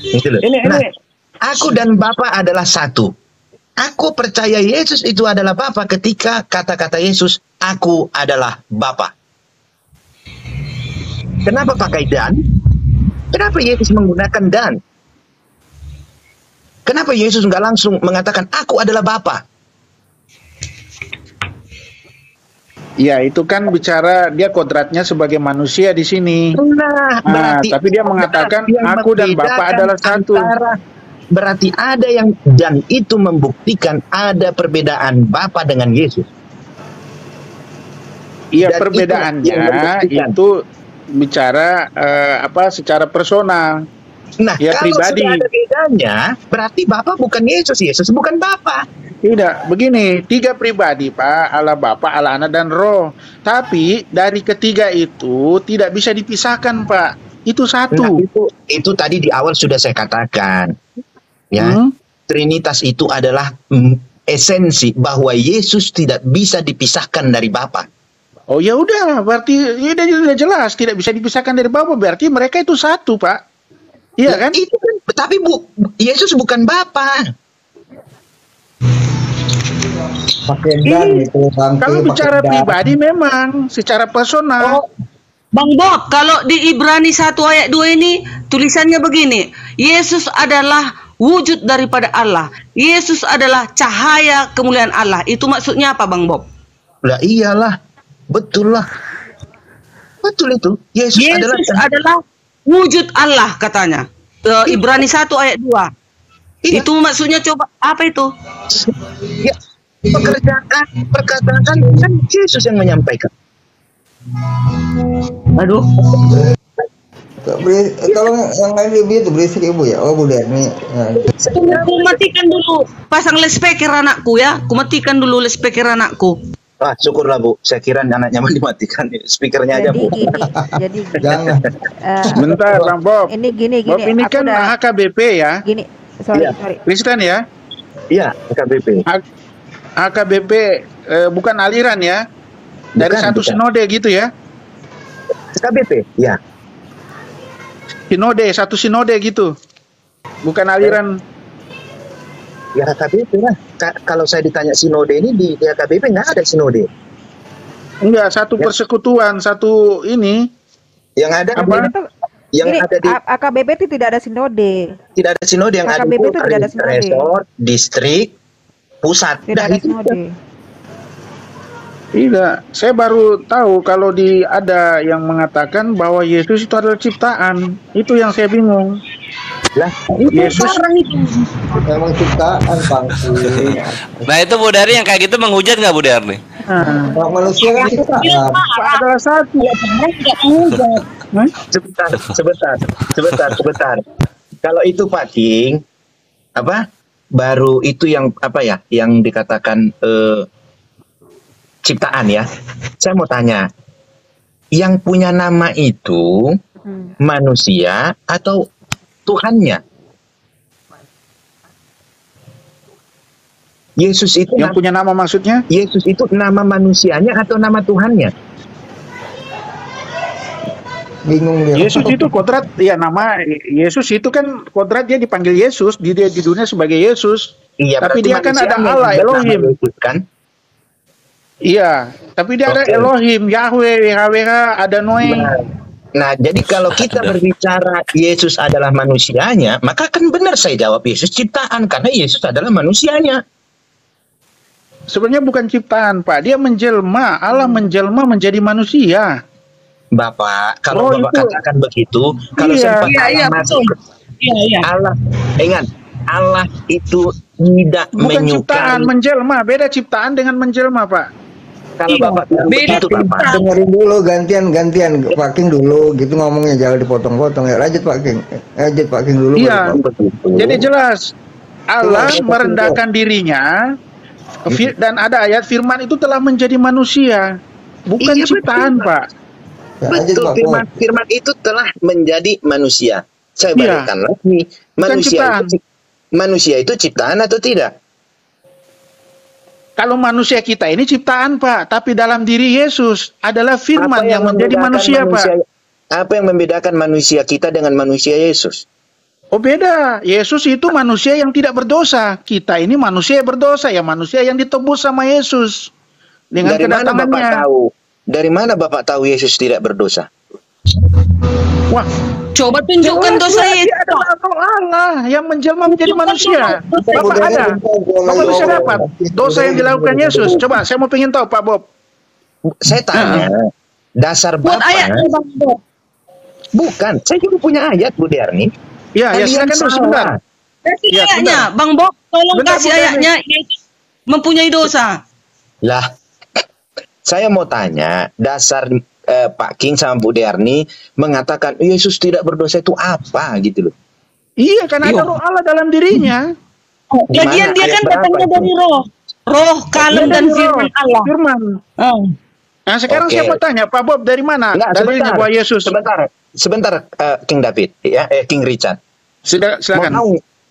Gitu loh. Ini- Nah, ini- aku dan Bapa adalah satu. Aku percaya Yesus itu adalah Bapa ketika kata-kata Yesus, aku adalah Bapa. Kenapa pakai dan? Kenapa Yesus menggunakan dan? Kenapa Yesus nggak langsung mengatakan aku adalah Bapa? Ya, itu kan bicara dia kodratnya sebagai manusia di sini. Nah, Nah, tapi dia mengatakan aku dan Bapa membedakan adalah satu. antara- berarti ada yang dan itu membuktikan ada perbedaan Bapa dengan Yesus. Iya, perbedaannya itu bicara eh, apa secara personal. Nah, Ya, kalau pribadi. sudah ada bedanya, berarti Bapa bukan Yesus, Yesus bukan Bapa. Tidak, begini, tiga pribadi, Pak, Allah Bapa, Allah Anak dan Roh. Tapi dari ketiga itu tidak bisa dipisahkan, Pak. Itu satu. Nah, itu itu tadi di awal sudah saya katakan. Ya. Hmm? Trinitas itu adalah mm, esensi bahwa Yesus tidak bisa dipisahkan dari Bapa. Oh ya udah, berarti ya udah, udah jelas tidak bisa dipisahkan dari Bapa. Berarti mereka itu satu, Pak. Iya kan? Itu kan tapi bu, Yesus bukan Bapa. Pakai dan itu bangke, Kalau bicara dan. pribadi memang, secara personal. Bang Bob, kalau di Ibrani 1 ayat 2 ini tulisannya begini, Yesus adalah wujud daripada Allah. Yesus adalah cahaya kemuliaan Allah. Itu maksudnya apa, Bang Bob? Lah iyalah, betul lah. Betul itu. Yesus, adalah Yesus adalah wujud Allah katanya. Eh, Ibrani 1 ayat 2. Itu maksudnya coba apa itu? ya, pekerjaan perkataan kan Yesus yang menyampaikan. Aduh. Beri- kalau yang lain lebih itu berisik ibu ya. Oh, Bu Derni. Nah, Aku matikan dulu pasang loudspeaker anakku ya. Aku matikan dulu loudspeaker anakku. Wah, syukurlah Bu. Saya kira anaknya mau dimatikan. Speakernya aja Bu. gini, jadi gini. Jangan. Eh, Sebentar, Bang Bob. ini gini Bob gini. ini aku kan udah- HKBP ya. gini. Sorry, Iya. sorry. Kristen ya. Iya, KBP. HKBP eh, bukan aliran ya. Dari Bukan, satu bukan. sinode gitu ya. KBP, ya. Sinode, satu sinode gitu. Bukan aliran. Ya KBP lah. Ka- kalau saya ditanya sinode ini di, di KBP nggak ada sinode. Enggak, satu Ya. persekutuan, satu ini. Yang ada Apa? Itu, yang gini, ada di AKBP itu tidak ada sinode. tidak ada sinode yang ada KKBP itu tidak ada sinode. resort, distrik, pusat. Tidak Nah, ada itu sinode. Tidak, saya baru tahu kalau di ada yang mengatakan bahwa Yesus itu adalah ciptaan. Itu yang saya bingung. lah. Yesus Emang ciptaan bangke. [laughs] Nah itu Bu Dari yang kayak gitu menghujat nggak Bu Dari? Nah, Kalau manusia kan ciptaan. adalah satu. Hah? Sebentar, sebentar, sebentar, sebentar. Kalau itu Pak King, apa? Baru itu yang apa ya? Yang dikatakan eh, ciptaan ya. Saya mau tanya, yang punya nama itu Hmm. manusia atau Tuhannya? Yesus itu Yang nama, punya nama maksudnya? Yesus itu nama manusianya atau nama Tuhannya? Bingung dia. Yesus itu kodrat, ya nama Yesus itu kan kodrat dia dipanggil Yesus, di dia di dunia sebagai Yesus. Iya, Tapi dia kan ada Allah, Elohim. Yesus, kan? Iya, tapi dia ada Oke. Elohim, Yahweh, YHWH, ada Noe. Nah, nah, jadi kalau kita berbicara Yesus adalah manusianya, maka kan benar saya jawab Yesus ciptaan karena Yesus adalah manusianya. Sebenarnya bukan ciptaan, Pak. Dia menjelma, Allah menjelma menjadi manusia. Bapak, kalau Oh, Bapak itu- katakan begitu, kalau Iya. sempat Iya, iya, masuk. Iya, iya. Allah, ingat Allah itu tidak Bukan ciptaan, menyukai. menjelma. Beda ciptaan dengan menjelma, Pak. Kalau Iya, Bapak beda begitu, Bapak. dengerin dulu gantian gantian Pak King dulu gitu ngomongnya jangan dipotong-potong ya lanjut Pak King Eh, lanjut Pak King dulu Iya. Jadi jelas Allah Jelas. merendahkan dirinya Fir- dan ada ayat firman itu telah menjadi manusia, bukan Iya, ciptaan, betul, Pak. Ya, Betul, Pak firman, firman itu telah menjadi manusia. Saya Iya. balikkan lagi. Manusia ciptaan. itu, manusia itu ciptaan atau tidak? Kalau manusia kita ini ciptaan, Pak, tapi dalam diri Yesus adalah firman Apa yang, menjadi membedakan manusia, Pak. Apa yang membedakan manusia kita dengan manusia Yesus? Oh beda, Yesus itu manusia yang tidak berdosa. Kita ini manusia yang berdosa, ya manusia yang ditebus sama Yesus dengan Dari mana Bapak tahu? Dari mana Bapak tahu Yesus tidak berdosa? Wah, Coba tunjukkan dosa dia itu. adalah roh Allah yang menjelma menjadi manusia. dosa. Bapak ada. Bapak bisa dapat dosa yang dilakukan Yesus. Coba, saya mau pengen tahu Pak Bob. Saya tanya, dasar Buat Bapak ayatnya Bang Bob. bukan. Saya juga punya ayat, Bu Derni. Ya, ya silakan salah. sebentar. Kasih Ya, ayatnya, sebentar. Bang Bob. Tolong Sebentar, kasih Dani. ayatnya. Yesus mempunyai dosa. Lah, saya mau tanya, dasar eh, Pak King sama Bu Derni mengatakan Yesus tidak berdosa itu apa gitu loh. Iya, kan ada Iya. roh Allah dalam dirinya. Di Lagian mana? dia Ayat kan datangnya itu? dari roh. Roh, kalem dan dari firman Allah. Firman. Oh. Nah, sekarang saya mau tanya, Pak Bob dari mana Enggak, dalilnya sebentar. bahwa Yesus? Sebentar, sebentar eh, King David ya, eh, King Richard. Sudah, Mau silakan. tahu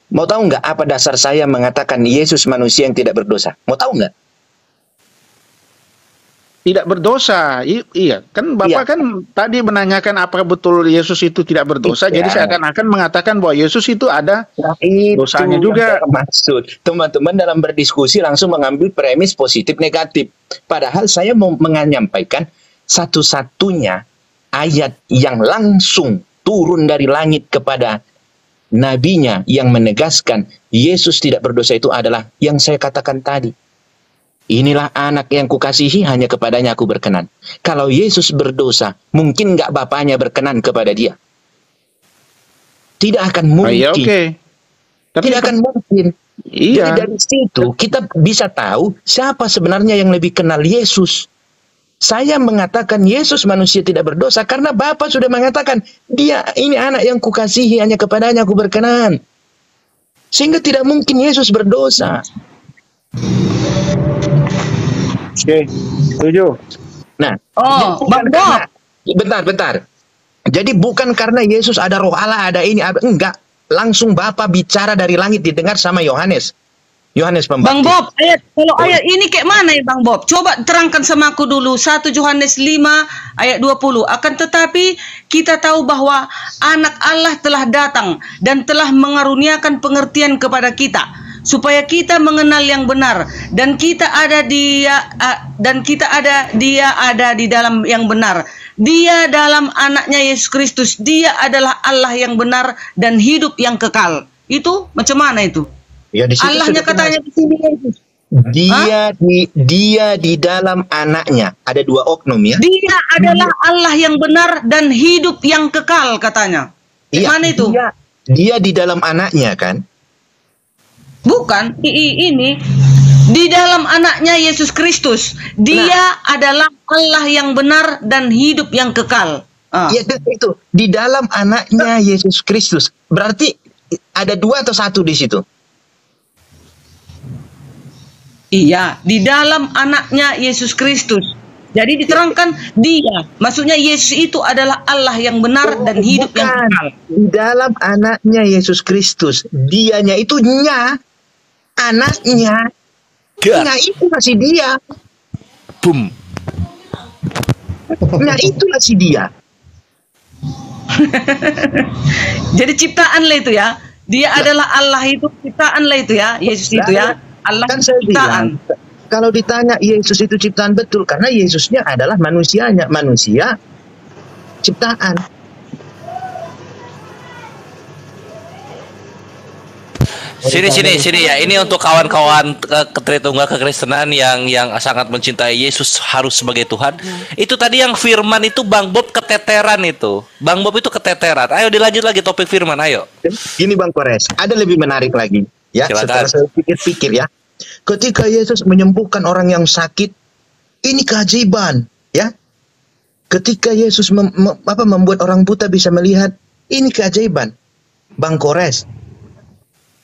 mau tahu nggak apa dasar saya mengatakan Yesus manusia yang tidak berdosa? Mau tahu nggak? Tidak berdosa. I- iya, kan Bapak Iya. kan tadi menanyakan apakah betul Yesus itu tidak berdosa. Iya. Jadi saya akan akan mengatakan bahwa Yesus itu ada Nah, itu Dosanya juga. maksud teman-teman dalam berdiskusi langsung mengambil premis positif negatif. Padahal saya mau menyampaikan satu-satunya ayat yang langsung turun dari langit kepada nabinya yang menegaskan Yesus tidak berdosa itu adalah yang saya katakan tadi. Inilah anak yang kukasihi hanya kepadanya aku berkenan. Kalau Yesus berdosa, mungkin nggak bapaknya berkenan kepada dia. Tidak akan Oh, mungkin. iya, oke. Tapi Tidak akan mungkin. iya. Jadi dari situ kita bisa tahu siapa sebenarnya yang lebih kenal Yesus. Saya mengatakan Yesus manusia tidak berdosa karena Bapa sudah mengatakan dia ini anak yang kukasihi hanya kepadanya aku berkenan. Sehingga tidak mungkin Yesus berdosa. Oke, setuju. Nah, Oh, Bang Bob. karena- bentar, bentar. Jadi bukan karena Yesus ada roh Allah, ada ini, ada enggak. Langsung Bapa bicara dari langit didengar sama Yohanes. Yohanes Pembaptis. Bang Bob, ayat kalau ayat ini kayak mana ya Bang Bob? Coba terangkan sama aku dulu 1 Yohanes 5 ayat 20. Akan tetapi kita tahu bahwa anak Allah telah datang dan telah mengaruniakan pengertian kepada kita supaya kita mengenal yang benar dan kita ada dia dan kita ada dia ada di dalam yang benar. Dia dalam anaknya Yesus Kristus. Dia adalah Allah yang benar dan hidup yang kekal. Itu macam mana itu? Ya di situ Allahnya katanya di sini Yesus. Dia di dia di dalam anaknya ada dua oknum ya. Dia adalah Allah yang benar dan hidup yang kekal katanya. Di Iya, mana itu? Dia, dia di dalam anaknya kan. Bukan. I- ini di dalam anaknya Yesus Kristus. Dia adalah Allah yang benar dan hidup yang kekal. Ah. Ya itu di dalam anaknya Yesus Kristus. Berarti ada dua atau satu di situ. Iya, di dalam anaknya Yesus Kristus. Jadi diterangkan dia, maksudnya Yesus itu adalah Allah yang benar dan hidup yang Bukan. kekal. Di dalam anaknya Yesus Kristus. Dianya itu nya. Anaknya. Nya itu masih dia. Boom. Nya itu masih dia. [laughs] Jadi ciptaan lah itu ya. Dia adalah Allah itu ciptaan lah itu ya, Yesus itu ya. Allah Kan saya ciptaan. bilang, kalau ditanya Yesus itu ciptaan betul karena Yesusnya adalah manusianya, manusia ciptaan. Sini sini sini ya. Ini untuk kawan-kawan ke ke Tritunggal kekristenan yang yang sangat mencintai Yesus harus sebagai Tuhan. Itu tadi yang firman itu Bang Bob keteteran itu. Bang Bob itu keteteran. Ayo dilanjut lagi topik firman, ayo. Gini Bang Kores, ada lebih menarik lagi. Ya, Silakan. setelah saya pikir-pikir ya. Ketika Yesus menyembuhkan orang yang sakit, ini keajaiban, ya. Ketika Yesus mem- mem- apa membuat orang buta bisa melihat, ini keajaiban. Bang Kores,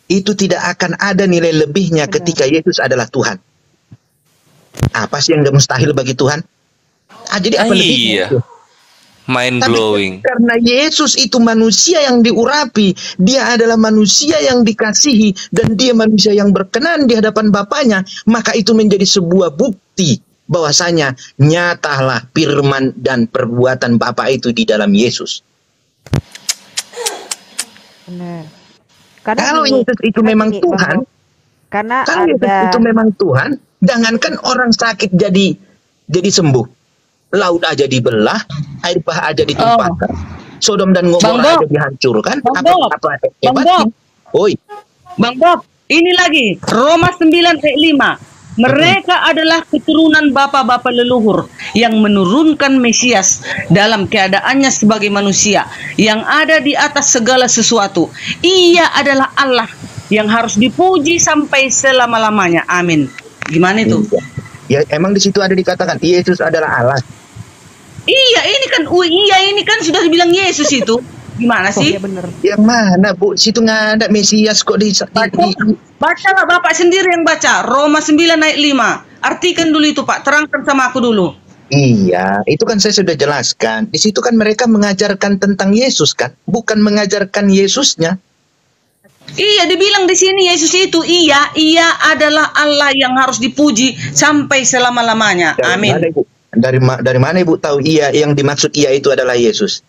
itu tidak akan ada nilai lebihnya ketika Yesus adalah Tuhan. Apa sih yang nggak mustahil bagi Tuhan? Ah, jadi apa Ah, lebihnya iya. itu? Mind Tapi blowing. karena Yesus itu manusia yang diurapi, dia adalah manusia yang dikasihi dan dia manusia yang berkenan di hadapan Bapaknya, maka itu menjadi sebuah bukti bahwasanya nyatalah firman dan perbuatan Bapa itu di dalam Yesus. Benar. Karena Kalau gini, Yesus itu karena memang gini, Tuhan, karena kalau Yesus ada itu memang Tuhan, jangankan orang sakit jadi jadi sembuh. Laut aja dibelah, air bah aja ditumpahkan. Sodom dan Gomora aja dihancurkan. Bang apa Bob. apa Bang? Bob. Oi. Bang Bob, ini lagi Roma 9 ayat 5. Mereka adalah keturunan bapa-bapa leluhur yang menurunkan Mesias dalam keadaannya sebagai manusia yang ada di atas segala sesuatu. Ia adalah Allah yang harus dipuji sampai selama-lamanya. Amin. Gimana itu? Ya emang di situ ada dikatakan Yesus adalah Allah. Iya, ini kan iya ini kan sudah dibilang Yesus itu. [laughs] Gimana sih? bener. Yang mana bu? Situ nggak ada Mesias kok di, di, di- Bacalah Bapak sendiri yang baca Roma 9 ayat 5. Artikan dulu itu Pak, terangkan sama aku dulu. Iya, itu kan saya sudah jelaskan. Di situ kan mereka mengajarkan tentang Yesus kan, bukan mengajarkan Yesusnya. Iya, dibilang di sini Yesus itu iya, ia adalah Allah yang harus dipuji sampai selama-lamanya. Amin. mana, Ibu? Dari ma- dari mana Ibu tahu iya yang dimaksud iya itu adalah Yesus?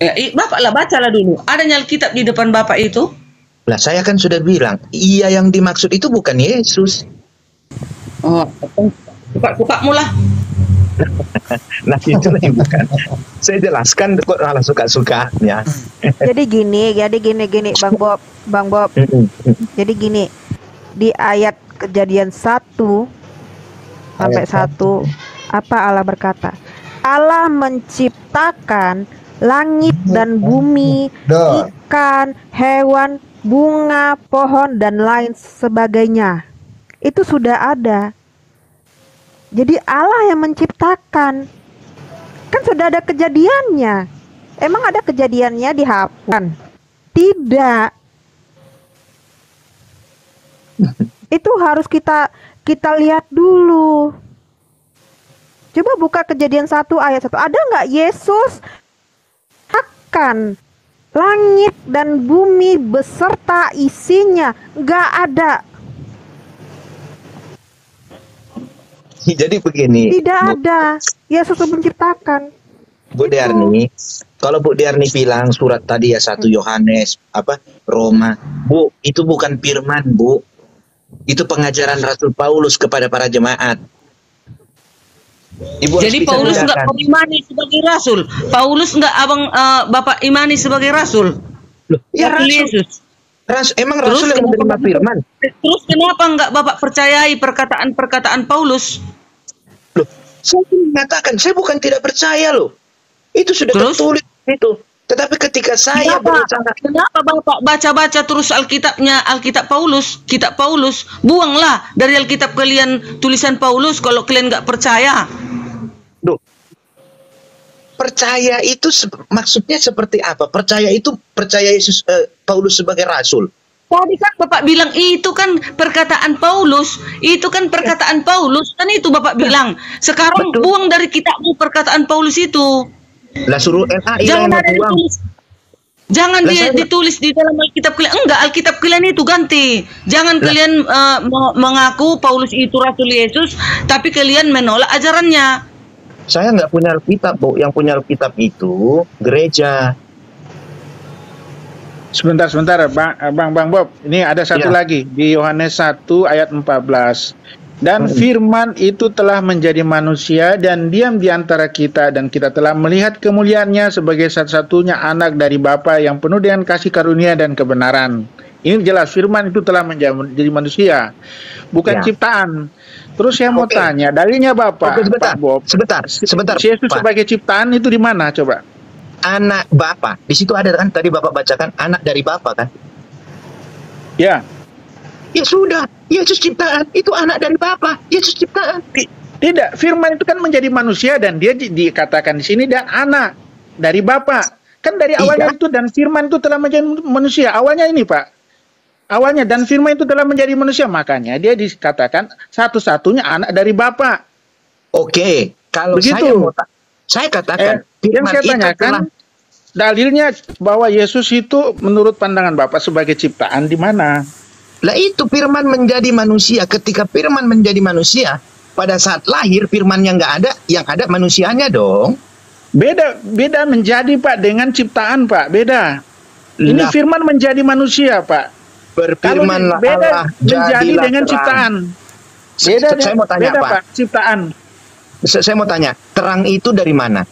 Ya, Bapak lah bacalah dulu. Adanya Alkitab di depan Bapak itu? Lah saya kan sudah bilang, iya yang dimaksud itu bukan Yesus. Oh, buka-buka mula. [laughs] Nah itu lagi bukan. Saya jelaskan kok malah suka-suka ya. Jadi gini, jadi gini gini Bang Bob, Bang Bob. Jadi gini, di ayat kejadian 1 sampai Ayat 1 apa Allah berkata? Allah menciptakan langit dan bumi, ikan, hewan, bunga, pohon dan lain sebagainya. Itu sudah ada. Jadi Allah yang menciptakan. Kan sudah ada kejadiannya. Emang ada kejadiannya dihapuskan? Tidak. Itu harus kita kita lihat dulu. Coba buka kejadian 1 ayat 1. Ada nggak Yesus akan langit dan bumi beserta isinya? Nggak ada. Jadi begini. Tidak Bu- ada. Yesus itu menciptakan. Bu Diarni, kalau Bu Diarni bilang surat tadi ya satu Yohanes apa Roma, Bu itu bukan firman Bu, itu pengajaran Rasul Paulus kepada para jemaat. Ibu Jadi Paulus kau imani sebagai rasul. Paulus enggak abang eh, Bapak imani sebagai rasul. ya Rasul. Yesus. Ras, emang Terus Rasul yang menerima firman. Terus kenapa enggak Bapak percayai perkataan-perkataan Paulus? Loh, saya mengatakan saya bukan tidak percaya loh. Itu sudah tertulis itu. Tetapi ketika saya Kenapa? berusaha Kenapa Bapak baca-baca terus Alkitabnya, Alkitab Paulus, kitab Paulus? Buanglah dari Alkitab kalian tulisan Paulus kalau kalian nggak percaya. Duh. Percaya itu se- maksudnya seperti apa? Percaya itu percaya Yesus eh, Paulus sebagai rasul. Tadi kan Bapak bilang itu kan perkataan Paulus, itu kan perkataan Paulus, kan itu Bapak bilang. Sekarang buang dari kitabmu perkataan Paulus itu. Lah suruh NAI Jangan yang ada buang. ditulis. Jangan di- ditulis di dalam Alkitab kalian. Enggak, Alkitab kalian itu ganti. Jangan Lah. kalian me- mengaku Paulus itu Rasul Yesus, tapi kalian menolak ajarannya. Saya nggak punya Alkitab, Bu. Yang punya Alkitab itu gereja. Sebentar, sebentar, Bang, eh, Bang, Bang Bob. Ini ada satu Ya. lagi di Yohanes 1 ayat 14. Dan firman itu telah menjadi manusia dan diam di antara kita dan kita telah melihat kemuliaannya sebagai satu-satunya anak dari Bapa yang penuh dengan kasih karunia dan kebenaran. Ini jelas firman itu telah menjadi manusia, bukan Ya. ciptaan. Terus saya mau Oke. tanya, dalilnya Bapak, Oke, sebentar, Pak Bob, sebentar, sebentar, Yesus Pak. sebagai ciptaan itu di mana coba? Anak Bapa. Di situ ada kan tadi Bapak bacakan anak dari Bapa kan? Ya, Ya sudah, Yesus ciptaan, itu anak dari Bapa, Yesus ciptaan. Ti- Tidak, firman itu kan menjadi manusia dan dia di- dikatakan di sini dan anak dari Bapa. Kan dari Iya. awalnya itu dan firman itu telah menjadi manusia. Awalnya ini, Pak. Awalnya dan firman itu telah menjadi manusia, makanya dia dikatakan satu-satunya anak dari Bapa. Oke, kalau Begitu. saya mau saya katakan Eh, yang saya tanyakan telah dalilnya bahwa Yesus itu menurut pandangan Bapak sebagai ciptaan di mana? Lah itu firman menjadi manusia. Ketika firman menjadi manusia, pada saat lahir firmannya nggak ada, yang ada manusianya dong. Beda beda menjadi Pak dengan ciptaan Pak, beda. Ini Lah, firman menjadi manusia Pak. Kalau berfirmanlah beda Allah, menjadi dengan terang. ciptaan. Beda se- saya mau tanya beda, Pak. Pak, ciptaan. Saya mau tanya, terang itu dari mana?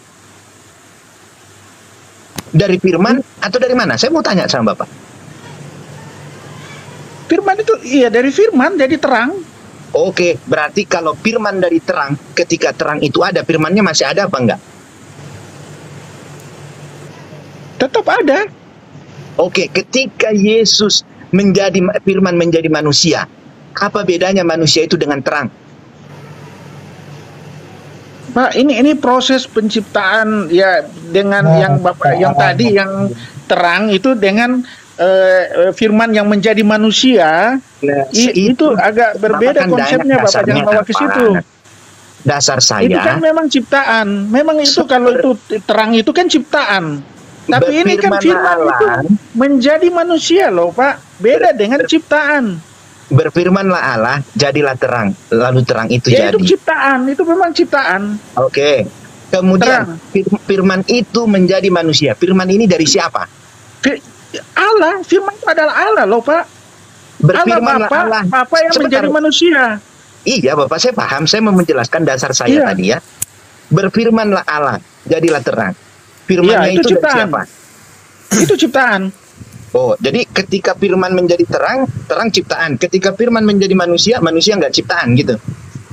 Dari firman atau dari mana? Saya mau tanya sama Bapak. Firman itu iya dari firman jadi terang. Oke, berarti kalau firman dari terang, ketika terang itu ada, firmannya masih ada apa enggak? Tetap ada. Oke, ketika Yesus menjadi firman menjadi manusia, apa bedanya manusia itu dengan terang? Pak, ini ini proses penciptaan ya dengan Nah, yang Bapak yang nah, tadi yang terang itu dengan eh, firman yang menjadi manusia i- itu, agak berbeda kan konsepnya Bapak jangan bawa ke situ. Dasar Itu kan saya, memang ciptaan. Memang itu kalau itu terang itu kan ciptaan. Tapi ini kan firman itu Allah. menjadi manusia loh, Pak. Beda dengan ciptaan. berfirmanlah Allah, jadilah terang. Lalu terang itu Ya itu jadi. ciptaan, itu memang ciptaan. Oke. Kemudian Terang. fir- firman itu menjadi manusia. Firman ini dari siapa? Allah, firman itu adalah Allah loh, Pak. Allah Berfirmanlah Bapa, Allah. Bapa yang Sebentar. menjadi manusia. Iya, Bapak, saya paham. Saya mau menjelaskan dasar saya Iya. tadi ya. Berfirmanlah Allah, jadilah terang. Iya, Firmannya itu itu, ciptaan. siapa? Itu ciptaan. Oh, jadi ketika firman menjadi terang, terang ciptaan. Ketika firman menjadi manusia, manusia nggak ciptaan gitu.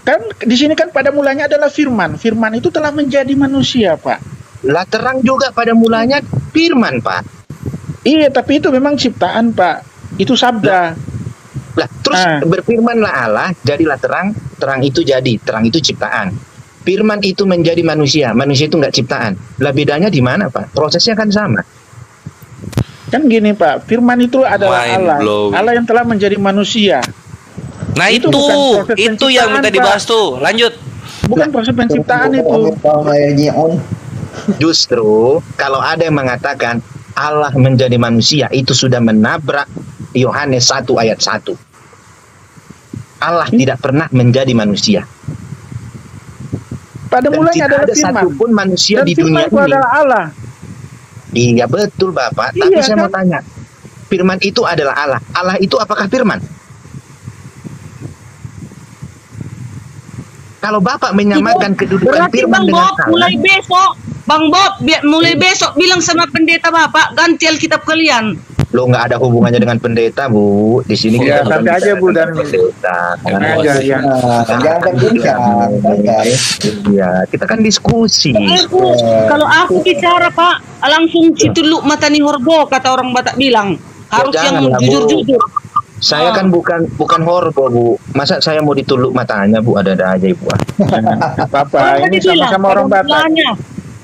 Kan di sini kan pada mulanya adalah firman. Firman itu telah menjadi manusia, Pak. Lah terang juga pada mulanya firman, Pak. Iya, tapi itu memang ciptaan, Pak. Itu sabda. Lah, terus Ah. berfirmanlah Allah, jadilah terang, terang itu jadi, terang itu ciptaan. Firman itu menjadi manusia, manusia itu nggak ciptaan. Lah bedanya di mana, Pak? Prosesnya kan sama. Kan gini, Pak. Firman itu adalah Mind Allah. blowing. Allah yang telah menjadi manusia. Nah Itu itu, itu yang minta dibahas tuh. Lanjut. Bukan proses penciptaan itu. Justru kalau ada yang mengatakan Allah menjadi manusia itu sudah menabrak Yohanes 1 ayat 1. Allah tidak pernah menjadi manusia. Pada Dan mulanya tidak adalah ada firman. satupun manusia Dan di dunia itu ini. adalah Allah. Iya betul Bapak. Tapi Iya, saya kan? mau tanya, firman itu adalah Allah. Allah itu apakah firman? Kalau Bapak menyamakan kedudukan firman dengan Allah, mulai besok, Bang Bob biar mulai besok bilang sama pendeta Bapak ganti Alkitab kalian. lo nggak ada hubungannya dengan pendeta, Bu. Di sini Ya, kita santai aja, Bu, dan- pendeta. Santai aja, ya. Jangan berbincang, santai. Iya, kita kan diskusi. Aku kalau aku bicara Pak langsung situluk mata nih horbo kata orang Batak bilang. Harus Ya, yang Bu. jujur-jujur. Saya kan bukan bukan horbo, Bu. Masa saya mau dituluk matanya, Bu? Ada-ada aja, Ibu. Ah. [laughs] Bapak, Orang ini bilang, sama-sama orang Batak.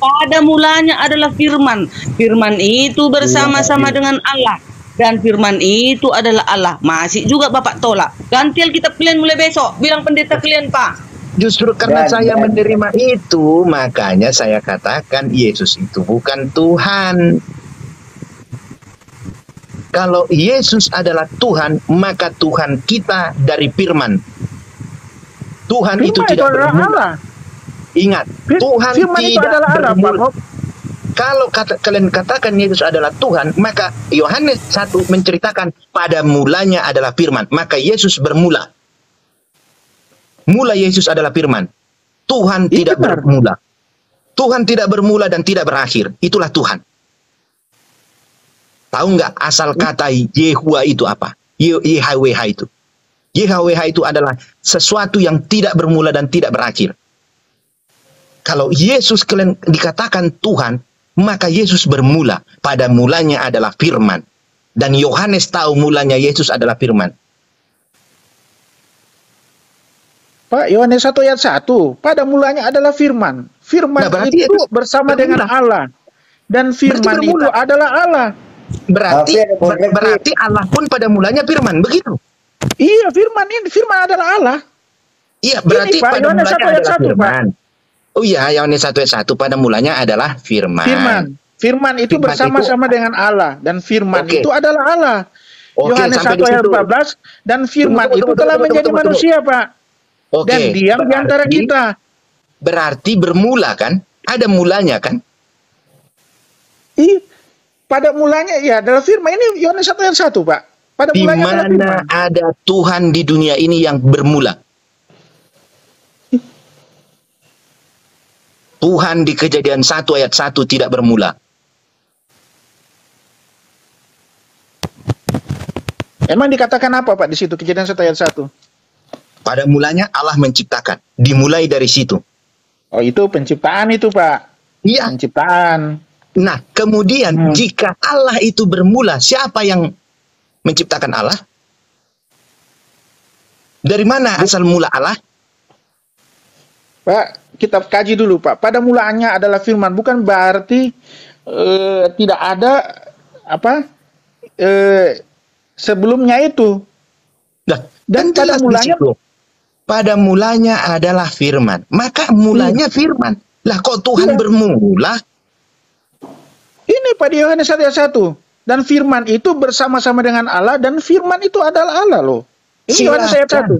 Pada mulanya adalah firman. Firman itu bersama-sama dengan Allah. Dan firman itu adalah Allah. Masih juga Bapak tolak. Ganti Alkitab kalian mulai besok. Bilang pendeta kalian, Pak. Justru karena Dan- saya dan- menerima itu, makanya saya katakan Yesus itu bukan Tuhan. Kalau Yesus adalah Tuhan, maka Tuhan kita dari firman. Tuhan Firman itu itu tidak adalah bermula. Allah. Ingat, Tuhan firman itu tidak adalah Allah, Pak. Kalau kata, kalian katakan Yesus adalah Tuhan, maka Yohanes 1 menceritakan pada mulanya adalah firman. Maka Yesus bermula. Mula Yesus adalah firman. Tuhan Iya, tidak benar. bermula. Tuhan tidak bermula dan tidak berakhir. Itulah Tuhan. Tahu nggak asal kata Yehua itu apa? Ye- YHWH itu. YHWH itu adalah sesuatu yang tidak bermula dan tidak berakhir. Kalau Yesus kalian dikatakan Tuhan, maka Yesus bermula. Pada mulanya adalah firman. Dan Yohanes tahu mulanya Yesus adalah firman. Pak Yohanes 1 ayat 1, pada mulanya adalah firman. Firman Nah, berarti itu bersama dengan Allah. Dan firman itu bermula. adalah Allah. Berarti ber- berarti Allah pun pada mulanya firman, begitu. Iya, firman ini firman adalah Allah. Iya, berarti Pak, pada Yohanes mulanya 1 ayat adalah 1, Pak. Oh iya, Yohanes 1 ayat 1 pada mulanya adalah firman. Firman. Firman itu bersama-sama dengan Allah dan firman Oke. itu adalah Allah. Oke, Yohanes sampai 1 di ayat situ. 14 dan firman Tunggu, itu tunggu, telah tunggu, menjadi tunggu, tunggu. manusia, Pak. Oke. Dan diam di antara berarti- kita. Berarti bermula kan? Ada mulanya kan? Ih, pada mulanya ya adalah firman. Ini Yohanes 1 ayat 1, Pak. Pada Di mulanya mana firman. ada Tuhan di dunia ini yang bermula? Tuhan di kejadian 1 ayat 1 tidak bermula. Emang dikatakan apa, Pak, di situ kejadian 1 ayat 1? Pada mulanya Allah menciptakan. Dimulai dari situ. Oh, itu penciptaan itu, Pak. Iya. Penciptaan. Nah, kemudian Hmm. jika Allah itu bermula, siapa yang menciptakan Allah? Dari mana asal mula Allah? Pak, kita kaji dulu, Pak. Pada mulanya adalah firman, bukan berarti eh, tidak ada apa eh, sebelumnya itu. Nah, Dan kan pada jelas di mulanya pada mulanya adalah firman. Maka mulanya firman. Lah kok Tuhan Iya. bermula? ini pada Yohanes 1 ayat 1. Dan firman itu bersama-sama dengan Allah dan firman itu adalah Allah loh. Ini Yohanes ayat 1. Silakan.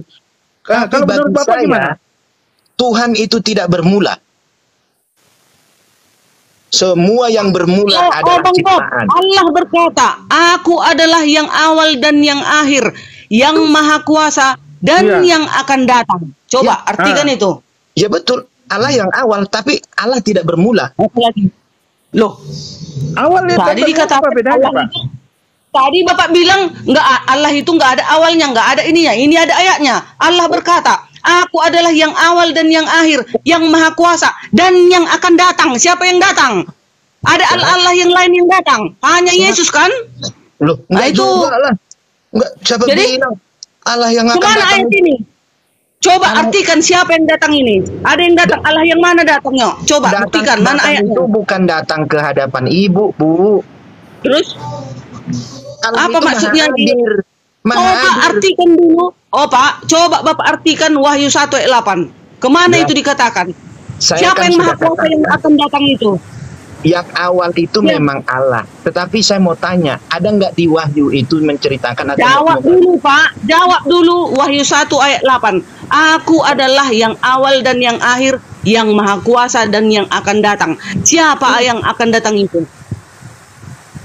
Nah, Tapi kalau menurut Bapak saya, gimana? Tuhan itu tidak bermula. Semua yang bermula Oh, oh adalah Bob, ciptaan. Allah berkata, Aku adalah yang awal dan yang akhir, yang maha kuasa dan Iya. yang akan datang. Coba Ya, artikan ah. itu. Ya betul. Allah yang awal, tapi Allah tidak bermula. Lagi? Loh, Awal itu tadi dikatakan apa bedanya, Allah Pak? itu- Tadi Bapak bilang nggak Allah itu nggak ada awalnya, nggak ada ininya. Ini ada ayatnya. Allah berkata, Aku adalah yang awal dan yang akhir, yang maha kuasa dan yang akan datang. Siapa yang datang? Ada Allah yang lain yang datang. Hanya Yesus kan? Loh, Nah, enggak itu- juga lah. Enggak, siapa Jadi, bilang Allah yang akan datang ayat ini? Coba artikan siapa yang datang ini. Ada yang datang, Allah yang mana datangnya? Coba datang, buktikan mana datang ayatnya. itu bukan datang ke hadapan ibu, Bu. Terus Allah apa itu maksudnya maha di hadir. Maha Coba hadir. artikan dulu. Oh Pak, coba Bapak artikan Wahyu 1 ayat 8. Ke mana Ya. itu dikatakan? Saya Siapa kan yang maha kuasa yang akan datang itu? Yang awal itu Ya. memang Allah. Tetapi saya mau tanya, ada nggak di Wahyu itu menceritakan atau Jawab dulu Pak, jawab dulu Wahyu 1 ayat 8. Aku adalah yang awal dan yang akhir, yang maha kuasa dan yang akan datang. Siapa yang akan datang itu?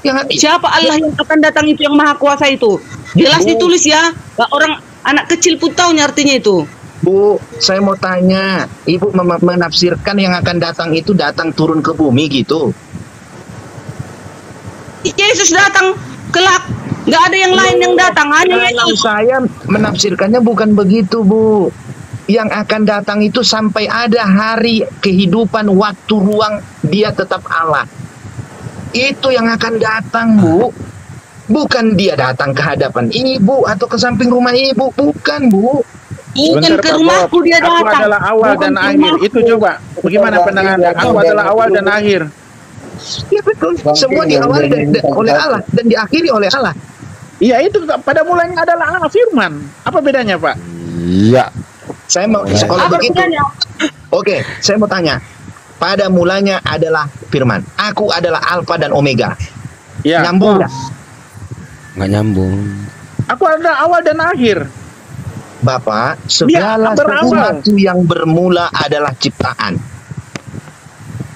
Yang- Siapa Allah yang akan datang itu yang maha kuasa itu? Jelas Bu. ditulis ya. Orang anak kecil pun tahu artinya itu. Bu, saya mau tanya, Ibu menafsirkan yang akan datang itu datang turun ke bumi gitu. Yesus datang kelak. Nggak ada yang lain yang datang, hanya Kalau Yesus. saya menafsirkannya bukan begitu, Bu. Yang akan datang itu sampai ada hari kehidupan, waktu, ruang, dia tetap Allah. Itu yang akan datang, Bu. Bukan dia datang ke hadapan ibu atau ke samping rumah ibu, bukan, Bu. Bukan Sebentar, ke rumahku dia Aku datang. adalah awal Bukan dan akhir. rumahku. Itu coba. Bagaimana pandangannya? Aku adalah awal dan akhir. Ya betul. Semua diawali dari- oleh. Allah dan diakhiri oleh Allah. Iya itu pada mulanya adalah Allah firman. Apa bedanya, Pak? Iya. Saya mau kalau Apa begitu. Oke, saya mau tanya. Pada mulanya adalah firman. Aku adalah Alfa dan Omega. Ya. Nyambung nggak? Nggak nyambung. Aku adalah awal dan akhir. Bapak, segala berawal. sesuatu yang bermula adalah ciptaan.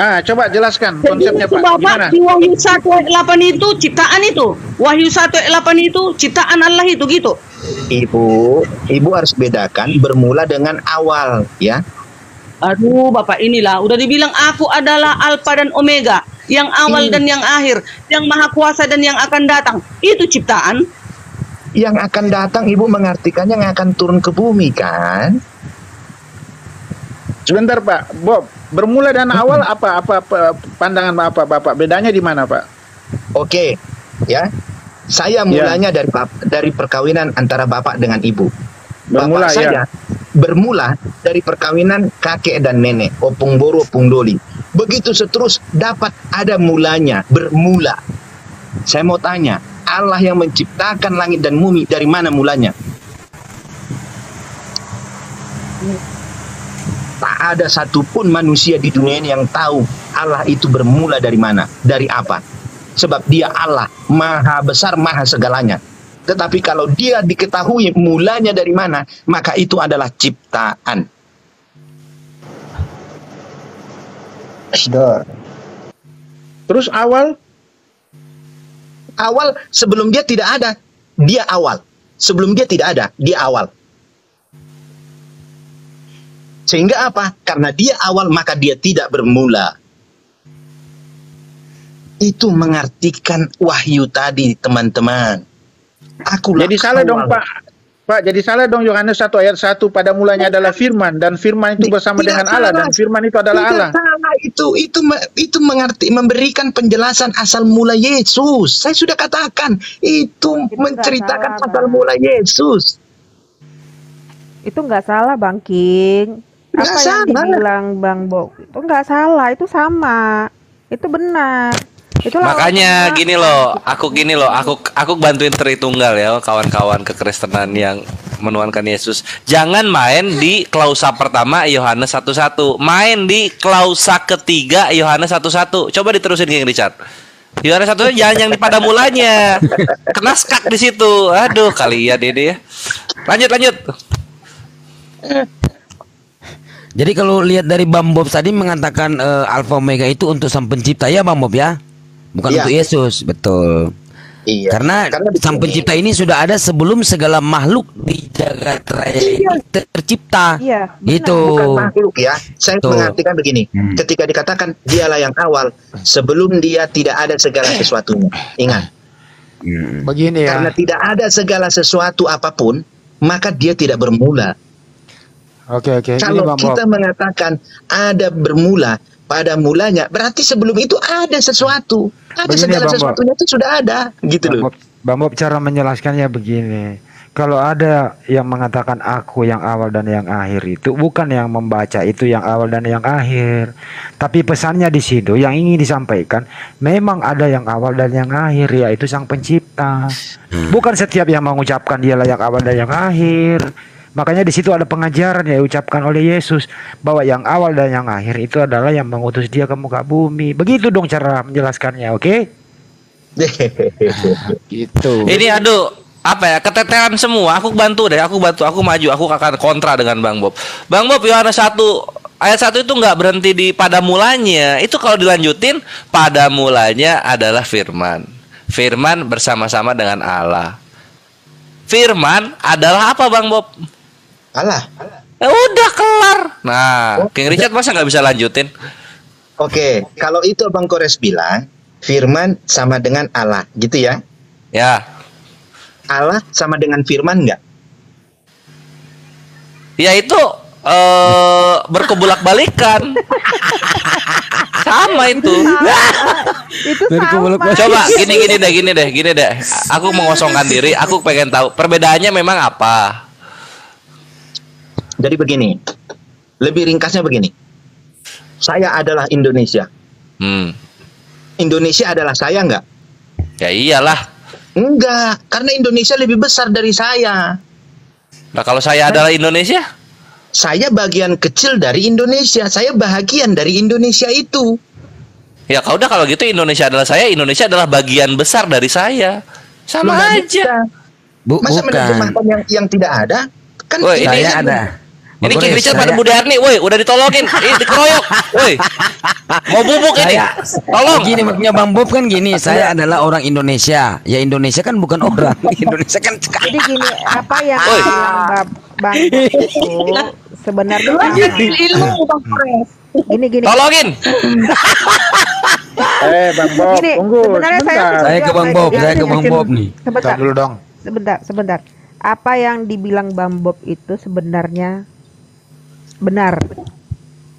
Ah, coba jelaskan Jadi konsepnya, itu Pak. Bapak Gimana? di Wahyu 1 ayat 8 itu ciptaan itu. Wahyu 1 ayat 8 itu ciptaan Allah itu gitu. Ibu, ibu harus bedakan bermula dengan awal, ya. Aduh, Bapak inilah udah dibilang aku adalah Alfa dan Omega, yang awal dan yang akhir, yang maha kuasa dan yang akan datang. Itu ciptaan. Yang akan datang ibu mengartikannya yang akan turun ke bumi kan? Sebentar Pak, Bob. Bermula dan awal apa apa, apa pandangan Bapak Bapak? Bedanya di mana Pak? Oke, ya. Saya mulanya dari bap- dari perkawinan antara bapak dengan ibu. Bermula, bapak saya ya. Bermula dari perkawinan kakek dan nenek, opung boro, opung doli. Begitu seterus dapat ada mulanya, bermula. Saya mau tanya, Allah yang menciptakan langit dan bumi dari mana mulanya? Tak ada satupun manusia di dunia ini yang tahu Allah itu bermula dari mana, dari apa. Sebab dia Allah, maha besar, maha segalanya. Tetapi kalau dia diketahui mulanya dari mana, maka itu adalah ciptaan. Dor. Terus awal? Awal sebelum dia tidak ada, dia awal. Sebelum dia tidak ada, dia awal. Sehingga apa? Karena dia awal maka dia tidak bermula. Itu mengartikan wahyu tadi teman-teman. Aku Jadi salah dong Pak. Pak, jadi salah dong Yohanes 1 ayat 1 pada mulanya adalah firman dan firman itu bersama Tidak dengan Allah dan salah. firman itu adalah Tidak Allah. salah itu itu itu mengerti memberikan penjelasan asal mula Yesus. Saya sudah katakan itu, menceritakan salah, asal mula Yesus. Itu nggak salah Bang King. Nggak Apa yang salah. dibilang Bang Bob itu nggak salah, itu sama. Itu benar. Itu lawan Makanya gini loh, aku gini loh, aku aku bantuin Tritunggal ya kawan-kawan kekristenan yang menuankan Yesus. Jangan main di klausa pertama Yohanes 1:1, main di klausa ketiga Yohanes 1:1. Coba diterusin King Richard. Yohanes 1 jangan yang di pada mulanya. Kena skak di situ. Aduh, kalian ini ya. Lanjut lanjut. Jadi kalau lihat dari Bang Bob tadi mengatakan eh, Alfa Omega itu untuk sang pencipta ya Bang Bob ya? Bukan Iya. untuk Yesus, betul. Iya. Karena, sang pencipta ini sudah ada sebelum segala makhluk di jagat raya ini tercipta. Iya. Itu. Bukan makhluk ya. Saya Tuh. mengartikan begini. Ketika dikatakan dialah yang awal, sebelum dia tidak ada segala sesuatunya. Ingat. Begini ya. Karena tidak ada segala sesuatu apa pun, maka dia tidak bermula. Oke oke. Ini Kalau kita mengatakan ada bermula pada mulanya, berarti sebelum itu ada sesuatu. Ada Begini, segala Bang Bob. sesuatunya itu sudah ada, gitu Bang loh. Bob, Bang Bob cara menjelaskannya begini. Kalau ada yang mengatakan aku yang awal dan yang akhir itu bukan yang membaca itu yang awal dan yang akhir. Tapi pesannya di situ yang ingin disampaikan memang ada yang awal dan yang akhir yaitu sang pencipta. Bukan setiap yang mengucapkan dialah yang awal dan yang akhir. Makanya di situ ada pengajaran yang diucapkan oleh Yesus bahwa yang awal dan yang akhir itu adalah yang mengutus dia ke muka bumi. Begitu dong cara menjelaskannya, oke? [laughs] Gitu. Ini aduh apa ya keteteran semua. Aku bantu deh, aku bantu, aku maju, aku akan kontra dengan Bang Bob. Bang Bob Yohanes 1 ayat 1 itu nggak berhenti di pada mulanya. Itu kalau dilanjutin pada mulanya adalah firman. Firman bersama-sama dengan Allah. Firman adalah apa Bang Bob? Allah. Ya udah kelar. Nah, King Richard masa nggak bisa lanjutin? Oke, kalau itu Bang Kores bilang, firman sama dengan Allah, gitu ya? Ya. Allah sama dengan firman enggak? Ya itu eh berkebulak-balikan. [laughs] sama itu. itu sama. Coba gini gini deh gini deh gini deh. Aku mengosongkan diri. Aku pengen tahu perbedaannya memang apa. Jadi begini, lebih ringkasnya begini. Saya adalah Indonesia. Hmm. Indonesia adalah saya enggak? Ya iyalah. Enggak, karena Indonesia lebih besar dari saya. Nah kalau saya adalah Indonesia, Saya bagian kecil dari Indonesia. Saya bahagian dari Indonesia itu. ya kalau udah kalau gitu Indonesia adalah saya, Indonesia adalah bagian besar dari saya. Sama Loh, nggak aja. bisa. Bu, Masa bukan. menerjemahkan yang, yang tidak ada? Kan ini Saya ada. Ini Bang King Richard pada Budi Arni, woi, udah ditolongin, [laughs] Ih, dikeroyok, woi, mau bubuk ini, Saya tolong. Gini maksudnya Bang Bob kan gini, saya adalah orang Indonesia. Ya Indonesia kan bukan orang. [laughs] Indonesia kan Jadi gini, apa yang Oi. bilang Bab- Bang Bob itu [laughs] sebenarnya ilmu Bang Kores. Gini gini. Tolongin. Eh, Bang Bob, Gini, tunggu sebenarnya saya sebentar. Saya ke Bang Bob, saya ke Bang Bob nih. Sebentar. Bentar dulu dong. Sebentar, sebentar. Apa yang dibilang Bang Bob itu sebenarnya benar.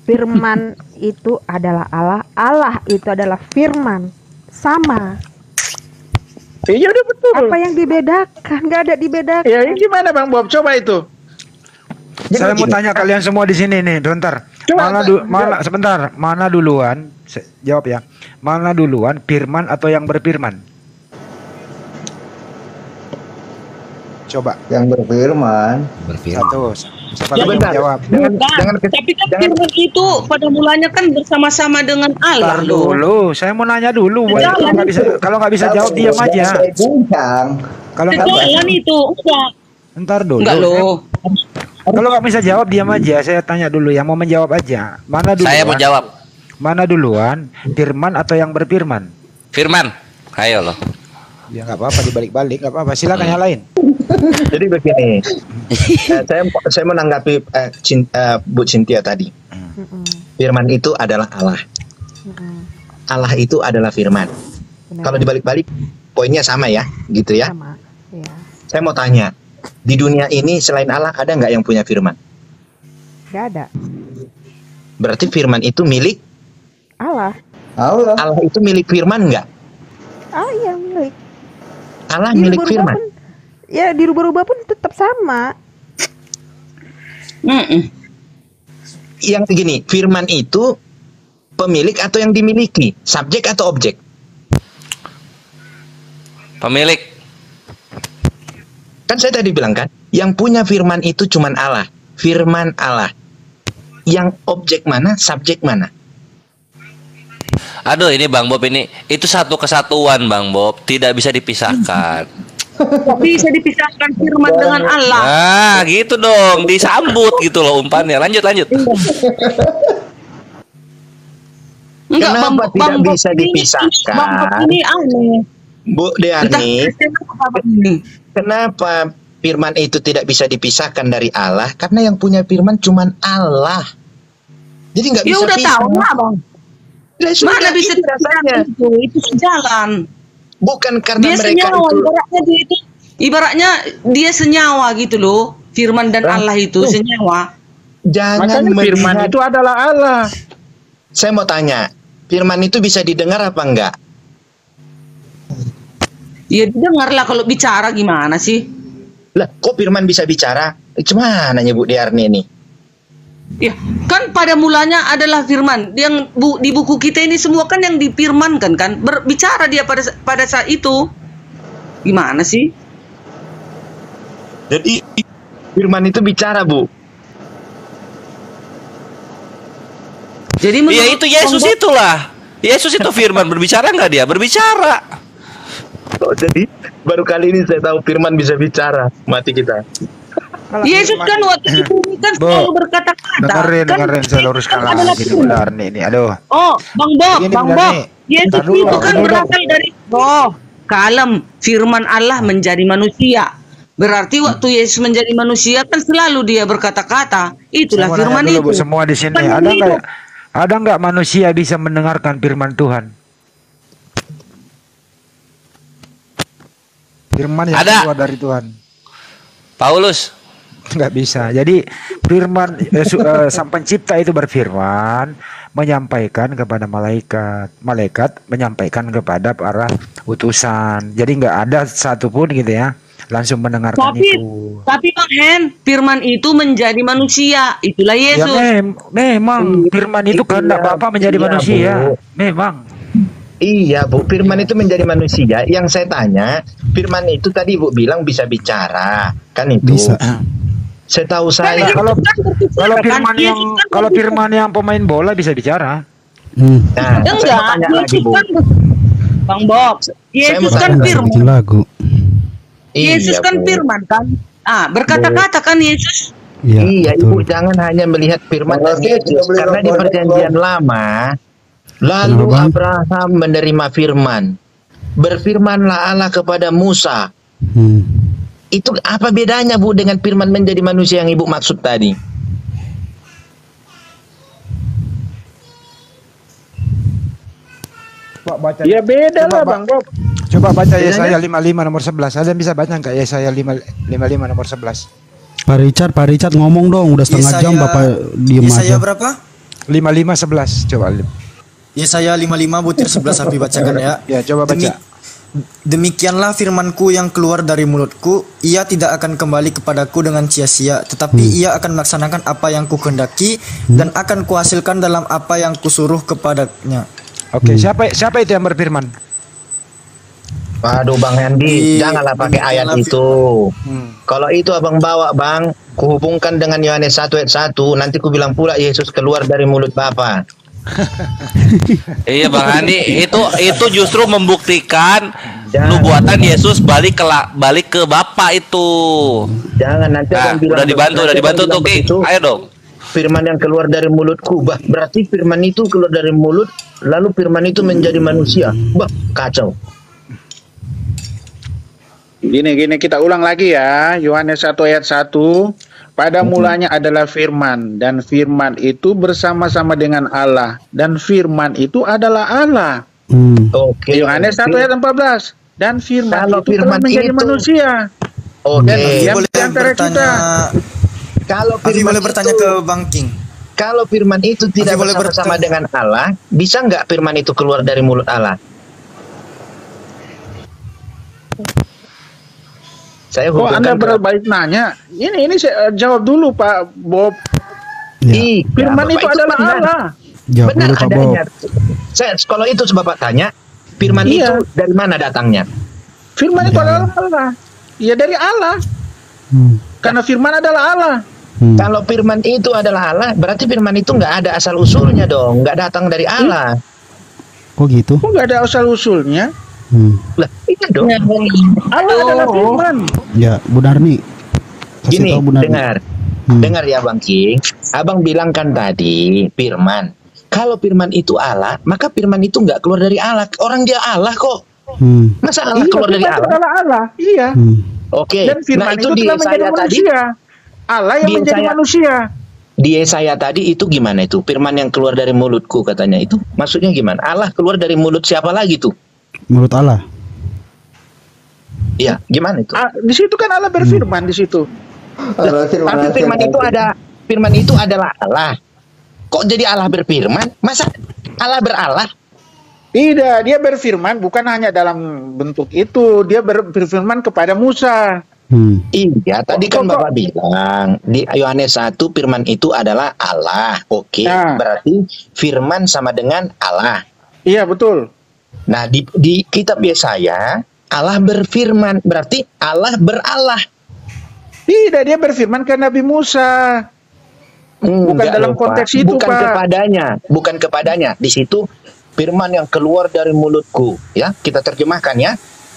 Firman [laughs] itu adalah Allah, Allah itu adalah firman. Sama. Iya udah betul. Apa yang dibedakan? Gak ada dibedakan. Ya ini gimana Bang Bob? Coba itu. Saya mau tanya kalian semua di sini nih, bentar. Coba, Mana du- mana sebentar, mana duluan? Se- jawab ya. Mana duluan, firman atau yang berfirman? Coba. Yang berfirman. Satu. Siapa Ya, bentar. yang jawab? Jangan, Bukan. jangan ke- Tapi kan jangan- firman itu pada mulanya kan bersama-sama dengan Allah Bentar loh. dulu, saya mau nanya dulu. Jangan. Kalau nggak bisa, kalau nggak bisa jawab diam aja. Saya bincang. Kalau nggak Sejalan itu enggak. Ntar dulu. Enggak loh. Kalau nggak bisa jawab diam aja. Saya tanya dulu yang mau menjawab aja. Mana duluan? Saya mau jawab. Mana duluan? Firman atau yang berfirman? Firman. Ayo loh. Ya nggak apa-apa dibalik-balik nggak apa-apa. Silakan yang lain. Jadi begini, [laughs] eh, saya saya menanggapi eh, Cin- eh, Bu Cynthia tadi. Firman itu adalah Allah. Allah itu adalah firman. Kalau dibalik-balik, poinnya sama ya, gitu ya. Sama. Ya. Saya mau tanya, di dunia ini selain Allah ada nggak yang punya firman? Gak ada. Berarti firman itu milik Allah. Allah. Allah itu milik firman nggak? Ah iya milik. Allah milik Dirubah-rubah firman. pun- ya dirubah-rubah pun tetap sama. Mm-mm. Yang gini, firman itu pemilik atau yang dimiliki, subjek atau objek? Pemilik. Kan saya tadi bilang kan, yang punya firman itu cuman Allah. Firman Allah. Yang objek mana, subjek mana? Aduh ini Bang Bob ini itu satu kesatuan Bang Bob tidak bisa dipisahkan. Bisa dipisahkan firman dengan Allah? Nah gitu dong disambut gitu loh umpannya. Lanjut lanjut. Enggak, Kenapa Bang, tidak Bang Bob bisa ini- dipisahkan? Bang Bob ini aneh. Bu Deani, kenapa firman itu tidak bisa dipisahkan dari Allah? Karena yang punya firman cuman Allah. Jadi nggak Ya bisa udah pisah. tahu lah Bang. Sudah, Mana bisa itu rasanya. itu? Itu sejalan. Bukan karena Dia mereka senyawa, itu ibaratnya dia itu ibaratnya dia senyawa gitu loh. Firman dan Lah, Allah itu tuh. senyawa. jangan Makanya firman melihat- itu adalah Allah. Saya mau tanya, firman itu bisa didengar apa enggak? Ya didengar lah kalau bicara gimana sih? Lah, kok firman bisa bicara? Cuman nanya Bu Diarni nih. Ya, kan pada mulanya adalah firman. Yang bu, di buku kita ini semua kan yang difirmankan kan, berbicara dia pada pada saat itu. Gimana sih? Jadi firman itu bicara, Bu. Jadi Iya menurut itu Yesus itulah. Yesus itu firman berbicara nggak dia? Berbicara. Oh, jadi baru kali ini saya tahu firman bisa bicara. Mati kita. Yesus kan waktu itu kan Bu, selalu berkata-kata. Dengerin, kan dengerin saya luruskan kan firman. benar nih, nih. Aduh. Oh, Bang Bob, Begini, Bang Bob. nih. Yesus Bentar dulu, itu kan dulu. berasal dari roh, kalem, firman Allah menjadi manusia. Berarti waktu Yesus menjadi manusia kan selalu dia berkata-kata. Itulah mau firman dulu, itu. Bu, semua di sini Kan ada nggak ada nggak manusia bisa mendengarkan firman Tuhan? Firman yang Ada. keluar dari Tuhan Paulus. Nggak bisa. Jadi firman eh, su- eh, sang pencipta itu berfirman menyampaikan kepada malaikat, malaikat menyampaikan kepada para utusan. Jadi nggak ada satupun gitu ya langsung mendengarkan Tapi, itu. tapi Bang Hen, firman itu menjadi manusia. Itulah Ya Yesus. mem- memang firman itu kehendak Iya, Bapa menjadi iya, manusia. Bu. Memang. Iya, Bu. Firman itu menjadi manusia. Yang saya tanya, firman itu tadi Bu bilang bisa bicara. Kan itu. Bisa. Saya tahu Kan saya. Kalau- kan Kalau kan? firman yang kan kalau firman yang pemain bola bisa bicara. Hmm. Nah, Enggak, lagi, Yesus kan Bang Bob, Yesus kan firman. lagu. Yesus Iya, kan Bu. firman kan. Ah, berkata-kata kan Yesus. Iya, Iya, Ibu betul. jangan hanya melihat firman dan Mengerti, Yesus karena di perjanjian lama lalu Kenapa? Abraham menerima firman. Berfirmanlah Allah kepada Musa. Hmm. Itu apa bedanya Bu dengan firman menjadi manusia yang Ibu maksud tadi? Coba baca. Ya beda Coba, lah Ba- Bang Bob. Coba baca Bedanya? Yesaya 55 nomor 11. Ada yang bisa baca enggak Yesaya 5 55 nomor 11? Pak Richard, Pak Richard ngomong dong, udah setengah Yesaya- jam Bapak diem Yesaya aja. berapa? 55 11 coba. Yesaya 55 butir 11 api bacakan ya. Ya, coba baca. Demikianlah firmanku yang keluar dari mulutku, ia tidak akan kembali kepadaku dengan sia-sia, tetapi Hmm. ia akan melaksanakan apa yang kukehendaki dan akan kuhasilkan dalam apa yang kusuruh kepadanya. Oke, siapa siapa itu yang berfirman? Waduh Bang Andi, janganlah pakai ayat itu. Kalau itu abang bawa bang, kuhubungkan dengan Yohanes 1 ayat 1, nanti ku bilang pula Yesus keluar dari mulut Bapa. [laughs] Iya Bang Andi, itu itu justru membuktikan nubuatan Yesus balik ke la- balik ke Bapa itu. Jangan nanti Nah, bilang udah dibantu, nanti udah dibantu tuh King. Ayo dong. Firman yang keluar dari mulutku, bah berarti firman itu keluar dari mulut, lalu firman itu menjadi manusia. Bah kacau. Gini gini kita ulang lagi ya. Yohanes 1 ayat 1. Pada mulanya adalah firman dan firman itu bersama-sama dengan Allah dan firman itu adalah Allah. Oke. Yohanes 1 ayat 14. Dan firman Kalau itu telah firman menjadi itu- manusia. Oke. Dan diam Boleh antara kita. bertanya Kalau Afi firman boleh bertanya itu- ke Bang King. Kalau firman itu tidak bersama-sama dengan Allah, bisa nggak firman itu keluar dari mulut Allah? Saya Kok Anda berbaik nanya? Ini ini saya eh, jawab dulu Pak Bob. Iya, Firman Bapak itu adalah benar. Allah. Jawab Benar dulu Pak Bob. adanya. Saya kalau itu Bapak tanya, firman Iya. itu dari mana datangnya? Firman itu adalah Allah. Ya dari Allah. Hmm. Karena firman adalah Allah. Hmm. Kalau firman itu adalah Allah, berarti firman itu nggak ada asal usulnya dong, nggak datang dari Allah. Kok gitu? Kok nggak ada asal usulnya? Hmm. Lah, iya dong. Allah adalah firman. Ya, Bu Darni. Kasih Gini, tahu Bu Darni. dengar. Hmm. Dengar ya Bang King. Abang bilang kan tadi firman. Kalau firman itu Allah, maka firman itu nggak keluar dari Allah. Orang dia Allah kok. Hmm. Masa Allah Iya, keluar dari itu Allah? Allah. Iya. Hmm. Oke. Dan firman Nah, itu, itu di telah menjadi saya tadi. manusia. Allah yang Di menjadi saya- manusia. Di saya tadi itu gimana itu? Firman yang keluar dari mulutku katanya itu. Maksudnya gimana? Allah keluar dari mulut siapa lagi tuh? Menurut Allah. Iya, gimana itu? Ah, di situ kan Allah berfirman di situ. Lah, tapi firman itu ada firman itu adalah Allah. Kok jadi Allah berfirman? Masa Allah beralah? Tidak, dia berfirman bukan hanya dalam bentuk itu, dia ber- berfirman kepada Musa. Hmm. Iya, tadi kan Kok- kok- Bapak bilang di Yohanes 1 firman itu adalah Allah. Oke, Nah. berarti firman sama dengan Allah. Iya, betul. Nah, di, di kitab Yesaya Allah berfirman, berarti Allah beralah. Tidak, dia berfirman ke Nabi Musa. Bukan Enggak dalam konteks Pak. itu, bukan Pak. kepadanya, bukan kepadanya. Di situ firman yang keluar dari mulutku, ya. Kita terjemahkan ya.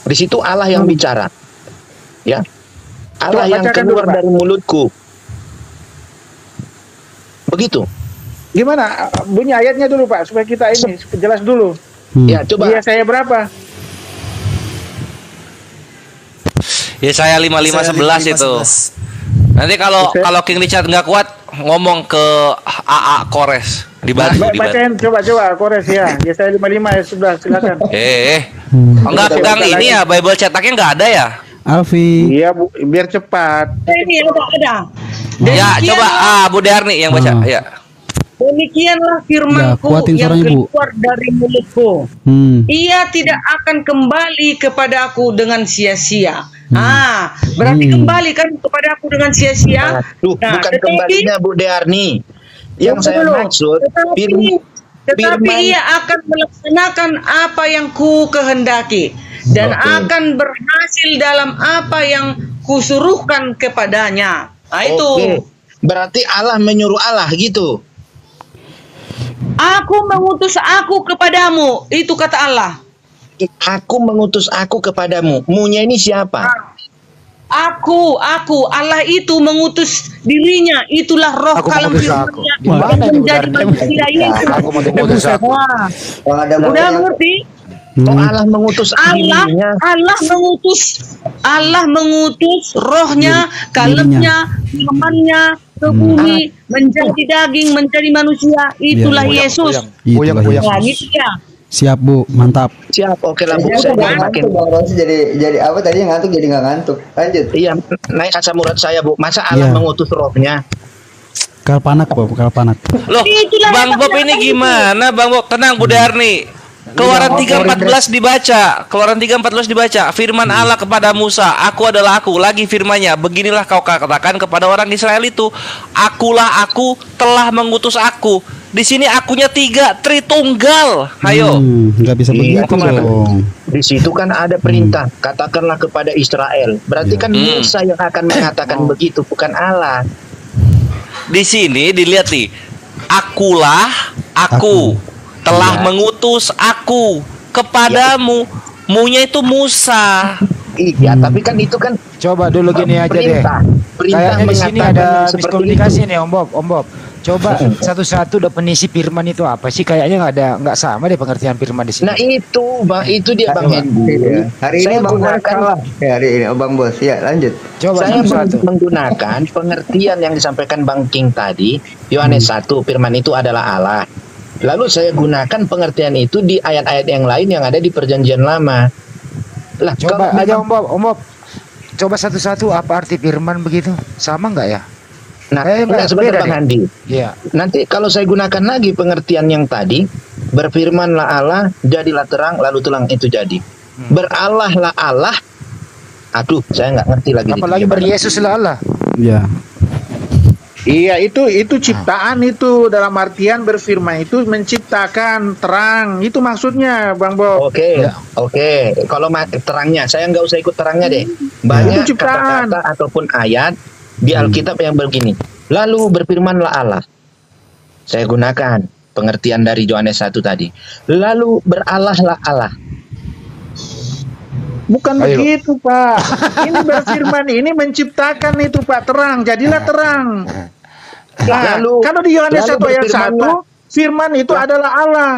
Di situ Allah yang bicara. Ya. Allah Hmm. Coba yang keluar dulu, dari mulutku. Begitu. Gimana? Bunyi ayatnya dulu, Pak, supaya kita ini jelas dulu. Hmm. Ya, coba. Iya, saya berapa? Yesaya 55 11 itu. Nanti kalau kalau King Richard nggak kuat ngomong ke AA Kores dibantu Ba- dibantu. bacain coba coba Kores ya. Ya saya 55 ya 11 silakan. [laughs] Eh, eh. Hmm. enggak pegang ini lagi. ya Bible cetaknya nggak ada ya? Alfi. Iya, Bu, biar cepat. Ini ada ada. Ya, coba ah Bu Darni yang baca. Ah. Ya. Demikianlah Ya, firmanku kuatin yang suaranya, Bu. keluar dari mulutku. Hmm. Ia tidak akan kembali kepadaku dengan sia-sia. Ah, berarti Hmm. kembali kan kepadaku dengan sia-sia. Duh, Nah, bukan tetapi- kembalinya Bu Dearni. Yang saya dulu. maksud Tetapi, fir- tetapi firman- ia akan melaksanakan apa yang ku kehendaki dan Oke. akan berhasil dalam apa yang kusuruhkan kepadanya. Nah, itu. Oke. Berarti Allah menyuruh Allah gitu. Aku mengutus aku kepadamu, itu kata Allah. Aku mengutus aku kepadamu. Munya ini siapa? Aku, aku, Allah itu mengutus dirinya. Itulah roh Aku kalem mengutus aku. firman-Nya Gimana yang ini menjadi manusia itu. Aku mengutus aku. Udah ngerti? Oh Allah mengutus Allah, dirinya. Allah mengutus, Allah mengutus rohnya, kalemnya, firmannya ke bumi menjadi daging, menjadi manusia. Itulah Puyang, Yesus. puyang, puyang. Nah, gitu ya. Siap Bu, mantap. Siap, oke lah Bu. Saya jadi makin bang Rosi jadi jadi apa tadi ngantuk jadi nggak ngantuk. Lanjut. Iya, naik asam urat saya Bu. Masa Allah Iya. mengutus rohnya? Kalpanak Bu, kalpanak. Loh, Bang Bob ini gimana, Bang Bob? Tenang, Bu Darni. Keluaran 3.14 dibaca, Keluaran 3.14 dibaca. Firman Allah kepada Musa, "Aku adalah aku." Lagi firmannya, "Beginilah kau katakan kepada orang Israel itu, Akulah aku telah mengutus aku." Di sini akunya tiga, Tritunggal. Ayo. Hmm, nggak bisa Iya, begitu ke mana? dong. Di situ kan ada perintah, katakanlah kepada Israel. Berarti kan Hmm. Musa yang akan mengatakan begitu, bukan Allah. Di sini dilihat nih, akulah aku telah Iya. mengutus aku kepadamu. Munya itu Musa. Iya, tapi kan itu kan Coba dulu gini aja deh. perintah. Kayaknya di sini ada miskomunikasi itu. nih Om Bob, Om Bob. Coba satu-satu definisi firman itu apa sih? Kayaknya nggak ada nggak sama deh pengertian firman di sini. Nah itu, Bang, itu dia Bang. Hendy. Iya. Hari ini Saya bang gunakan kalah. Ya hari ini oh, bang Bos. Ya lanjut. Coba saya meng- menggunakan pengertian yang disampaikan Bang King tadi, Yohanes 1, firman itu adalah Allah. Lalu saya gunakan pengertian itu di ayat-ayat yang lain yang ada di perjanjian lama. Lah, Coba kalau aja Om Bob, Om Bob. Coba satu-satu apa arti firman begitu? Sama nggak ya? Nah, Eh, enggak nggak, sebentar beda Bang. Handi. Iya. Nanti kalau saya gunakan lagi pengertian yang tadi, berfirmanlah Allah, jadilah terang, lalu terang itu jadi. Hmm. Beralahlah Allah. Aduh, saya nggak ngerti lagi. Apalagi beryesus lah Allah. Ya. Iya itu itu ciptaan itu dalam artian berfirman itu menciptakan terang itu maksudnya Bang Bob. Oke, oke. Kalau ma- terangnya, saya nggak usah ikut terangnya deh. Banyak Itu ciptaan. kata-kata ataupun ayat di Alkitab yang begini. Lalu berfirmanlah Allah. Saya gunakan pengertian dari Yohanes 1 tadi. Lalu beralahlah Allah. Bukan Ayo. begitu Pak. Ini berfirman ini menciptakan itu Pak terang jadilah terang. Nah, Lalu kalau di Yohanes lalu 1 ayat berfirmanlah. 1 firman itu adalah Allah.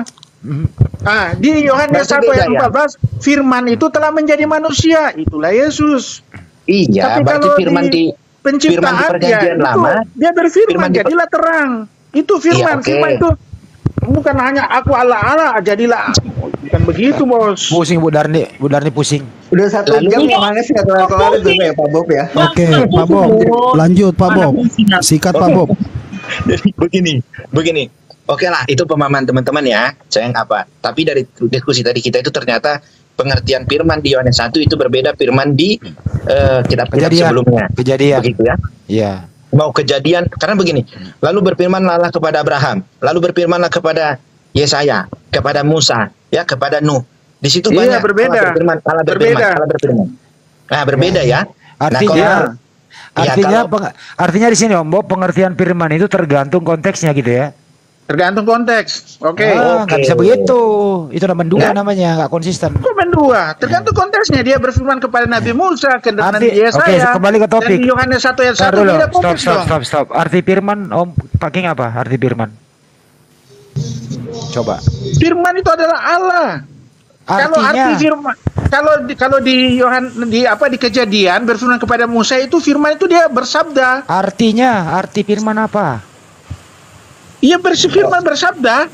Ah, di Yohanes Berarti 1 ayat beda ya? 14 firman itu telah menjadi manusia, itulah Yesus. Iya, Tapi berarti kalau firman di penciptaan firman di dia perjanjian itu lama, dia berfirman firman di jadilah terang. Itu firman, Iya, oke. firman itu bukan hanya aku Allah Allah jadilah bukan begitu bos. Pusing Bu Darni, Bu Darni pusing. Udah satu Lalu- jam Yohanes nggak kelar kelar itu ya Pak Bob ya. Oke, Pak Bob. Lanjut Pak Bob. Sikat Pak Bob. [laughs] Jadi begini, begini. Oke lah, itu pemahaman teman-teman ya. Saya nggak apa. Tapi dari diskusi tadi kita itu ternyata pengertian firman di Yohanes 1 itu berbeda firman di eh, kitab-kitab Kejadian. sebelumnya. Kejadian. Begitu ya. Iya. Mau kejadian karena begini. Lalu berfirmanlah Allah kepada Abraham, lalu berfirmanlah kepada Yesaya, kepada Musa, ya kepada Nuh. Di situ Iya, banyak berbeda. Allah berfirman, Allah berfirman, Berbeda. Allah berfirman. Nah, berbeda ya. Artinya nah, kalau- Ya, artinya kalau- peng- artinya di sini Om Bob pengertian firman itu tergantung konteksnya gitu ya. Tergantung konteks. Oke. Ah, nggak oke. bisa begitu. Itu namanya mendua Nah. namanya, nggak konsisten. Kok mendua? Tergantung konteksnya dia berfirman kepada Nabi Musa, ke Arti- Yesaya. oke, kembali ke topik. Dan Yohanes 1 ayat 1 Ntar dulu, beda stop, stop, stop, stop. Arti firman, Om pakai apa? Arti firman. Coba. Firman itu adalah Allah. Kalau Artinya, arti firman kalau di, kalau di Yohan di apa di kejadian berfirman kepada Musa itu firman itu dia bersabda. artinya, arti firman apa? Ia bersifirman bersabda.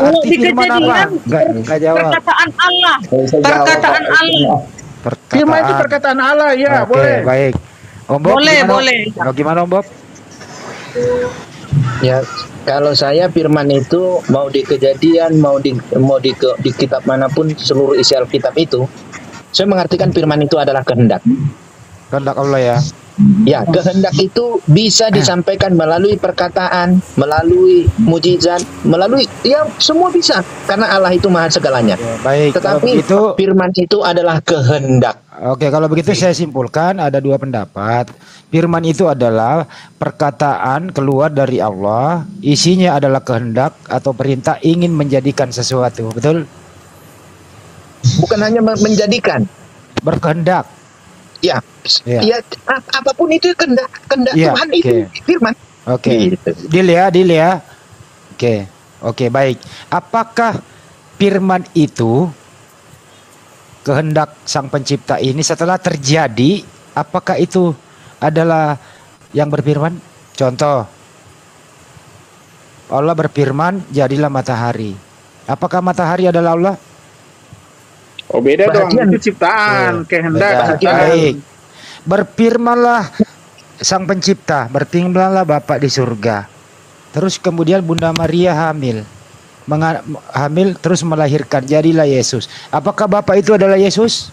Oh, arti di firman apa? kejadian Enggak, enggak jawab. perkataan Allah. Perkataan Allah. Firman itu perkataan Allah ya, Oke, boleh. baik. Om Bob, Boleh, gimana? boleh. Oh, gimana Om Bob? Ya, kalau saya firman itu mau di kejadian, mau di mau di, ke- di kitab mana pun seluruh isi Alkitab itu, saya mengartikan firman itu adalah kehendak. Kehendak Allah ya. Ya, kehendak itu bisa disampaikan melalui perkataan, melalui mujizat, melalui ya semua bisa karena Allah itu maha segalanya. Baik, kalau Tetapi begitu firman itu adalah kehendak. Oke, kalau begitu saya simpulkan ada dua pendapat. Firman itu adalah perkataan keluar dari Allah, isinya adalah kehendak atau perintah ingin menjadikan sesuatu, betul? Bukan hanya me- menjadikan. Berkehendak. Ya, Iya. ya ap- apa pun itu kehendak kehendak Iya, Tuhan oke. itu firman. Oke. Gitu. Deal ya, deal ya. Oke. Oke, baik. Apakah firman itu kehendak Sang Pencipta ini setelah terjadi, apakah itu adalah yang berfirman? Contoh. Allah berfirman, jadilah matahari. Apakah matahari adalah Allah? Oh beda dong, Bahagian. itu ciptaan, kehendak Beda. ciptaan. Baik. Berfirmanlah Sang Pencipta, berfirmanlah Bapak di surga. Terus kemudian Bunda Maria hamil. Menga- hamil terus melahirkan, jadilah Yesus. Apakah Bapak itu adalah Yesus?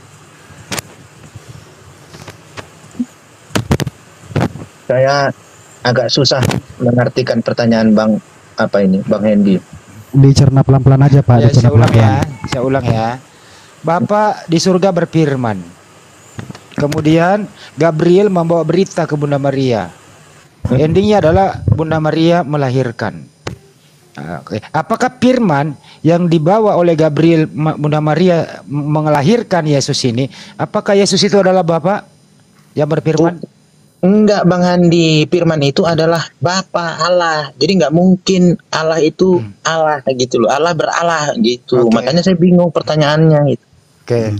Saya agak susah mengartikan pertanyaan Bang apa ini, Bang Hendy. Dicerna pelan-pelan aja Pak, Ya, dicerna saya ulang ya, pelan-pelan. saya ulang ya. Bapak di surga berfirman. Kemudian Gabriel membawa berita ke Bunda Maria. Endingnya adalah Bunda Maria melahirkan. Ah, Oke. Apakah firman yang dibawa oleh Gabriel Bunda Maria m- melahirkan Yesus ini? Apakah Yesus itu adalah Bapak yang berfirman? Enggak Bang Handi, firman itu adalah Bapa Allah. Jadi nggak mungkin Allah itu Allah gitu loh. Allah beralah gitu. Oke. Makanya saya bingung pertanyaannya gitu. Oke.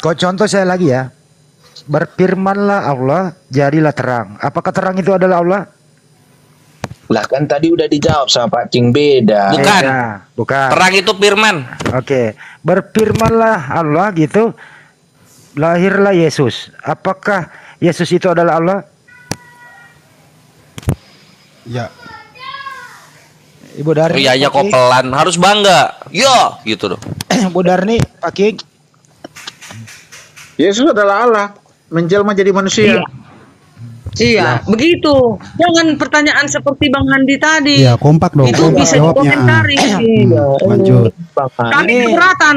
Kau contoh saya lagi ya. Berfirmanlah Allah, jadilah terang. Apakah terang itu adalah Allah? Lah kan tadi udah dijawab sama Pak Cing beda. Bukan. Beda. Bukan. Terang itu firman. Oke, berfirmanlah Allah gitu, lahirlah Yesus. Apakah Yesus itu adalah Allah? Ya. Ibu Darni. Iya, ya kok pelan. Harus bangga. Yo, gitu dong. King. Bu Darni, Pak King. Yesus adalah Allah, menjelma jadi manusia. Iya, begitu. Jangan pertanyaan seperti Bang Handi tadi. Ya, kompak dong. Itu kompak bisa jawabnya. dikomentari. Lanjut. Kami keberatan.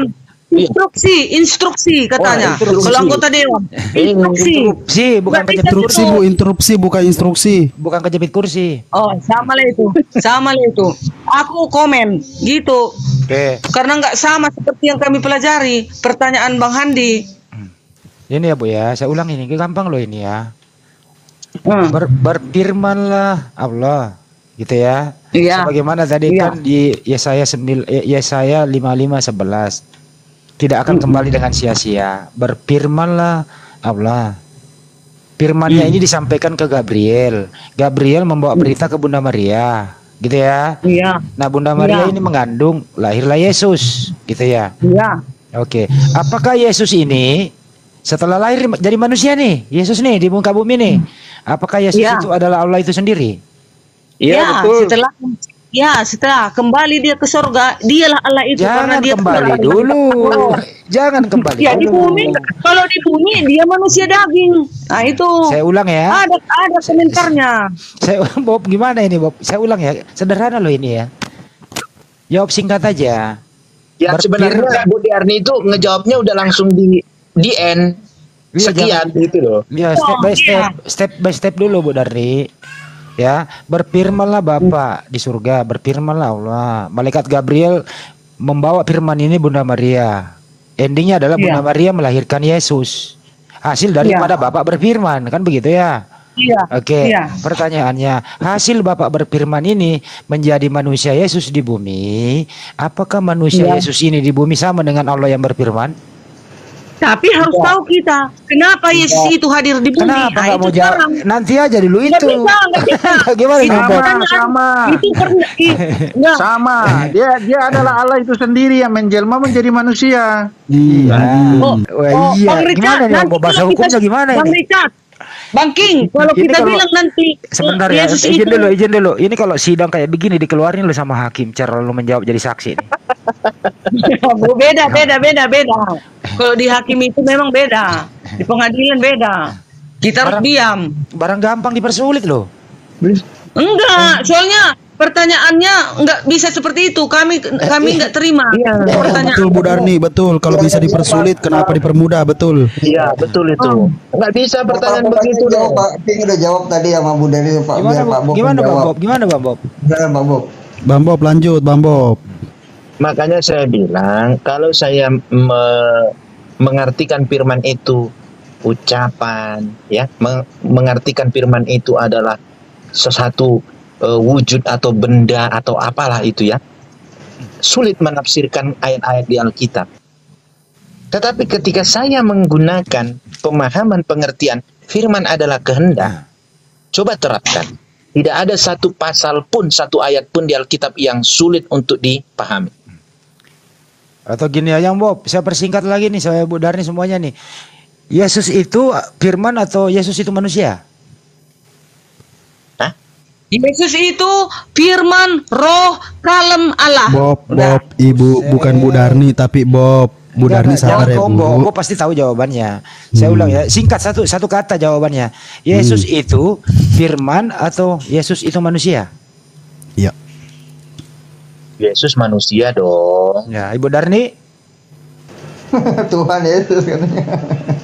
Instruksi, instruksi katanya. Instruksi. Kalau anggota dewan, instruksi. Si, bukan Interupsi gitu. Bu, interupsi bukan instruksi. Bukan kejepit kursi. Oh, sama lah itu, sama lah itu. Aku komen gitu, Oke. karena nggak sama seperti yang kami pelajari. Pertanyaan Bang Handi. Ini ya Bu ya, saya ulang ini, gampang loh ini ya. Hmm. Ber, berfirmanlah Allah, gitu ya. Iya. Sebagaimana tadi Iya. kan di Yesaya 9 eh, Yesaya 55 11. Tidak akan kembali dengan sia-sia. Berfirmanlah Allah. Firmannya ini disampaikan ke Gabriel. Gabriel membawa berita ke Bunda Maria, gitu ya. Iya. Nah, Bunda Maria Iya. ini mengandung, lahirlah Yesus, gitu ya. Iya. Oke, apakah Yesus ini setelah lahir jadi manusia nih, Yesus nih di muka bumi nih, apakah Yesus Iya. itu adalah Allah itu sendiri? Ya, setelah ya setelah kembali dia ke surga, dialah Allah itu karena Jangan dia kembali dulu, jangan kembali Ya di bumi, kalau di bumi dia manusia daging. Nah itu. Saya ulang ya. Ada ada komentarnya. Saya Bob gimana ini Bob? Saya ulang ya, sederhana loh ini ya. Jawab singkat aja. Ya Berfir- sebenarnya Bu Diarni itu ngejawabnya udah langsung di di end. Iya, Sekian gitu loh. Ya step by step, step by step dulu Bu Darni. Ya, berfirmanlah Bapa di surga, berfirmanlah Allah. Malaikat Gabriel membawa firman ini Bunda Maria. Endingnya adalah Bunda Iya. Maria melahirkan Yesus. Hasil daripada Bapak berfirman, kan begitu ya? Iya. Oke, Iya. pertanyaannya, hasil Bapak berfirman ini menjadi manusia Yesus di bumi, apakah manusia Iya. Yesus ini di bumi sama dengan Allah yang berfirman? Tapi harus tahu kita kenapa Yesus itu hadir di bumi. Kenapa Nah, mau jawab? Nanti aja dulu Nggak itu. bisa, nggak bisa. [laughs] Gimana Itu Bob? pertanyaan- sama. Itu pernah. [laughs] Sama, dia dia adalah Allah itu sendiri yang menjelma menjadi manusia. Iya. Oh, Wah, oh, iya. Bang Richard, Gimana nih? Bahasa hukumnya gimana Bang ini? Richard, Bang King, kalau Ini kita kalau- bilang nanti Sebentar ya, Yesus izin itu- dulu, izin dulu. Ini kalau sidang kayak begini dikeluarin lu sama hakim cara lu menjawab jadi saksi nih. [laughs] Oh, beda, beda, beda, beda. Kalau di hakim itu memang beda. Di pengadilan beda. Kita harus Barang- diam. Barang gampang dipersulit loh. Enggak, soalnya pertanyaannya enggak bisa seperti itu. Kami kami enggak terima pertanyaan. Betul Bu Darni, betul. Kalau bisa dipersulit, kenapa dipermudah? Betul. Iya betul itu. Nggak bisa pertanyaan begitu jawab, dong. Pak. Ping udah jawab tadi sama Bu Dari Pak. Gimana, biar Pak Bob? Gimana, Bang menjawab. Bob? Gimana, Bang Bob? Gimana, Bang Bob? Bang Bob lanjut, Bang Bob. Makanya saya bilang kalau saya me- mengartikan firman itu ucapan ya, meng- mengartikan firman itu adalah sesuatu eh, wujud atau benda atau apalah itu ya. Sulit menafsirkan ayat-ayat di Alkitab. Tetapi ketika saya menggunakan pemahaman pengertian firman adalah kehendak, coba terapkan. Tidak ada satu pasal pun, satu ayat pun di Alkitab yang sulit untuk dipahami. Atau gini aja Bob, saya persingkat lagi nih saya Bu Darni semuanya nih. Yesus itu firman atau Yesus itu manusia? Yesus itu firman, roh, kalem Allah. Bob, Bob, Ibu bukan Bu Darni tapi Bob. Bu Enggak, Darni sabar ya. Bu. Bob pasti tahu jawabannya. Saya Hmm. ulang ya, singkat satu satu kata jawabannya. Yesus itu firman atau Yesus itu manusia? Iya. Yesus manusia dong. Ya, Ibu Darni, [laughs] Tuhan Yesus katanya.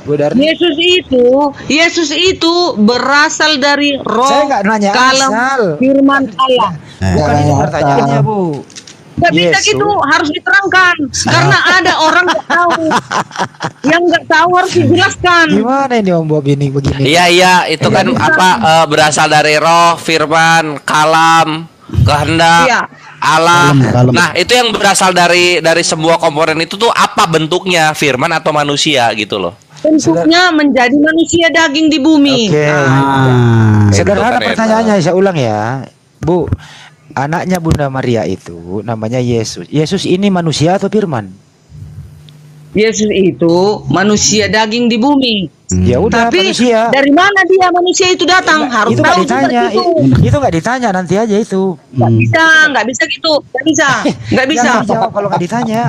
Bu Darni. Yesus itu, Yesus itu berasal dari roh, Saya nggak nanya kalem, asal. firman Allah. Bukan itu pertanyaannya, Bu. Gak bisa Yesus. gitu, harus diterangkan. Karena ada orang nggak tahu. Yang nggak tahu harus dijelaskan. Gimana ini Om Bob ini begini? Iya iya itu kan apa eh, berasal dari roh, firman, kalam, kehendak, Iya. Allah. Kalem, kalem. Nah itu yang berasal dari dari sebuah komponen itu tuh apa bentuknya firman atau manusia gitu loh. Bentuknya menjadi manusia daging di bumi. Oke. Ah. Sederhana Itu kan pertanyaannya saya ulang ya. Bu, anaknya Bunda Maria itu namanya Yesus. Yesus ini manusia atau firman? Yesus itu manusia daging di bumi. Ya udah Tapi manusia. dari mana dia manusia itu datang? Harus itu tahu ditanya, itu. itu nggak ditanya nanti aja itu. Nggak bisa, nggak bisa gitu, nggak bisa, nggak bisa. Jangan dijawab kalau nggak ditanya.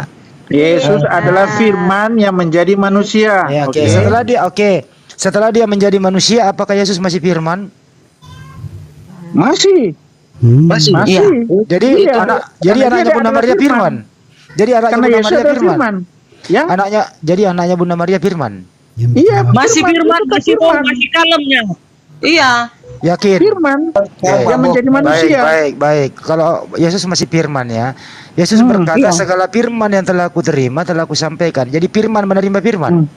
Yesus adalah firman yang menjadi manusia. Ya, oke. Oke. Setelah dia oke. Setelah dia menjadi manusia, apakah Yesus masih firman? Masih. Hmm. Masih. Masih. Jadi Iya. anak Karena jadi anaknya Bunda Maria firman. Jadi anaknya Karena Bunda Yesus Maria adalah firman. firman. Ya. Anaknya jadi anaknya Bunda Maria firman. Iya, Masih firman, masih roh, firman. masih kalemnya. Iya. Yakin? Firman yang menjadi manusia. Baik, baik, baik. Kalau Yesus masih firman ya. Yesus Hmm, berkata iya. segala firman yang telah aku terima telah aku sampaikan. Jadi firman menerima firman.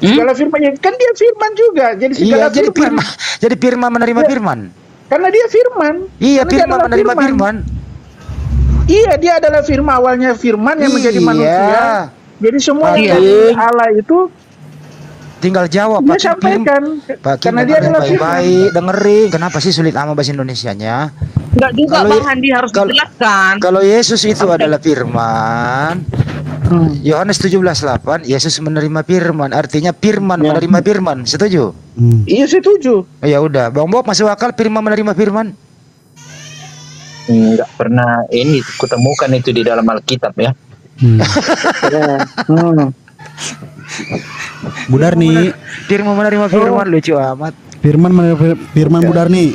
Segala firman kan dia firman juga. Jadi Iya, segala jadi firman. firman. Jadi firman menerima firman. Karena dia firman. Iya, Karena dia firman menerima firman. Iya, dia adalah firman awalnya firman yang menjadi Iya. manusia. Jadi semua yang Allah itu Tinggal jawab dia firman. sampaikan. Pakai Karena dia adalah baik-baik dengerin. Kenapa sih sulit ama bahasa Indonesianya? Enggak juga Kalau- Bang Handi harus kalau- dijelaskan. Kalau Yesus itu adalah firman, Hmm. Yohanes 17:8, Yesus menerima firman, artinya firman Ya. menerima firman. Setuju? Hmm. Iya setuju. Oh, ya udah, Bang Bob masuk akal firman menerima firman? Enggak pernah ini kutemukan itu di dalam Alkitab ya. Hmm. [laughs] Hmm. Bu Darni, Firman menerima firman lucu amat. Firman menerima Firman Bu Darni.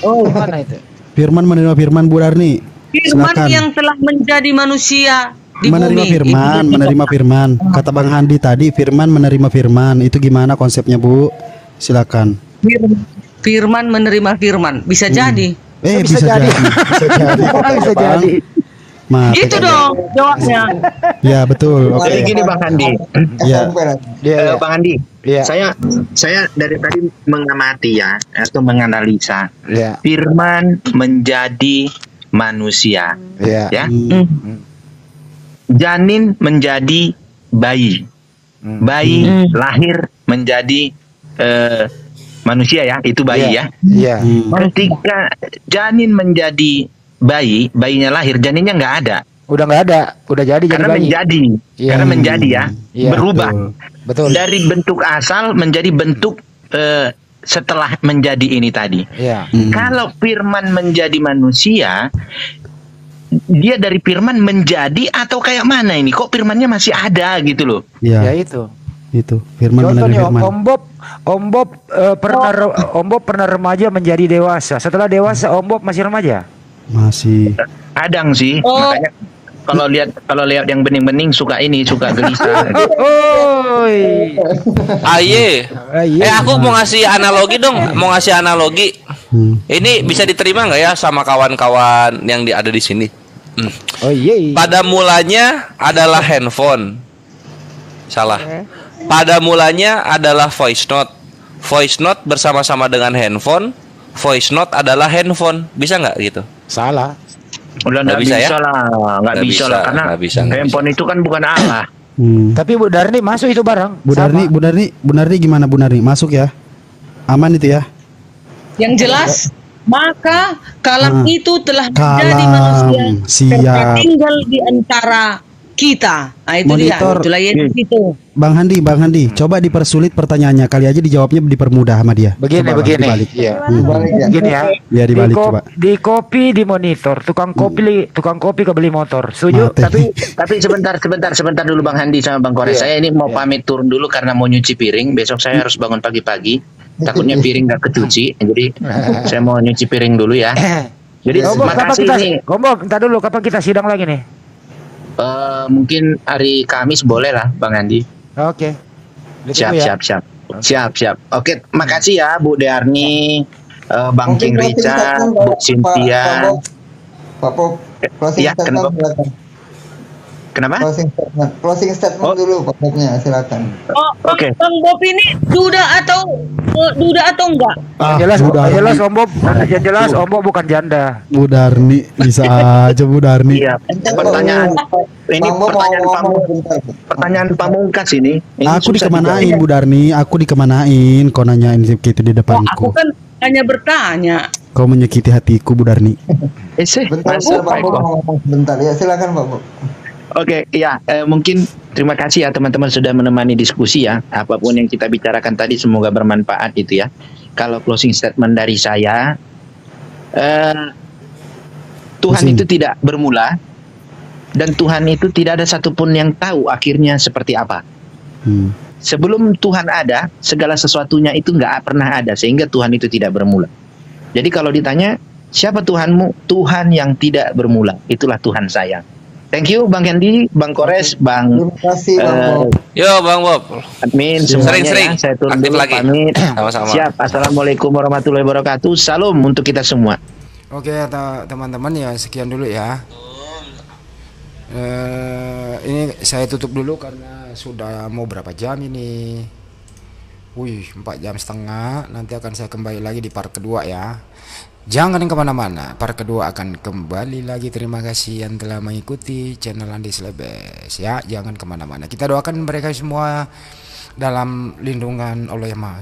Oh, Mana itu? Firman menerima Firman Bu Darni. firman Silakan. yang telah menjadi manusia di menerima bumi. firman, Itu- menerima firman. Kata Bang Handi tadi firman menerima firman. Itu gimana konsepnya, Bu? Silakan. Fir- Firman menerima firman. Bisa jadi. Eh, Bisa bisa, jadi. jadi. Bisa jadi. [laughs] Bisa jadi. Maaf. Itu dong jawabnya. Ya, betul. Oke. Jadi gini Bang Andi, Ya. Dia, Eh, Bang Andi, Iya. saya saya dari tadi mengamati ya atau menganalisa ya, firman menjadi manusia ya. ya Hmm. janin menjadi bayi Hmm. bayi Hmm. lahir menjadi eh, manusia ya itu bayi ya Iya. Hmm. ketika janin menjadi bayi bayinya lahir janinnya nggak ada Udah nggak ada, udah jadi jadi karena bayi. menjadi Iya. karena menjadi ya Iya, berubah Betul. dari bentuk asal menjadi bentuk eh, setelah menjadi ini tadi Iya. Hmm. Kalau firman menjadi manusia, dia dari firman menjadi atau kayak mana ini? Kok firmannya masih ada gitu loh? Ya, Ya itu. itu. Firman Contoh nih menerima Om, firman. Om Bob, Om Bob eh, pernah re- Om Bob pernah remaja menjadi dewasa. Setelah dewasa Om Bob masih remaja. Masih. Kadang sih, Oh. makanya kalau lihat kalau lihat yang bening-bening suka ini, suka gelisah. [laughs] Oi. Aye. Iya. Eh aku mau ngasih analogi dong, mau ngasih analogi. Hmm. Ini bisa diterima nggak ya sama kawan-kawan yang di, ada di sini? Hmm. Oh iya. Pada mulanya adalah handphone. Salah. Pada mulanya adalah voice note. Voice note bersama-sama dengan handphone. Voice note adalah handphone. Bisa nggak gitu? Salah. Udah nggak bisa bisa, ya? lah, nggak bisa, bisa, lah karena bisa, handphone itu kan bukan Allah. Hmm. Tapi Bu Darni masuk itu barang. Bu Darni, Bu Darni, Bu Darni gimana Bu Darni? Masuk ya? Aman itu ya? Yang jelas maka kalam Hmm. itu telah menjadi Kalam, manusia siap. serta tinggal di antara kita. Nah itu dia. Monitor. Itulah Yesus itu. Bang Handi, Bang Handi, coba dipersulit pertanyaannya kali aja dijawabnya dipermudah sama dia. Begini Coba, Bang, begini. dibalik. Iya. Hmm. Begini ya. Ya dibalik di, coba. di kopi di monitor, tukang kopi tukang kopi kebeli motor. Setuju? Mate. Tapi [laughs] tapi sebentar sebentar sebentar dulu Bang Handi sama Bang Kores. Iya. Saya ini mau pamit turun dulu karena mau nyuci piring. Besok saya harus bangun pagi-pagi. Takutnya piring nggak kecuci. Jadi [laughs] saya mau nyuci piring dulu ya. Jadi Gombong, kapan kita, nih. Gombong, entar dulu kapan kita sidang lagi nih? Eh, mungkin hari Kamis boleh lah Bang Handi. Oke. Ditunggu Siap ya. siap siap. Siap siap. Oke, makasih ya Bu Dearni, eh, Bang Mungkin King Richard, Bu Cynthia. Pak Bob. Pak Bob, closing Iya, statement kenapa? Closing statement, closing statement dulu Pak Bobnya, silakan. Oh, Bang, Bang Bob ini duda atau eh, duda atau enggak? Ah, Yang jelas, jelas Om Bob, yang jelas Om Bob bukan janda. Bu Darni bisa aja Bu Darni. Iya, pertanyaan ini Bang Bob mau pertanyaan ngomong pamu, sebentar. pertanyaan pamungkas ini. Ini Aku dikemanain. Bu Darni, aku dikemanain kau nanyain gitu di Oh, aku depanku. kan hanya bertanya. Kau menyakiti hatiku Bu Darni. Eh, sih, Bentar, bentar, Pak Bob Pak. mau ngomong sebentar. Ya silakan Pak Bob. Oke, ya eh, mungkin terima kasih ya teman-teman sudah menemani diskusi ya. Apa pun yang kita bicarakan tadi semoga bermanfaat itu ya. Kalau closing statement dari saya, eh, Tuhan Pusing. itu tidak bermula dan Tuhan itu tidak ada satupun yang tahu akhirnya seperti apa. Hmm. Sebelum Tuhan ada, segala sesuatunya itu nggak pernah ada sehingga Tuhan itu tidak bermula. Jadi kalau ditanya siapa Tuhanmu, Tuhan yang tidak bermula, itulah Tuhan saya. Thank you Bang Hendy, Bang Kores, Bang Terima kasih Bang eh, Bob. Yo Bang Bob. admin semuanya Sering-sering. ya. Saya turun Aktif dulu lagi. pamit. [clears throat] Sama-sama. Siap. Assalamualaikum warahmatullahi wabarakatuh. Salam untuk kita semua. Oke teman-teman ya sekian dulu ya. Eh, ini saya tutup dulu karena sudah mau berapa jam ini. Wih, 4 jam setengah. Nanti akan saya kembali lagi di part kedua ya. Jangan ke mana-mana. Part kedua akan kembali lagi. Terima kasih yang telah mengikuti channel Andi Slebes ya. Jangan ke mana-mana. Kita doakan mereka semua dalam lindungan Allah yang Maha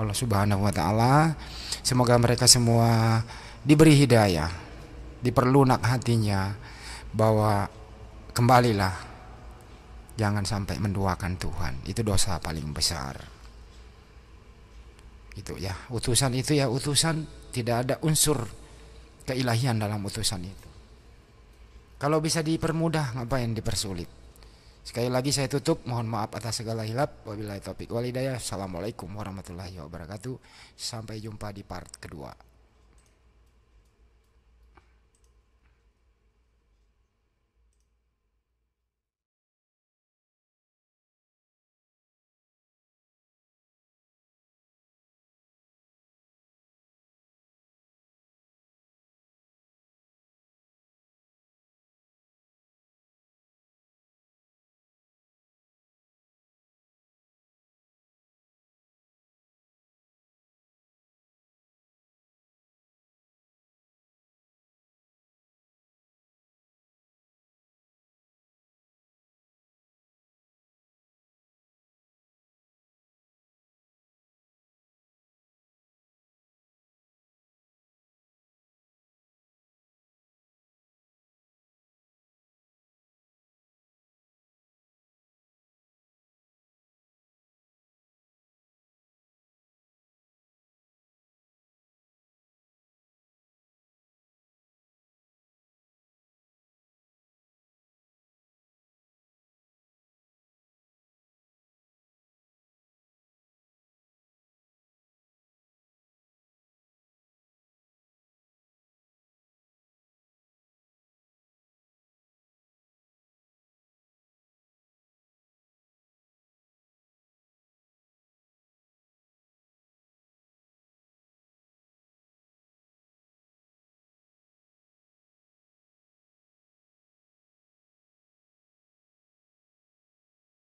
Allah Subhanahu wa taala. Semoga mereka semua diberi hidayah, diperlunak hatinya bahwa kembalilah jangan sampai menduakan Tuhan. Itu dosa paling besar. Itu ya, utusan itu ya utusan tidak ada unsur keilahian dalam utusan itu. Kalau bisa dipermudah ngapain dipersulit? Sekali lagi saya tutup, mohon maaf atas segala hilap. Wabillahi taufik walhidayah. Assalamualaikum warahmatullahi wabarakatuh. Sampai jumpa di part kedua.